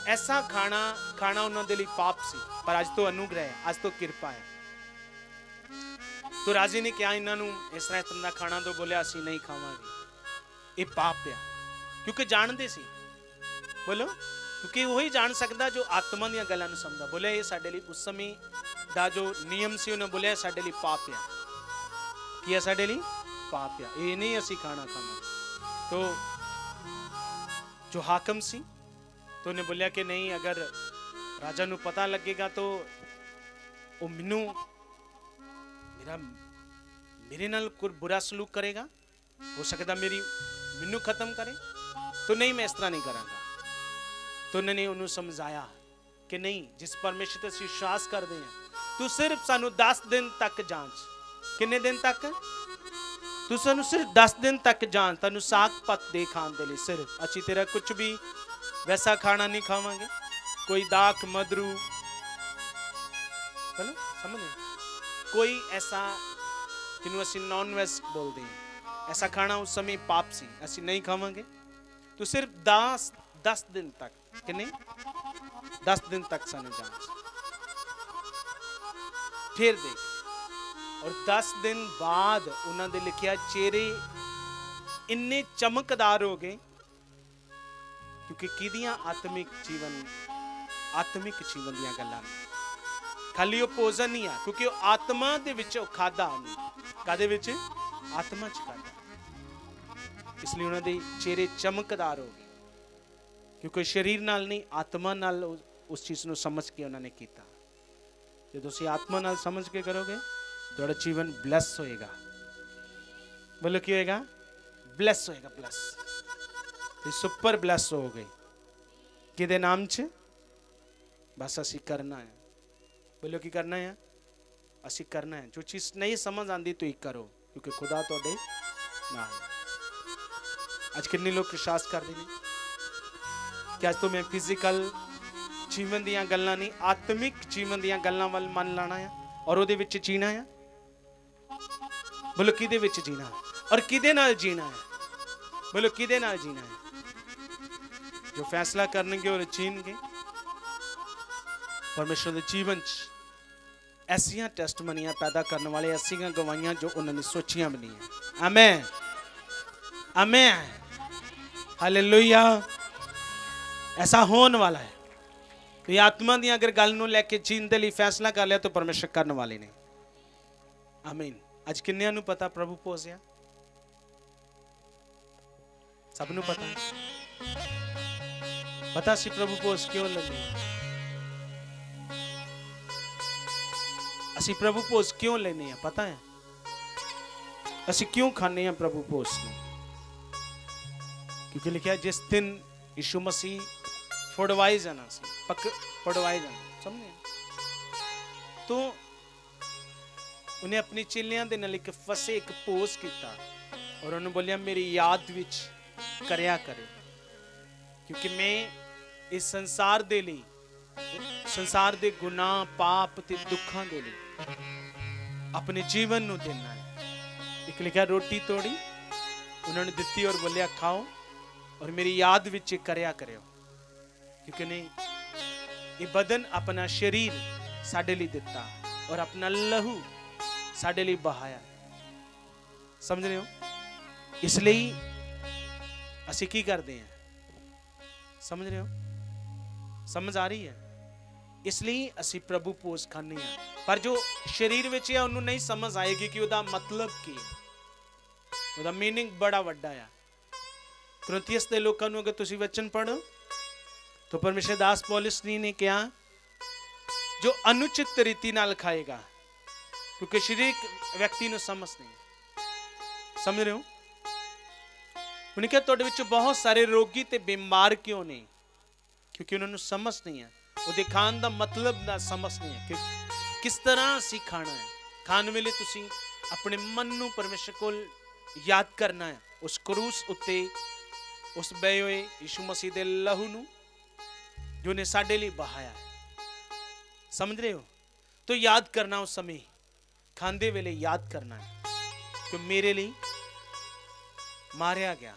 ਐਸਾ ਖਾਣਾ ਖਾਣਾ ਉਹਨਾਂ ਦੇ ਲਈ ਪਾਪ ਸੀ, ਪਰ ਅੱਜ ਤੋਂ ਅਨੁਗ੍ਰਹਿ ਹੈ, ਅੱਜ ਤੋਂ ਕਿਰਪਾ ਹੈ। ਤੋ ਰਾਜੇ ਨੇ ਕਿਹਾ, ਇਹਨਾਂ ਨੂੰ ਇਸ ਤਰ੍ਹਾਂ ਇਸ ਤਰ੍ਹਾਂ ਦਾ ਖਾਣਾ ਤੋਂ ਬੋਲਿਆ, ਅਸੀਂ ਨਹੀਂ ਖਾਵਾਂਗੇ। ਇਹ ਪਾਪ ਹੈ ਕਿਉਂਕਿ ਜਾਣਦੇ ਸੀ। ਬੋਲੋ, ਕਿਉਂਕਿ ਉਹੀ ਜਾਣ ਸਕਦਾ ਜੋ ਆਤਮਾ ਦੀਆਂ ਗੱਲਾਂ ਨੂੰ ਸਮਝਦਾ। ਬੋਲਿਆ, ਇਹ ਸਾਡੇ ਲਈ ਉਸ ਸਮੇਂ ਦਾ ਜੋ ਨਿਯਮ ਸੀ, ਉਹਨੇ ਬੋਲਿਆ ਸਾਡੇ ਲਈ ਪਾਪ ਹੈ ਕੀ ਹੈ ਸਾਡੇ ਲਈ? ਪਾਪ ਆ ਇਹ ਨਹੀਂ ਅਸੀਂ ਖਾਣਾ ਖਾਣਾ ਤੋ ਜੋ ਹਾਕਮ ਸੀ ਤੋ ਉਹਨੇ ਬੋਲਿਆ ਕਿ ਨਹੀਂ ਅਗਰ ਰਾਜਾ ਨੂੰ ਪਤਾ ਲੱਗੇਗਾ ਤੋ ਉਹ ਮੈਨੂੰ ਮੇਰਾ ਮੇਰੇ ਨਾਲ ਕੋਈ ਬੁਰਾ ਸਲੂਕ ਕਰੇਗਾ ਹੋ ਸਕਦਾ ਮੇਰੀ ਮੈਨੂੰ ਖਤਮ ਕਰੇ ਤੋ ਨਹੀਂ ਮੈਂ ਇਸ ਤਰ੍ਹਾਂ ਨਹੀਂ ਕਰਾਂਗਾ ਤੋ ਉਹਨੇ ਉਹਨੂੰ ਸਮਝਾਇਆ ਕਿ ਨਹੀਂ ਜਿਸ ਪਰਮੇਸ਼ਰ ਤੇ ਵਿਸ਼ਵਾਸ ਕਰਦੇ ਆ ਤੂੰ ਸਿਰਫ ਸਾਨੂੰ 10 ਦਿਨ ਤੱਕ ਜਾਂਚ ਕਿੰਨੇ ਦਿਨ ਤੱਕ ਤੂੰ ਸਾਨੂੰ ਸਿਰਫ 10 ਦਿਨ ਤੱਕ ਜਾਣ ਤੈਨੂੰ ਸਾਗ ਪੱਤ ਦੇ ਖਾਣ ਦੇ ਲਈ ਸਿਰਫ ਅਸੀਂ ਤੇਰਾ ਕੁਝ ਵੀ ਵੈਸਾ ਖਾਣਾ ਨਹੀਂ ਖਾਵਾਂਗੇ ਕੋਈ ਦਾਕ ਮਦਰੂ ਬੋਲੋ ਸਮਝੇ ਕੋਈ ਐਸਾ ਜਿਹਨੂੰ ਅਸੀਂ ਨਾਨ ਵੈਜ ਬੋਲਦੇ ਹਾਂ ਐਸਾ ਖਾਣਾ ਉਸ ਸਮੇਂ ਪਾਪ ਸੀ ਅਸੀਂ ਨਹੀਂ ਖਾਵਾਂਗੇ ਤੂੰ ਸਿਰਫ 10 10 ਦਿਨ ਤੱਕ ਕਿੰਨੇ 10 ਦਿਨ ਤੱਕ ਸਾਨੂੰ ਜਾਣ ਫਿਰ ਦੇਖ ਔਰ 10 ਦਿਨ ਬਾਅਦ ਉਹਨਾਂ ਦੇ ਲਿਖਿਆ ਚਿਹਰੇ ਇੰਨੇ ਚਮਕਦਾਰ ਹੋ ਗਏ, ਕਿਉਂਕਿ ਕਿਹਦੀਆਂ ਆਤਮਿਕ ਜੀਵਨ ਆਤਮਿਕ ਜੀਵਨ ਦੀਆਂ ਗੱਲਾਂ ਨੇ। ਖਾਲੀ ਉਹ ਭੋਜਨ ਨਹੀਂ ਆ, ਕਿਉਂਕਿ ਉਹ ਆਤਮਾ ਦੇ ਵਿੱਚ ਉਹ ਖਾਦਾ ਨਹੀਂ ਕਾਦੇ ਵਿੱਚ? ਆਤਮਾ ਚ ਖਾਦਾ ਇਸ ਲਈ ਉਹਨਾਂ ਦੇ ਚਿਹਰੇ ਚਮਕਦਾਰ ਹੋ ਗਏ। ਕਿਉਂਕਿ ਸਰੀਰ ਨਾਲ ਨਹੀਂ, ਆਤਮਾ ਨਾਲ ਉਸ ਚੀਜ਼ ਨੂੰ ਸਮਝ ਕੇ ਉਹਨਾਂ ਨੇ ਕੀਤਾ। ਜੇ ਤੁਸੀਂ ਆਤਮਾ ਨਾਲ ਸਮਝ ਕੇ ਕਰੋਗੇ ਤੁਹਾਡਾ ਜੀਵਨ ਬਲੈਸ ਹੋਏਗਾ ਬੋਲੋ ਕੀ ਹੋਏਗਾ ਬਲੈਸ ਹੋਏਗਾ ਬਲੈਸ ਤੇ ਸੁਪਰ ਬਲੈਸ ਹੋਗੇ ਕਿਹਦੇ ਨਾਮ 'ਚ ਬਸ ਅਸੀਂ ਕਰਨਾ ਹੈ ਬੋਲੋ ਕੀ ਕਰਨਾ ਹੈ ਅਸੀਂ ਕਰਨਾ ਹੈ ਜੋ ਚੀਜ਼ ਨਹੀਂ ਸਮਝ ਆਂਦੀ ਤੁਸੀਂ ਕਰੋ ਕਿਉਂਕਿ ਖੁਦਾ ਤੁਹਾਡੇ ਨਾਲ ਹੈ। ਅੱਜ ਕਿੰਨੇ ਲੋਕ ਵਿਸ਼ਵਾਸ ਕਰਦੇ ਨੇ ਕਿ ਅੱਜ ਤੋਂ ਮੈਂ ਫਿਜ਼ੀਕਲ ਜੀਵਨ ਦੀਆਂ ਗੱਲਾਂ ਨਹੀਂ ਆਤਮਿਕ ਜੀਵਨ ਦੀਆਂ ਗੱਲਾਂ ਵੱਲ ਮਨ ਲਾਣਾ ਆ ਔਰ ਉਹਦੇ ਵਿੱਚ ਜੀਣਾ ਆ ਬੋਲੋ ਕਿਹਦੇ ਵਿੱਚ ਜੀਣਾ ਔਰ ਕਿਹਦੇ ਨਾਲ ਜੀਣਾ ਹੈ? ਬੋਲੋ ਕਿਹਦੇ ਨਾਲ ਜੀਣਾ ਹੈ? ਜੋ ਫੈਸਲਾ ਕਰਨਗੇ, ਉਹ ਜੀਣਗੇ ਪਰਮੇਸ਼ਰ ਦੇ ਜੀਵਨ 'ਚ ਐਸੀਆਂ ਟੈਸਟਮਨੀਆਂ ਪੈਦਾ ਕਰਨ ਵਾਲੇ, ਐਸੀਆਂ ਗਵਾਹੀਆਂ ਜੋ ਉਹਨਾਂ ਨੇ ਸੋਚੀਆਂ ਵੀ ਨਹੀਂ ਆਮੇਨ ਆਮੇਨ ਹਾਲੇਲੂਇਆ ਐਸਾ ਹੋਣ ਵਾਲਾ ਹੈ। ਤੇ ਆਤਮਾ ਦੀ ਅਗਰ ਗੱਲ ਨੂੰ ਲੈ ਕੇ ਜੀਣ ਦੇ ਲਈ ਫੈਸਲਾ ਕਰ ਲਿਆ, ਤਾਂ ਪਰਮੇਸ਼ਰ ਕਰਨ ਵਾਲੇ ਨੇ। ਆਮੀਨ ਅੱਜ ਕਿੰਨਿਆਂ ਨੂੰ ਪਤਾ ਪ੍ਰਭੂ ਪੋਸਿਆ ਸਭ ਨੂੰ ਪਤਾ ਹੈ। ਪਤਾ ਸੀ ਪ੍ਰਭੂ ਪੋਸ ਕਿਉਂ ਲੱਗੇ ਅਸੀਂ ਪ੍ਰਭੂ ਪੋਸ ਕਿਉਂ ਲੈਨੇ ਆ ਪਤਾ ਹੈ ਅਸੀਂ ਕਿਉਂ ਖਾਣੇ ਆ ਪ੍ਰਭੂ ਪੋਸ ਨੂੰ ਕਿਉਂਕਿ ਲਿਖਿਆ ਜਿਸ ਦਿਨ ਯਿਸੂ ਮਸੀਹ ਫੜਵਾਏ ਜਾਣਾ ਸੀ ਪੱਕ ਫੜਵਾਏ ਜਾਣਾ ਸਮਝੇ ਤੋ ਉਹਨੇ ਆਪਣੇ ਚੇਲਿਆਂ ਦੇ ਨਾਲ ਇੱਕ ਫਸੇ, ਇੱਕ ਪੋਸ ਕੀਤਾ ਔਰ ਉਹਨੂੰ ਬੋਲਿਆ, ਮੇਰੀ ਯਾਦ ਵਿੱਚ ਕਰਿਆ ਕਰੇ ਕਿਉਂਕਿ ਮੈਂ ਇਸ ਸੰਸਾਰ ਦੇ ਲਈ, ਸੰਸਾਰ ਦੇ ਗੁਨਾਹ, ਪਾਪ ਤੇ ਦੁੱਖਾਂ ਦੇ ਲਈ ਆਪਣੇ ਜੀਵਨ ਨੂੰ ਦੇਣਾ ਹੈ। ਇੱਕ ਲਿਖਿਆ, ਰੋਟੀ ਤੋੜੀ, ਉਹਨਾਂ ਨੇ ਦਿੱਤੀ ਔਰ ਬੋਲਿਆ, ਖਾਓ ਔਰ ਮੇਰੀ ਯਾਦ ਵਿੱਚ ਇਹ ਕਰਿਆ ਕਰਿਓ, ਕਿਉਂਕਿ ਨਹੀਂ ਇਹ ਬਦਨ ਆਪਣਾ ਸ਼ਰੀਰ ਸਾਡੇ ਲਈ ਦਿੱਤਾ ਔਰ ਆਪਣਾ ਲਹੂ साढ़े लिए बहाया समझ रहे हो? इसलिए असि की करते हैं? समझ रहे हो? समझ आ रही है? इसलिए असि प्रभु पोज खाने हैं। पर जो शरीर में है उन्होंने नहीं समझ आएगी कि वह मतलब की है। वह मीनिंग बड़ा व्डा है। क्रंथियस के लोगों अगर तुम वचन पढ़ो तो परमेश्वर दास पॉलिस ने कहा, जो अनुचित रीति खाएगा ਕਿਉਂਕਿ ਸਰੀਰਕ ਵਿਅਕਤੀ ਨੂੰ ਸਮਝ ਨਹੀਂ ਸਮਝ ਰਹੇ ਹੋ ਉਹਨੇ ਕਿਹਾ ਤੁਹਾਡੇ ਵਿੱਚ ਬਹੁਤ ਸਾਰੇ ਰੋਗੀ ਤੇ ਬਿਮਾਰ ਕਿਉਂ ਨੇ ਕਿਉਂਕਿ ਉਹਨਾਂ ਨੂੰ ਸਮਝ ਨਹੀਂ ਹੈ ਉਹਦੇ ਖਾਣ ਦਾ ਮਤਲਬ ਨਾ ਸਮਝ ਨਹੀਂ ਹੈ ਕਿ ਕਿਸ ਤਰ੍ਹਾਂ ਅਸੀਂ ਖਾਣਾ ਹੈ ਖਾਣ ਵੇਲੇ ਤੁਸੀਂ ਆਪਣੇ ਮਨ ਨੂੰ ਪਰਮੇਸ਼ਰ ਕੋਲ ਯਾਦ ਕਰਨਾ ਹੈ ਉਸ ਕਰੂਸ ਉੱਤੇ ਉਸ ਬਏ ਹੋਏ ਯਿਸੂ ਮਸੀਹ ਦੇ ਲਹੂ ਨੂੰ ਜੋ ਨੇ ਸਾਡੇ ਲਈ ਬਹਾਇਆ ਹੈ ਸਮਝ ਰਹੇ ਹੋ ਤੋ ਯਾਦ ਕਰਨਾ ਉਸ ਸਮੇਂ ਖਾਂਦੇ ਵੇਲੇ ਯਾਦ ਕਰਨਾ ਹੈ ਕਿ ਮੇਰੇ ਲਈ ਮਾਰਿਆ ਗਿਆ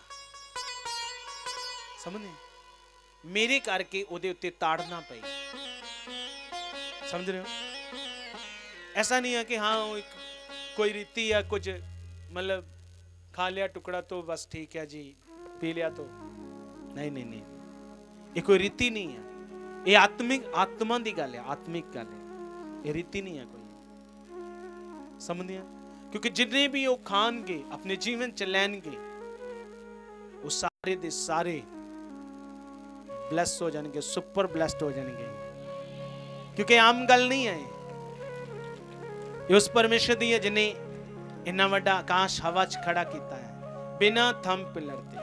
ਸਮਝੇ ਮੇਰੇ ਕਰਕੇ ਉਹਦੇ ਉੱਤੇ ਤਾੜਨਾ ਪਈ ਸਮਝ ਰਹੇ ਹੋ ऐसा नहीं है कि हाँ वो एक कोई रीति या कुछ मतलब खा लिया टुकड़ा तो बस ठीक है जी पी लिया तो नहीं नहीं नहीं ये कोई रीति नहीं है ये आत्मिक आत्मा की गल है आत्मिक गल है ये रीति नहीं है कोई समझ क्योंकि जितने भी वो खानगे अपने जीवन च लैनगे वो सारे दे सारे ब्लेस हो जाएंगे सुपर ब्लेस्ड हो जाएंगे क्योंकि आम गल नहीं है ਇਹ ਉਸ ਪਰਮੇਸ਼ਰ ਦੀ ਹੈ ਜਿਨੇ ਇੰਨਾ ਵੱਡਾ ਆਕਾਸ਼ ਹਵਾ 'ਚ ਖੜਾ ਕੀਤਾ ਹੈ ਬਿਨਾ ਥੰਮ ਪਿਲਰ ਤੇ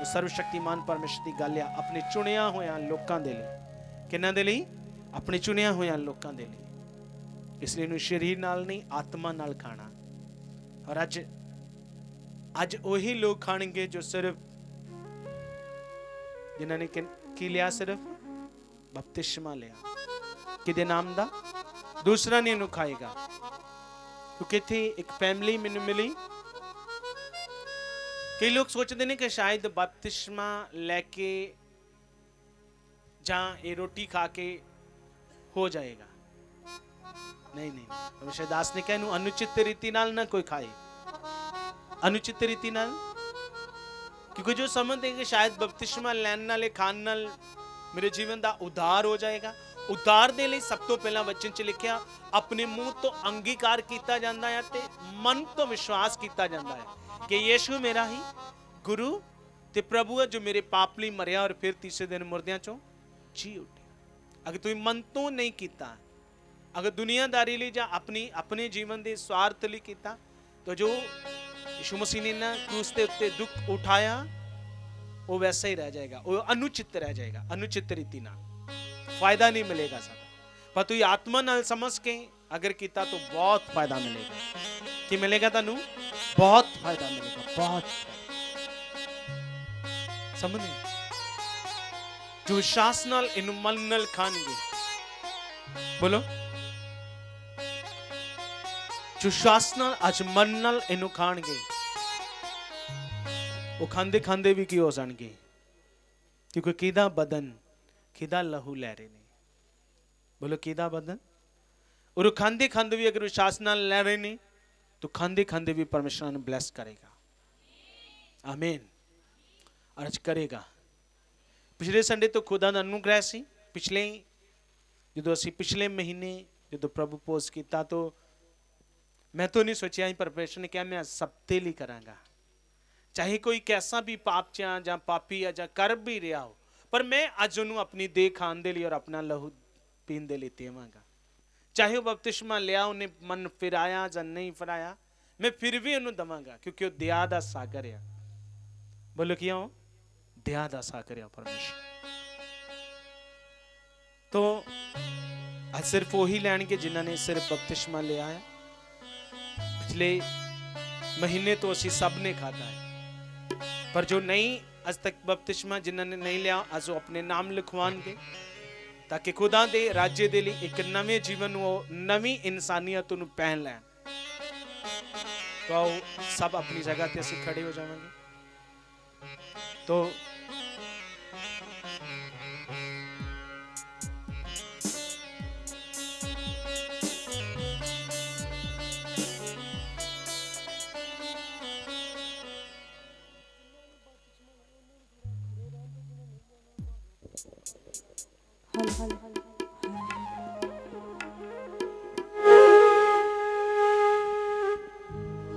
ਉਹ ਸਰਵ ਸ਼ਕਤੀਮਾਨ ਪਰਮੇਸ਼ਰ ਦੀ ਗੱਲ ਆ ਆਪਣੇ ਚੁਣਿਆ ਹੋਇਆਂ ਲੋਕਾਂ ਦੇ ਲਈ ਕਿਹਨਾਂ ਦੇ ਲਈ ਆਪਣੇ ਚੁਣਿਆ ਹੋਇਆਂ ਲੋਕਾਂ ਦੇ ਲਈ ਇਸ ਲਈ ਇਹਨੂੰ ਸਰੀਰ ਨਾਲ ਨਹੀਂ, ਆਤਮਾ ਨਾਲ ਖਾਣਾ। ਔਰ ਅੱਜ ਅੱਜ ਉਹੀ ਲੋਕ ਖਾਣਗੇ ਜੋ ਸਿਰਫ ਜਿਨ੍ਹਾਂ ਨੇ ਕੀ ਲਿਆ ਸਿਰਫ? ਬਪਤਿਸਮਾ ਲਿਆ। ਕਿਹਦੇ ਨਾਮ ਦਾ? ਦੂਸਰਾ ਨਹੀਂ ਇਹਨੂੰ ਖਾਏਗਾ। ਕਿਉਂਕਿ ਇੱਥੇ ਇੱਕ ਫੈਮਿਲੀ ਮੈਨੂੰ ਮਿਲੀ। ਕਈ ਲੋਕ ਸੋਚਦੇ ਨੇ ਕਿ ਸ਼ਾਇਦ ਬਪਤਿਸਮਾ ਲੈ ਕੇ ਜਾਂ ਇਹ ਰੋਟੀ ਖਾ ਕੇ ਹੋ ਜਾਏਗਾ। ਨਹੀਂ ਨਹੀਂ ਪਰਮੇਸ਼ਰ ਦਾਸ ਨੇ ਕਿਹਾ ਇਹਨੂੰ ਅਨੁਚਿਤ ਰੀਤੀ ਨਾਲ ਨਾ ਕੋਈ ਖਾਏ ਅਨੁਚਿਤ ਰੀਤੀ ਨਾਲ ਕਿਉਂਕਿ ਜੋ ਸਮਝਦੇ ਕਿ ਸ਼ਾਇਦ ਬਪਤਿਸਮਾ ਲੈਣ ਨਾਲੇ ਖਾਣ ਨਾਲ ਮੇਰੇ ਜੀਵਨ ਦਾ ਉਧਾਰ ਹੋ ਜਾਏਗਾ ਉਧਾਰ ਦੇ ਲਈ ਸਭ ਤੋਂ ਪਹਿਲਾਂ ਵਚਨ ਚ ਲਿਖਿਆ ਆਪਣੇ ਮੂੰਹ ਤੋਂ ਅੰਗੀਕਾਰ ਕੀਤਾ ਜਾਂਦਾ ਹੈ ਤੇ ਮਨ ਤੋਂ ਵਿਸ਼ਵਾਸ ਕੀਤਾ ਜਾਂਦਾ ਹੈ ਕਿ ਯੀਸ਼ੂ ਮੇਰਾ ਹੀ ਗੁਰੂ ਤੇ ਪ੍ਰਭੂ ਹੈ ਜੋ ਮੇਰੇ ਪਾਪ ਲਈ ਮਰਿਆ ਔਰ ਫਿਰ ਤੀਸਰੇ ਦਿਨ ਮੁਰਦਿਆਂ ਚੋਂ ਜੀ ਉੱਠਿਆ ਅਗਰ ਤੁਸੀਂ ਮਨ ਤੋਂ ਨਹੀਂ ਕੀਤਾ ਅਗਰ ਦੁਨੀਆਦਾਰੀ ਲਈ ਜਾਂ ਆਪਣੀ ਆਪਣੇ ਜੀਵਨ ਦੇ ਸਵਾਰਥ ਲਈ ਕੀਤਾ ਤਾਂ ਜੋ ਯਿਸੂ ਮਸੀਹ ਨੇ ਨਾ ਕ੍ਰੂਸ ਦੇ ਉੱਤੇ ਦੁੱਖ ਉਠਾਇਆ ਉਹ ਵੈਸਾ ਹੀ ਰਹਿ ਜਾਏਗਾ ਉਹ ਅਨੁਚਿਤ ਰਹਿ ਜਾਏਗਾ ਅਨੁਚਿਤ ਰੀਤੀ ਨਾਲ ਫਾਇਦਾ ਨਹੀਂ ਮਿਲੇਗਾ ਸਾਨੂੰ ਪਰ ਤੁਸੀਂ ਆਤਮਾ ਨਾਲ ਸਮਝ ਕੇ ਅਗਰ ਕੀਤਾ ਤਾਂ ਬਹੁਤ ਫਾਇਦਾ ਮਿਲੇਗਾ ਕੀ ਮਿਲੇਗਾ ਤੁਹਾਨੂੰ ਬਹੁਤ ਫਾਇਦਾ ਮਿਲੇਗਾ ਬਹੁਤ ਸਮਝਦੇ ਜੋ ਵਿਸ਼ਵਾਸ ਨਾਲ ਇਹਨੂੰ ਮਨ ਨਾਲ ਖਾਣਗੇ ਬੋਲੋ ਜੋ ਵਿਸ਼ਵਾਸ ਨਾਲ ਅੱਜ ਮਨ ਨਾਲ ਇਹਨੂੰ ਖਾਣਗੇ ਉਹ ਖਾਂਦੇ ਖਾਂਦੇ ਵੀ ਕੀ ਹੋ ਜਾਣਗੇ ਕਿਉਂਕਿ ਕਿਹਦਾ ਬਦਨ ਕਿਹਦਾ ਲਹੂ ਲੈ ਰਹੇ ਨੇ ਬੋਲੋ ਕਿਹਦਾ ਬਦਨ ਔਰ ਖਾਂਦੇ ਖਾਂਦੇ ਵੀ ਅਗਰ ਵਿਸ਼ਵਾਸ ਨਾਲ ਲੈ ਰਹੇ ਨੇ ਤਾਂ ਖਾਂਦੇ ਖਾਂਦੇ ਵੀ ਪਰਮੇਸ਼ਰ ਨੂੰ ਬਲੈਸ ਕਰੇਗਾ ਆਮੀਨ ਔਰ ਅੱਜ ਕਰੇਗਾ ਪਿਛਲੇ ਸੰਡੇ ਤੋਂ ਖੁਦਾ ਦਾ ਅਨੁਗ੍ਰਹਿ ਸੀ ਪਿਛਲੇ ਜਦੋਂ ਅਸੀਂ ਪਿਛਲੇ ਮਹੀਨੇ ਜਦੋਂ ਪ੍ਰਭੂ ਪੋਸਟ ਕੀਤਾ ਤਾਂ मैं तो नहीं सोचा परमेश परमेश्वर ने कहा, मैं सबते लिए करा चाहे कोई कैसा भी पाप चा पापी है जा कर भी रहा हो, पर मैं अज ओनू अपनी देह खाने दे लिए और अपना लहू पीन दे देवगा। चाहे वह बपतिश्मा लिया, उन्हें मन फिराया ज नहीं फिराया, मैं फिर भी उन्होंने दवागा, क्योंकि वह दया का सागर है। बोलो क्या दया का सागर है परमेश्वर। तो सिर्फ़ उ लैन के जिन्होंने सिर्फ़ बपतिश्मा लिया है पिछले महीने तो असी सबने खादा है। पर जो नहीं अज तक बपतिस्मा जिन्होंने नहीं लिया अज वो अपने नाम लिखवाएँगे। ताकि खुदा दे, राज्य दे लिए एक नवे जीवन वो नवी इंसानियत पहन लैन तो आओ, सब अपनी जगह से असी खड़े हो जाएँगे। तो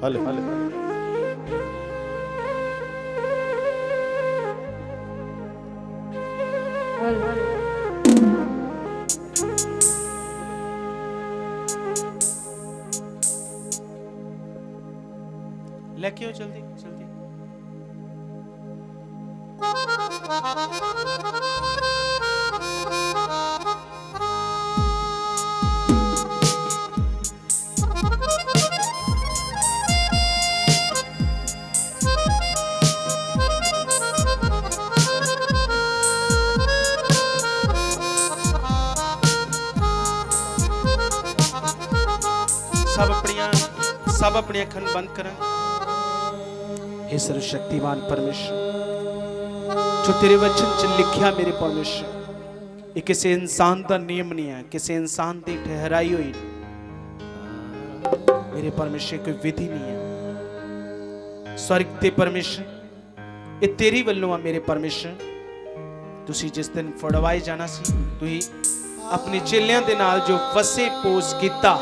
Hale, hale, hale. ਸਭ ਆਪਣੀਆਂ ਅੱਖਾਂ ਨੂੰ ਬੰਦ ਕਰਨ हे सर्वशक्तिमान परमेश्वर जो तेरे वचन च लिखिया मेरे परमेश्वर ਇਹ ਕਿਸੇ ਇਨਸਾਨ ਦਾ ਨਿਯਮ ਨਹੀਂ ਹੈ ਕਿਸੇ ਇਨਸਾਨ ਦੀ ਠਹਿਰਾਈ ਹੋਈ ਨਹੀਂ। ਮੇਰੇ ਪਰਮੇਸ਼ਰ ਕੋਈ ਵਿਧੀ ਨਹੀਂ ਹੈ ਸਵਰਗ ਤੇ ਪਰਮੇਸ਼ਰ ਇਹ ਤੇਰੀ ਵੱਲੋਂ ਆ ਮੇਰੇ ਪਰਮੇਸ਼ਰ ਤੁਸੀਂ ਜਿਸ ਦਿਨ ਫੜਵਾਏ ਜਾਣਾ ਸੀ ਤੁਸੀਂ ਆਪਣੇ ਚੇਲਿਆਂ ਦੇ ਨਾਲ ਜੋ ਫਸੇ ਪੋਸ ਕੀਤਾ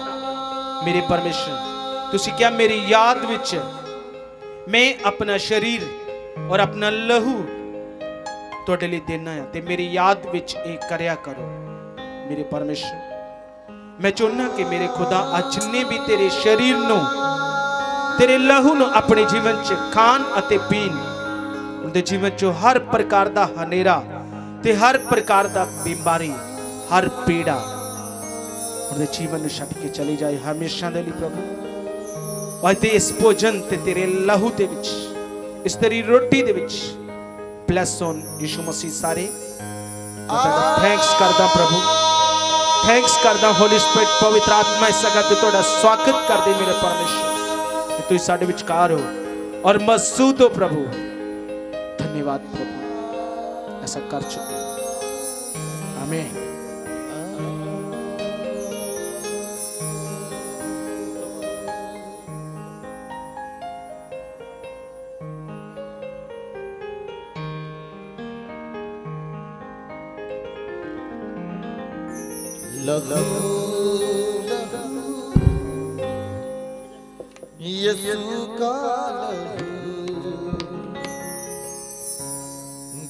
ਮੇਰੇ ਪਰਮੇਸ਼ਰ ਤੁਸੀਂ ਕਿਹਾ ਮੇਰੀ ਯਾਦ ਵਿੱਚ ਮੈਂ ਆਪਣਾ ਸ਼ਰੀਰ ਔਰ ਆਪਣਾ ਲਹੂ ਤੁਹਾਡੇ ਲਈ ਦੇਣਾ ਹੈ ਤੇ ਮੇਰੀ ਯਾਦ ਵਿੱਚ ਇਹ ਕਰਿਆ ਕਰੋ ਮੇਰੇ ਪਰਮੇਸ਼ਰ ਮੈਂ ਚਾਹੁੰਦਾ ਕਿ ਮੇਰੇ ਖੁਦਾ ਅੱਜ ਜਿੰਨੇ ਵੀ ਤੇਰੇ ਸ਼ਰੀਰ ਨੂੰ ਤੇਰੇ ਲਹੂ ਨੂੰ ਆਪਣੇ ਜੀਵਨ 'ਚ ਖਾਣ ਅਤੇ ਪੀਣ ਉਹਦੇ ਜੀਵਨ 'ਚੋਂ ਹਰ ਪ੍ਰਕਾਰ ਦਾ ਹਨੇਰਾ ਤੇ ਹਰ ਪ੍ਰਕਾਰ ਦਾ ਬਿਮਾਰੀ ਹਰ ਪੀੜਾ ਉਹਦੇ ਜੀਵਨ ਨੂੰ ਛੱਡ ਕੇ ਚਲੀ ਜਾਏ ਹਮੇਸ਼ਾ ਦੇ ਲਈ ਪ੍ਰਭੂ ਔਰ ਤੇ ਇਸ ਭੋਜਨ ਤੇ ਤੇਰੇ ਲਹੂ ਦੇ ਵਿੱਚ ਇਸ ਤੇਰੀ ਰੋਟੀ ਦੇ ਵਿੱਚ ਬਲੈਸ ਹੋਣ ਯਿਸੂ ਮਸੀਹ ਸਾਰੇ ਮੈਂ ਤੁਹਾਡਾ ਥੈਂਕਸ ਕਰਦਾ ਪ੍ਰਭੂ ਥੈਂਕਸ ਕਰਦਾ ਹੋਲੀ ਸਪਿਰਿਟ ਪਵਿੱਤਰ ਆਤਮਾ ਇਸ ਜਗ੍ਹਾ ਤੇ ਤੁਹਾਡਾ ਸਵਾਗਤ ਕਰਦੇ ਮੇਰੇ ਪਰਮੇਸ਼ਰ ਕਿ ਤੁਸੀਂ ਸਾਡੇ ਵਿਚਕਾਰ ਹੋ ਔਰ ਮਸੂਦ ਹੋ ਪ੍ਰਭੂ ਧੰਨਵਾਦ ਪ੍ਰਭੂ ऐसा कर चुके हैं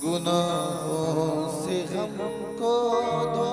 गुनाहों से हमको धोता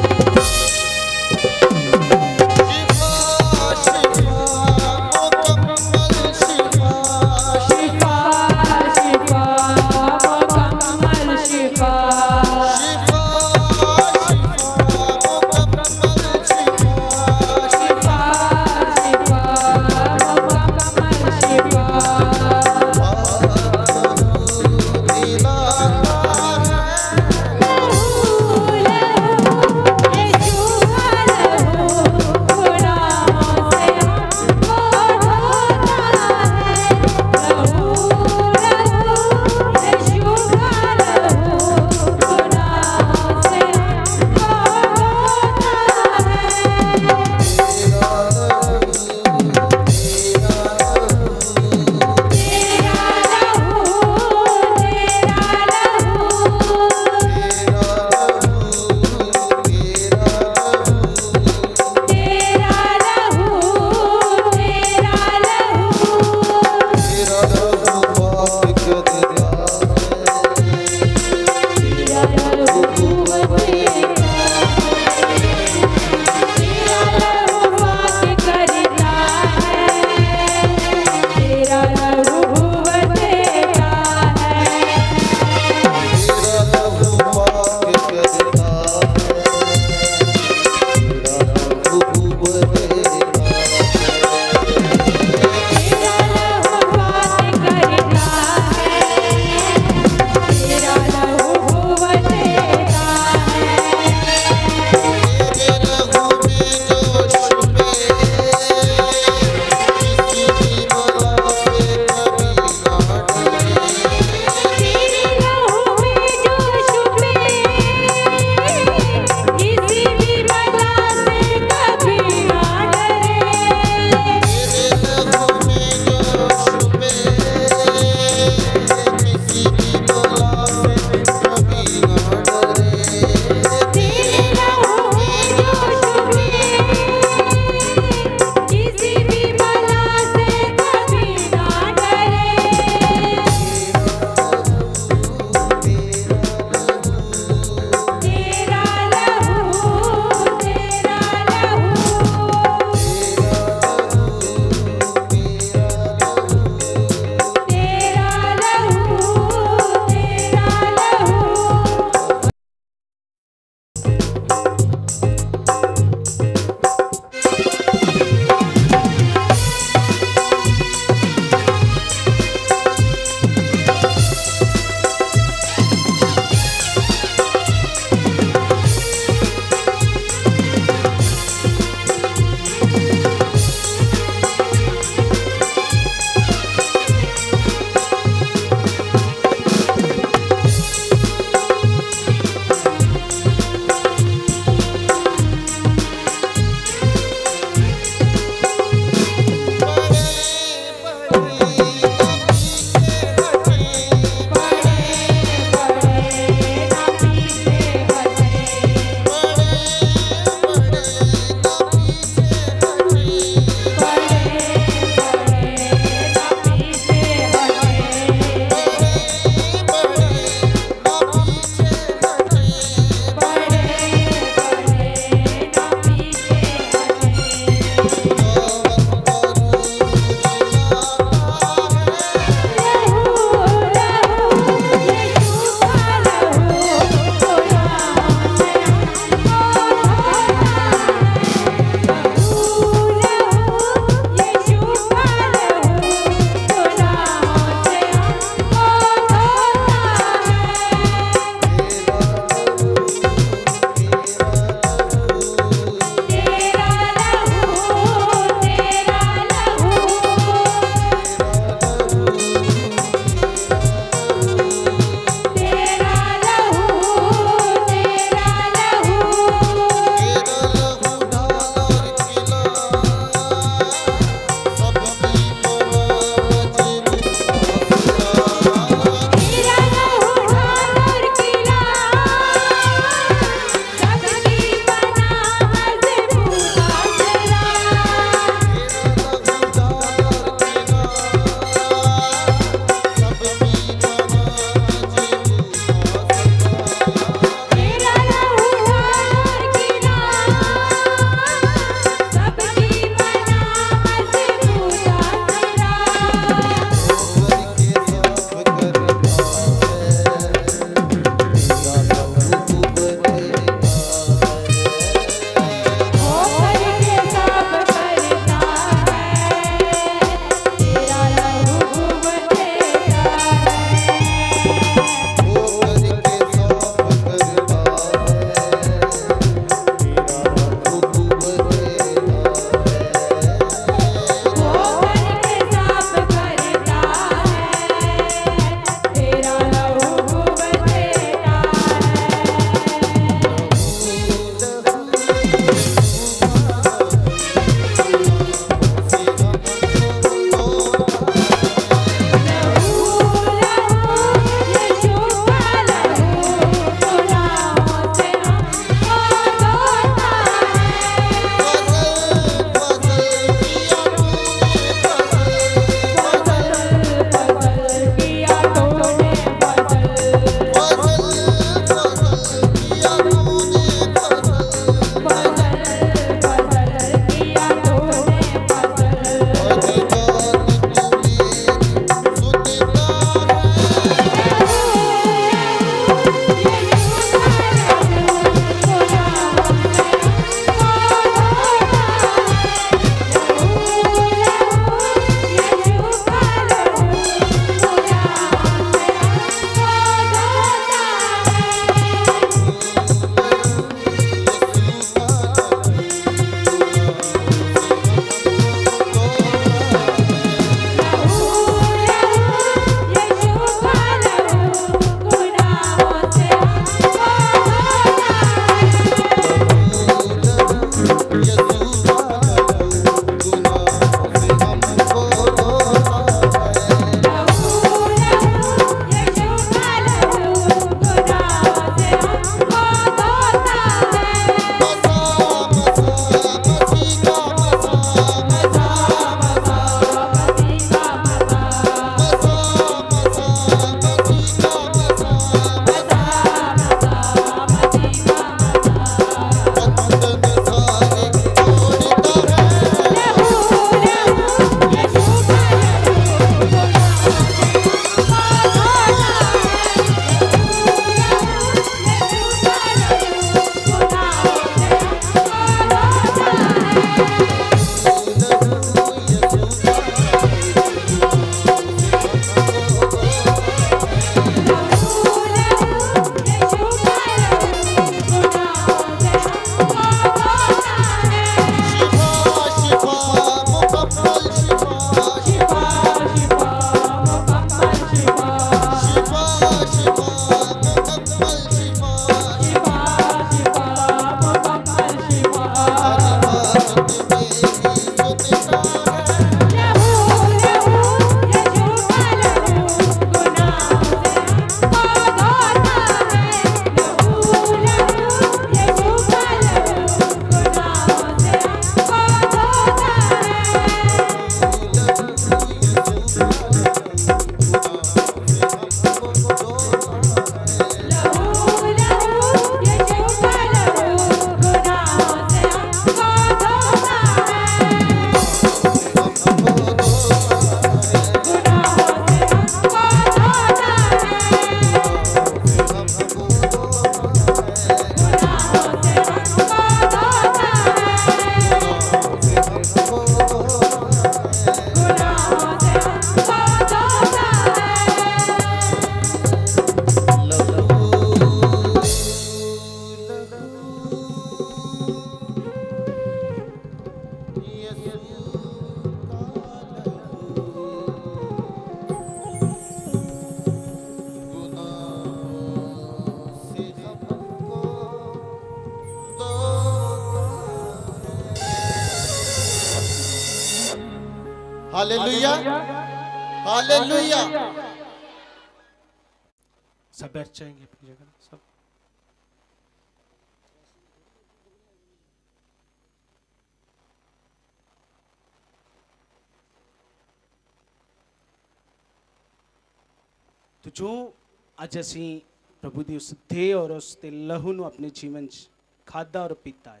ਅੱਜ ਅਸੀਂ ਪ੍ਰਭੂ ਦੀ ਉਸ ਦੇਹ ਔਰ ਉਸ ਦੇ ਲਹੂ ਨੂੰ ਆਪਣੇ ਜੀਵਨ 'ਚ ਖਾਦਾ ਔਰ ਪੀਤਾ ਆ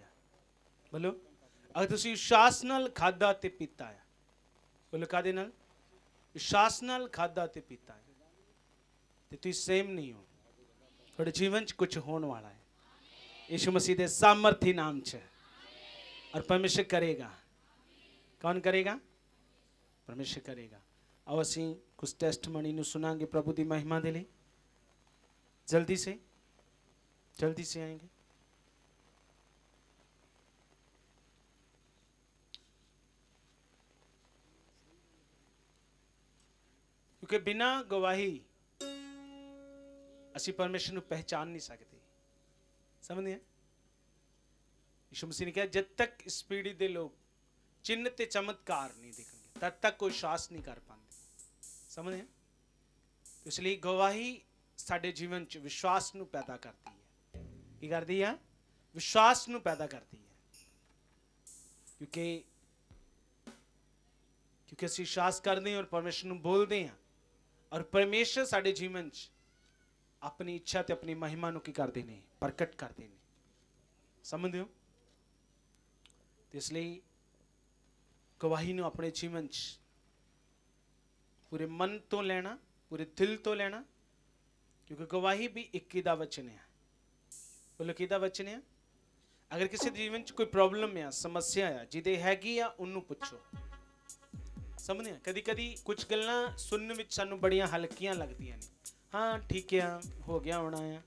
ਬੋਲੋ ਅਗਰ ਤੁਸੀਂ ਵਿਸ਼ਵਾਸ ਨਾਲ ਖਾਦਾ ਤੇ ਪੀਤਾ ਆ ਬੋਲੋ ਕਾਦੇ ਨਾਲ ਵਿਸ਼ਵਾਸ ਨਾਲ ਖਾਦਾ ਤੇ ਪੀਤਾ ਹੈ ਤੇ ਤੁਸੀਂ ਸੇਮ ਨਹੀਂ ਹੋ ਤੁਹਾਡੇ ਜੀਵਨ 'ਚ ਕੁਝ ਹੋਣ ਵਾਲਾ ਹੈ ਯੀਸ਼ु मसीह ਦੇ ਸਾਮਰਥੀ ਨਾਮ 'ਚ ਔਰ ਪਰਮੇਸ਼ਰ ਕਰੇਗਾ ਕੌਣ ਕਰੇਗਾ ਪਰਮੇਸ਼ਰ ਕਰੇਗਾ ਆਓ ਅਸੀਂ ਕੁਝ ਟੈਸਟਮਨੀ ਨੂੰ ਸੁਣਾਂਗੇ ਪ੍ਰਭੂ ਦੀ ਮਹਿਮਾ ਦੇ ਲਈ जल्दी से जल्दी से आएंगे क्योंकि बिना गवाही ਅਸੀਂ ਪਰਮੇਸ਼ਰ ਨੂੰ ਪਹਿਚਾਨ ਨਹੀਂ ਸਕਦੇ ਸਮਝਦੇ ਆ ਯਿਸੂ ਮਸੀਹ ਨੇ ਕਿਹਾ ਜਦ ਤੱਕ ਇਸ ਪੀੜ੍ਹੀ ਦੇ ਲੋਕ ਚਿੰਨ ਤੇ ਚਮਤਕਾਰ ਨਹੀਂ ਦੇਖਣਗੇ ਤਦ ਤੱਕ ਕੋਈ ਸ਼ਾਸ ਨਹੀਂ ਕਰ ਪਾਉਂਦੇ ਸਮਝਦੇ ਆ ਇਸ ਲਈ ਗਵਾਹੀ ਸਾਡੇ ਜੀਵਨ 'ਚ ਵਿਸ਼ਵਾਸ ਨੂੰ ਪੈਦਾ ਕਰਦੀ ਹੈ। ਕੀ ਕਰਦੀ ਹੈ ਵਿਸ਼ਵਾਸ ਨੂੰ ਪੈਦਾ ਕਰਦੀ ਹੈ। ਕਿਉਂਕਿ ਕਿਉਂਕਿ ਅਸੀਂ ਵਿਸ਼ਵਾਸ ਕਰਦੇ ਹਾਂ ਔਰ ਪਰਮੇਸ਼ਰ ਨੂੰ ਬੋਲਦੇ ਹਾਂ। ਔਰ ਪਰਮੇਸ਼ਰ ਸਾਡੇ ਜੀਵਨ 'ਚ ਆਪਣੀ ਇੱਛਾ ਤੇ ਆਪਣੀ ਮਹਿਮਾ ਨੂੰ ਕੀ ਕਰਦੇ ਨੇ? ਪ੍ਰਗਟ ਕਰਦੇ ਨੇ। ਸਮਝਦੇ ਹੋ? ਇਸ ਲਈ ਗਵਾਹੀ ਨੂੰ ਆਪਣੇ ਜੀਵਨ 'ਚ ਪੂਰੇ ਮਨ ਤੋਂ ਲੈਣਾ ਪੂਰੇ ਦਿਲ ਤੋਂ ਲੈਣਾ ਕਿਉਂਕਿ ਗਵਾਹੀ ਵੀ ਇੱਕ ਦਾ ਵਚਨ ਹੈ ਬੋਲੋ ਕਿਹਦਾ ਵਚਨ ਹੈ ਅਗਰ ਕਿਸੇ ਦੇ ਜੀਵਨ 'ਚ ਕੋਈ ਪ੍ਰੋਬਲਮ ਆ ਸਮੱਸਿਆ ਆ ਜਿਹਦੇ ਹੈਗੀ ਆ ਉਹਨੂੰ ਪੁੱਛੋ ਸਮਝਿਆ ਕਦੀ ਕਦੀ ਕੁਝ ਗੱਲਾਂ ਸੁਣਨ ਵਿੱਚ ਸਾਨੂੰ ਬੜੀਆਂ ਹਲਕੀਆਂ ਲੱਗਦੀਆਂ ਨੇ ਹਾਂ ਠੀਕ ਆ ਹੋ ਗਿਆ ਹੋਣਾ ਆ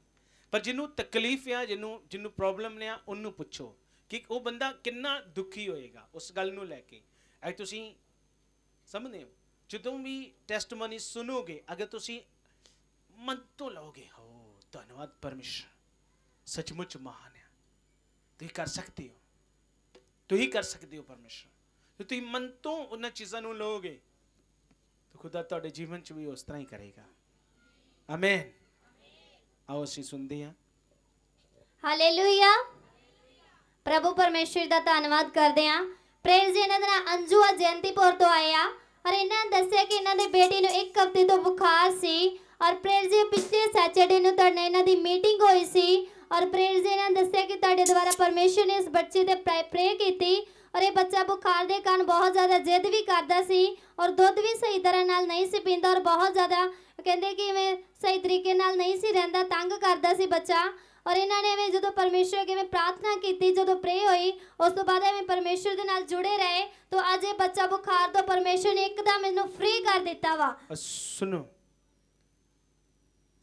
ਪਰ ਜਿਹਨੂੰ ਤਕਲੀਫ ਆ ਜਿਹਨੂੰ ਜਿਹਨੂੰ ਪ੍ਰੋਬਲਮ ਨੇ ਆ ਉਹਨੂੰ ਪੁੱਛੋ ਕਿ ਉਹ ਬੰਦਾ ਕਿੰਨਾ ਦੁਖੀ ਹੋਏਗਾ ਉਸ ਗੱਲ ਨੂੰ ਲੈ ਕੇ ਅੱਜ ਤੁਸੀਂ ਸਮਝਦੇ ਹੋ ਜਦੋਂ ਵੀ ਟੈਸਟਮਨੀ ਸੁਣੋਗੇ ਅਗਰ ਤੁਸੀਂ ਮਨ ਤੋਂ ਲਓਗੇ। ਹੋ, ਧੰਨਵਾਦ ਪਰਮੇਸ਼ਰ। ਸੱਚਮੁੱਚ ਮਹਾਨ ਹੈ। ਤੁਸੀਂ ਕਰ ਸਕਦੇ ਹੋ। ਤੁਸੀਂ ਕਰ ਸਕਦੇ ਹੋ ਪਰਮੇਸ਼ਰ। ਜੇ ਤੁਸੀਂ ਮਨ ਤੋਂ ਉਹਨਾਂ ਚੀਜ਼ਾਂ ਨੂੰ ਲਓਗੇ, ਤਾਂ ਖੁਦਾ ਤੁਹਾਡੇ ਜੀਵਨ 'ਚ ਵੀ ਉਸ ਤਰ੍ਹਾਂ ਹੀ ਕਰੇਗਾ। ਆਮੇਨ ਆਓ ਅਸੀਂ ਸੁਣਦੇ ਹਾਂ। ਹਾਲੇਲੂਇਆ ਪ੍ਰਭੂ ਪਰਮੇਸ਼ਰ ਦਾ ਧੰਨਵਾਦ ਕਰਦੇ ਹਾਂ। ਪ੍ਰੇਜ਼ ਜੀ, ਇਹਨਾਂ ਦਾ ਨਾਂ ਅੰਜੂ ਆ ਜਯੰਤੀਪੁਰ ਤੋਂ ਆਏ ਆ ਔਰ ਇਹਨਾਂ ਨੇ ਦੱਸਿਆ ਕਿ ਇਹਨਾਂ ਦੇ ਬੇਟੀ ਨੂੰ ਇੱਕ ਹਫ਼ਤੇ ਤੋਂ ਬੁਖਾਰ ਸੀ। ਔਰ ਪ੍ਰੇਜ਼ ਜੀ, ਪਿਛਲੇ ਸੈਚਰਡੇ ਨੂੰ ਤੁਹਾਡੇ ਇਹਨਾਂ ਦੀ ਮੀਟਿੰਗ ਹੋਈ ਸੀ। ਔਰ ਪ੍ਰੇਜ਼ ਜੀ ਨੇ ਦੱਸਿਆ ਕਿ ਤੁਹਾਡੇ ਦੁਆਰਾ ਪਰਮੇਸ਼ਰ ਨੇ ਇਸ ਬੱਚੇ ਤੇ ਪ੍ਰੇ ਕੀਤੀ ਔਰ ਇਹ ਬੱਚਾ ਬੁਖਾਰ ਦੇ ਕਾਰਨ ਬਹੁਤ ਜ਼ਿਆਦਾ ਜਿੱਦ ਵੀ ਕਰਦਾ ਸੀ ਔਰ ਦੁੱਧ ਵੀ ਸਹੀ ਤਰ੍ਹਾਂ ਨਾਲ ਨਹੀਂ ਸੀ ਪੀਂਦਾ ਔਰ ਬਹੁਤ ਜ਼ਿਆਦਾ ਕਹਿੰਦੇ ਕਿ ਇਵੇਂ ਸਹੀ ਤਰੀਕੇ ਨਾਲ ਨਹੀਂ ਸੀ ਰਹਿੰਦਾ, ਤੰਗ ਕਰਦਾ ਸੀ ਬੱਚਾ ਔਰ ਇਹਨਾਂ ਨੇ ਐਵੇਂ ਜਦੋਂ ਪਰਮੇਸ਼ਰ ਅੱਗੇ ਮੈਂ ਪ੍ਰਾਰਥਨਾ ਕੀਤੀ, ਜਦੋਂ ਪ੍ਰੇ ਹੋਈ, ਉਸ ਤੋਂ ਬਾਅਦ ਐਵੇਂ ਪਰਮੇਸ਼ਰ ਦੇ ਨਾਲ ਜੁੜੇ ਰਹੇ, ਤਾਂ ਅੱਜ ਇਹ ਬੱਚਾ ਬੁਖਾਰ ਤੋਂ ਪਰਮੇਸ਼ਰ ਨੇ ਇੱਕਦਮ ਇਹਨੂੰ ਫ੍ਰੀ ਕਰ ਦਿੱਤਾ ਵਾ। ਸੁਣੋ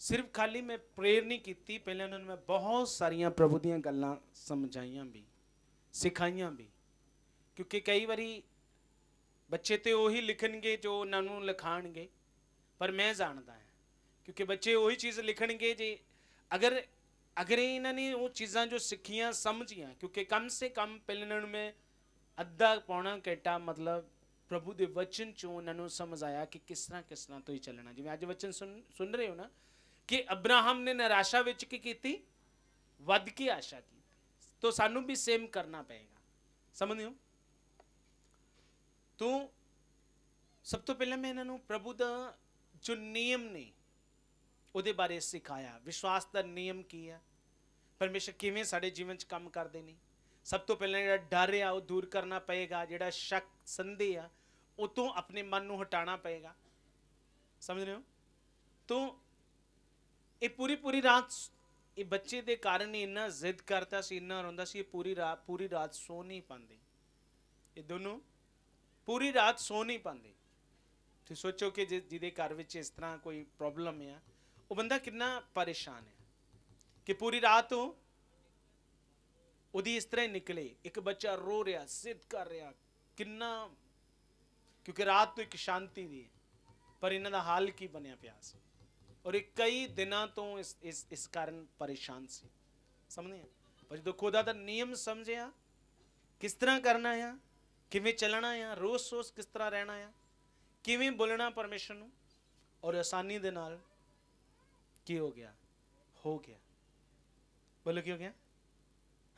ਸਿਰਫ ਖਾਲੀ ਮੈਂ ਪ੍ਰੇਅਰ ਨਹੀਂ ਕੀਤੀ, ਪਹਿਲਾਂ ਉਹਨਾਂ ਨੂੰ ਮੈਂ ਬਹੁਤ ਸਾਰੀਆਂ ਪ੍ਰਭੂ ਦੀਆਂ ਗੱਲਾਂ ਸਮਝਾਈਆਂ ਵੀ, ਸਿਖਾਈਆਂ ਵੀ। ਕਿਉਂਕਿ ਕਈ ਵਾਰੀ ਬੱਚੇ ਤੇ ਉਹੀ ਲਿਖਣਗੇ ਜੋ ਉਹਨਾਂ ਨੂੰ ਲਿਖਾਣਗੇ, ਪਰ ਮੈਂ ਜਾਣਦਾ ਹਾਂ। ਕਿਉਂਕਿ ਬੱਚੇ ਉਹੀ ਚੀਜ਼ ਲਿਖਣਗੇ ਜੇ ਅਗਰ ਅਗਰ ਇਹਨਾਂ ਨੇ ਉਹ ਚੀਜ਼ਾਂ ਜੋ ਸਿੱਖੀਆਂ, ਸਮਝੀਆਂ, ਕਿਉਂਕਿ ਕਮ ਸੇ ਕਮ ਪਹਿਲਾਂ ਇਹਨਾਂ ਨੂੰ ਮੈਂ ਅੱਧਾ ਪੌਣਾ ਘੰਟਾ ਮਤਲਬ ਪ੍ਰਭੂ ਦੇ ਵਚਨ ਚੋਂ ਉਹਨਾਂ ਨੂੰ ਸਮਝਾਇਆ ਕਿ ਕਿਸ ਤਰ੍ਹਾਂ ਕਿਸ ਤਰ੍ਹਾਂ ਤੋਂ ਹੀ ਚੱਲਣਾ। ਜਿਵੇਂ ਅੱਜ ਵਚਨ ਸੁਣ ਸੁਣ ਰਹੇ ਹੋ ਨਾ ਕਿ ਅਬਰਾਹਮ ਨੇ ਨਿਰਾਸ਼ਾ ਵਿੱਚ ਕੀ ਕੀਤੀ? ਵੱਧ ਕੇ ਆਸ਼ਾ ਕੀਤੀ। ਤੋਂ ਸਾਨੂੰ ਵੀ ਸੇਮ ਕਰਨਾ ਪਏਗਾ। ਸਮਝਦੇ ਹੋ? ਤੋਂ ਸਭ ਤੋਂ ਪਹਿਲਾਂ ਮੈਂ ਇਹਨਾਂ ਨੂੰ ਪ੍ਰਭੂ ਦਾ ਜੋ ਨਿਯਮ ਨੇ, ਉਹਦੇ ਬਾਰੇ ਸਿਖਾਇਆ। ਵਿਸ਼ਵਾਸ ਦਾ ਨਿਯਮ ਕੀ ਹੈ? ਪਰਮੇਸ਼ਰ ਕਿਵੇਂ ਸਾਡੇ ਜੀਵਨ 'ਚ ਕੰਮ ਕਰਦੇ ਨੇ? ਸਭ ਤੋਂ ਪਹਿਲਾਂ ਜਿਹੜਾ ਡਰ ਆ, ਉਹ ਦੂਰ ਕਰਨਾ ਪਏਗਾ। ਜਿਹੜਾ ਸ਼ੱਕ ਸੰਦੇਹ ਆ, ਉਹ ਤੋਂ ਆਪਣੇ ਮਨ ਨੂੰ ਹਟਾਉਣਾ ਪਏਗਾ। ਸਮਝ ਰਹੇ ਹੋ? ਤੋਂ ਇਹ ਪੂਰੀ ਪੂਰੀ ਰਾਤ ਇਹ ਬੱਚੇ ਦੇ ਕਾਰਨ ਹੀ ਇੰਨਾ ਜ਼ਿੱਦ ਕਰਦਾ ਸੀ, ਇੰਨਾ ਰੋਂਦਾ ਸੀ, ਇਹ ਪੂਰੀ ਰਾਤ ਪੂਰੀ ਰਾਤ ਸੌ ਨਹੀਂ ਪਾਉਂਦੇ। ਇਹ ਦੋਨੋਂ ਪੂਰੀ ਰਾਤ ਸੋ ਨਹੀਂ ਪਾਉਂਦੇ। ਤੇ ਸੋਚੋ ਕਿ ਜਿ- ਜਿਹਦੇ ਘਰ ਵਿੱਚ ਇਸ ਤਰ੍ਹਾਂ ਕੋਈ ਪ੍ਰੋਬਲਮ ਆ, ਉਹ ਬੰਦਾ ਕਿੰਨਾ ਪਰੇਸ਼ਾਨ ਹੈ ਕਿ ਪੂਰੀ ਰਾਤ ਉਹ, ਉਹਦੀ ਇਸ ਤਰ੍ਹਾਂ ਹੀ ਨਿਕਲੇ, ਇੱਕ ਬੱਚਾ ਰੋ ਰਿਹਾ, ਜ਼ਿੱਦ ਕਰ ਰਿਹਾ, ਕਿੰਨਾ, ਕਿਉਂਕਿ ਰਾਤ ਤੋਂ ਇੱਕ ਸ਼ਾਂਤੀ ਦੀ ਹੈ, ਪਰ ਇਹਨਾਂ ਦਾ ਹਾਲ ਕੀ ਬਣਿਆ ਪਿਆ ਸੀ? ਔਰ ਇਹ ਕਈ ਦਿਨਾਂ ਤੋਂ ਇਸ ਇਸ ਇਸ ਕਾਰਨ ਪਰੇਸ਼ਾਨ ਸੀ। ਸਮਝਦੇ ਆ? ਪਰ ਜਦੋਂ ਖੁਦਾ ਦਾ ਨਿਯਮ ਸਮਝਿਆ ਕਿਸ ਤਰ੍ਹਾਂ ਕਰਨਾ ਆ, ਕਿਵੇਂ ਚੱਲਣਾ ਆ, ਰੋਜ਼ ਰੋਜ਼ ਕਿਸ ਤਰ੍ਹਾਂ ਰਹਿਣਾ ਆ, ਕਿਵੇਂ ਬੋਲਣਾ ਪਰਮੇਸ਼ਰ ਨੂੰ, ਔਰ ਆਸਾਨੀ ਦੇ ਨਾਲ ਕੀ ਹੋ ਗਿਆ? ਹੋ ਗਿਆ। ਬੋਲੋ ਕੀ ਹੋ ਗਿਆ?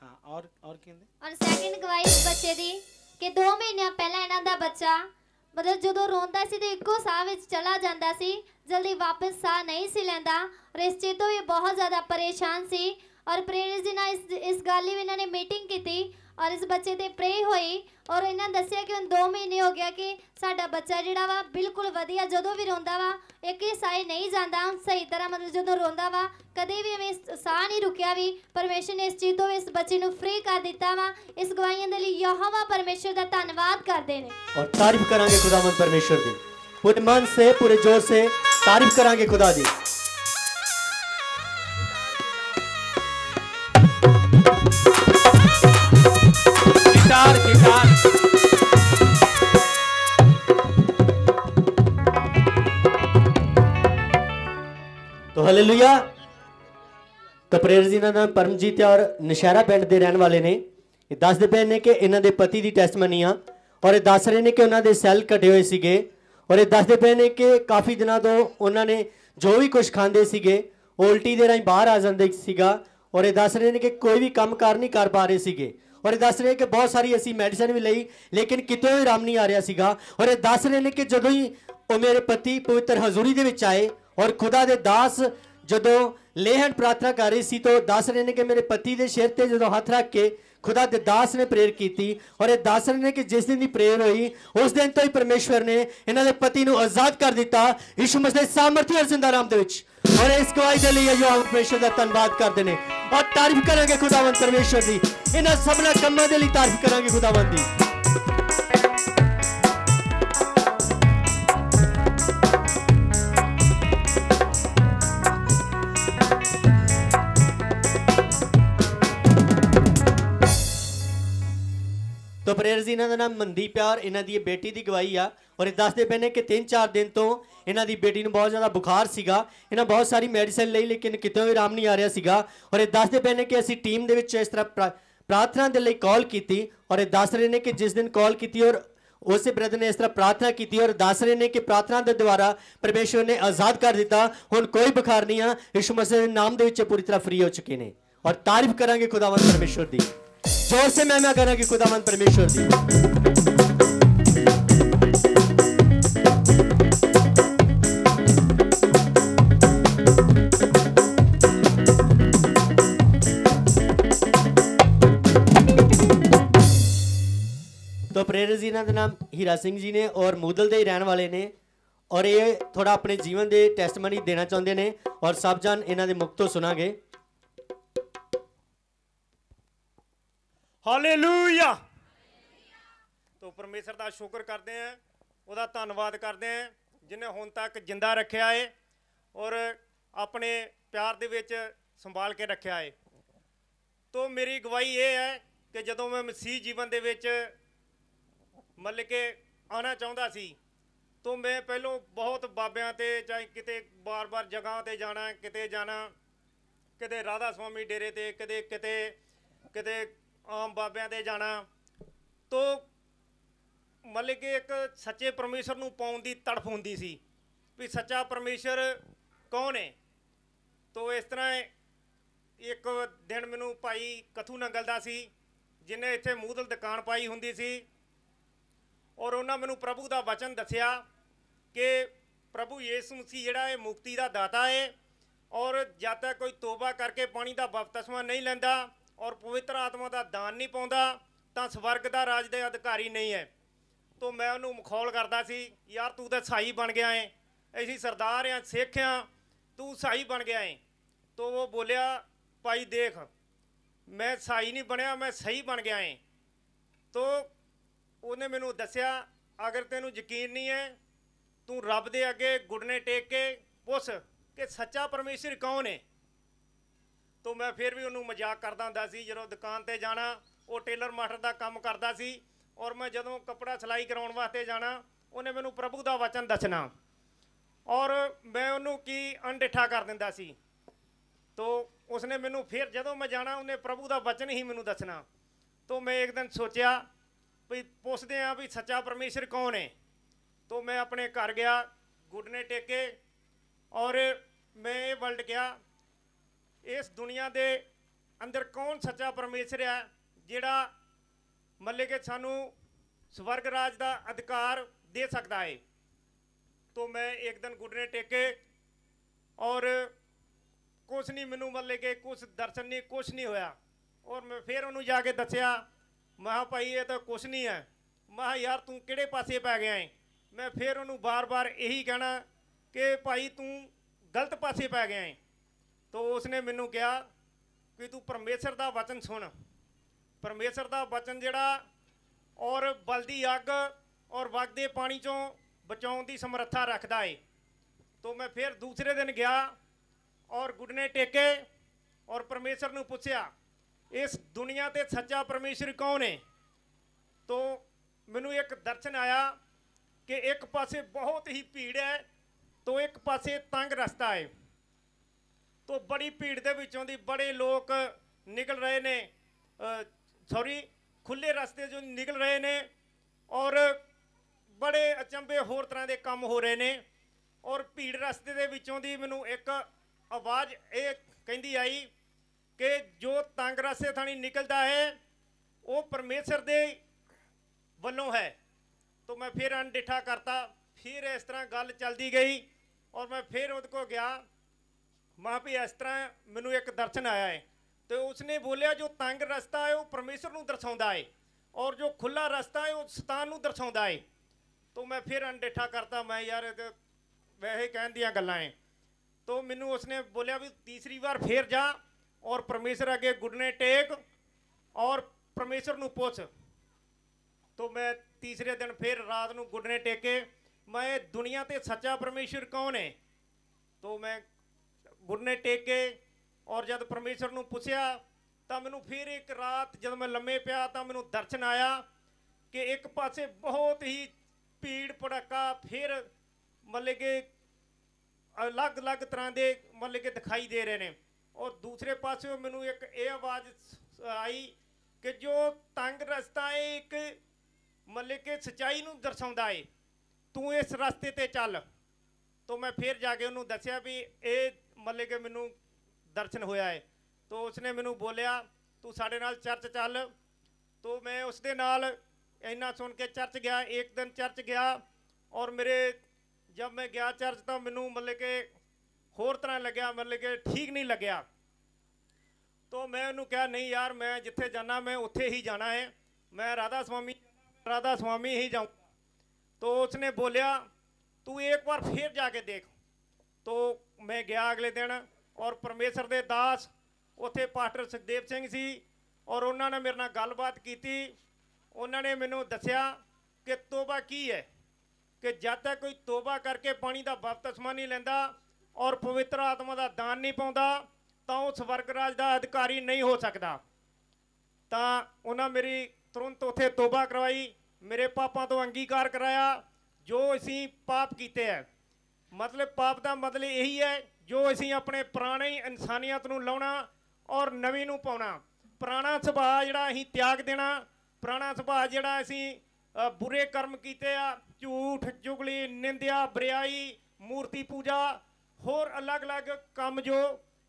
ਹਾਂ, ਔਰ ਔਰ ਕੀ ਹੁੰਦੇ ਔਰ ਸੈਕਿੰਡ ਗਵਾਹੀ ਬੱਚੇ ਦੀ, ਕਿ 2 ਮਹੀਨਿਆਂ ਪਹਿਲਾਂ ਇਹਨਾਂ ਦਾ ਬੱਚਾ ਮਤਲਬ ਜਦੋਂ ਰੋਂਦਾ ਸੀ ਤੇ ਇੱਕੋ ਸਾਹ ਵਿੱਚ ਚਲਾ ਜਾਂਦਾ ਸੀ, ਜਲਦੀ ਵਾਪਸ ਸਾਹ ਨਹੀਂ ਸੀ ਲੈਂਦਾ ਔਰ ਇਸ ਚੀਜ਼ ਤੋਂ ਵੀ ਬਹੁਤ ਜ਼ਿਆਦਾ ਪਰੇਸ਼ਾਨ ਸੀ ਔਰ ਪ੍ਰੇਰਿਤ ਜੀ ਨਾਲ ਇਸ ਇਸ ਗੱਲ ਲਈ ਵੀ ਇਹਨਾਂ ਨੇ ਮੀਟਿੰਗ ਕੀਤੀ ਔਰ ਇਸ ਬੱਚੇ ਤੇ ਪ੍ਰੇ ਹੋਈ ਔਰ ਇਹਨਾਂ ਦੱਸਿਆ ਕਿ ਹੁਣ 2 ਮਹੀਨੇ ਹੋ ਗਿਆ ਕਿ ਸਾਡਾ ਬੱਚਾ ਜਿਹੜਾ ਵਾ ਬਿਲਕੁਲ ਵਧੀਆ, ਜਦੋਂ ਵੀ ਰੋਂਦਾ ਵਾ, ਇੱਕ ਹੀ ਸਾਹ ਨਹੀਂ ਜਾਂਦਾ, ਸਹੀ ਤਰ੍ਹਾਂ ਮਤਲਬ ਜਦੋਂ ਰੋਂਦਾ ਵਾ, ਕਦੇ ਵੀ ਐਵੇਂ ਸਾਹ ਨਹੀਂ ਰੁਕਿਆ ਵੀ, ਪਰਮੇਸ਼ਰ ਨੇ ਇਸ ਚੀਜ਼ ਤੋਂ ਇਸ ਬੱਚੇ ਨੂੰ ਫ੍ਰੀ ਕਰ ਦਿੱਤਾ ਵਾ, ਇਸ ਗਵਾਹੀਆਂ ਦੇ ਲਈ ਯਹੋਵਾ ਪਰਮੇਸ਼ਰ ਦਾ ਧੰਨਵਾਦ ਕਰਦੇ ਨੇ। ਔਰ ਤਾਰੀਫ ਕਰਾਂਗੇ ਖੁਦਾਵੰਦ ਪਰਮੇਸ਼ਰ ਦੀ। ਪੂਰੇ ਮਨ ਸੇ, ਪੂਰੇ ਜੋਰ ਸੇ ਤਾਰੀਫ ਕਰਾਂਗੇ ਖੁਦਾ ਦੀ। ਹਾਲੇਲੂਇਆ ਕਪਰੇਰ ਜੀ ਦਾ ਨਾਮ ਪਰਮਜੀਤ ਹੈ ਔਰ ਨਸ਼ਹਿਰਾ ਪਿੰਡ ਦੇ ਰਹਿਣ ਵਾਲੇ ਨੇ। ਇਹ ਦੱਸਦੇ ਪਏ ਨੇ ਕਿ ਇਹਨਾਂ ਦੇ ਪਤੀ ਦੀ ਟੈਸਟਮਨੀ ਆ ਔਰ ਇਹ ਦੱਸ ਰਹੇ ਨੇ ਕਿ ਉਹਨਾਂ ਦੇ ਸੈੱਲ ਘਟੇ ਹੋਏ ਸੀਗੇ ਔਰ ਇਹ ਦੱਸਦੇ ਪਏ ਨੇ ਕਿ ਕਾਫੀ ਦਿਨਾਂ ਤੋਂ ਉਹਨਾਂ ਨੇ ਜੋ ਵੀ ਕੁਝ ਖਾਂਦੇ ਸੀਗੇ, ਉਲਟੀ ਦੇ ਰਾਹੀਂ ਬਾਹਰ ਆ ਜਾਂਦੇ ਸੀਗਾ ਔਰ ਇਹ ਦੱਸ ਰਹੇ ਨੇ ਕਿ ਕੋਈ ਵੀ ਕੰਮ ਕਾਰ ਨਹੀਂ ਕਰ ਪਾ ਰਹੇ ਸੀਗੇ। ਔਰ ਇਹ ਦੱਸ ਰਹੇ ਕਿ ਬਹੁਤ ਸਾਰੀ ਅਸੀਂ ਮੈਡੀਸਨ ਵੀ ਲਈ, ਲੇਕਿਨ ਕਿਤੇ ਵੀ ਆਰਾਮ ਨਹੀਂ ਆ ਰਿਹਾ ਸੀਗਾ। ਔਰ ਇਹ ਦੱਸ ਰਹੇ ਨੇ ਕਿ ਜਦੋਂ ਹੀ ਉਹ ਮੇਰੇ ਪਤੀ ਪਵਿੱਤਰ ਹਜ਼ੂਰੀ ਦੇ ਵਿੱਚ ਆਏ ਔਰ ਖੁਦਾ ਦੇ ਦਾਸ ਜਦੋਂ ਲੇਹਨ ਪ੍ਰਾਰਥਨਾ ਕਰ ਰਹੀ ਸੀ, ਤਾਂ ਦੱਸ ਰਹੇ ਨੇ ਕਿ ਮੇਰੇ ਪਤੀ ਦੇ ਸਿਰ ਤੇ ਜਦੋਂ ਹੱਥ ਰੱਖ ਕੇ ਖੁਦਾ ਦੇ ਦਾਸ ਨੇ ਪ੍ਰੇਰ ਕੀਤੀ ਔਰ ਇਹ ਦੱਸ ਰਹੇ ਨੇ ਕਿ ਜਿਸ ਦਿਨ ਦੀ ਪ੍ਰੇਰ ਹੋਈ, ਉਸ ਦਿਨ ਤੋਂ ਹੀ ਪਰਮੇਸ਼ਵਰ ਨੇ ਇਹਨਾਂ ਦੇ ਪਤੀ ਨੂੰ ਆਜ਼ਾਦ ਕਰ ਦਿੱਤਾ ਯਿਸੂ ਮਸੀਹ ਦੇ ਸਾਮਰਥੀ ਔਰ ਜ਼ਿੰਦਾ ਨਾਮ ਦੇ ਵਿੱਚ। ਔਰ ਇਸ ਗਵਾਹੀ ਦੇ ਲਈ ਜੋ ਪਰਮੇਸ਼ਵਰ ਦਾ ਧੰਨਵਾਦ ਕਰਦੇ ਨੇ ਔਰ ਤਾਰੀਫ ਕਰਾਂਗੇ ਖੁਦਾਵੰਦ ਪਰਮੇਸ਼ਵਰ ਦੀ। ਇਹਨਾਂ ਸਭਨਾ ਕੰਮਾਂ ਦੇ ਲਈ ਤਾਰੀਫ ਕਰਾਂਗੇ ਖੁਦਾਵੰਦ ਦੀ। ਤੋ ਪ੍ਰੇਰ ਜੀ, ਇਹਨਾਂ ਦਾ ਨਾਮ ਮਨਦੀਪ ਆ ਔਰ ਇਹਨਾਂ ਦੀ ਇਹ ਬੇਟੀ ਦੀ ਗਵਾਹੀ ਆ। ਔਰ ਇਹ ਦੱਸਦੇ ਪਏ ਨੇ ਕਿ 3-4 ਦਿਨ ਤੋਂ ਇਹਨਾਂ ਦੀ ਬੇਟੀ ਨੂੰ ਬਹੁਤ ਜ਼ਿਆਦਾ ਬੁਖਾਰ ਸੀਗਾ। ਇਹਨਾਂ ਬਹੁਤ ਸਾਰੀ ਮੈਡੀਸਿਨ ਲਈ, ਲੇਕਿਨ ਕਿਤੋਂ ਵੀ ਆਰਾਮ ਨਹੀਂ ਆ ਰਿਹਾ ਸੀਗਾ। ਔਰ ਇਹ ਦੱਸਦੇ ਪਏ ਨੇ ਕਿ ਅਸੀਂ ਟੀਮ ਦੇ ਵਿੱਚ ਇਸ ਤਰ੍ਹਾਂ ਪ੍ਰਾ- ਪ੍ਰਾਰਥਨਾ ਦੇ ਲਈ ਕਾਲ ਕੀਤੀ। ਔਰ ਇਹ ਦੱਸ ਰਹੇ ਨੇ ਕਿ ਜਿਸ ਦਿਨ ਕਾਲ ਕੀਤੀ ਔਰ ਉਸੇ ਬ੍ਰਦਰ ਨੇ ਇਸ ਤਰ੍ਹਾਂ ਪ੍ਰਾਰਥਨਾ ਕੀਤੀ ਔਰ ਦੱਸ ਰਹੇ ਨੇ ਕਿ ਪ੍ਰਾਰਥਨਾ ਦੇ ਦੁਆਰਾ ਪਰਮੇਸ਼ਵਰ ਨੇ ਆਜ਼ਾਦ ਕਰ ਦਿੱਤਾ। ਹੁਣ ਕੋਈ ਬੁਖਾਰ ਨਹੀਂ ਆ। ਯਿਸੂ ਮਸੀਹ ਦੇ ਨਾਮ ਦੇ ਵਿੱਚ ਪੂਰੀ ਤਰ੍ਹਾਂ ਫ੍ਰੀ ਹੋ ਚੁੱਕੇ ਨੇ। ਔਰ ਤਾਰੀਫ ਕਰਾਂਗੇ ਖੁਦਾਵੰਦ ਪਰਮੇਸ਼ਵਰ ਦੀ। जोर से महिमा करेंगे खुदावंद परमेश्वर दी तो प्रेरक जी ਇਹਨਾਂ ਦਾ ਨਾਮ ਹੀਰਾ ਸਿੰਘ ਜੀ ਨੇ ਔਰ ਮੂਦਲ ਦੇ ਹੀ ਰਹਿਣ ਵਾਲੇ ਨੇ ਔਰ ਇਹ ਥੋੜਾ ਆਪਣੇ ਜੀਵਨ ਦੇ ਟੈਸਟਮਨੀ ਦੇਣਾ ਚਾਹੁੰਦੇ ਨੇ ਔਰ ਸਭ ਜਨ ਇਹਨਾਂ ਦੇ ਮੁਖ ਤੋਂ ਸੁਣਾਂਗੇ ਹਾਲੇਲੂਇਆ ਤੋ ਪਰਮੇਸ਼ਰ ਦਾ ਸ਼ੁਕਰ ਕਰਦੇ ਆਂ ਉਹਦਾ ਧੰਨਵਾਦ ਕਰਦੇ ਆਂ ਜਿਨੇ ਹੁਣ ਤੱਕ ਜਿੰਦਾ ਰੱਖਿਆ ਏ ਔਰ ਆਪਣੇ ਪਿਆਰ ਦੇ ਵਿੱਚ ਸੰਭਾਲ ਕੇ ਰੱਖਿਆ ਏ। ਤੋ ਮੇਰੀ ਗਵਾਹੀ ਇਹ ਹੈ ਕਿ ਜਦੋਂ ਮੈਂ ਮਸੀਹ ਜੀਵਨ ਦੇ ਵਿੱਚ ਮਤਲਬ ਕਿ ਆਉਣਾ ਚਾਹੁੰਦਾ ਸੀ, ਤੋ ਮੈਂ ਪਹਿਲੋਂ ਬਹੁਤ ਬਾਬਿਆਂ ਤੇ ਚਾਹੇ ਕਿਤੇ ਬਾਰ-ਬਾਰ ਜਗ੍ਹਾ ਤੇ ਜਾਣਾ, ਕਿਤੇ ਜਾਣਾ, ਕਿਤੇ ਰਾਧਾ ਸਵਾਮੀ ਡੇਰੇ ਤੇ ਕਦੇ ਕਿਤੇ ਕਿਤੇ ਆਮ ਬਾਬਿਆਂ ਤੇ ਜਾਣਾ, ਤੋ ਮਤਲਬ ਕਿ ਇੱਕ ਸੱਚੇ ਪਰਮੇਸ਼ਰ ਨੂੰ ਪਾਉਣ ਦੀ ਤੜਫ ਹੁੰਦੀ ਸੀ ਵੀ ਸੱਚਾ ਪਰਮੇਸ਼ਰ ਕੌਣ ਹੈ? ਤੋ ਇਸ ਤਰ੍ਹਾਂ ਇੱਕ ਦਿਨ ਮੈਨੂੰ ਭਾਈ ਕਥੂ ਨੰਗਲ ਦਾ ਸੀ ਜਿਨੇ ਇੱਥੇ ਮੂਦਲ ਦੁਕਾਨ ਪਾਈ ਹੁੰਦੀ ਸੀ ਔਰ ਉਹਨਾਂ ਮੈਨੂੰ ਪ੍ਰਭੂ ਦਾ ਵਚਨ ਦੱਸਿਆ ਕਿ ਪ੍ਰਭੂ ਯੀਸ਼ੂ ਮਸੀਹ ਜਿਹੜਾ ਇਹ ਮੁਕਤੀ ਦਾ ਦਾਤਾ ਹੈ ਔਰ ਜਦ ਤੱਕ ਕੋਈ ਤੋਬਾ ਕਰਕੇ ਪਾਣੀ ਦਾ ਬਪਤਿਸਮਾ ਨਹੀਂ ਲੈਂਦਾ ਔਰ ਪਵਿੱਤਰ ਆਤਮਾ ਦਾ ਦਾਨ ਨਹੀਂ ਪਾਉਂਦਾ, ਤਾਂ ਸਵਰਗ ਦਾ ਰਾਜ ਦੇ ਅਧਿਕਾਰੀ ਨਹੀਂ ਹੈ। ਤੋ ਮੈਂ ਉਹਨੂੰ ਮਖੌਲ ਕਰਦਾ ਸੀ, ਯਾਰ ਤੂੰ ਤਾਂ ਸਾਈ ਬਣ ਗਿਆ ਏ ਅਸੀਂ ਸਰਦਾਰ ਆ ਸਿੱਖ ਆ ਤੂੰ ਸਾਈ ਬਣ ਗਿਆ ਏ ਤੋ ਉਹ ਬੋਲਿਆ, ਭਾਈ ਦੇਖ, ਮੈਂ ਸਾਈ ਨਹੀਂ ਬਣਿਆ, ਮੈਂ ਸਹੀ ਬਣ ਗਿਆ ਏ ਤੋ ਉਹਨੇ ਮੈਨੂੰ ਦੱਸਿਆ, ਅਗਰ ਤੈਨੂੰ ਯਕੀਨ ਨਹੀਂ ਹੈ, ਤੂੰ ਰੱਬ ਦੇ ਅੱਗੇ ਗੁੱਡਨੇ ਟੇਕ ਕੇ ਪੁੱਛ ਕਿ ਸੱਚਾ ਪਰਮੇਸ਼ਰ ਕੌਣ ਹੈ? ਤੋਂ ਮੈਂ ਫਿਰ ਵੀ ਉਹਨੂੰ ਮਜ਼ਾਕ ਕਰਦਾ ਹੁੰਦਾ ਸੀ, ਜਦੋਂ ਦੁਕਾਨ ਤੇ ਜਾਣਾ, ਉਹ ਟੇਲਰ ਮਾਸਟਰ ਦਾ ਕੰਮ ਕਰਦਾ ਸੀ ਔਰ ਮੈਂ ਜਦੋਂ ਕੱਪੜਾ ਸਿਲਾਈ ਕਰਾਉਣ ਵਾਸਤੇ ਜਾਣਾ, ਉਹਨੇ ਮੈਨੂੰ ਪ੍ਰਭੂ ਦਾ ਵਚਨ ਦੱਸਣਾ। ਔਰ ਮੈਂ ਉਹਨੂੰ ਕੀ ਅਣਡਿਠਾ ਕਰ ਦਿੰਦਾ ਸੀ। ਤੋ ਉਸਨੇ ਮੈਨੂੰ ਫਿਰ ਜਦੋਂ ਮੈਂ ਜਾਣਾ, ਉਹਨੇ ਪ੍ਰਭੂ ਦਾ ਵਚਨ ਹੀ ਮੈਨੂੰ ਦੱਸਣਾ। ਤੋ ਮੈਂ ਇੱਕ ਦਿਨ ਸੋਚਿਆ ਵੀ ਪੁੱਛਦੇ ਆ ਵੀ ਸੱਚਾ ਪਰਮੇਸ਼ਰ ਕੌਣ ਹੈ। ਤੋ ਮੈਂ ਆਪਣੇ ਘਰ ਗਿਆ ਗੁੱਡਨੇ ਟੇਕੇ ਔਰ ਮੈਂ ਇਹ ਵਰਲਡ ਗਿਆ ਇਸ ਦੁਨੀਆ ਦੇ ਅੰਦਰ ਕੌਣ ਸੱਚਾ ਪਰਮੇਸ਼ਰ ਹੈ ਜਿਹੜਾ ਮੱਲੇ ਕੇ ਸਾਨੂੰ ਸਵਰਗ ਰਾਜ ਦਾ ਅਧਿਕਾਰ ਦੇ ਸਕਦਾ ਹੈ तो मैं एक दिन घुटने टेके और ਕੁਛ ਨਹੀਂ ਮੈਨੂੰ ਮੱਲੇ ਕੇ ਕੁਛ ਦਰਸ਼ਨ ਨਹੀਂ ਕੁਛ ਨਹੀਂ ਹੋਇਆ ਔਰ ਮੈਂ ਫਿਰ ਉਹਨੂੰ ਜਾ ਕੇ ਦੱਸਿਆ ਮੈਂ ਕਿਹਾ ਭਾਈ ਇਹ ਤਾਂ ਕੁਛ ਨਹੀਂ ਹੈ ਮੈਂ ਕਿਹਾ ਯਾਰ ਤੂੰ ਕਿਹੜੇ ਪਾਸੇ ਪੈ ਗਿਆ ਹੈ ਮੈਂ ਫਿਰ ਉਹਨੂੰ ਬਾਰ-ਬਾਰ ਇਹੀ ਕਹਿਣਾ ਕਿ ਭਾਈ ਤੂੰ ਗਲਤ ਪਾਸੇ ਪੈ ਗਿਆ ਹੈ ਤੋ ਉਸਨੇ ਮੈਨੂੰ ਕਿਹਾ ਕਿ ਤੂੰ ਪਰਮੇਸ਼ਰ ਦਾ ਵਚਨ ਸੁਣ। ਪਰਮੇਸ਼ਰ ਦਾ ਵਚਨ ਜਿਹੜਾ ਔਰ ਬਲਦੀ ਅੱਗ ਔਰ ਵਗਦੇ ਪਾਣੀ ਚੋਂ ਬਚਾਉਣ ਦੀ ਸਮਰੱਥਾ ਰੱਖਦਾ ਏ। ਤੋ ਮੈਂ ਫਿਰ ਦੂਸਰੇ ਦਿਨ ਗਿਆ ਔਰ ਗੁੱਡਨੇ ਟੇਕੇ ਔਰ ਪਰਮੇਸ਼ਰ ਨੂੰ ਪੁੱਛਿਆ, ਇਸ ਦੁਨੀਆ ਤੇ ਸੱਚਾ ਪਰਮੇਸ਼ਰ ਕੌਣ ਹੈ ਤੋ ਮੈਨੂੰ ਇੱਕ ਦਰਸ਼ਨ ਆਇਆ ਕਿ ਇੱਕ ਪਾਸੇ ਬਹੁਤ ਹੀ ਭੀੜ ਹੈ, ਤੋ ਇੱਕ ਪਾਸੇ ਤੰਗ ਰਸਤਾ ਹੈ ਤੋਂ ਬੜੀ ਭੀੜ ਦੇ ਵਿੱਚੋਂ ਦੀ ਬੜੇ ਲੋਕ ਨਿਕਲ ਰਹੇ ਨੇ ਸੌਰੀ ਖੁੱਲੇ ਰਸਤੇ ਜੋ ਨਿਕਲ ਰਹੇ ਨੇ ਔਰ ਬੜੇ ਅਚੰਬੇ ਹੋਰ ਤਰ੍ਹਾਂ ਦੇ ਕੰਮ ਹੋ ਰਹੇ ਨੇ ਔਰ ਭੀੜ ਰਸਤੇ ਦੇ ਵਿੱਚੋਂ ਦੀ ਮੈਨੂੰ ਇੱਕ ਆਵਾਜ਼ ਇਹ ਕਹਿੰਦੀ ਆਈ ਕਿ ਜੋ ਤੰਗ ਰਸਤੇ ਥਾਣੀ ਨਿਕਲਦਾ ਹੈ, ਉਹ ਪਰਮੇਸ਼ਰ ਦੇ ਵੱਲੋਂ ਹੈ। ਤੋਂ ਮੈਂ ਫਿਰ ਅਣਡਿਠਾ ਕਰਤਾ, ਫਿਰ ਇਸ ਤਰ੍ਹਾਂ ਗੱਲ ਚੱਲਦੀ ਗਈ ਔਰ ਮੈਂ ਫਿਰ ਉਹਦੇ ਕੋਲ ਗਿਆ। ਮਾਂ ਵੀ ਇਸ ਤਰ੍ਹਾਂ ਮੈਨੂੰ ਇੱਕ ਦਰਸ਼ਨ ਆਇਆ ਹੈ ਤੇ ਉਸਨੇ ਬੋਲਿਆ, ਜੋ ਤੰਗ ਰਸਤਾ ਹੈ ਉਹ ਪਰਮੇਸ਼ਰ ਨੂੰ ਦਰਸਾਉਂਦਾ ਹੈ ਔਰ ਜੋ ਖੁੱਲਾ ਰਸਤਾ ਹੈ ਉਹ ਸਤਾਨ ਨੂੰ ਦਰਸਾਉਂਦਾ ਹੈ ਤੋਂ ਮੈਂ ਫਿਰ ਅਣਡਿੱਠਾ ਕਰਤਾ, ਮੈਂ ਯਾਰ ਇਹ ਵੈਸੇ ਕਹਿਣ ਦੀਆਂ ਗੱਲਾਂ ਹੈ ਤੋਂ ਮੈਨੂੰ ਉਸਨੇ ਬੋਲਿਆ ਵੀ ਤੀਸਰੀ ਵਾਰ ਫੇਰ ਜਾ ਔਰ ਪਰਮੇਸ਼ਰ ਅੱਗੇ ਗੁੱਡਨੇ ਟੇਕ ਔਰ ਪਰਮੇਸ਼ਰ ਨੂੰ ਪੁੱਛ। ਤੋਂ ਮੈਂ ਤੀਸਰੇ ਦਿਨ ਫੇਰ ਰਾਤ ਨੂੰ ਗੁੱਡਨੇ ਟੇਕੇ, ਮੈਂ ਦੁਨੀਆ ਤੇ ਸੱਚਾ ਪਰਮੇਸ਼ਰ ਕੌਣ ਹੈ ਤੋਂ ਮੈਂ ਗੁੱਡਨੇ ਟੇਕੇ ਔਰ ਜਦ ਪਰਮੇਸ਼ਰ ਨੂੰ ਪੁੱਛਿਆ, ਤਾਂ ਮੈਨੂੰ ਫਿਰ ਇੱਕ ਰਾਤ ਜਦ ਮੈਂ ਲੰਮੇ ਪਿਆ, ਤਾਂ ਮੈਨੂੰ ਦਰਸ਼ਨ ਆਇਆ ਕਿ ਇੱਕ ਪਾਸੇ ਬਹੁਤ ਹੀ ਭੀੜ ਭੜੱਕਾ, ਫਿਰ ਮਤਲਬ ਕਿ ਅਲੱਗ-ਅਲੱਗ ਤਰ੍ਹਾਂ ਦੇ ਮਤਲਬ ਕਿ ਦਿਖਾਈ ਦੇ ਰਹੇ ਨੇ। ਔਰ ਦੂਸਰੇ ਪਾਸੇ ਮੈਨੂੰ ਇੱਕ ਇਹ ਆਵਾਜ਼ ਆਈ ਕਿ ਜੋ ਤੰਗ ਰਸਤਾ ਹੈ ਇੱਕ ਮਤਲਬ ਕਿ ਸਚਾਈ ਨੂੰ ਦਰਸਾਉਂਦਾ ਏ, ਤੂੰ ਇਸ ਰਸਤੇ ਤੇ ਚੱਲ। ਤੋਂ ਮੈਂ ਫਿਰ ਜਾ ਕੇ ਉਹਨੂੰ ਦੱਸਿਆ ਵੀ ਇਹ ਮੱਲੇ ਕੇ ਮੈਨੂੰ ਦਰਸ਼ਨ ਹੋਇਆ ਹੈ। ਤੋ ਉਸਨੇ ਮੈਨੂੰ ਬੋਲਿਆ, ਤੂੰ ਸਾਡੇ ਨਾਲ ਚਰਚ ਚੱਲ। ਤੋ ਮੈਂ ਉਸਦੇ ਨਾਲ ਇੰਨਾ ਸੁਣ ਕੇ ਚਰਚ ਗਿਆ, ਇੱਕ ਦਿਨ ਚਰਚ ਗਿਆ ਔਰ ਮੇਰੇ ਜਦ ਮੈਂ ਗਿਆ ਚਰਚ ਤਾਂ ਮੈਨੂੰ ਮਤਲਬ ਕਿ ਹੋਰ ਤਰ੍ਹਾਂ ਲੱਗਿਆ ਮਤਲਬ ਕਿ ਠੀਕ ਨਹੀਂ ਲੱਗਿਆ। ਤੋ ਮੈਂ ਉਹਨੂੰ ਕਿਹਾ, ਨਹੀਂ ਯਾਰ, ਮੈਂ ਜਿੱਥੇ ਜਾਣਾ, ਮੈਂ ਉੱਥੇ ਹੀ ਜਾਣਾ ਹੈ। ਮੈਂ ਰਾਧਾ ਸੁਆਮੀ ਰਾਧਾ ਸੁਆਮੀ ਹੀ ਜਾਊਂ ਤੋ ਉਸਨੇ ਬੋਲਿਆ, ਤੂੰ ਇੱਕ ਵਾਰ ਫੇਰ ਜਾ ਕੇ ਦੇਖ। तो मैं गया अगले दिन ਔਰ ਪਰਮੇਸ਼ਰ ਦੇ ਦਾਸ ਉੱਥੇ ਪਾਸਟਰ ਸੁਖਦੇਵ ਸਿੰਘ ਸੀ ਔਰ ਉਹਨਾਂ ਨੇ ਮੇਰੇ ਨਾਲ ਗੱਲਬਾਤ ਕੀਤੀ ਉਹਨਾਂ ਨੇ ਮੈਨੂੰ ਦੱਸਿਆ ਕਿ ਤੋਬਾ ਕੀ ਹੈ ਕਿ ਜਦ ਤੱਕ ਕੋਈ ਤੋਬਾ ਕਰਕੇ ਪਾਣੀ ਦਾ ਬਪਤਿਸਮਾ ਨਹੀਂ ਲੈਂਦਾ ਔਰ ਪਵਿੱਤਰ ਆਤਮਾ ਦਾ ਦਾਨ ਨਹੀਂ ਪਾਉਂਦਾ ਤਾਂ ਉਹ ਸਵਰਗ ਰਾਜ ਦਾ ਅਧਿਕਾਰੀ ਨਹੀਂ ਹੋ ਸਕਦਾ ਤਾਂ ਉਹਨਾਂ ਮੇਰੀ ਤੁਰੰਤ ਉੱਥੇ ਤੋਬਾ ਕਰਵਾਈ ਮੇਰੇ ਪਾਪਾਂ ਤੋਂ ਅੰਗੀਕਾਰ ਕਰਾਇਆ ਜੋ ਅਸੀਂ ਪਾਪ ਕੀਤੇ ਹੈ ਮਤਲਬ ਪਾਪ ਦਾ ਮਤਲਬ ਇਹੀ ਹੈ, ਜੋ ਅਸੀਂ ਆਪਣੇ ਪੁਰਾਣੇ ਇਨਸਾਨੀਅਤ ਨੂੰ ਲਾਉਣਾ ਔਰ ਨਵੀਂ ਨੂੰ ਪਾਉਣਾ। ਪੁਰਾਣਾ ਸੁਭਾਅ ਜਿਹੜਾ ਅਸੀਂ ਤਿਆਗ ਦੇਣਾ, ਪੁਰਾਣਾ ਸੁਭਾਅ ਜਿਹੜਾ ਅਸੀਂ ਬੁਰੇ ਕਰਮ ਕੀਤੇ ਆ, ਝੂਠ ਚੁਗਲੀ ਨਿੰਦਿਆ, ਬਰਿਆਈ, ਮੂਰਤੀ ਪੂਜਾ, ਹੋਰ ਅਲੱਗ-ਅਲੱਗ ਕੰਮ ਜੋ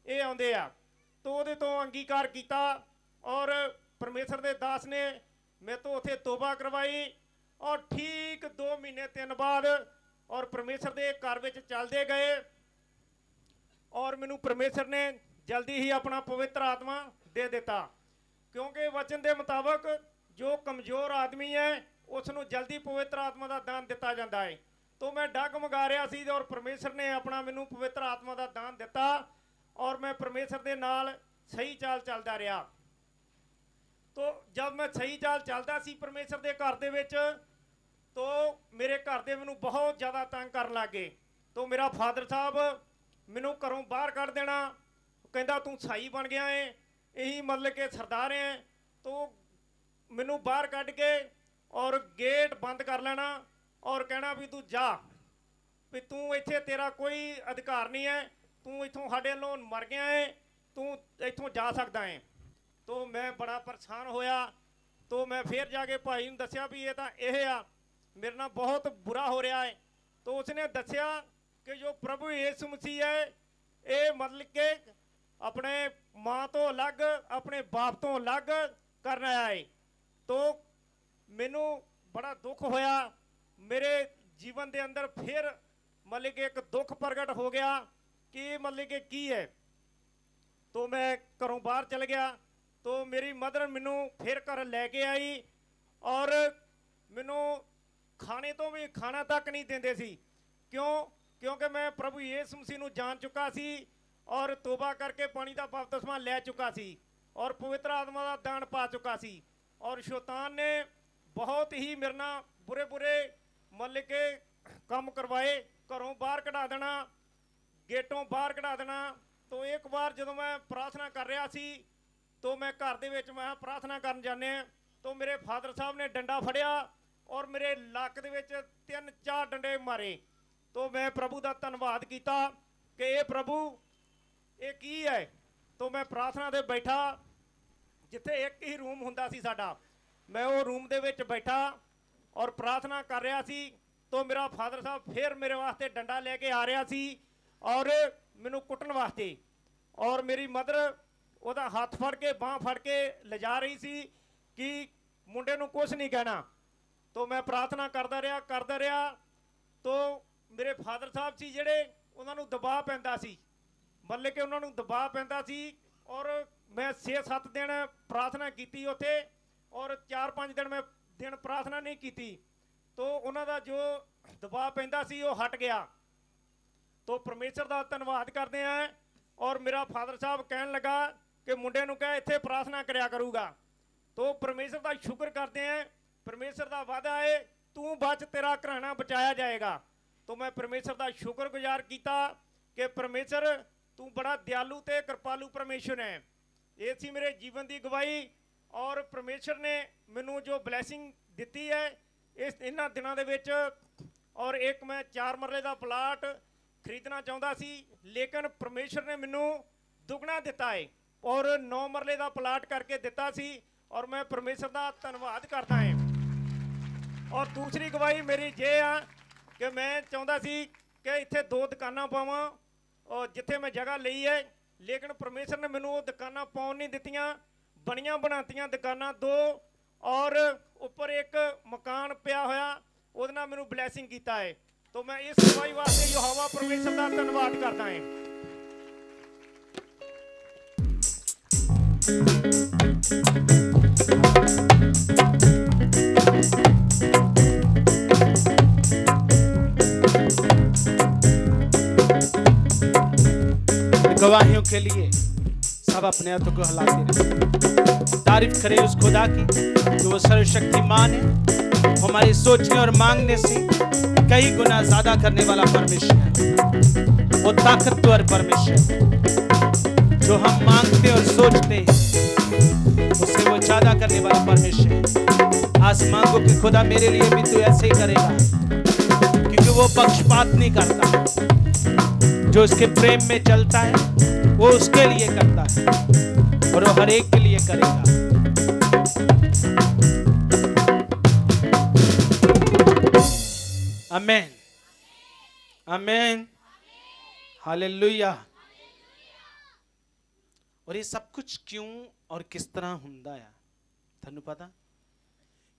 ਇਹ ਆਉਂਦੇ ਆ, ਤੋ ਉਹਦੇ ਤੋਂ ਅੰਗੀਕਾਰ ਕੀਤਾ ਔਰ ਪਰਮੇਸ਼ਰ ਦੇ ਦਾਸ ਨੇ ਮੇਰੇ ਤੋਂ ਉਥੇ ਤੋਬਾ ਕਰਵਾਈ ਔਰ ਠੀਕ 2 ਮਹੀਨੇ ਤਿੰਨ ਬਾਅਦ ਔਰ ਪਰਮੇਸ਼ਰ ਦੇ ਘਰ ਵਿੱਚ ਚੱਲਦੇ ਗਏ। ਔਰ ਮੈਨੂੰ ਪਰਮੇਸ਼ਰ ਨੇ ਜਲਦੀ ਹੀ ਆਪਣਾ ਪਵਿੱਤਰ ਆਤਮਾ ਦੇ ਦਿੱਤਾ। ਕਿਉਂਕਿ ਵਚਨ ਦੇ ਮੁਤਾਬਕ ਜੋ ਕਮਜ਼ੋਰ ਆਦਮੀ ਹੈ ਉਸ ਨੂੰ ਜਲਦੀ ਪਵਿੱਤਰ ਆਤਮਾ ਦਾ ਦਾਨ ਦਿੱਤਾ ਜਾਂਦਾ ਹੈ। ਤੋਂ ਮੈਂ ਡੱਗ ਮੰਗਾ ਰਿਹਾ ਸੀ ਔਰ ਪਰਮੇਸ਼ਰ ਨੇ ਆਪਣਾ ਮੈਨੂੰ ਪਵਿੱਤਰ ਆਤਮਾ ਦਾ ਦਾਨ ਦਿੱਤਾ ਔਰ ਮੈਂ ਪਰਮੇਸ਼ਰ ਦੇ ਨਾਲ ਸਹੀ ਚਾਲ ਚੱਲਦਾ ਰਿਹਾ। ਤੋ ਜਦ ਮੈਂ ਸਹੀ ਚਾਲ ਚੱਲਦਾ ਸੀ ਪਰਮੇਸ਼ਰ ਦੇ ਘਰ ਦੇ ਵਿੱਚ ਤੋ ਮੇਰੇ ਘਰ ਦੇ ਮੈਨੂੰ ਬਹੁਤ ਜ਼ਿਆਦਾ ਤੰਗ ਕਰਨ ਲੱਗੇ ਤੋ ਮੇਰਾ ਫਾਦਰ ਸਾਹਿਬ ਮੈਨੂੰ ਘਰੋਂ ਬਾਹਰ ਕੱਢ ਦੇਣਾ। ਕਹਿੰਦਾ ਤੂੰ ਸਾਈ ਬਣ ਗਿਆ ਏ, ਇਹੀ ਮਤਲਬ ਕਿ ਸਰਦਾਰ ਹੈ ਤੋ ਮੈਨੂੰ ਬਾਹਰ ਕੱਢ ਕੇ ਔਰ ਗੇਟ ਬੰਦ ਕਰ ਲੈਣਾ ਔਰ ਕਹਿਣਾ ਵੀ ਤੂੰ ਜਾ, ਵੀ ਤੂੰ ਇੱਥੇ ਤੇਰਾ ਕੋਈ ਅਧਿਕਾਰ ਨਹੀਂ ਹੈ। ਤੂੰ ਇੱਥੋਂ ਸਾਡੇ ਵੱਲੋਂ ਮਰ ਗਿਆ ਏ, ਤੂੰ ਇੱਥੋਂ ਜਾ ਸਕਦਾ ਏ। ਤੋ ਮੈਂ ਬੜਾ ਪਰੇਸ਼ਾਨ ਹੋਇਆ। ਤੋ ਮੈਂ ਫੇਰ ਜਾ ਕੇ ਭਾਈ ਨੂੰ ਦੱਸਿਆ ਵੀ ਇਹ ਤਾਂ ਇਹ ਆ ਮੇਰੇ ਨਾਲ ਬਹੁਤ ਬੁਰਾ ਹੋ ਰਿਹਾ ਹੈ ਤਾਂ ਉਸਨੇ ਦੱਸਿਆ ਕਿ ਜੋ ਪ੍ਰਭੂ ਯਿਸੂ ਮਸੀਹ ਹੈ ਇਹ ਮਤਲਬ ਕਿ ਆਪਣੇ ਮਾਂ ਤੋਂ ਅਲੱਗ ਆਪਣੇ ਬਾਪ ਤੋਂ ਅਲੱਗ ਕਰਨ ਆਇਆ ਹੈ ਤੋ ਮੈਨੂੰ ਬੜਾ ਦੁੱਖ ਹੋਇਆ ਮੇਰੇ ਜੀਵਨ ਦੇ ਅੰਦਰ ਫਿਰ ਮਤਲਬ ਕਿ ਇੱਕ ਦੁੱਖ ਪ੍ਰਗਟ ਹੋ ਗਿਆ ਕਿ ਇਹ ਮਤਲਬ ਕਿ ਕੀ ਹੈ ਤੋ ਮੈਂ ਘਰੋਂ ਬਾਹਰ ਚਲ ਗਿਆ ਤੋ ਮੇਰੀ ਮਦਰ ਮੈਨੂੰ ਫਿਰ ਘਰ ਲੈ ਕੇ ਆਈ ਔਰ ਮੈਨੂੰ ਖਾਣੇ ਤੋਂ ਵੀ ਖਾਣਾ ਤੱਕ ਨਹੀਂ ਦਿੰਦੇ ਸੀ। ਕਿਉਂ? ਕਿਉਂਕਿ ਮੈਂ ਪ੍ਰਭੂ ਯਿਸੂ ਮਸੀਹ ਨੂੰ ਜਾਣ ਚੁੱਕਾ ਸੀ ਔਰ ਤੋਬਾ ਕਰਕੇ ਪਾਣੀ ਦਾ ਬਪਤਿਸਮਾ ਲੈ ਚੁੱਕਾ ਸੀ ਔਰ ਪਵਿੱਤਰ ਆਤਮਾ ਦਾ ਦਾਨ ਪਾ ਚੁੱਕਾ ਸੀ ਔਰ ਸ਼ੈਤਾਨ ਨੇ ਬਹੁਤ ਹੀ ਮੇਰੇ ਨਾਲ ਬੁਰੇ ਬੁਰੇ ਮੱਲ ਕੇ ਕੰਮ ਕਰਵਾਏ, ਘਰੋਂ ਬਾਹਰ ਕਢਾ ਦੇਣਾ, ਗੇਟੋਂ ਬਾਹਰ ਕਢਾ ਦੇਣਾ, ਤੋ ਇੱਕ ਵਾਰ ਜਦੋਂ ਮੈਂ ਪ੍ਰਾਰਥਨਾ ਕਰ ਰਿਹਾ ਸੀ, ਤੋ ਮੈਂ ਘਰ ਦੇ ਵਿੱਚ ਮੈਂ ਪ੍ਰਾਰਥਨਾ ਕਰਨ ਜਾਂਦੇ ਆ ਤੋ ਮੇਰੇ ਫਾਦਰ ਸਾਹਿਬ ਨੇ ਡੰਡਾ ਫੜਿਆ ਔਰ ਮੇਰੇ ਲੱਕ ਦੇ ਵਿੱਚ ਤਿੰਨ ਚਾਰ ਡੰਡੇ ਮਾਰੇ। ਤੋ ਮੈਂ ਪ੍ਰਭੂ ਦਾ ਧੰਨਵਾਦ ਕੀਤਾ ਕਿ ਇਹ ਪ੍ਰਭੂ, ਇਹ ਕੀ ਹੈ? ਤੋ ਮੈਂ ਪ੍ਰਾਰਥਨਾ ਦੇ ਬੈਠਾ, ਜਿੱਥੇ ਇੱਕ ਹੀ ਰੂਮ ਹੁੰਦਾ ਸੀ ਸਾਡਾ। ਮੈਂ ਉਹ ਰੂਮ ਦੇ ਵਿੱਚ ਬੈਠਾ ਔਰ ਪ੍ਰਾਰਥਨਾ ਕਰ ਰਿਹਾ ਸੀ। ਤੋ ਮੇਰਾ ਫਾਦਰ ਸਾਹਿਬ ਫੇਰ ਮੇਰੇ ਵਾਸਤੇ ਡੰਡਾ ਲੈ ਕੇ ਆ ਰਿਹਾ ਸੀ ਔਰ ਮੈਨੂੰ ਕੁੱਟਣ ਵਾਸਤੇ। ਔਰ ਮੇਰੀ ਮਦਰ ਉਹਦਾ ਹੱਥ ਫੜ ਕੇ, ਬਾਹ ਫੜ ਕੇ ਲਿਜਾ ਰਹੀ ਸੀ ਕਿ ਮੁੰਡੇ ਨੂੰ ਕੁਝ ਨਹੀਂ ਕਹਿਣਾ। ਤੋ ਮੈਂ ਪ੍ਰਾਰਥਨਾ ਕਰਦਾ ਰਿਹਾ ਕਰਦਾ ਰਿਹਾ, ਤੋ ਮੇਰੇ ਫਾਦਰ ਸਾਹਿਬ ਸੀ ਜਿਹੜੇ ਉਹਨਾਂ ਨੂੰ ਦਬਾਅ ਪੈਂਦਾ ਸੀ, ਮਤਲਬ ਕਿ ਉਹਨਾਂ ਨੂੰ ਦਬਾਅ ਪੈਂਦਾ ਸੀ ਔਰ ਮੈਂ 6-7 ਦਿਨ ਪ੍ਰਾਰਥਨਾ ਕੀਤੀ ਉੱਥੇ ਔਰ 4-5 ਦਿਨ ਮੈਂ ਦਿਨ ਪ੍ਰਾਰਥਨਾ ਨਹੀਂ ਕੀਤੀ, ਤੋ ਉਹਨਾਂ ਦਾ ਜੋ ਦਬਾਅ ਪੈਂਦਾ ਸੀ ਉਹ ਹਟ ਗਿਆ। ਤੋਂ ਪਰਮੇਸ਼ਰ ਦਾ ਧੰਨਵਾਦ ਕਰਦੇ ਆਂ ਔਰ ਮੇਰਾ ਫਾਦਰ ਸਾਹਿਬ ਕਹਿਣ ਲੱਗਾ ਕਿ ਮੁੰਡੇ ਨੂੰ ਕਹੇ ਇੱਥੇ ਪ੍ਰਾਰਥਨਾ ਕਰਿਆ ਕਰੂਗਾ। ਤੋ ਪਰਮੇਸ਼ਰ ਦਾ ਸ਼ੁਕਰ ਕਰਦੇ ਆਂ ਪਰਮੇਸ਼ਰ ਦਾ ਵਾਅਦਾ ਹੈ ਤੂੰ ਬਚ ਤੇਰਾ ਘਰਾਣਾ ਬਚਾਇਆ ਜਾਏਗਾ। ਤੋ ਮੈਂ ਪਰਮੇਸ਼ਰ ਦਾ ਸ਼ੁਕਰਗੁਜ਼ਾਰ ਕੀਤਾ ਕਿ ਪਰਮੇਸ਼ਰ, ਤੂੰ ਬੜਾ ਦਿਆਲੂ ਤੇ ਕਿਰਪਾਲੂ ਪਰਮੇਸ਼ਰ ਹੈ। ਇਹ ਸੀ ਮੇਰੇ ਜੀਵਨ ਦੀ ਗਵਾਹੀ ਔਰ ਪਰਮੇਸ਼ਰ ਨੇ ਮੈਨੂੰ ਜੋ ਬਲੇਸਿੰਗ ਦਿੱਤੀ ਹੈ, ਇਸ ਇਹਨਾਂ ਦਿਨਾਂ ਦੇ ਵਿੱਚ ਔਰ ਇੱਕ ਮੈਂ ਚਾਰ ਮਰਲੇ ਦਾ ਪਲਾਟ ਖਰੀਦਣਾ ਚਾਹੁੰਦਾ ਸੀ, ਲੇਕਿਨ ਪਰਮੇਸ਼ਰ ਨੇ ਮੈਨੂੰ ਦੁੱਗਣਾ ਦਿੱਤਾ ਹੈ ਔਰ 9 ਮਰਲੇ ਦਾ ਪਲਾਟ ਕਰਕੇ ਦਿੱਤਾ ਸੀ ਔਰ ਮੈਂ ਪਰਮੇਸ਼ਰ ਦਾ ਧੰਨਵਾਦ ਕਰਦਾ ਹਾਂ ਔਰ ਦੂਸਰੀ ਗਵਾਹੀ ਮੇਰੀ ਜੇ ਆ ਕਿ ਮੈਂ ਚਾਹੁੰਦਾ ਸੀ ਕਿ ਇੱਥੇ ਦੋ ਦੁਕਾਨਾਂ ਪਾਵਾਂ ਔਰ ਜਿੱਥੇ ਮੈਂ ਜਗ੍ਹਾ ਲਈ ਹੈ, ਲੇਕਿਨ ਪਰਮੇਸ਼ਰ ਨੇ ਮੈਨੂੰ ਉਹ ਦੁਕਾਨਾਂ ਪਾਉਣ ਨਹੀਂ ਦਿੱਤੀਆਂ। ਬਣੀਆਂ ਬਣਾਤੀਆਂ ਦੁਕਾਨਾਂ ਦੋ ਔਰ ਉੱਪਰ ਇੱਕ ਮਕਾਨ ਪਿਆ ਹੋਇਆ, ਉਹਦੇ ਨਾਲ ਮੈਨੂੰ ਬਲੇਸਿੰਗ ਕੀਤਾ ਹੈ। ਤੋਂ ਮੈਂ ਇਸ ਗਵਾਹੀ ਵਾਸਤੇ ਯਹੋਵਾ ਪਰਮੇਸ਼ਰ ਦਾ ਧੰਨਵਾਦ ਕਰਦਾ ਹਾਂ। गवाहियों के लिए सब अपने हाथों को हिलाते रहे। तारीफ़ करें उस खुदा की जो वो सर्वशक्तिमान है। हमारी सोचने और मांगने से कई गुना ज़्यादा करने वाला परमेश्वर है। वो ताकतवर परमेश्वर जो हम मांगते और सोचते हैं उससे वो ज़्यादा करने वाला परमेश्वर है। आज मांगो कि खुदा मेरे लिए भी तू ऐसे ही करेगा, क्योंकि वो पक्षपात नहीं करता। जो उसके प्रेम में चलता है वो उसके लिए करता है और वो हर एक के लिए करेगा अमेन अमेन हालेलुया और ये सब कुछ क्यों और किस ਤਰ੍ਹਾਂ ਹੁੰਦਾ ਆ ਤੁਹਾਨੂੰ ਪਤਾ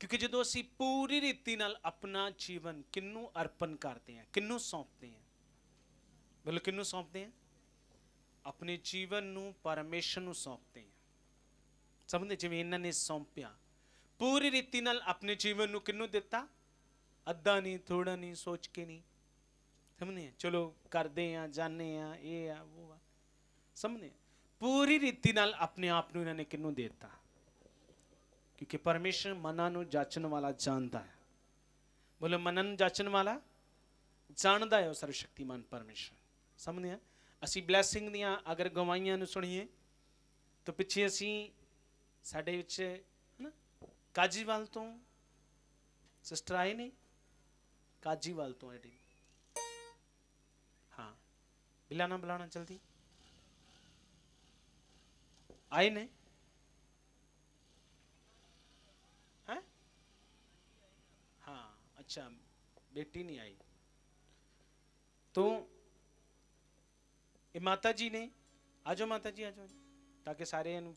ਕਿਉਂਕਿ ਜਦੋਂ ਅਸੀਂ ਪੂਰੀ ਰੀਤੀ ਨਾਲ ਆਪਣਾ ਜੀਵਨ ਕਿੰਨੂੰ ਅਰਪਣ ਕਰਦੇ ਹਾਂ ਕਿੰਨੂੰ ਸੌਂਪਦੇ ਹਾਂ ਬੋਲੋ ਕਿਹਨੂੰ ਸੌਂਪਦੇ ਆ? ਆਪਣੇ ਜੀਵਨ ਨੂੰ ਪਰਮੇਸ਼ਰ ਨੂੰ ਸੌਂਪਦੇ ਆ। ਸਮਝਦੇ ਜਿਵੇਂ ਇਹਨਾਂ ਨੇ ਸੌਂਪਿਆ। ਪੂਰੀ ਰੀਤੀ ਨਾਲ ਆਪਣੇ ਜੀਵਨ ਨੂੰ ਕਿਹਨੂੰ ਦਿੱਤਾ? ਅੱਧਾ ਨਹੀਂ ਥੋੜਾ ਨਹੀਂ, ਸੋਚ ਕੇ ਨਹੀਂ। ਸਮਝਦੇ ਚਲੋ ਕਰਦੇ ਆ ਜਾਣੇ ਆ, ਇਹ ਆ, ਉਹ ਆ। ਸਮਝਦੇ ਪੂਰੀ ਰੀਤੀ ਨਾਲ ਆਪਣੇ ਆਪ ਨੂੰ ਇਹਨਾਂ ਨੇ ਕਿਹਨੂੰ ਦੇ ਦਿੱਤਾ? ਕਿਉਂਕਿ ਪਰਮੇਸ਼ਰ ਮਨਾਂ ਨੂੰ ਜਾਚਣ ਵਾਲਾ ਜਾਣਦਾ ਹੈ। ਬੋਲੋ ਮਨਾਂ ਨੂੰ ਜਾਚਣ ਵਾਲਾ ਜਾਣਦਾ ਹੈ ਉਹ ਸਰਵਸ਼ਕਤੀਮਾਨ ਪਰਮੇਸ਼ਰ। ਸਮਝਦੇ ਆ ਅਸੀਂ ਬਲੇਸਿੰਗ ਦੀਆਂ ਅਗਰ ਗਵਾਹੀਆਂ ਨੂੰ ਸੁਣੀਏ ਤਾਂ ਪਿੱਛੇ ਅਸੀਂ ਸਾਡੇ ਵਿੱਚ ਹਨਾ ਕਾਜੀਵਾਲ ਤੋਂ ਸਿਸਟਰ ਆਏ ਨੇ ਕਾਜੀਵਾਲ ਤੋਂ ਆਏ ਨੇ ਹਾਂ ਬਿਲਾਣਾ ਬੁਲਾਣਾ ਜਲਦੀ ਆਏ ਨੇ ਹੈ ਹਾਂ अच्छा बेटी नहीं आई तो ये माता जी ने आ जाओ माता जी आ जाओ ताकि सारे ਇਹਨੂੰ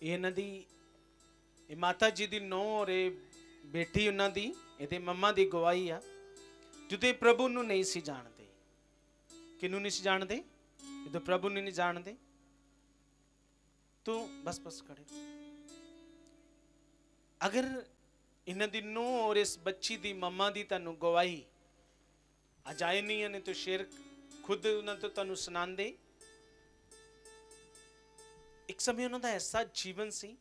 ਇਹ ਇਹਨਾਂ ਦੀ ਇਹ ਮਾਤਾ ਜੀ ਦੀ ਨੌ ਔਰ ਇਹ ਬੇਟੀ ਉਹਨਾਂ ਦੀ ਇਹਦੇ ਮੰਮਾ ਦੀ ਗਵਾਹੀ ਆ ਜਦੋਂ ਇਹ ਪ੍ਰਭੂ ਨੂੰ ਨਹੀਂ ਸੀ ਜਾਣਦੇ ਕਿਨੂੰ ਨਹੀਂ ਸੀ ਜਾਣਦੇ ਜਦੋਂ ਪ੍ਰਭੂ ਨੂੰ ਨਹੀਂ ਜਾਣਦੇ ਤੂੰ ਬਸ ਬਸ ਖੜੇ ਅਗਰ ਇਹਨਾਂ ਦੀ ਨੌ ਔਰ ਇਸ ਬੱਚੀ ਦੀ ਮੰਮਾ ਦੀ ਤੁਹਾਨੂੰ ਗਵਾਹੀ। ਅਜਾਏ ਨਹੀਂ ਨੇ ਤਾਂ ਸ਼ੇਰ ਖੁਦ ਉਹਨਾਂ ਤੋਂ ਤੁਹਾਨੂੰ ਸੁਣਾਉਂਦੇ ਇੱਕ ਸਮੇਂ ਉਹਨਾਂ ਦਾ ਐਸਾ ਜੀਵਨ ਸੀ।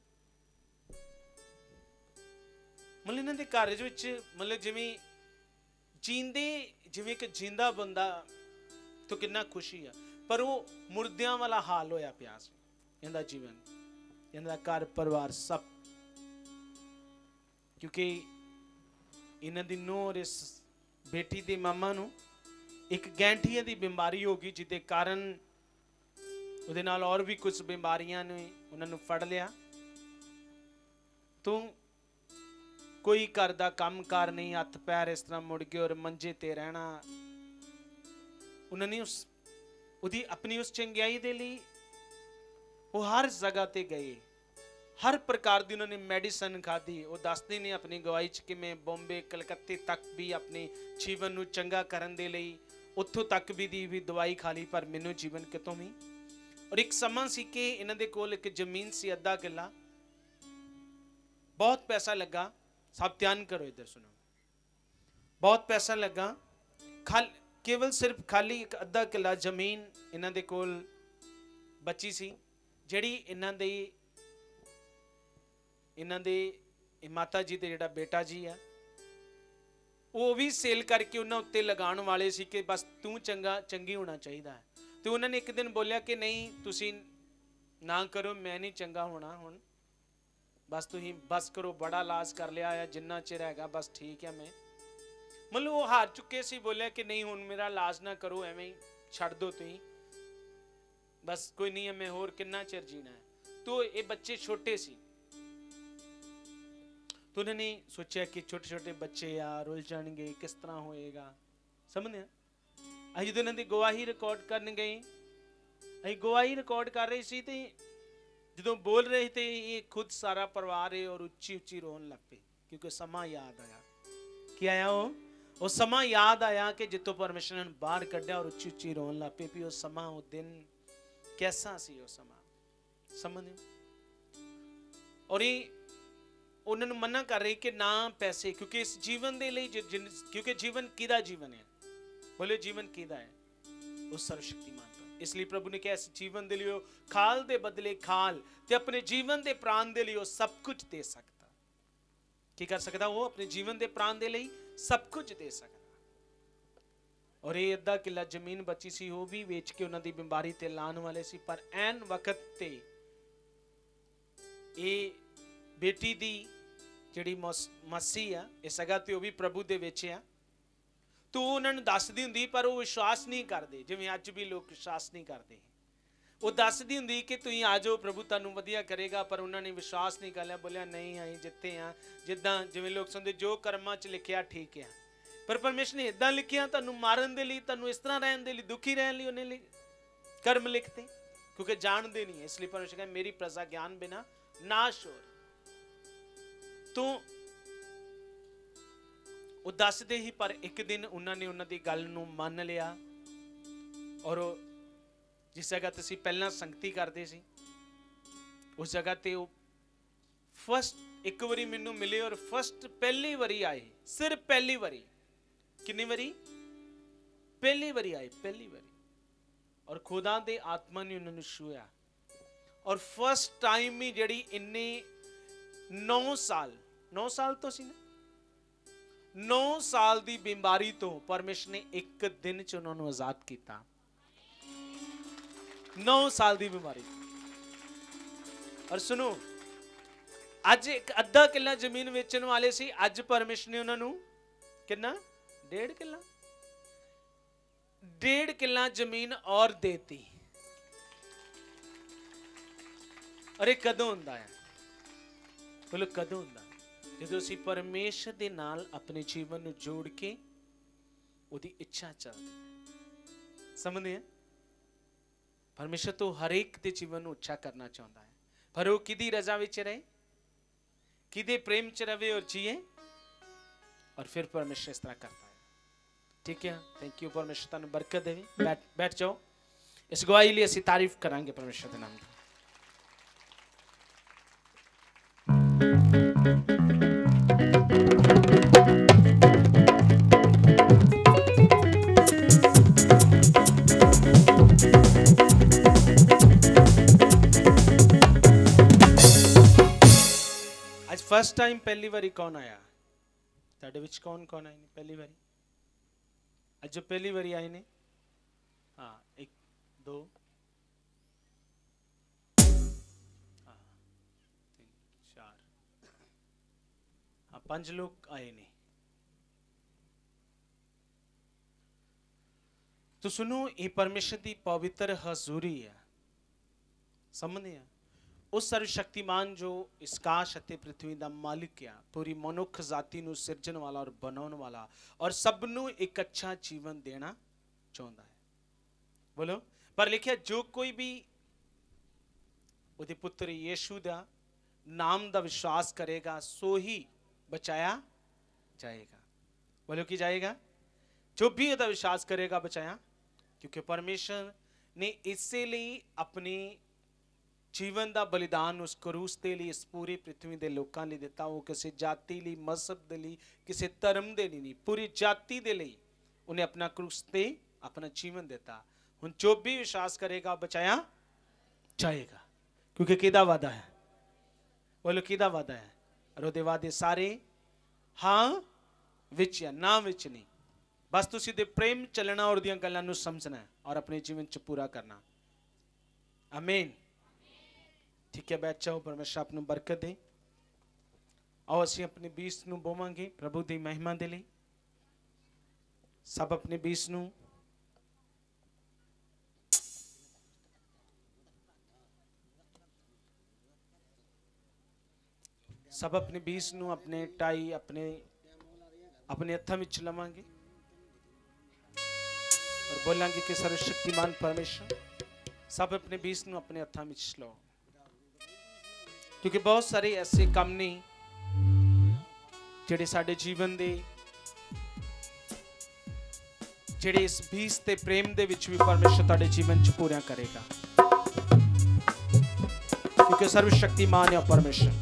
ਮਤਲਬ ਇਹਨਾਂ ਦੇ ਘਰ ਵਿੱਚ ਮਤਲਬ ਜਿਵੇਂ ਜੀਂਦੇ, ਜਿਵੇਂ ਕਿ ਜਿੰਦਾ ਬੰਦਾ ਤੋਂ ਕਿੰਨਾ ਖੁਸ਼ੀ ਆ। ਪਰ ਉਹ ਮੁਰਦਿਆਂ ਵਾਲਾ ਹਾਲ ਹੋਇਆ ਪਿਆ ਸੀ। ਇਹਦਾ ਜੀਵਨ, ਇਹਦਾ ਘਰ ਪਰਿਵਾਰ ਸਭ ਕਿਉਂਕਿ ਇਹਨਾਂ ਦੀ ਨੂੰਹ ਔਰ ਇਸ ਬੇਟੀ ਦੇ ਮਾਮਾ ਨੂੰ ਇੱਕ ਗੈਂਠੀਏ ਦੀ ਬਿਮਾਰੀ ਹੋ ਗਈ, ਜਿਹਦੇ ਕਾਰਨ ਉਹਦੇ ਨਾਲ ਹੋਰ ਵੀ ਕੁਝ ਬਿਮਾਰੀਆਂ ਨੇ, ਉਹਨਾਂ ਨੂੰ ਫੜ ਲਿਆ। ਤੂੰ ਕੋਈ ਘਰ ਦਾ ਕੰਮ ਕਾਰ ਨਹੀਂ, ਹੱਥ ਪੈਰ ਇਸ ਤਰ੍ਹਾਂ ਮੁੜ ਗਏ ਔਰ ਮੰਜੇ ਤੇ ਰਹਿਣਾ। ਉਹਨਾਂ ਨੇ ਉਸ, ਉਹਦੀ ਆਪਣੀ ਉਸ ਚੰਗਿਆਈ ਦੇ ਲਈ ਉਹ ਹਰ ਜਗ੍ਹਾ ਤੇ ਗਏ। ਹਰ ਪ੍ਰਕਾਰ ਦੀ ਉਹਨਾਂ ਨੇ ਮੈਡੀਸਨ ਖਾਧੀ। ਉਹ ਦੱਸਦੇ ਨੇ ਆਪਣੀ ਗਵਾਹੀ ਚ ਕਿ ਮੈਂ ਬੰਬੇ, ਕਲਕੱਤੇ ਤੱਕ ਵੀ ਆਪਣੇ ਜੀਵਨ ਨੂੰ ਚੰਗਾ ਕਰਨ ਦੇ ਲਈ ਉੱਥੋਂ ਤੱਕ ਵੀ ਦੀ ਵੀ ਦਵਾਈ ਖਾ ਲਈ, ਪਰ ਮੈਨੂੰ ਜੀਵਨ ਕਿਤੋਂ ਵੀ ਔਰ ਇੱਕ ਸਮਾਂ ਸੀ ਕਿ ਇਹਨਾਂ ਦੇ ਕੋਲ ਇੱਕ ਜ਼ਮੀਨ ਸੀ, ਅੱਧਾ ਕਿੱਲਾ। ਬਹੁਤ ਪੈਸਾ ਲੱਗਾ। ਸਭ ਧਿਆਨ ਕਰੋ ਇੱਧਰ ਸੁਣੋ। ਬਹੁਤ ਪੈਸਾ ਲੱਗਾ। ਖਾਲ, ਕੇਵਲ ਸਿਰਫ ਖਾਲੀ ਇੱਕ ਅੱਧਾ ਕਿੱਲਾ ਜ਼ਮੀਨ ਇਹਨਾਂ ਦੇ ਕੋਲ ਬਚੀ ਸੀ, ਜਿਹੜੀ ਇਹਨਾਂ ਦੇ ਇਹਨਾਂ ਦੇ ਮਾਤਾ ਜੀ ਤੇ ਜਿਹੜਾ ਬੇਟਾ ਜੀ ਆ, ਉਹ ਵੀ ਸੇਲ ਕਰਕੇ ਉਹਨਾਂ ਉੱਤੇ ਲਗਾਉਣ ਵਾਲੇ ਸੀ ਕਿ ਬਸ ਤੂੰ ਚੰਗਾ, ਚੰਗੀ ਹੋਣਾ ਚਾਹੀਦਾ ਹੈ। ਤੇ ਉਹਨਾਂ ਨੇ ਇੱਕ ਦਿਨ ਬੋਲਿਆ ਕਿ ਨਹੀਂ, ਤੁਸੀਂ ਨਾ ਕਰੋ, ਮੈਂ ਨਹੀਂ ਚੰਗਾ ਹੋਣਾ ਹੁਣ। ਬਸ ਤੁਸੀਂ ਬਸ ਕਰੋ, ਬੜਾ ਲਾਜ ਕਰ ਲਿਆ ਆ, ਜਿੰਨਾ ਚਿਰ ਹੈਗਾ, ਬਸ ਠੀਕ ਹੈ ਮੈਂ। ਮਤਲਬ ਉਹ ਹਾਰ ਚੁੱਕੇ ਸੀ, ਬੋਲਿਆ ਕਿ ਨਹੀਂ, ਹੁਣ ਮੇਰਾ ਲਾਜ ਨਾ ਕਰੋ, ਐਵੇਂ ਹੀ ਛੱਡ ਦਿਓ ਤੁਸੀਂ। ਬਸ ਕੋਈ ਨਹੀਂ ਹੈ ਮੈਂ ਹੋਰ ਕਿੰਨਾ ਚਿਰ ਜੀਣਾ ਹੈ। ਤੋ ਇਹ ਬੱਚੇ ਛੋਟੇ ਸੀ। ਤੋ ਉਹਨਾਂ ਨੇ ਸੋਚਿਆ ਕਿ ਛੋਟੇ ਛੋਟੇ ਬੱਚੇ ਆ ਰੁੱਲ ਜਾਣਗੇ ਕਿਸ ਤਰ੍ਹਾਂ ਹੋਏਗਾ ਸਮਝਿਆ ਅਸੀਂ ਜਦੋਂ ਇਹਨਾਂ ਦੀ ਗਵਾਹੀ ਰਿਕਾਰਡ ਕਰਨ ਗਏ ਅਸੀਂ ਗਵਾਹੀ ਰਿਕਾਰਡ ਕਰ ਰਹੇ ਸੀ ਤੇ ਜਦੋਂ ਬੋਲ ਰਹੇ ਤੇ ਇਹ ਖੁਦ ਸਾਰਾ ਪਰਿਵਾਰ ਹੈ ਔਰ ਉੱਚੀ ਉੱਚੀ ਰੋਣ ਲੱਗ ਪਏ ਕਿਉਂਕਿ ਸਮਾਂ ਯਾਦ ਆਇਆ ਕੀ ਆਇਆ ਉਹ ਉਹ ਸਮਾਂ ਯਾਦ ਆਇਆ ਕਿ ਜਿੱਤੋਂ ਪਰਮੇਸ਼ਰ ਨੇ ਬਾਹਰ ਕੱਢਿਆ ਔਰ ਉੱਚੀ ਉੱਚੀ ਰੋਣ ਲੱਗ ਪਏ ਵੀ ਉਹ ਸਮਾਂ ਉਹ ਦਿਨ ਕੈਸਾ ਸੀ ਉਹ ਸਮਾਂ ਸਮਝਦੇ ਹੋ? ਔਰ ਇਹ ਉਹਨਾਂ ਨੂੰ ਮਨਾ ਕਰ ਰਹੀ ਕਿ ਨਾ ਪੈਸੇ, ਕਿਉਂਕਿ ਇਸ ਜੀਵਨ ਦੇ ਲਈ ਕਿਉਂਕਿ ਜੀਵਨ ਕਿਹਦਾ ਜੀਵਨ ਹੈ? ਬੋਲੇ ਜੀਵਨ ਕਿਹਦਾ ਹੈ? ਉਹ ਸਰਵਸ਼ਕਤੀਮਾਨ ਇਸ ਲਈ ਪ੍ਰਭੂ ਨੇ ਕਿਹਾ, ਇਸ ਜੀਵਨ ਦੇ ਲਈ ਉਹ ਖਾਲ ਦੇ ਬਦਲੇ ਖਾਲ ਤੇ ਆਪਣੇ ਜੀਵਨ ਦੇ ਪ੍ਰਾਣ ਦੇ ਲਈ ਉਹ ਸਭ ਕੁਝ ਦੇ ਸਕਦਾ। ਕੀ ਕਰ ਸਕਦਾ ਉਹ? ਆਪਣੇ ਜੀਵਨ ਦੇ ਪ੍ਰਾਣ ਦੇ ਲਈ ਸਭ ਕੁਝ ਦੇ ਸਕਦਾ। ਔਰ ਇਹ ਅੱਧਾ ਕਿੱਲਾ ਜ਼ਮੀਨ ਬਚੀ ਸੀ, ਉਹ ਵੀ ਵੇਚ ਕੇ ਉਹਨਾਂ ਦੀ ਬਿਮਾਰੀ ਤੇ ਲਾਣ ਵਾਲੇ ਸੀ। ਪਰ ਐਨ ਵਕਤ ਤੇ ਇਹ ਬੇਟੀ ਦੀ ਜਿਹੜੀ ਮਸ- ਮਾਸੀ ਆ, ਇਹ ਸਗਾ ਤੇ ਉਹ ਵੀ ਪ੍ਰਭੂ ਦੇ ਵਿੱਚ ਆ। ਤੂੰ ਉਹਨਾਂ ਨੂੰ ਦੱਸਦੀ ਹੁੰਦੀ ਪਰ ਉਹ ਵਿਸ਼ਵਾਸ ਨਹੀਂ ਕਰਦੇ, ਜਿਵੇਂ ਅੱਜ ਵੀ ਲੋਕ ਵਿਸ਼ਵਾਸ ਨਹੀਂ ਕਰਦੇ। ਉਹ ਦੱਸਦੀ ਹੁੰਦੀ ਕਿ ਤੁਸੀਂ ਆ ਜਾਓ, ਪ੍ਰਭੂ ਤੁਹਾਨੂੰ ਵਧੀਆ ਕਰੇਗਾ, ਪਰ ਉਹਨਾਂ ਨੇ ਵਿਸ਼ਵਾਸ ਨਹੀਂ ਕਰ ਲਿਆ, ਬੋਲਿਆ, ਨਹੀਂ ਆਈ ਜਿੱਥੇ ਆ। ਜਿੱਦਾਂ ਜਿਵੇਂ ਲੋਕ ਸੰਦੇ ਜੋ ਕਰਮਾਂ 'ਚ ਲਿਖਿਆ, ਠੀਕ ਆ। ਪਰ ਪਰਮੇਸ਼ਰ ਨੇ ਇਦਾਂ ਲਿਖਿਆ, ਤੁਹਾਨੂੰ ਮਾਰਨ ਦੇ ਲਈ, ਤੁਹਾਨੂੰ ਇਸ ਤਰ੍ਹਾਂ ਰਹਿਣ ਦੇ ਲਈ, ਦੁਖੀ ਰਹਿਣ ਲਈ ਉਹਨੇ ਲਿ- ਕਰਮ ਲਿਖਤੇ, ਕਿਉਂਕਿ ਜਾਣਦੇ ਨਹੀਂ, ਇਸ ਲਈ ਪਰਮੇਸ਼ਰ ਕਹਿੰਦਾ, ਮੇਰੀ ਪ੍ਰਜਾ ਗਿਆਨ ਬਿਨਾ ਨਾਸ਼ ਹੋ ਤੋਂ ਉਹ ਦੱਸਦੇ ਹੀ ਪਰ ਇੱਕ ਦਿਨ ਉਹਨਾਂ ਨੇ ਉਹਨਾਂ ਦੀ ਗੱਲ ਨੂੰ ਮੰਨ ਲਿਆ ਔਰ ਜਿਸ ਜਗ੍ਹਾ ਤੇ ਅਸੀਂ ਪਹਿਲਾਂ ਸੰਗਤੀ ਕਰਦੇ ਸੀ, ਉਸ ਜਗ੍ਹਾ ਤੇ ਉਹ ਫਸਟ ਇੱਕ ਵਾਰੀ ਮੈਨੂੰ ਮਿਲੇ ਔਰ ਫਸਟ ਪਹਿਲੀ ਵਾਰੀ ਆਏ। ਸਿਰਫ ਪਹਿਲੀ ਵਾਰੀ। ਕਿੰਨੀ ਵਾਰੀ? ਪਹਿਲੀ ਵਾਰੀ ਆਏ, ਪਹਿਲੀ ਵਾਰੀ। ਔਰ ਖੁਦਾ ਦੇ ਆਤਮਾ ਨੇ ਉਹਨਾਂ ਨੂੰ ਛੂਇਆ ਔਰ ਫਸਟ ਟਾਈਮ ਹੀ ਜਿਹੜੀ ਇੰਨੀ 9 ਸਾਲ 9 ਸਾਲ ਤੋਂ ਸੀ ਨਾ? 9 ਸਾਲ ਦੀ ਬਿਮਾਰੀ ਤੋਂ ਪਰਮੇਸ਼ਰ ਨੇ ਇੱਕ ਦਿਨ ਚ ਉਹਨਾਂ ਨੂੰ ਆਜ਼ਾਦ ਕੀਤਾ। 9 ਸਾਲ ਦੀ ਬਿਮਾਰੀ ਔਰ ਸੁਣੋ, ਅੱਜ ਇੱਕ ਅੱਧਾ ਕਿੱਲਾ ਜ਼ਮੀਨ ਵੇਚਣ ਵਾਲੇ ਸੀ, ਅੱਜ ਪਰਮੇਸ਼ਰ ਨੇ ਉਹਨਾਂ ਨੂੰ ਕਿੰਨਾ? ਡੇਢ ਕਿੱਲਾ? ਡੇਢ ਕਿੱਲਾ ਜ਼ਮੀਨ ਔਰ ਦੇਤੀ। ਔਰ ਇਹ ਕਦੋਂ ਹੁੰਦਾ ਹੈ? ਬੋਲੋ ਕਦੋਂ ਹੁੰਦਾ ਜਦੋਂ ਅਸੀਂ ਪਰਮੇਸ਼ਰ ਦੇ ਨਾਲ ਆਪਣੇ ਜੀਵਨ ਨੂੰ ਜੋੜ ਕੇ ਉਹਦੀ ਇੱਛਾ ਚੱਲਦੀ ਹੈ ਸਮਝਦੇ ਆ ਪਰਮੇਸ਼ਰ ਤੋਂ ਹਰੇਕ ਦੇ ਜੀਵਨ ਨੂੰ ਉੱਚਾ ਕਰਨਾ ਚਾਹੁੰਦਾ ਹੈ ਪਰ ਉਹ ਕਿਹਦੀ ਰਜ਼ਾ ਵਿੱਚ ਰਹੇ ਕਿਹਦੇ ਪ੍ਰੇਮ ਚ ਰਵੇ ਔਰ ਜੀਏ ਔਰ ਫਿਰ ਪਰਮੇਸ਼ਰ ਇਸ ਤਰ੍ਹਾਂ ਕਰਤਾ ਹੈ ਠੀਕ ਹੈ ਥੈਂਕ ਯੂ ਪਰਮੇਸ਼ਰ ਤੁਹਾਨੂੰ ਬਰਕਤ ਦੇਵੇ ਬੈਠ ਬੈਠ ਜਾਓ ਇਸ ਗਵਾਹੀ ਲਈ ਅਸੀਂ ਤਾਰੀਫ ਕਰਾਂਗੇ ਪਰਮੇਸ਼ਰ ਦੇ ਨਾਮ ਦੀ ਫਸਟ ਟਾਈਮ ਪਹਿਲੀ ਵਾਰੀ ਕੌਣ ਆਇਆ ਤੁਹਾਡੇ ਵਿੱਚ ਕੌਣ ਕੌਣ ਆਏ ਨੇ ਪਹਿਲੀ ਵਾਰੀ ਅੱਜ ਜੋ ਪਹਿਲੀ ਵਾਰੀ ਆਏ ਨੇ ਹਾਂ ਇੱਕ ਦੋ ਹਾਂ ਤਿੰਨ ਚਾਰ ਹਾਂ ਪੰਜ ਲੋਕ ਆਏ ਨੇ ਤੋ ਸੁਣੋ ਇਹ ਪਰਮੇਸ਼ਰ ਦੀ ਪਵਿੱਤਰ ਹਜ਼ੂਰੀ ਹੈ ਸਮਝਦੇ ਆ ਉਸ ਸਰਵ ਸ਼ਕਤੀਮਾਨ ਜੋ ਇਸ ਕਾਸ਼ ਅਤੇ ਪ੍ਰithvi ਦਾ ਮਾਲਿਕ ਆ ਪੂਰੀ ਮਨੁੱਖ ਜਾਤੀ ਨੂੰ ਸਿਰਜਣ ਵਾਲਾ ਔਰ ਬਣਾਉਣ ਵਾਲਾ ਔਰ ਸਭ ਨੂੰ ਇੱਕ ਅੱਛਾ ਜੀਵਨ ਦੇਣਾ ਚਾਹੁੰਦਾ ਹੈ ਬੋਲੋ ਪਰ ਲਿਖਿਆ ਜੋ ਕੋਈ ਵੀ ਉਹਦੇ ਪੁੱਤਰ ਯੀਸ਼ੂ ਦਾ ਨਾਮ ਦਾ ਵਿਸ਼ਵਾਸ ਕਰੇਗਾ ਸੋ ਹੀ ਬਚਾਇਆ ਜਾਏਗਾ ਬੋਲੋ ਕੀ ਜਾਏਗਾ ਜੋ ਵੀ ਉਹਦਾ ਵਿਸ਼ਵਾਸ ਕਰੇਗਾ ਬਚਾਇਆ ਕਿਉਂਕਿ ਪਰਮੇਸ਼ਰ ਨੇ ਇਸੇ ਲਈ ਆਪਣੀ ਜੀਵਨ ਦਾ ਬਲੀਦਾਨ ਉਸ ਕਰੂਸ ਦੇ ਲਈ ਇਸ ਪੂਰੀ ਪ੍ਰithvi ਦੇ ਲੋਕਾਂ ਲਈ ਦਿੱਤਾ ਉਹ ਕਿਸੇ ਜਾਤੀ ਲਈ ਮਜ਼ਹਬ ਦੇ ਲਈ ਕਿਸੇ ਧਰਮ ਦੇ ਲਈ ਨਹੀਂ ਪੂਰੀ ਜਾਤੀ ਦੇ ਲਈ ਉਹਨੇ ਆਪਣਾ ਕਰੂਸ ਤੇ ਆਪਣਾ ਜੀਵਨ ਦਿੱਤਾ ਹੁਣ ਜੋ ਵੀ ਵਿਸ਼ਵਾਸ ਕਰੇਗਾ ਬਚਾਇਆ ਜਾਏਗਾ ਕਿਉਂਕਿ ਕਿਹਦਾ ਵਾਦਾ ਹੈ ਬੋਲੋ ਕਿਹਦਾ ਵਾਦਾ ਹੈ ਔਰ ਉਹਦੇ ਵਾਦੇ ਸਾਰੇ ਹਾਂ ਵਿੱਚ ਹੈ ਨਾ ਵਿੱਚ ਨਹੀਂ ਬਸ ਤੁਸੀਂ ਦੇ ਪ੍ਰੇਮ ਚੱਲਣਾ ਔਰ ਦੀਆਂ ਗੱਲਾਂ ਨੂੰ ਸਮਝਣਾ ਹੈ ਔਰ ਆਪਣੇ ਜੀਵਨ ਚ ਪੂਰਾ ਕਰਨਾ ਆਮੀਨ ਠੀਕ ਹੈ ਬੈਠ ਜਾਓ ਪਰਮੇਸ਼ਰ ਆਪ ਨੂੰ ਬਰਕਤ ਦੇ ਆਓ ਅਸੀਂ ਆਪਣੇ ਬੀਸ ਨੂੰ ਬੋਵਾਂਗੇ ਪ੍ਰਭੂ ਦੀ ਮਹਿਮਾ ਦੇ ਲਈ ਸਭ ਆਪਣੇ ਬੀਸ ਨੂੰ ਸਭ ਆਪਣੇ ਬੀਸ ਨੂੰ ਆਪਣੇ ਟਾਈ ਆਪਣੇ ਆਪਣੇ ਹੱਥਾਂ ਵਿੱਚ ਲਵਾਂਗੇ ਔਰ ਬੋਲਾਂਗੇ ਕਿ ਸਰਵ ਸ਼ਕਤੀਮਾਨ ਪਰਮੇਸ਼ਰ ਸਭ ਆਪਣੇ ਬੀਸ ਨੂੰ ਆਪਣੇ ਹੱਥਾਂ ਵਿੱਚ ਲਓ ਕਿਉਂਕਿ ਬਹੁਤ ਸਾਰੇ ਐਸੇ ਕੰਮ ਨੇ ਜਿਹੜੇ ਸਾਡੇ ਜੀਵਨ ਦੇ, ਜਿਹੜੇ ਇਸ ਬੀਸ ਤੇ ਪ੍ਰੇਮ ਦੇ ਵਿੱਚ ਵੀ ਪਰਮੇਸ਼ਰ ਤੁਹਾਡੇ ਜੀਵਨ 'ਚ ਪੂਰਾ ਕਰੇਗਾ। ਕਿਉਂਕਿ ਸਰਵ ਸ਼ਕਤੀਮਾਨ ਹੈ ਪਰਮੇਸ਼ਰ।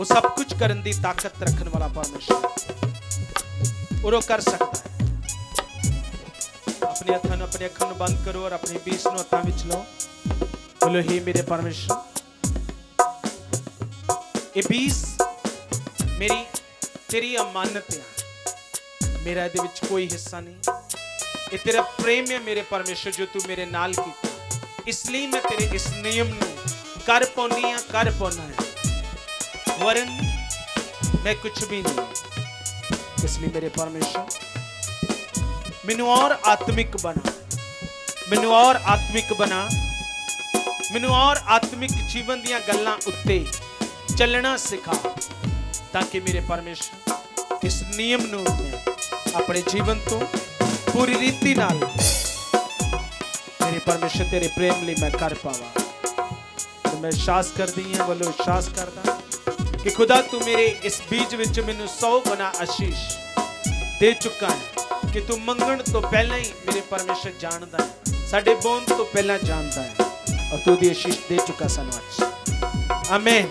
ਉਹ ਸਭ ਕੁਝ ਕਰਨ ਦੀ ਤਾਕਤ ਰੱਖਣ ਵਾਲਾ ਪਰਮੇਸ਼ਰ। ਔਰ ਉਹ ਕਰ ਸਕਦਾ ਹੈ। ਆਪਣੇ ਹੱਥਾਂ ਨੂੰ, ਆਪਣੇ ਅੱਖਾਂ ਨੂੰ ਬੰਦ ਕਰੋ ਔਰ ਆਪਣੇ ਬੀਸ ਨੂੰ ਹੱਥਾਂ ਵਿੱਚ ਲਓ। बोलो हे मेरे परमेश्वर ये बीस मेरी, तेरी अमानत है। मेरा ये कोई हिस्सा नहीं। ये तेरा प्रेम है मेरे परमेश्वर, जो तू मेरे नाल की इसलिए मैं तेरे इस नियम में कर पानी है कर पाना है। वरन मैं कुछ भी नहीं इसलिए मेरे परमेश्वर, मैनू और आत्मिक बना। मैनू और आत्मिक बना। ਮੈਨੂੰ ਔਰ ਆਤਮਿਕ ਜੀਵਨ ਦੀਆਂ ਗੱਲਾਂ ਉੱਤੇ ਚੱਲਣਾ ਸਿਖਾ ਤਾਂ ਕਿ ਮੇਰੇ ਪਰਮੇਸ਼ਰ ਇਸ ਨਿਯਮ ਨੂੰ ਆਪਣੇ ਜੀਵਨ ਤੋਂ ਪੂਰੀ ਰੀਤੀ ਨਾਲ ਮੇਰੇ ਪਰਮੇਸ਼ਰ ਤੇਰੇ ਪ੍ਰੇਮ ਲਈ ਮੈਂ ਕਰ ਪਾਵਾਂ। ਮੈਂ ਵਿਸ਼ਵਾਸ ਕਰਦੀ ਹਾਂ, ਵੱਲੋਂ ਵਿਸ਼ਵਾਸ ਕਰਦਾ ਕਿ ਖੁਦਾ ਤੂੰ ਮੇਰੇ ਇਸ ਬੀਜ ਵਿੱਚ ਮੈਨੂੰ 100 ਗੁਣਾ ਆਸ਼ੀਸ਼ ਦੇ ਚੁੱਕਾ ਹੈ ਕਿ ਤੂੰ ਮੰਗਣ ਤੋਂ ਪਹਿਲਾਂ ਹੀ ਮੇਰੇ ਪਰਮੇਸ਼ਰ ਜਾਣਦਾ ਹੈ, ਸਾਡੇ ਬੋਨ ਤੋਂ ਪਹਿਲਾਂ ਜਾਣਦਾ ਹੈ। a tu deixaste de tu casa noite. Amém.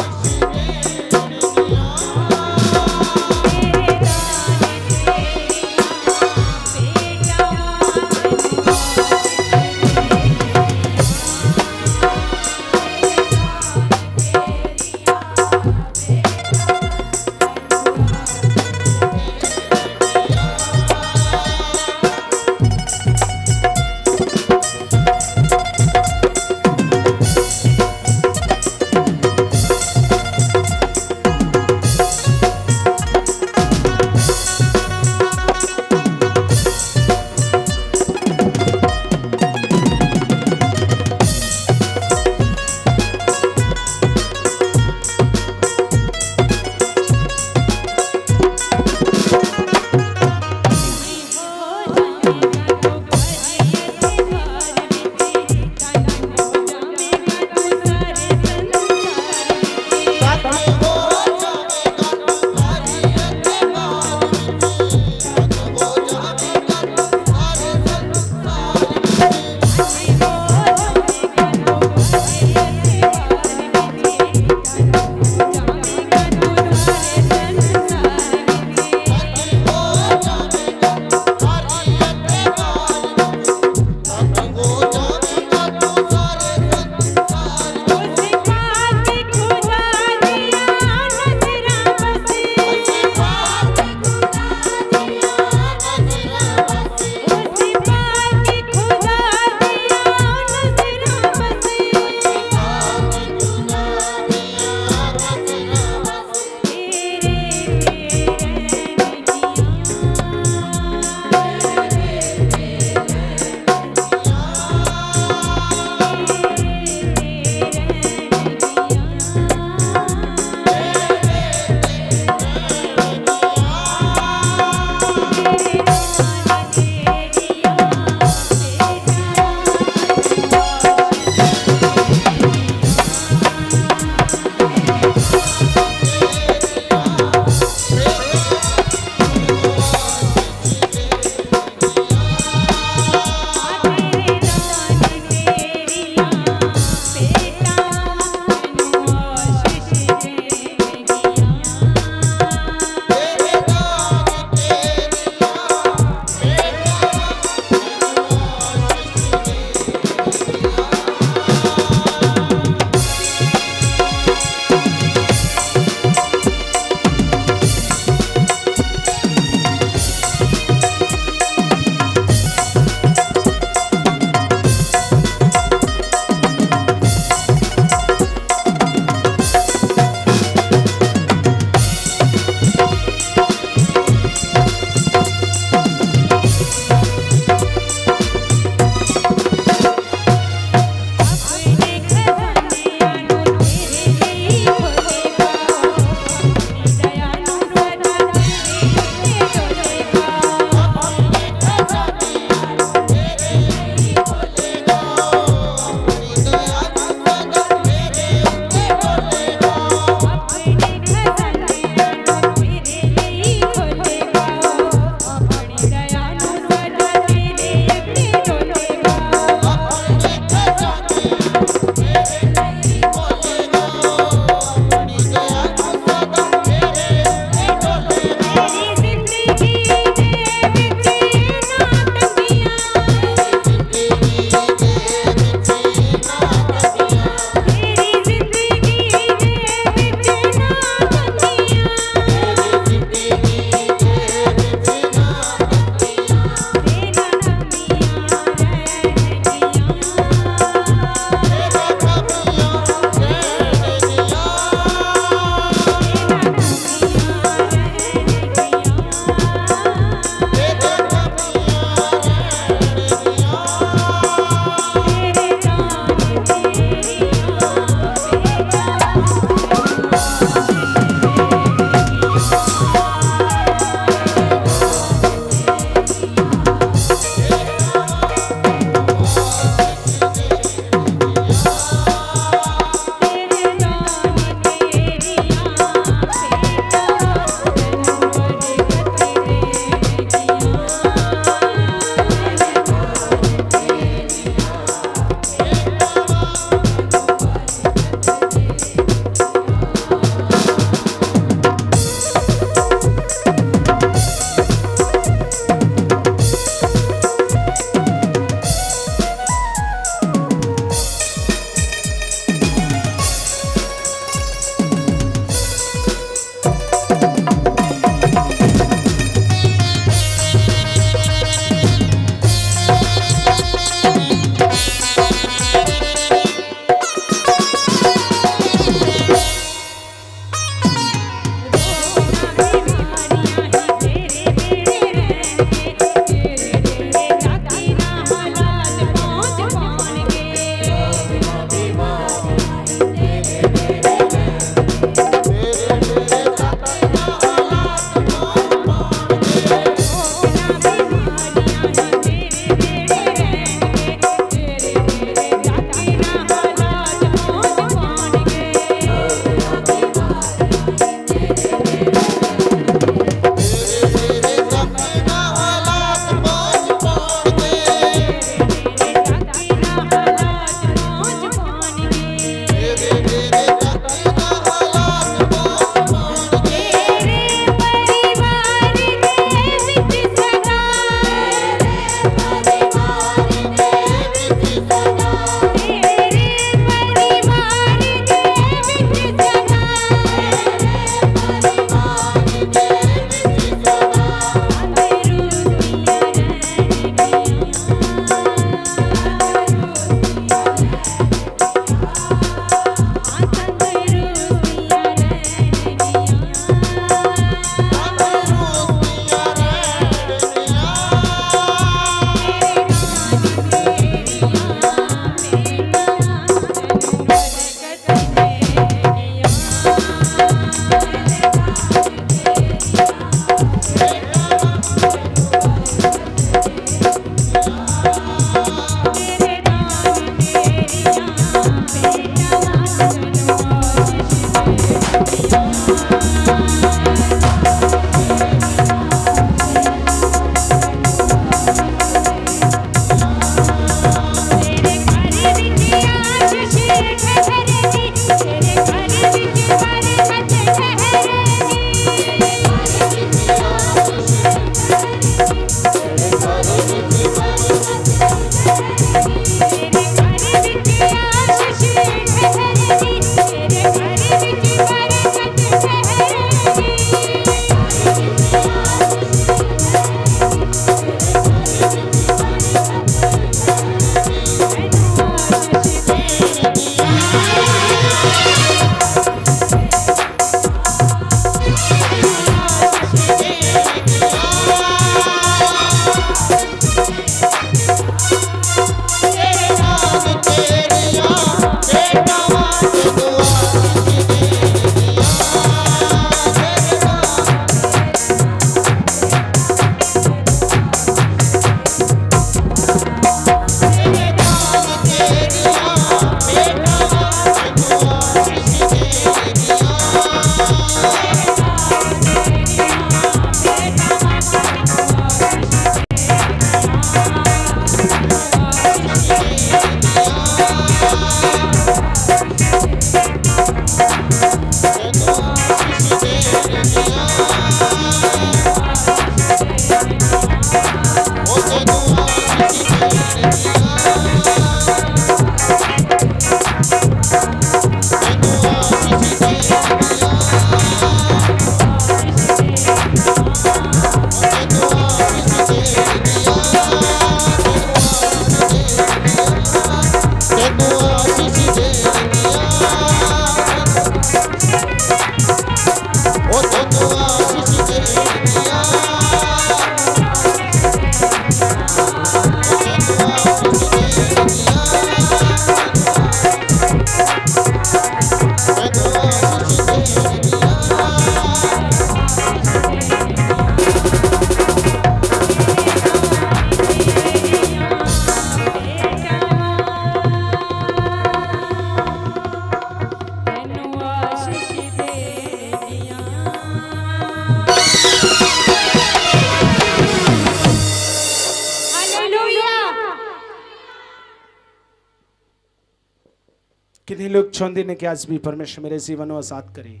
लोग चाहते ने कि आज भी परमेश्वर मेरे जीवन में आज़ाद करे।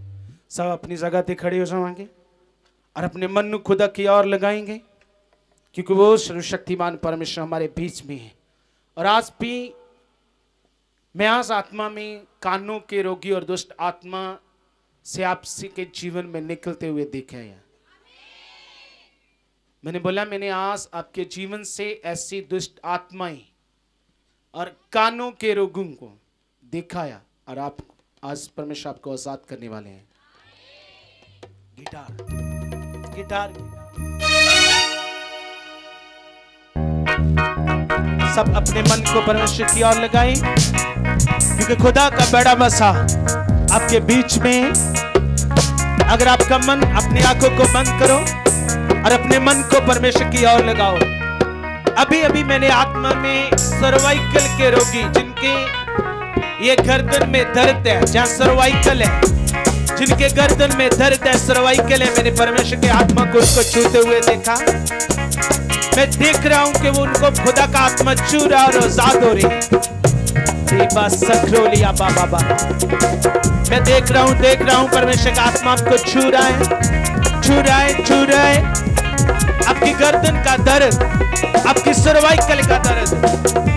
सब अपनी जगह पे खड़े हो जाएँगे और अपने मन खुदा की ओर लगाएँगे, क्योंकि वो सर्वशक्तिमान परमेश्वर हमारे बीच में है। और आज भी मैं आज आत्मा में कानों के रोगी और दुष्ट आत्मा से आपसी के जीवन में निकलते हुए देखे हैं। मैंने बोला, मैंने आज आपके जीवन से ऐसी दुष्ट आत्माएँ और कानों के रोगों को दिखाया और आप आज परमेश्वर आपको आज़ाद करने वाले हैं। गिटार। गिटार। सब अपने मन को परमेश्वर की ओर लगाएँ, क्योंकि खुदा का बड़ा मसा आपके बीच में अगर आपका मन अपनी आँखों को बंद करो और अपने मन को परमेश्वर की ओर लगाओ। अभी अभी मैंने आत्मा में सर्वाइकल के रोगी जिनके ये गर्दन में दर्द है, जहाँ सर्वाइकल है। जिनके गर्दन में दर्द है सर्वाइकल है। मैंने परमेश्वर के आत्मा को उसको छूते हुए देखा। मैं देख रहा हूँ कि वो उनको खुदा का आत्मा छू रहा और आज़ाद हो रही सखरोलिया बाबा बा। मैं देख रहा हूँ, देख रहा हूँ, परमेश्वर का आत्मा आपको छू रहा है। छू रहा है, छू रहा है। आपकी गर्दन का दर्द, आपकी सर्वाइकल का दर्द,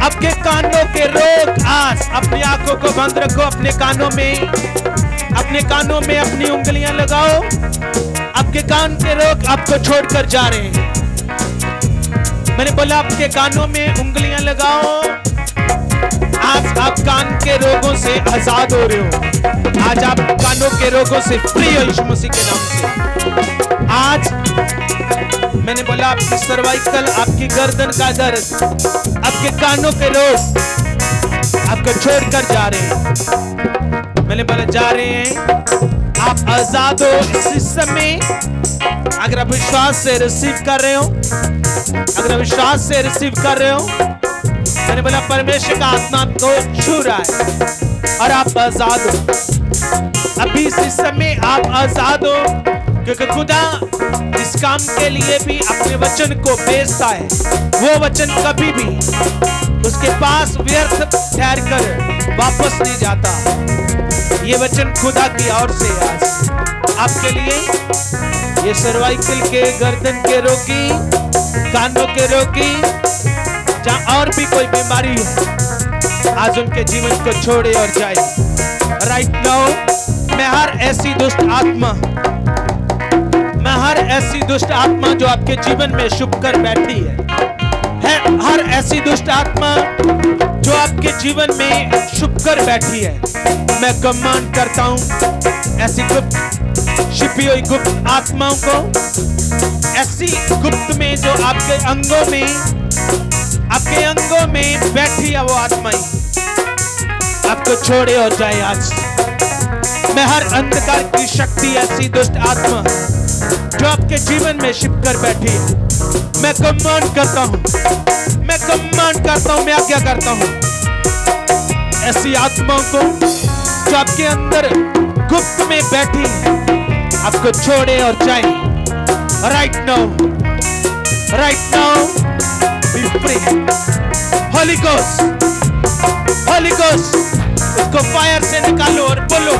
आपके कानों के रोग आज अपनी आँखों को बंद रखो, अपने कानों में, अपने कानों में अपनी उंगलियाँ लगाओ। आपके कान के रोग आपको छोड़कर जा रहे हैं। मैंने बोला, आपके कानों में उंगलियाँ लगाओ। आज आप कान के रोगों से आज़ाद हो रहे हो। आज आप कानों के रोगों से हो यीशु मसीह के नाम से। आज मैंने बोला, आपकी सर्वाइकल आपकी गर्दन का दर्द, आपके कानों के रोग आपको छोड़कर जा रहे हैं। मैंने बोला, जा रहे हैं। आप आज़ाद हो इस समय। अगर आप विश्वास से रिसीव कर रहे हो, अगर विश्वास से रिसीव कर रहे हो, मैंने बोला, परमेश्वर का आत्मा आपको छू रहा है और आप आज़ाद हो। अभी इस समय आप आज़ाद हो। क्योंकि खुदा इस काम के लिए भी अपने वचन को भेजता है। वो वचन कभी भी उसके पास व्यर्थ ठहर कर वापस नहीं जाता। ये वचन खुदा की ओर से आज। आपके लिए ये सर्वाइकल के गर्दन के रोगी, कानों के रोगी, जहाँ और भी कोई बीमारी है, आज उनके जीवन को छोड़े और जाए। राइट नाउ मैं हर ऐसी दुष्ट आत्मा हर ऐसी दुष्ट आत्मा जो आपके जीवन में छुप कर बैठी है। है, हर ऐसी दुष्ट आत्मा जो आपके जीवन में छुप कर बैठी है। मैं कमांड करता हूँ ऐसी गुप्त, छिपी हुई गुप्त आत्माओं को। ऐसी गुप्त में जो आपके अंगों में, आपके अंगों में बैठी है वो आत्माएँ आपको छोड़े और जाए आज। मैं हर अंधकार की शक्ति ऐसी दुष्ट आत्मा जो आपके जीवन में छिप कर बैठी। है मैं कमांड करता हूँ। मैं कमांड करता हूँ, मैं आज्ञा करता हूँ। ऐसी आत्माओं को जो आपके अंदर गुप्त में बैठी है आपको छोड़े और जाए। Right now right now be free holy holy उसको फायर से निकालो और बोलो।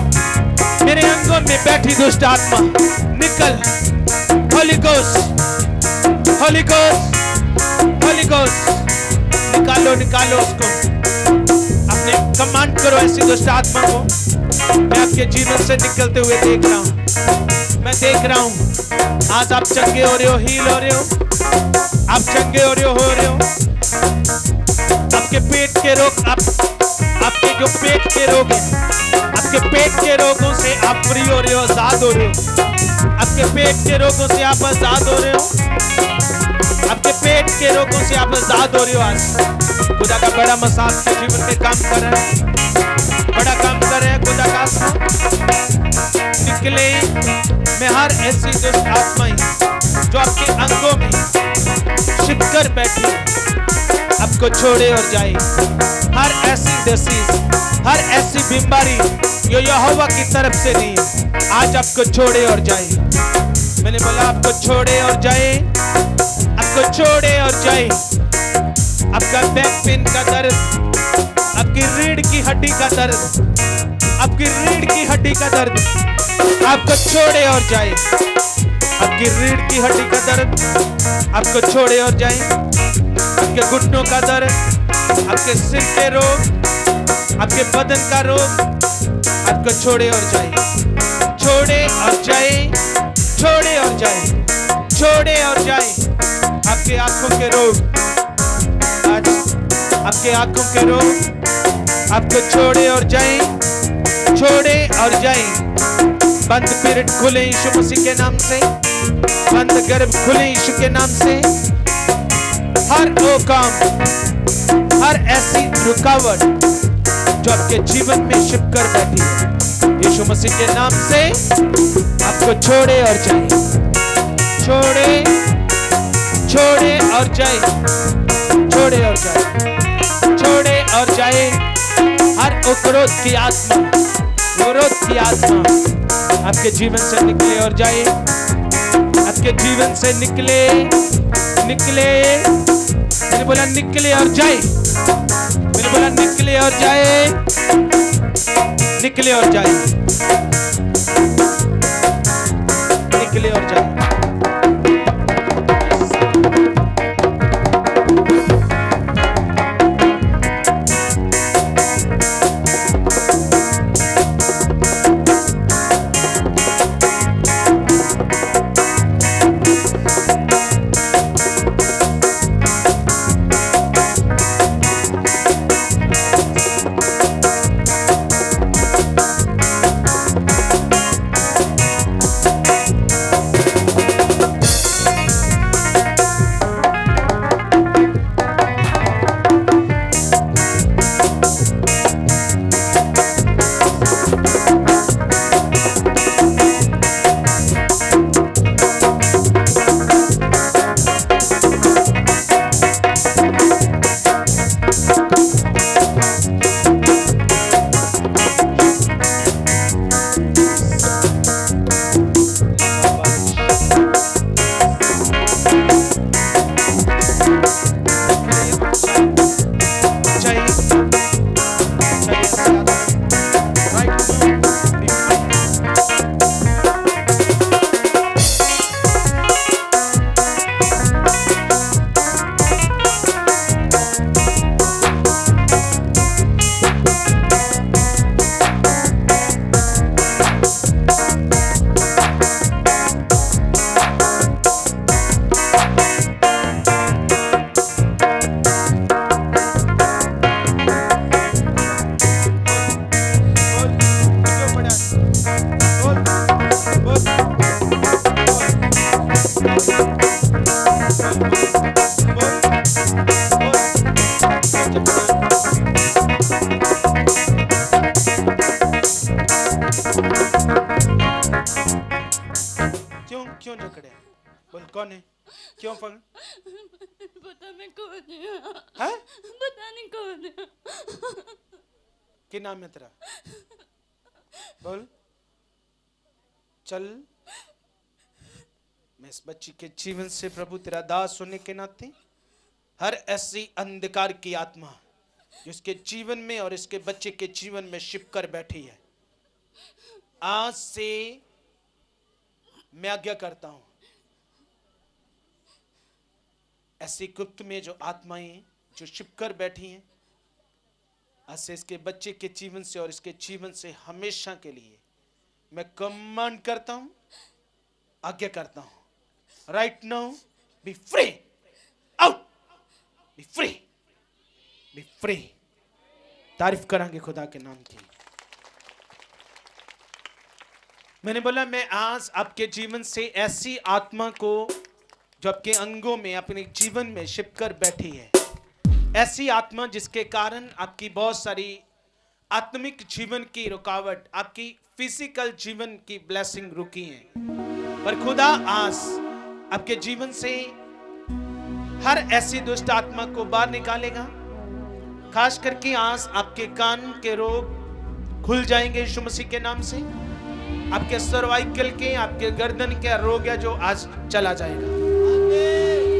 मेरे अंगों में बैठी दुष्ट आत्मा। निकल। Holy Ghost Holy Ghost Holy Ghost निकालो निकालो उसको। अपने कमांड करो ऐसी दुष्ट आत्मा को। मैं आपके जीवन से निकलते हुए देख रहा हूँ। मैं देख रहा हूँ। आज आप चंगे हो रहे हो, हील हो रहे हो। आप चंगे हो रहे हो हो रहे हो। आपके पेट के रोग आप, आपके जो पेट के रोग हैं, आपके पेट के रोगों से आप फ्री हो रहे हो, आज़ाद हो रहे हो। आपके पेट के रोगों से आप आज़ाद हो रहे हो। आपके पेट के रोगों से आप आज़ाद हो रहे हो आज। खुदा का बड़ा मसाज के जीवन में काम कर रहा है। बड़ा काम कर रहे हैं खुदा का निकले मैं हर ऐसी दुष्ट आत्माएँ जो आपके अंगों में छिप कर बैठी आपको छोड़े और जाए। हर ऐसी डिसीज हर ऐसी बीमारी जो यहोवा की तरफ़ से नहीं, आज आपको छोड़े और जाए। मैंने बोला, आपको छोड़े और जाए। आपको छोड़े और जाए। आपका बैक पेन का दर्द, आपकी रीढ़ की हड्डी का दर्द, आपकी रीढ़ की हड्डी का दर्द, आपको छोड़े और जाए। आपकी रीढ़ की हड्डी का दर्द। आपको छोड़े और जाए। आपके घुटनों का दर्द, आपके सिर के रोग, आपके बदन का रोग। आपको छोड़े और जाए। छोड़े और जाए। छोड़े और जाए। छोड़े और जाए। आपके आँखों के रोग। आज आपके आँखों के रोग। आपको छोड़े और जाए। छोड़े और जाए। बंद पीरियड खुले यीशु मसीह के नाम से। बंद गर्भ खुले यीशु के नाम से। हर वो काम हर ऐसी रुकावट जो आपके जीवन में छिप कर बैठी है। यीशु मसीह के नाम से आपको छोड़े और जाए। छोड़े छोड़े और जाए। छोड़े और जाए। छोड़े और जाए। हर उपरोध की आत्मा, विरोध की आत्मा। आपके जीवन से निकले और जाए। आपके जीवन से निकले निकले। मैंने बोला, निकले और जाए। मैंने बोला, निकले और जाए। निकले और जाए। जीवन से प्रभु तेरा दास होने के नाते हर ऐसी अंधकार की आत्मा जिसके जीवन में और इसके बच्चे के जीवन में छिप कर बैठी है। आज से मैं आज्ञा करता हूँ, ऐसी गुप्त में जो आत्माएँ जो छिप कर बैठी हैं, आज से इसके बच्चे के जीवन से और इसके जीवन से हमेशा के लिए मैं कमांड करता हूँ, आज्ञा करता हूँ। Right now be free out be free be free तारीफ़ करांगे खुदा के नाम की। मैंने बोला, मैं आज आपके जीवन से ऐसी आत्मा को, जो आपके अंगों में, अपने जीवन में छिप कर बैठी है, ऐसी आत्मा जिसके कारण आपकी बहुत सारी आत्मिक जीवन की रुकावट, आपकी फ़िज़िकल जीवन की ब्लेसिंग रुकी है। पर खुदा आज आपके जीवन से हर ऐसी दुष्ट आत्मा को बाहर निकालेगा। खास करके आज आपके कान के रोग खुल जाएँगे यीशु मसीह के नाम से। आपके सर्वाइकल के, आपके गर्दन के रोग है जो आज चला जाएगा।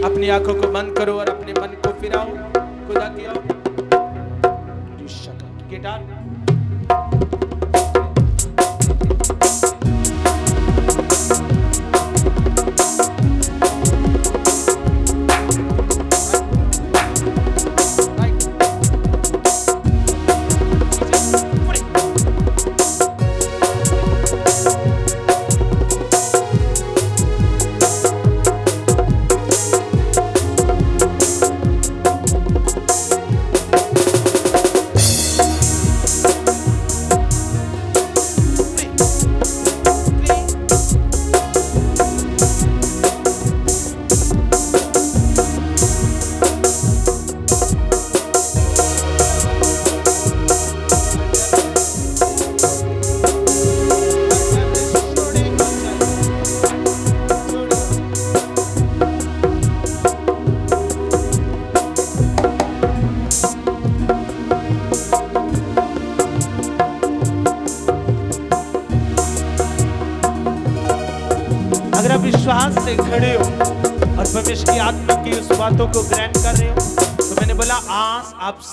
अपनी आँखों को बंद करो और अपने मन को फिराओ। खुदा की गिटार।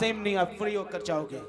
सेम नहीं आप फ्री होकर जाओगे।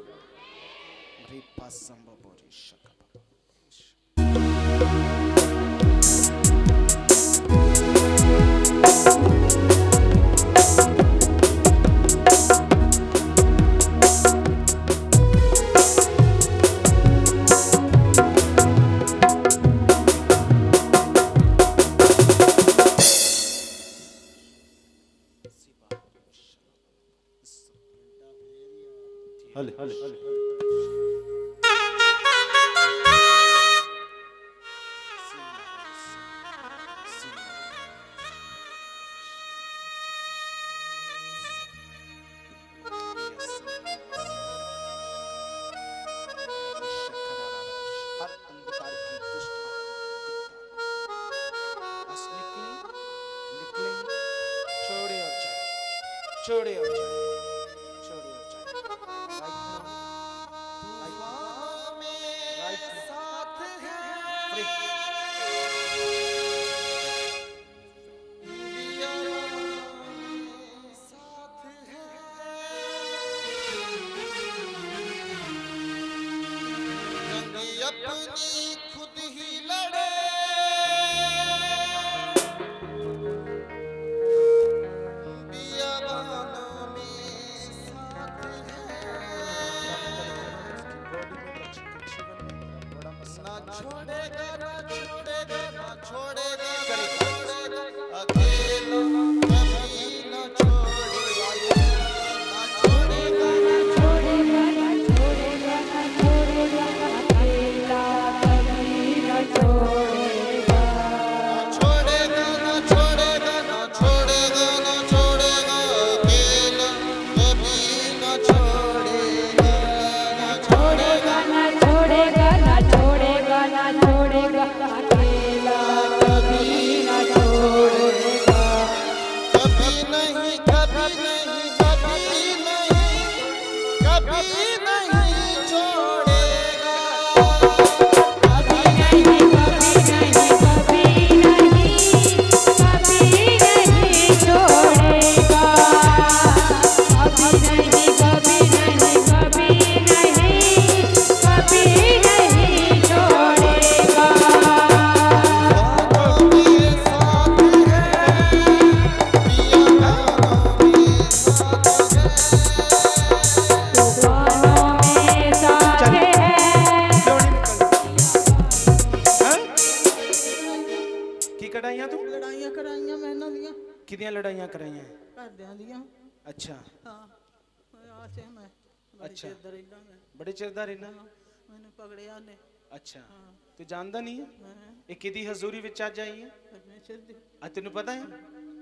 ਅੱਛਾ ਹਾਂ ਆ ਸੇ ਮੈਂ ਬੜੀ ਅੱਛਾ। ਚਿਰ ਦਾ ਰਹਿੰਦਾ ਮੈਂ ਬੜੇ ਚਿਰ ਦਾ ਰਹਿਣਾ ਮੈਨੂੰ ਪਕੜਿਆ ਨੇ ਅੱਛਾ ਤੂੰ ਜਾਣਦਾ ਨਹੀਂ ਹੈ ਮੈਂ ਇਹ ਕਿਹਦੀ ਹਜ਼ੂਰੀ ਵਿੱਚ ਅੱਜ ਆਈ ਹੈ ਪਰਮੇਸ਼ਰ ਦੀ ਆ ਤੈਨੂੰ ਪਤਾ ਹੈ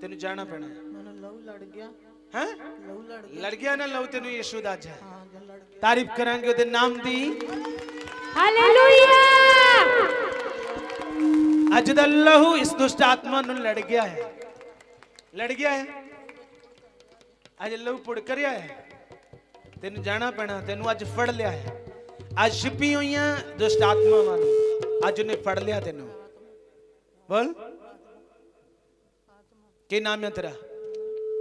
ਤੈਨੂੰ ਜਾਣਾ ਪੈਣਾ ਹੈ ਮੈਨੂੰ ਲਹੂ ਲੜ ਗਿਆ ਹੈ ਲਹੂ ਲੜ ਗਿਆ ਲੜ ਗਿਆ ਨਾ ਲਓ ਤੈਨੂੰ ਯਿਸੂ ਦਾ ਅੱਜ ਹੈ ਹਾਂ ਜਦ ਲੜ ਗਿਆ ਤਾਰੀਫ ਕਰਾਂਗੇ ਉਹਦੇ ਨਾਮ ਦੀ ਹਾਲੇਲੂਇਆ ਅੱਜ ਦਾ ਲਹੂ ਇਸ ਦੁਸ਼ਟ ਆਤਮਾ ਨੂੰ ਲੜ ਗਿਆ ਹੈ ਲੜ ਗਿਆ ਹੈ ਅੱਜ ਲਹੂ ਪੁੜ ਕਰਿਆ ਹੈ। ਤੈਨੂੰ ਜਾਣਾ ਪੈਣਾ ਤੈਨੂੰ ਅੱਜ ਫੜ ਲਿਆ ਹੈ। ਅੱਜ ਛਿਪੀ ਹੋਈਆਂ ਦੁਸ਼ਟ ਆਤਮਾਵਾਂ ਨੂੰ ਅੱਜ ਉਹਨੇ ਫੜ ਲਿਆ ਤੈਨੂੰ। ਬੋਲ। ਕੀ ਨਾਮ ਹੈ ਤੇਰਾ?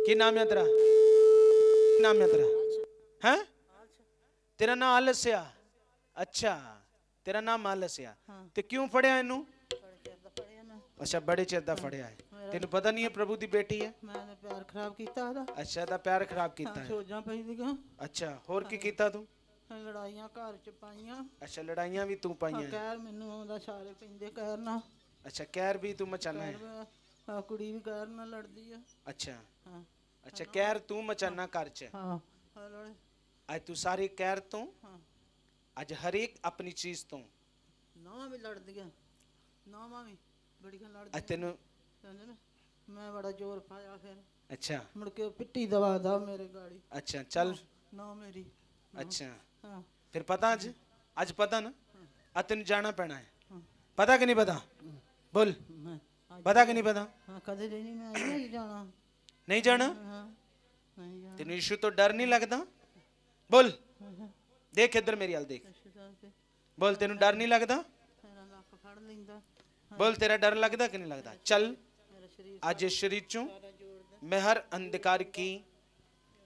ਕੀ ਨਾਮ ਹੈ ਤੇਰਾ? ਕੀ ਨਾਮ ਹੈ ਤੇਰਾ? ਹੈ? ਤੇਰਾ ਨਾਮ ਆਲਸਿਆ। ਅੱਛਾ ਤੇਰਾ ਨਾਮ ਆਲਸਿਆ ਤੇ ਕਿਉਂ ਫੜਿਆ ਇਹਨੂੰ? ਅੱਛਾ ਬੜੇ ਚਿਰ ਦਾ ਫੜਿਆ ਹੈ। ਤੈਨੂੰ ਪਤਾ ਨਹੀਂ ਹੈ ਪ੍ਰਭੂ ਦੀ ਬੇਟੀ ਹੈ? ਮੈਂ ਤਾਂ ਪਿਆਰ ਖਰਾਬ ਕੀਤਾ ਉਹਦਾ। ਅੱਛਾ ਦਾ ਪਿਆਰ ਖਰਾਬ ਕੀਤਾ ਹੈ ਸੋਜਾਂ ਪਈ ਦੀਆਂ ਅੱਛਾ ਹੋਰ ਕੀ ਕੀਤਾ ਤੂੰ? ਲੜਾਈਆਂ ਘਰ ਚ ਪਾਈਆਂ। ਅੱਛਾ ਲੜਾਈਆਂ ਵੀ ਤੂੰ ਪਾਈਆਂ। ਕਹਿਰ ਮੈਨੂੰ ਆਉਂਦਾ ਸਾਰੇ ਪੈਂਦੇ ਕਹਿਰ ਨਾ ਅੱਛਾ ਕਹਿਰ ਵੀ ਤੂੰ ਮਚਾਨਾ ਹੈ? ਆ ਕੁੜੀ ਵੀ ਕਹਿਰ ਨਾਲ ਲੜਦੀ ਆ। ਅੱਛਾ। ਹਾਂ। ਅੱਛਾ ਕਹਿਰ ਤੂੰ ਮਚਾਨਾ ਘਰ ਚ? ਹਾਂ ਅੱਜ ਤੂੰ ਸਾਰੇ ਕਹਿਰ ਤੋਂ? ਅੱਜ ਹਰੇਕ ਆਪਣੀ ਚੀਜ਼ ਤੋਂ? ਨੌਵਾਂ ਵੀ ਲੜਦੀਆਂ। ਨੌਵਾਂ ਵੀ ਬੜੀਆਂ ਲੜਦੀਆਂ। ਤੈਨੂੰ ਸਮਝੇ ਨਾ ਮੈਂ ਬੜਾ ਜ਼ੋਰ ਪਾਇਆ ਫਿਰ ਅੱਛਾ ਮੁੜ ਕੇ ਉਹ ਪਿੱਟੀ ਦਵਾ ਦਾ ਮੇਰੇ ਗਾੜੀ ਅੱਛਾ ਚੱਲ ਨੌ ਮੇਰੀ ਅੱਛਾ ਹਾਂ ਫਿਰ ਪਤਾ ਅੱਜ ਅੱਜ ਪਤਾ ਨਾ ਅੱਜ ਤੈਨੂੰ ਜਾਣਾ ਪੈਣਾ ਹੈ ਪਤਾ ਕਿ ਨਹੀਂ ਪਤਾ ਬੋਲ ਮੈਂ ਅੱਜ ਪਤਾ ਕਿ ਨਹੀਂ ਪਤਾ ਹਾਂ ਕਦੇ ਦੇ ਨਹੀਂ ਮੈਂ ਨਹੀਂ ਜਾਣਾ ਨਹੀਂ ਜਾਣਾ ਹਾਂ ਨਹੀਂ ਜਾਣਾ ਤੈਨੂੰ ਯਿਸੂ ਤੋਂ ਡਰ ਨਹੀਂ ਲੱਗਦਾ ਬੋਲ ਦੇਖ ਇੱਧਰ ਮੇਰੀ ਹਾਲ ਦੇਖ ਰਿਸ਼ਤੇਦਾਰ ਤੇ ਬੋਲ ਤੈਨੂੰ ਡਰ ਨਹੀਂ ਲੱਗਦਾ ਮੇਰਾ ਲੱਕ ਫੜ ਲੈਂਦਾ ਬੋਲ ਤੇਰਾ ਡਰ ਲੱਗਦਾ ਕਿ ਨਹੀਂ ਲੱਗਦਾ ਚੱਲ आज शरीर चू मैं हर अंधकार की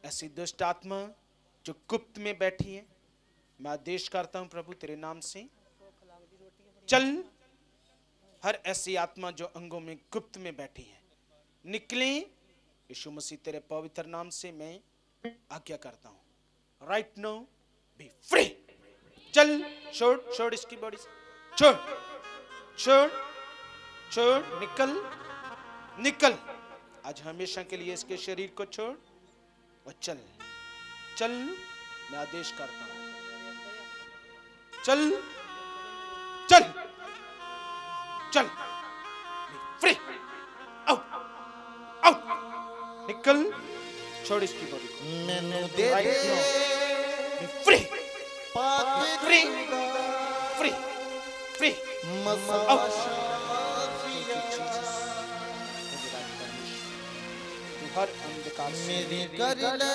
ऐसी दुष्ट आत्मा जो गुप्त में बैठी है। मैं आदेश करता हूँ प्रभु तेरे नाम से, चल। हर ऐसी आत्मा जो अंगों में गुप्त में बैठी है, निकले। यीशु मसीह तेरे पवित्र नाम से मैं आज्ञा करता हूँ। राइट नो बी फ्री चल, छोड़ छोड़ इसकी बॉडी छोड़ छोड़ छोड़, निकल। निकल। आज हमेशा के लिए इसके शरीर को छोड़ और चल। चल मैं आदेश करता हूँ। चल चल चल। फ्री आउट आउट निकल छोड़ इसकी बॉडी को। मैंने दे दे फ्री फ्री फ्री फ्री मसाला हर अंधकार मेरी कर ले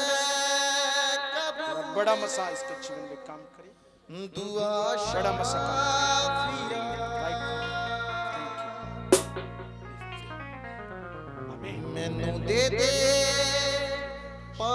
बड़ा मसा इसके जीवन में काम करे। दुआ बड़ा मसा मैनू दे दे। पा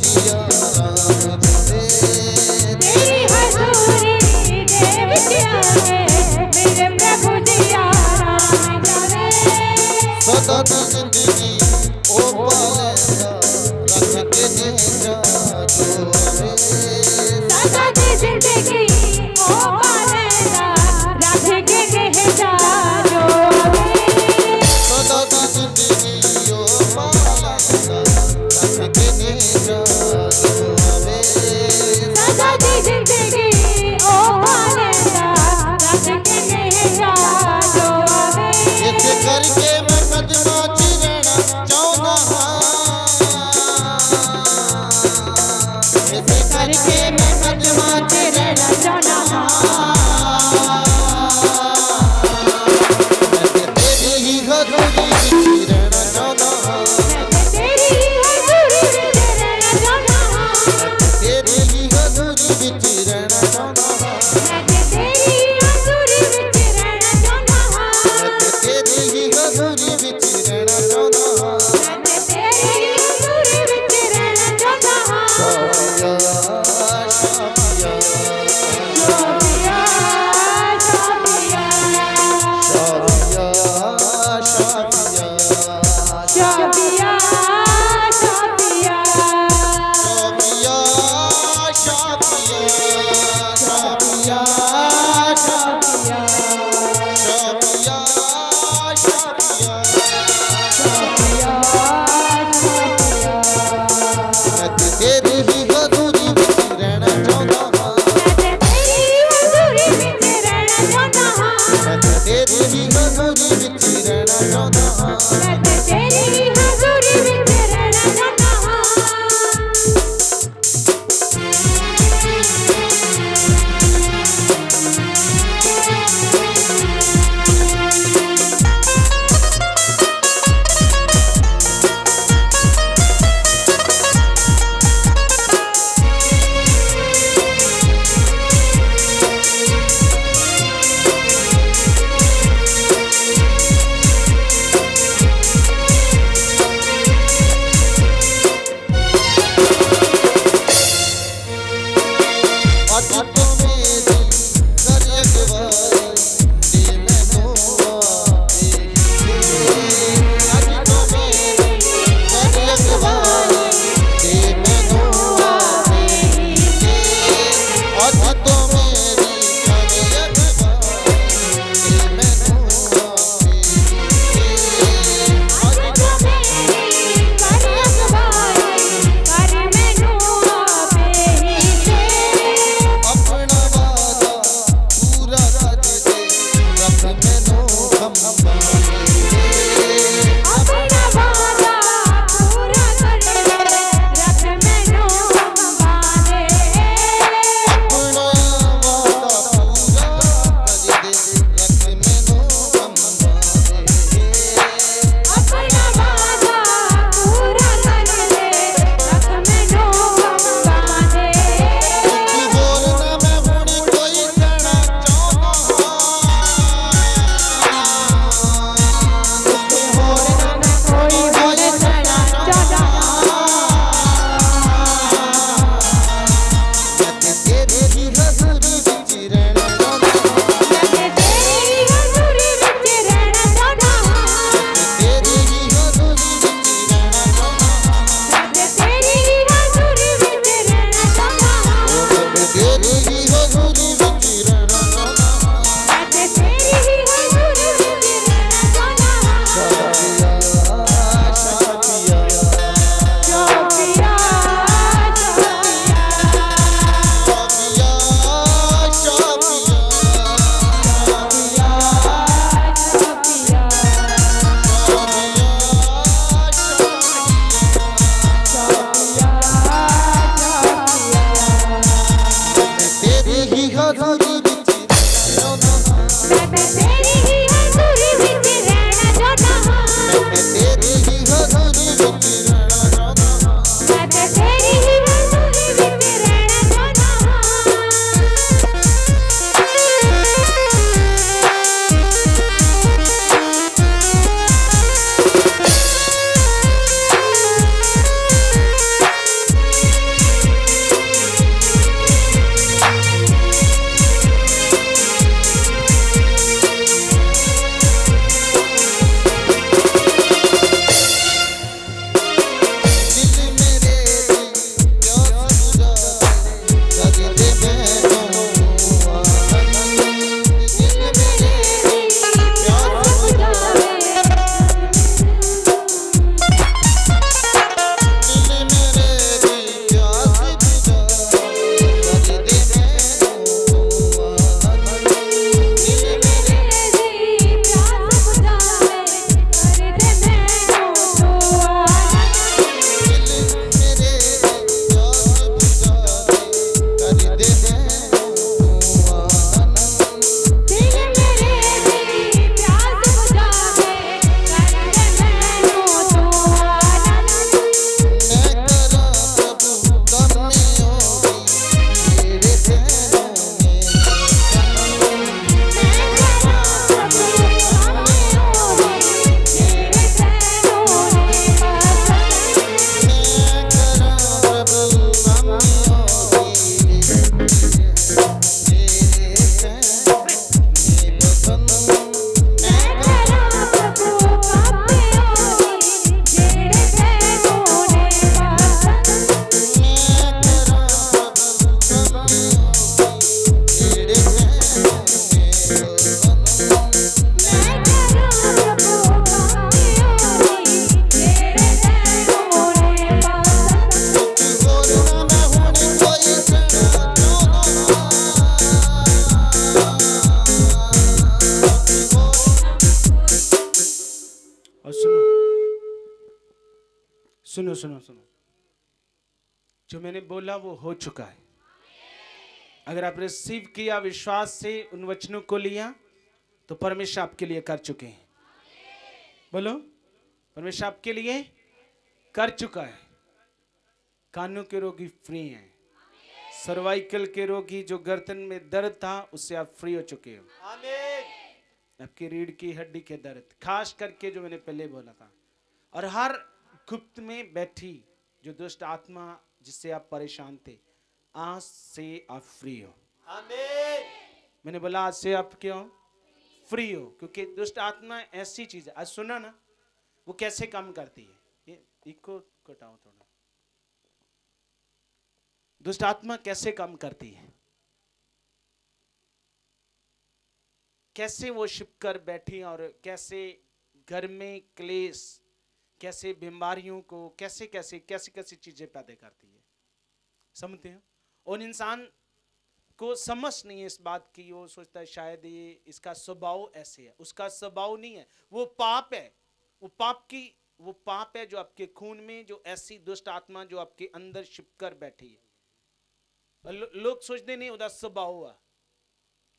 Georgia. रिसीव किया विश्वास से उन वचनों को लिया तो परमेश्वर आपके लिए कर चुके हैं। बोलो परमेश्वर आपके लिए कर चुका है। कानों के रोगी फ्री हैं। सर्वाइकल के रोगी जो गर्दन में दर्द था उससे आप फ्री हो चुके हो। आपकी रीढ़ की हड्डी के दर्द खास करके जो मैंने पहले बोला था। और हर गुप्त में बैठी जो दुष्ट आत्मा जिससे आप परेशान थे आज से आप फ्री हो। मैंने बोला, आज से आप क्यों फ्री हो? क्योंकि दुष्ट आत्मा ऐसी चीज़ है। आज सुना ना, वो कैसे काम करती है? ये इको कटाओ थोड़ा। दुष्ट आत्मा कैसे काम करती है? कैसे वो छिप कर बैठी और कैसे घर में क्लेश, कैसे बीमारियों को, कैसे कैसे, कैसी कैसी चीज़ें पैदा करती है? समझते हो? और इंसान उसको समझ नहीं है इस बात की वो सोचता है शायद ये इसका स्वभाव ऐसे है। उसका स्वभाव नहीं है। वो पाप है। वो पाप की वो पाप है जो आपके खून में जो ऐसी दुष्ट आत्मा जो आपके अंदर छिपकर बैठी है। लो, लोग सोचते नहीं उदा स्वभाव हुआ।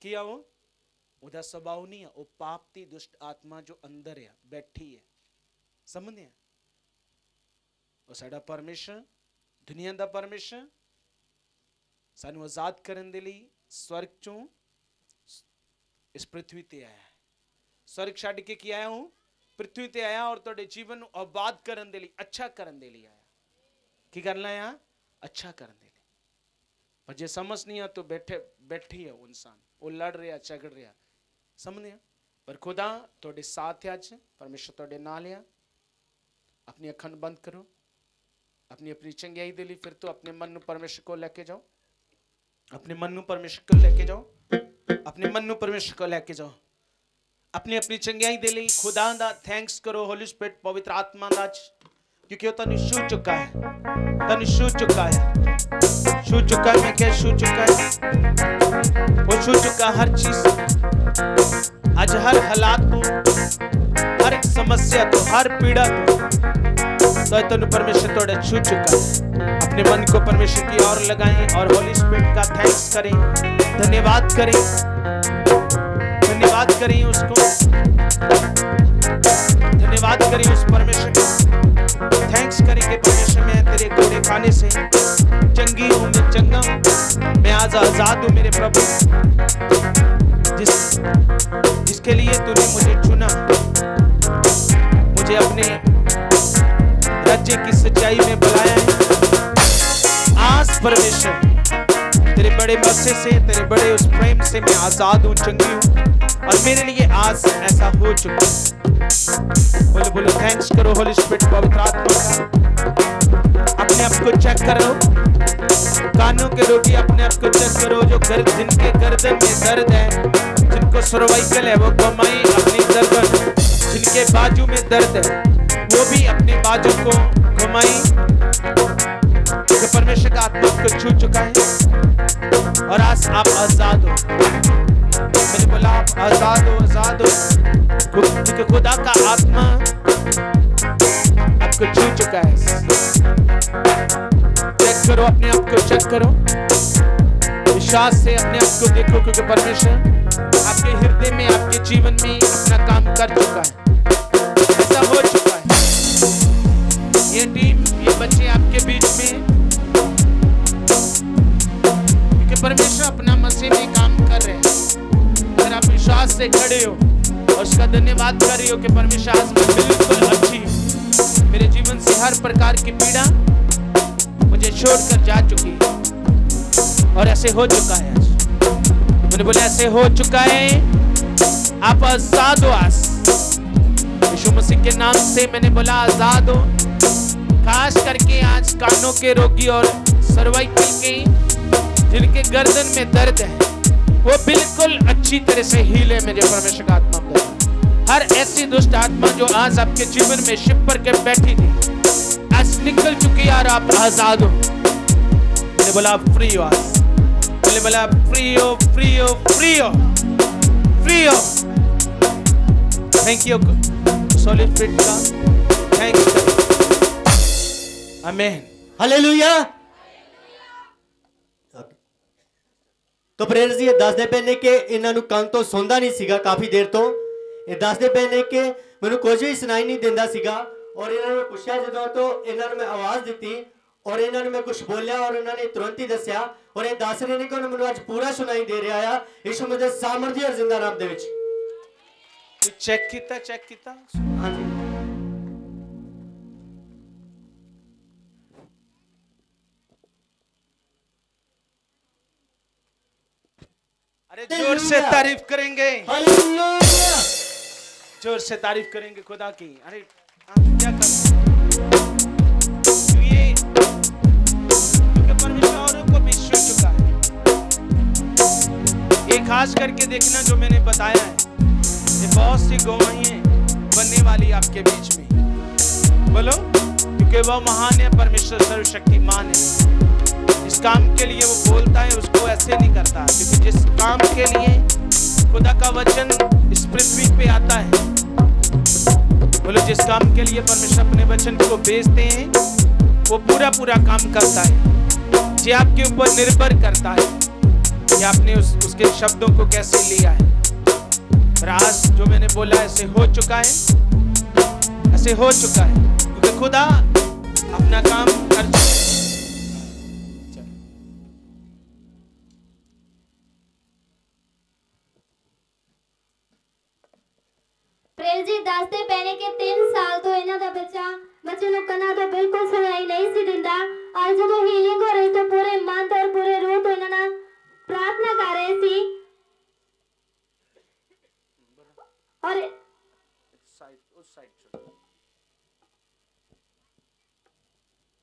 किया वो? उदा स्वभाव नहीं है। वो पाप थी दुष्ट आत्मा जो अंदर है बैठी है। समझने और परमेश्वर दुनिया का परमेश्वर ਸਾਨੂੰ ਆਜ਼ਾਦ ਕਰਨ ਦੇ ਲਈ ਸਵਰਗ ਚੋਂ ਇਸ ਪ੍ਰithvi ਤੇ ਆਇਆ ਹੈ ਸਵਰਗ ਛੱਡ ਕੇ ਕੀ ਆਇਆ ਹੂੰ ਪ੍ਰithvi ਤੇ ਆਇਆ ਔਰ ਤੁਹਾਡੇ ਜੀਵਨ ਨੂੰ ਆਬਾਦ ਕਰਨ ਦੇ ਲਈ ਅੱਛਾ ਕਰਨ ਦੇ ਲਈ ਆਇਆ ਕੀ ਕਰਨਾ ਆ ਅੱਛਾ ਕਰਨ ਦੇ ਲਈ ਪਰ ਜੇ ਸਮਝ ਨਹੀਂ ਆ ਤਾਂ ਬੈਠੇ ਬੈਠੀ ਹੈ ਉਹ ਇਨਸਾਨ ਉਹ ਲੜ ਰਿਹਾ ਝਗੜ ਰਿਹਾ ਸਮਝਦੇ ਆ ਪਰ ਖੁਦਾ ਤੁਹਾਡੇ ਸਾਥ ਹੈ ਅੱਜ ਪਰਮੇਸ਼ਰ ਤੁਹਾਡੇ ਨਾਲ ਆ ਆਪਣੀ ਅੱਖਾਂ ਨੂੰ ਬੰਦ ਕਰੋ ਆਪਣੀ ਆਪਣੀ ਚੰਗਿਆਈ ਦੇ ਲਈ ਫਿਰ ਤੋਂ ਆਪਣੇ ਮਨ ਨੂੰ अपने मन परमेश्वर को लेके जाओ। अपने मनु परमेश्वर को लेके जाओ। अपनी अपनी चंगियाई दे ली। खुदा दा थैंक्स करो। होली स्पिरिट पवित्र आत्मा दा। क्योंकि वो तनु छू चुका है। तनु छू चुका है। छू चुका है, मैं क्या छू चुका है। वो छू चुका हर चीज़। आज हर हालात को, हर समस्या को, हर पीड़ा को तो तनु परमेश्वर तोड़े छू चुका है। अपने मन को परमेश्वर की ओर लगाएँ और होली स्पिरिट का थैंक्स करें। धन्यवाद करें। धन्यवाद करें उसको। धन्यवाद करें उस परमेश्वर का। थैंक्स करें कि परमेश्वर मैं तेरे घोड़े खाने से चंगी हूँ, मैं चंगा हूँ। मैं आज आज़ाद हूँ मेरे प्रभु। जिस, जिसके लिए तूने मुझे चुना। मुझे अपने राज्य की सच्चाई में बुलाया है। परमेश्वर। तेरे बड़े मस्से से, तेरे बड़े उस प्रेम से मैं आज़ाद हूँ, चंगी हूँ। और मेरे लिए आज ऐसा हो चुका है। बोलो बोलो थैंक्स करो होली स्पिरिट पवित्र आत्मा। अपने आप को चेक करो कानों के रोगी अपने आप को चेक करो, जो गर्द, जिनके गर्दन में दर्द है, जिनको सर्वाइकल है, वो घुमाई अपनी गर्दन जिनके बाजू में दर्द है, वो भी अपने बाजू को घुमाई क्योंकि परमेश्वर का आत्मा को छू चुका है। और आज आप आज़ाद हो। मैंने बोला, आप आज़ाद हो आज़ाद हो। क्योंकि खुदा का आत्मा आपको छू चुका है। चेक करो, अपने आप को चेक करो। विश्वास से अपने आप को देखो, क्योंकि परमेश्वर आपके हृदय में, आपके जीवन में अपना काम कर चुका है। ऐसा हो चुका है। ये टीम, ये बच्चे आपके बीच में परमेश्वर अपना मसीह में काम कर रहे हैं। आप विश्वास से खड़े हो और उसका धन्यवाद कर रहे हो कि परमेश्वर आज मैं बिल्कुल अच्छी। मेरे जीवन से हर प्रकार की पीड़ा मुझे छोड़कर जा चुकी है और ऐसे हो चुका है आज। मैंने बोला, ऐसे हो चुका है। आप आज़ाद हो आज। यीशु मसीह के नाम से मैंने बोला, आज़ाद हो। खास करके आज कानों के रोगी और सर्वाइकल के जिनके गर्दन में दर्द है, वो बिल्कुल अच्छी तरह से हीले मेरे परमेश्वर का आत्मा अंदर हर ऐसी दुष्ट आत्मा जो आज आपके जीवन में शिप पर के बैठी थी, आज निकल चुकी यार आप आज़ाद हो। मैंने बोला, आप फ्री हो आज। मैंने बोला आप फ्री हो फ्री हो फ्री हो। फ्री हो थैंक यू सॉलिड फिट का थैंक यू हमें हालेलुया ਤਾਂ ਪ੍ਰੇਰ ਜੀ ਇਹ ਦੱਸਦੇ ਪਏ ਨੇ ਕਿ ਇਹਨਾਂ ਨੂੰ ਕੰਨ ਤੋਂ ਸੁਣਦਾ ਨਹੀਂ ਸੀਗਾ ਕਾਫੀ ਦੇਰ ਤੋਂ ਇਹ ਦੱਸਦੇ ਪਏ ਨੇ ਕਿ ਮੈਨੂੰ ਕੁਝ ਵੀ ਸੁਣਾਈ ਨਹੀਂ ਦਿੰਦਾ ਸੀਗਾ ਔਰ ਇਹਨਾਂ ਨੇ ਪੁੱਛਿਆ ਜਦੋਂ ਤੋਂ ਇਹਨਾਂ ਨੂੰ ਮੈਂ ਆਵਾਜ਼ ਦਿੱਤੀ ਔਰ ਇਹਨਾਂ ਨੂੰ ਮੈਂ ਕੁਝ ਬੋਲਿਆ ਔਰ ਉਹਨਾਂ ਨੇ ਤੁਰੰਤ ਹੀ ਦੱਸਿਆ ਔਰ ਇਹ ਦੱਸ ਰਹੇ ਨੇ ਕਿ ਉਹਨਾਂ ਮੈਨੂੰ ਅੱਜ ਪੂਰਾ ਸੁਣਾਈ ਦੇ ਰਿਹਾ ਆ ਯਿਸੂ ਮਸੀਹ ਦੇ ਸਾਮਰਥੀ ਔਰ ਜ਼ਿੰਦਾ ਨਾਮ ਦੇ ਵਿੱਚ ਚੈੱਕ ਕੀਤਾ ਚੈੱਕ ਕੀਤਾ ਹਾਂਜੀ अरे ज़ोर से तारीफ़ करेंगे। ज़ोर से तारीफ़ करेंगे खुदा की। अरे क्या कर खास करके देखना जो मैंने बताया है ये बहुत सी गवाहियाँ बनने वाली आपके बीच में। बोलो क्योंकि वह महान है परमेश्वर सर्वशक्तिमान है। जिस काम के लिए वो बोलता है, उसको ऐसे नहीं करता। क्योंकि जिस काम के लिए खुदा का वचन इस पृथ्वी पे आता है, बोलो, जिस काम के लिए परमेश्वर अपने वचन को भेजते हैं, वो पूरा पूरा काम करता है। ये आपके ऊपर निर्भर करता है कि आपने उस, उसके शब्दों को कैसे लिया है। और आज जो मैंने बोला, ऐसे हो चुका है, ऐसे हो चुका है। क्योंकि खुदा अपना काम कर चुका है। ਪ੍ਰੇਰ ਜੀ ਦੱਸਦੇ ਪਏ ਨੇ ਕਿ 3 ਸਾਲ ਤੋਂ ਇਹਨਾਂ ਦਾ ਬੱਚਾ ਬੱਚੇ ਨੂੰ ਕੰਨਾਂ ਤੋਂ ਬਿਲਕੁਲ ਸੁਣਾਈ ਨਹੀਂ ਸੀ ਦਿੰਦਾ ਅੱਜ ਜਦੋਂ ਹੀਲਿੰਗ ਹੋ ਰਹੀ ਤਾਂ ਪੂਰੇ ਮਨ ਤੋਂ ਔਰ ਪੂਰੇ ਰੂਹ ਤੋਂ ਇਹਨਾਂ ਨਾਲ ਪ੍ਰਾਰਥਨਾ ਕਰ ਰਹੇ ਸੀ ਔਰ साइड उस साइड चलो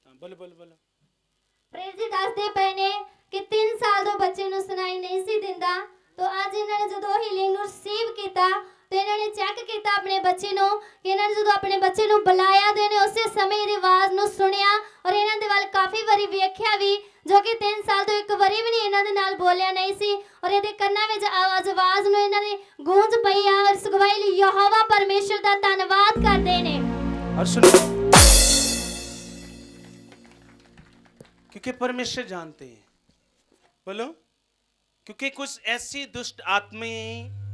हाँ, बोलो बोलो बोलो ਪ੍ਰੇਰ ਜੀ ਦੱਸਦੇ ਪਏ ਨੇ ਕਿ 3 ਸਾਲ ਤੋਂ ਬੱਚੇ ਨੂੰ ਸੁਣਾਈ ਨਹੀਂ ਸੀ ਦਿੰਦਾ ਤਾਂ ਅੱਜ ਇਹਨਾਂ ਨੇ ਜਦੋਂ ਹੀਲਿੰਗ ਨੂੰ ਰਿਸੀਵ ਕੀਤਾ ਤੇ ਇਹਨਾਂ ਨੇ ਚੈੱਕ ਕੀਤਾ ਆਪਣੇ ਬੱਚੇ ਨੂੰ ਕਿ ਇਹਨਾਂ ਨੇ ਜਦੋਂ ਆਪਣੇ ਬੱਚੇ ਨੂੰ ਬੁਲਾਇਆ ਤੇ ਇਹਨੇ ਉਸੇ ਸਮੇਂ ਇਹਦੀ ਆਵਾਜ਼ ਨੂੰ ਸੁਣਿਆ ਔਰ ਇਹਨਾਂ ਦੇ ਵੱਲ ਕਾਫੀ ਵਾਰੀ ਵੇਖਿਆ ਵੀ ਜੋ ਕਿ 3 ਸਾਲ ਤੋਂ ਇੱਕ ਵਾਰੀ ਵੀ ਨਹੀਂ ਇਹਨਾਂ ਦੇ ਨਾਲ ਬੋਲਿਆ ਨਹੀਂ ਸੀ ਔਰ ਇਹਦੇ ਕੰਨਾਂ ਵਿੱਚ ਆਵਾਜ਼ ਆਵਾਜ਼ ਨੂੰ ਇਹਨਾਂ ਦੀ ਗੂੰਜ ਪਈ ਆ ਔਰ ਇਸ ਗਵਾਹੀ ਲਈ ਯਹੋਵਾ ਪਰਮੇਸ਼ਰ ਦਾ ਧੰਨਵਾਦ ਕਰਦੇ ਨੇ और सुनो क्योंकि परमेश्वर जानते हैं बोलो क्योंकि कुछ ऐसी दुष्ट आत्माएं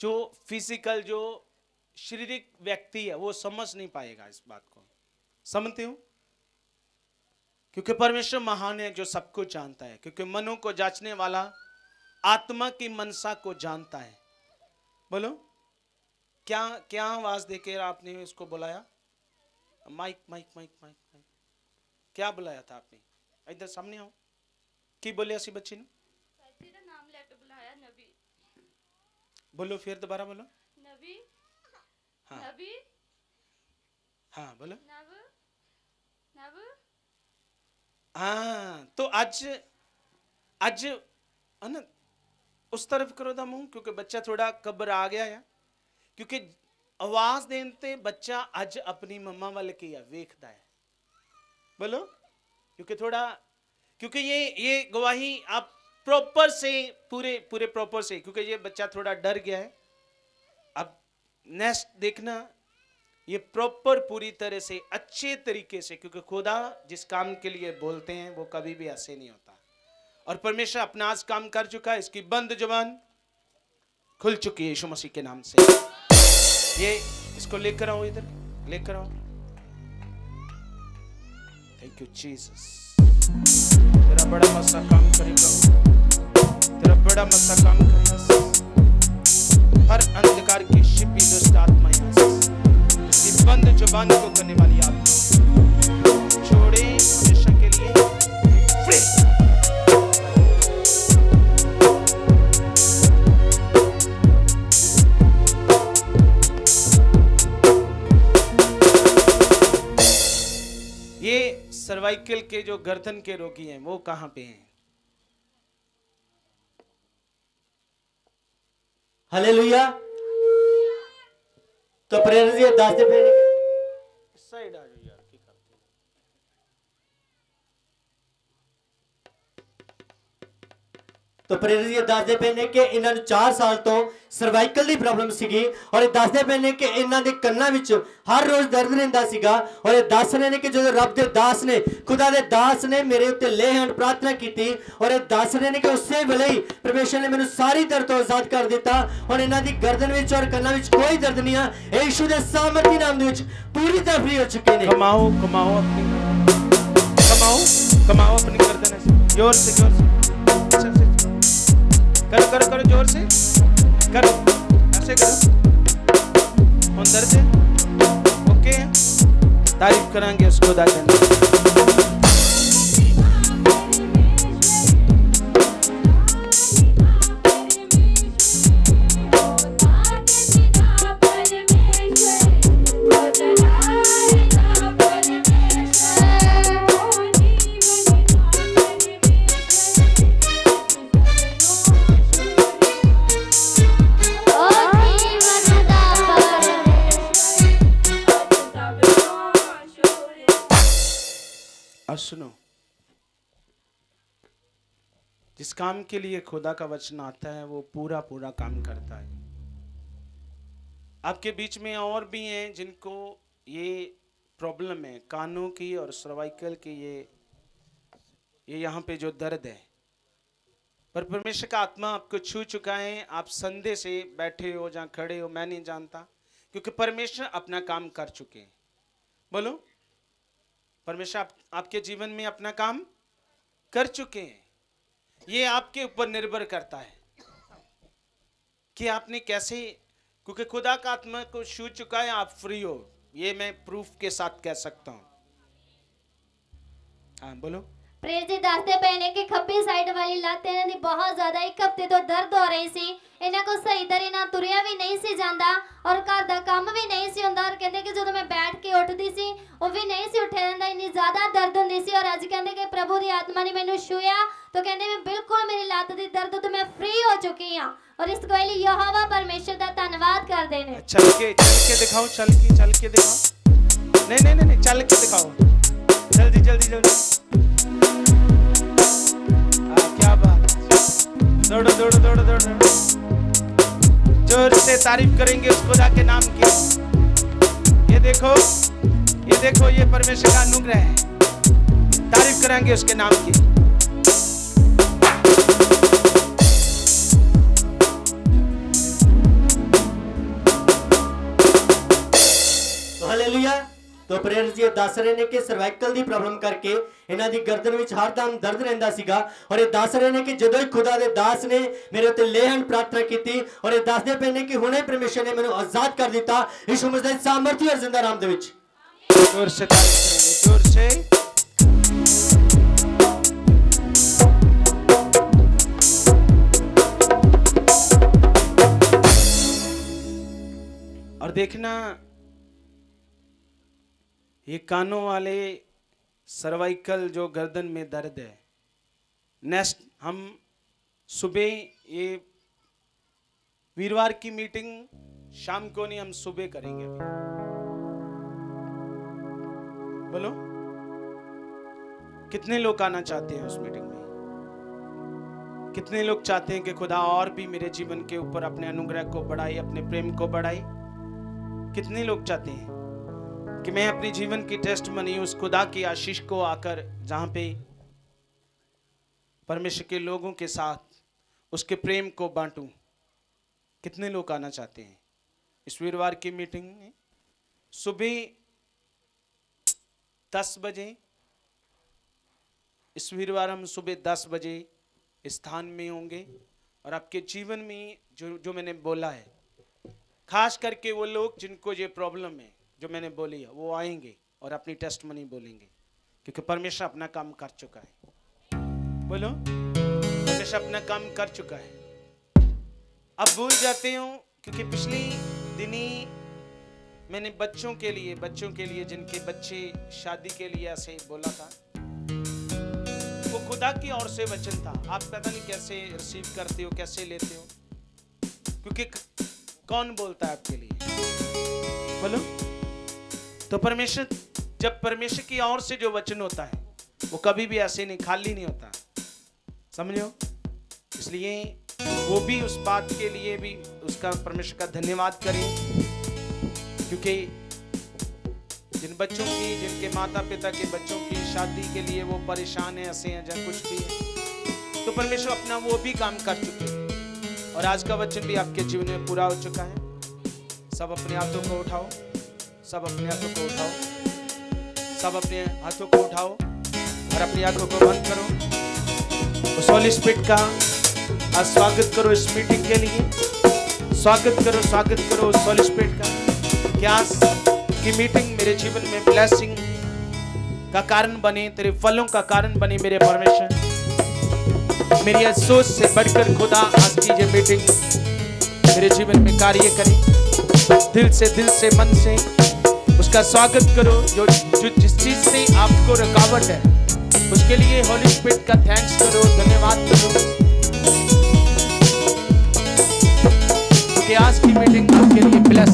जो फ़िज़िकल जो शारीरिक व्यक्ति है, वो समझ नहीं पाएगा इस बात को। समझते हो? क्योंकि परमेश्वर महान है जो सब कुछ जानता है, क्योंकि मनो को जांचने वाला, आत्मा की मनसा को जानता है। बोलो। क्या क्या आवाज़ देकर आपने इसको बुलाया? Mike Mike Mike Mike Mike. क्या बुलाया था आपने? इधर सामने आओ। की बोले ऐसी बच्ची ने? बोलो फिर दोबारा बोलो। नबी हाँ। नबी हाँ बोलो। नब नब हाँ तो आज आज है ना उस तरफ़ करो था मुँह क्योंकि बच्चा थोड़ा कब्र आ गया है। क्योंकि आवाज़ देते बच्चा आज अपनी मम्मा वाले की वेखता है। बोलो क्योंकि थोड़ा क्योंकि ये ये गवाही आप प्रॉपर से पूरे पूरे प्रॉपर से क्योंकि ये बच्चा थोड़ा डर गया है। अब नेक्स्ट देखना, ये प्रॉपर पूरी तरह से अच्छे तरीके से, क्योंकि खुदा जिस काम के लिए बोलते हैं, वो कभी भी ऐसे नहीं होता। और परमेश्वर अपना आज काम कर चुका है, इसकी बंद ज़ुबान खुल चुकी है यीशु मसीह के नाम से। ये इसको लेकर आओ इधर, लेकर आओ। थैंक यू जीसस तेरा बड़ा मसा काम करेगा। तेरा बड़ा मसा काम करेगा। हर अंधकार की शिपी दुष्ट आत्मा यहाँ बंद ज़ुबान को करने वाली आत्मा। छोड़े सर्वाइकल के जो गर्दन के रोगी हैं वो कहाँ पे हैं? हले तो प्रेरणा दास साइड आ ਤਾਂ ਪ੍ਰੇਰਿਤ ਜੀ ਦੱਸਦੇ ਪਏ ਨੇ ਕਿ ਇਹਨਾਂ ਨੂੰ 4 ਸਾਲ ਤੋਂ ਸਰਵਾਈਕਲ ਦੀ ਪ੍ਰੋਬਲਮ ਸੀਗੀ ਔਰ ਇਹ ਦੱਸਦੇ ਪਏ ਨੇ ਕਿ ਇਹਨਾਂ ਦੇ ਕੰਨਾਂ ਵਿੱਚ ਹਰ ਰੋਜ਼ ਦਰਦ ਰਹਿੰਦਾ ਸੀਗਾ ਔਰ ਇਹ ਦੱਸ ਰਹੇ ਨੇ ਕਿ ਜਦੋਂ ਰੱਬ ਦੇ ਦਾਸ ਨੇ, ਖੁਦਾ ਦੇ ਦਾਸ ਨੇ ਮੇਰੇ ਉੱਤੇ ਲੇ ਹੈਂਡ ਪ੍ਰਾਰਥਨਾ ਕੀਤੀ ਔਰ ਇਹ ਦੱਸ ਰਹੇ ਨੇ ਕਿ ਉਸੇ ਵੇਲੇ ਹੀ ਪਰਮੇਸ਼ਰ ਨੇ ਮੈਨੂੰ ਸਾਰੀ ਦਰਦ ਤੋਂ ਆਜ਼ਾਦ ਕਰ ਦਿੱਤਾ ਔਰ ਇਹਨਾਂ ਦੀ ਗਰਦਨ ਵਿੱਚ ਔਰ ਕੰਨਾਂ ਵਿੱਚ ਕੋਈ ਦਰਦ ਨਹੀਂ ਆ ਯੇਸ਼ੂ ਦੇ ਸਾਮਰਥੀ ਨਾਮ ਦੇ ਵਿੱਚ ਪੂਰੀ ਤਰ੍ਹਾਂ ਫਰੀ ਹੋ ਚੁੱਕੇ ਨੇ। ਕਮਾਓ ਕਮਾਓ ਕਮਾਓ ਕਮਾਓ ਆਪਣੀ ਗਰਦਨ ਐਸੇ। ਯੋਰ ਸੇ ਯੋਰ करो करो करो, ज़ोर से। करो, ऐसे करो। अंदर से। ओके। तारीफ़ करेंगे उसको दादा और सुनो। जिस काम के लिए खुदा का वचन आता है, वो पूरा पूरा काम करता है। आपके बीच में और भी हैं जिनको ये प्रॉब्लम है, कानों की और सर्वाइकल की ये ये यहाँ पे जो दर्द है। पर परमेश्वर का आत्मा आपको छू चुका है, आप संदेह से बैठे हो, जहाँ खड़े हो, मैं नहीं जानता, क्योंकि परमेश्वर अपना काम कर चुके हैं। बोलो। परमेश्वर आप, आपके जीवन में अपना काम कर चुके हैं। ये आपके ऊपर निर्भर करता है कि आपने कैसे क्योंकि खुदा का आत्मा को छू चुका है आप फ्री हो। ये मैं प्रूफ के साथ कह सकता हूँ। हाँ बोलो। ਪ੍ਰੇਰ ਜੀ ਦੱਸਦੇ ਪਏ ਨੇ ਕਿ ਖੱਬੀ ਸਾਈਡ ਵਾਲੀ ਲੱਤ ਇਹਨਾਂ ਦੀ ਬਹੁਤ ਜ਼ਿਆਦਾ, ਇੱਕ ਹਫ਼ਤੇ ਤੋਂ ਦਰਦ ਹੋ ਰਹੀ ਸੀ। ਇਹਨਾਂ ਕੋ ਸਹੀ ਤਰ੍ਹਾਂ ਨਾਲ ਤੁਰਿਆ ਵੀ ਨਹੀਂ ਸੀ ਜਾਂਦਾ ਔਰ ਘਰ ਦਾ ਕੰਮ ਵੀ ਨਹੀਂ ਸੀ ਹੁੰਦਾ ਔਰ ਕਹਿੰਦੇ ਕਿ ਜਦੋਂ ਮੈਂ ਬੈਠ ਕੇ ਉੱਠਦੀ ਸੀ, ਉਹ ਵੀ ਨਹੀਂ ਸੀ ਉੱਠਿਆ ਜਾਂਦਾ, ਇੰਨੀ ਜ਼ਿਆਦਾ ਦਰਦ ਹੁੰਦੀ ਸੀ ਔਰ ਅੱਜ ਕਹਿੰਦੇ ਕਿ ਪ੍ਰਭੂ ਦੀ ਆਤਮਾ ਨੇ ਮੈਨੂੰ ਛੂਇਆ ਤਾਂ ਕਹਿੰਦੇ, ਮੈਂ ਬਿਲਕੁਲ ਮੇਰੀ ਲੱਤ ਦੀ ਦਰਦ ਤੋਂ ਮੈਂ ਫ੍ਰੀ ਹੋ ਚੁੱਕੀ ਹਾਂ। ਔਰ ਇਸ ਕੋਈ ਲਈ ਯਹੋਵਾ ਦਾ ਧੰਨਵਾਦ ਕਰਦੇ ਨੇ। ਚੱਲ ਕੇ ਚੱਲ ਕੇ ਦਿਖਾਓ, ਚੱਲ ਕੇ ਚੱਲ ਕੇ ਦਿਖਾਓ। ਨਹੀਂ ਨਹੀਂ ਨਹੀਂ, ਚੱਲ ਕੇ ਦਿਖਾਓ। ਜਲਦੀ ਜਲਦੀ ਜਲਦੀ। दौड़ो दौड़ो दौड़ो दौड़ो। ज़ोर से तारीफ़ करेंगे उस खुदा के नाम की। ये देखो ये देखो, ये परमेश्वर का अनुग्रह है। तारीफ़ करेंगे उसके नाम की। ਤੋ ਪ੍ਰੇਰਿਤ ਜੀ ਇਹ ਦੱਸ ਰਹੇ ਨੇ ਕਿ ਸਰਵਾਈਕਲ ਦੀ ਪ੍ਰੋਬਲਮ ਕਰਕੇ ਇਹਨਾਂ ਦੀ ਗਰਦਨ ਵਿੱਚ ਹਰਦਮ ਦਰਦ ਰਹਿੰਦਾ ਸੀਗਾ ਔਰ ਇਹ ਦੱਸ ਰਹੇ ਨੇ ਕਿ ਜਦੋਂ ਹੀ ਖੁਦਾ ਦੇ ਦਾਸ ਨੇ ਮੇਰੇ ਉੱਤੇ ਲੇਹਨ ਪ੍ਰਾਰਥਨਾ ਕੀਤੀ ਔਰ ਇਹ ਦੱਸਦੇ ਪਏ ਨੇ ਕਿ ਹੁਣੇ ਪਰਮੇਸ਼ਰ ਨੇ ਮੈਨੂੰ ਆਜ਼ਾਦ ਕਰ ਦਿੱਤਾ ਯਿਸੂ ਮਸੀਹ ਦੇ ਸਾਮਰਥੀ ਔਰ ਜ਼ਿੰਦਾ ਨਾਮ ਦੇ ਵਿੱਚ जोर से तारीफ करेंगे जोर से और देखना ये कानों वाले सर्वाइकल जो गर्दन में दर्द है। नेक्स्ट, हम सुबह ये वीरवार की मीटिंग शाम को नहीं, हम सुबह करेंगे। बोलो। कितने लोग आना चाहते हैं उस मीटिंग में? कितने लोग चाहते हैं कि खुदा और भी मेरे जीवन के ऊपर अपने अनुग्रह को बढ़ाए, अपने प्रेम को बढ़ाए? कितने लोग चाहते हैं? कि मैं अपने जीवन की टेस्ट मनी उस खुदा की आशीष को आकर जहाँ पे परमेश्वर के लोगों के साथ उसके प्रेम को बांटूं। कितने लोग आना चाहते हैं? इस वीरवार की मीटिंग में सुबह दस बजे, इस वीरवार हम सुबह दस बजे स्थान में होंगे और आपके जीवन में जो जो मैंने बोला है, खास करके वो लोग जिनको ये प्रॉब्लम है। जो मैंने बोली है, वो आएँगे और अपनी टेस्ट मनी बोलेंगे। क्योंकि परमेश्वर अपना काम कर चुका है। बोलो, परमेश्वर अपना काम कर चुका है। अब भूल जाते हो, क्योंकि पिछली दिनी मैंने बच्चों के लिए, बच्चों के लिए, जिनके बच्चे शादी के लिए ऐसे बोला था, वो खुदा की ओर से वचन था। आप पता नहीं कैसे रिसीव करते हो, कैसे लेते हो? क्योंकि कौन बोलता है आपके लिए? बोलो। तो परमेश्वर, जब परमेश्वर की ओर से जो वचन होता है, वो कभी भी ऐसे नहीं, खाली नहीं होता। समझो इसलिए वो भी उस बात के लिए भी उसका परमेश्वर का धन्यवाद करें। क्योंकि जिन बच्चों की, जिनके माता पिता के बच्चों की शादी के लिए वो परेशान है ऐसे हैं या कुछ भी है तो परमेश्वर अपना वो भी काम कर चुके हैं। और आज का वचन भी आपके जीवन में पूरा हो चुका है। सब अपने हाथों को उठाओ। सब अपने हाथों को उठाओ। सब अपने हाथों को उठाओ और अपनी आँखों को बंद करो। उस होली स्पिरिट का आज स्वागत करो इस मीटिंग के लिए। स्वागत करो स्वागत करो उस होली स्पिरिट का। क्या की मीटिंग मेरे जीवन में ब्लेसिंग का कारण बने, तेरे फलों का कारण बने मेरे परमेश्वर। मेरी सोच से बढ़कर खुदा आज की ये मीटिंग मेरे जीवन में कार्य करे। दिल से दिल से, मन से उसका स्वागत करो जो, जो जिस चीज़ से आपको रुकावट है। उसके लिए होली स्पिरिट का थैंक्स करो धन्यवाद करो। आज की मीटिंग आपके लिए ब्लेस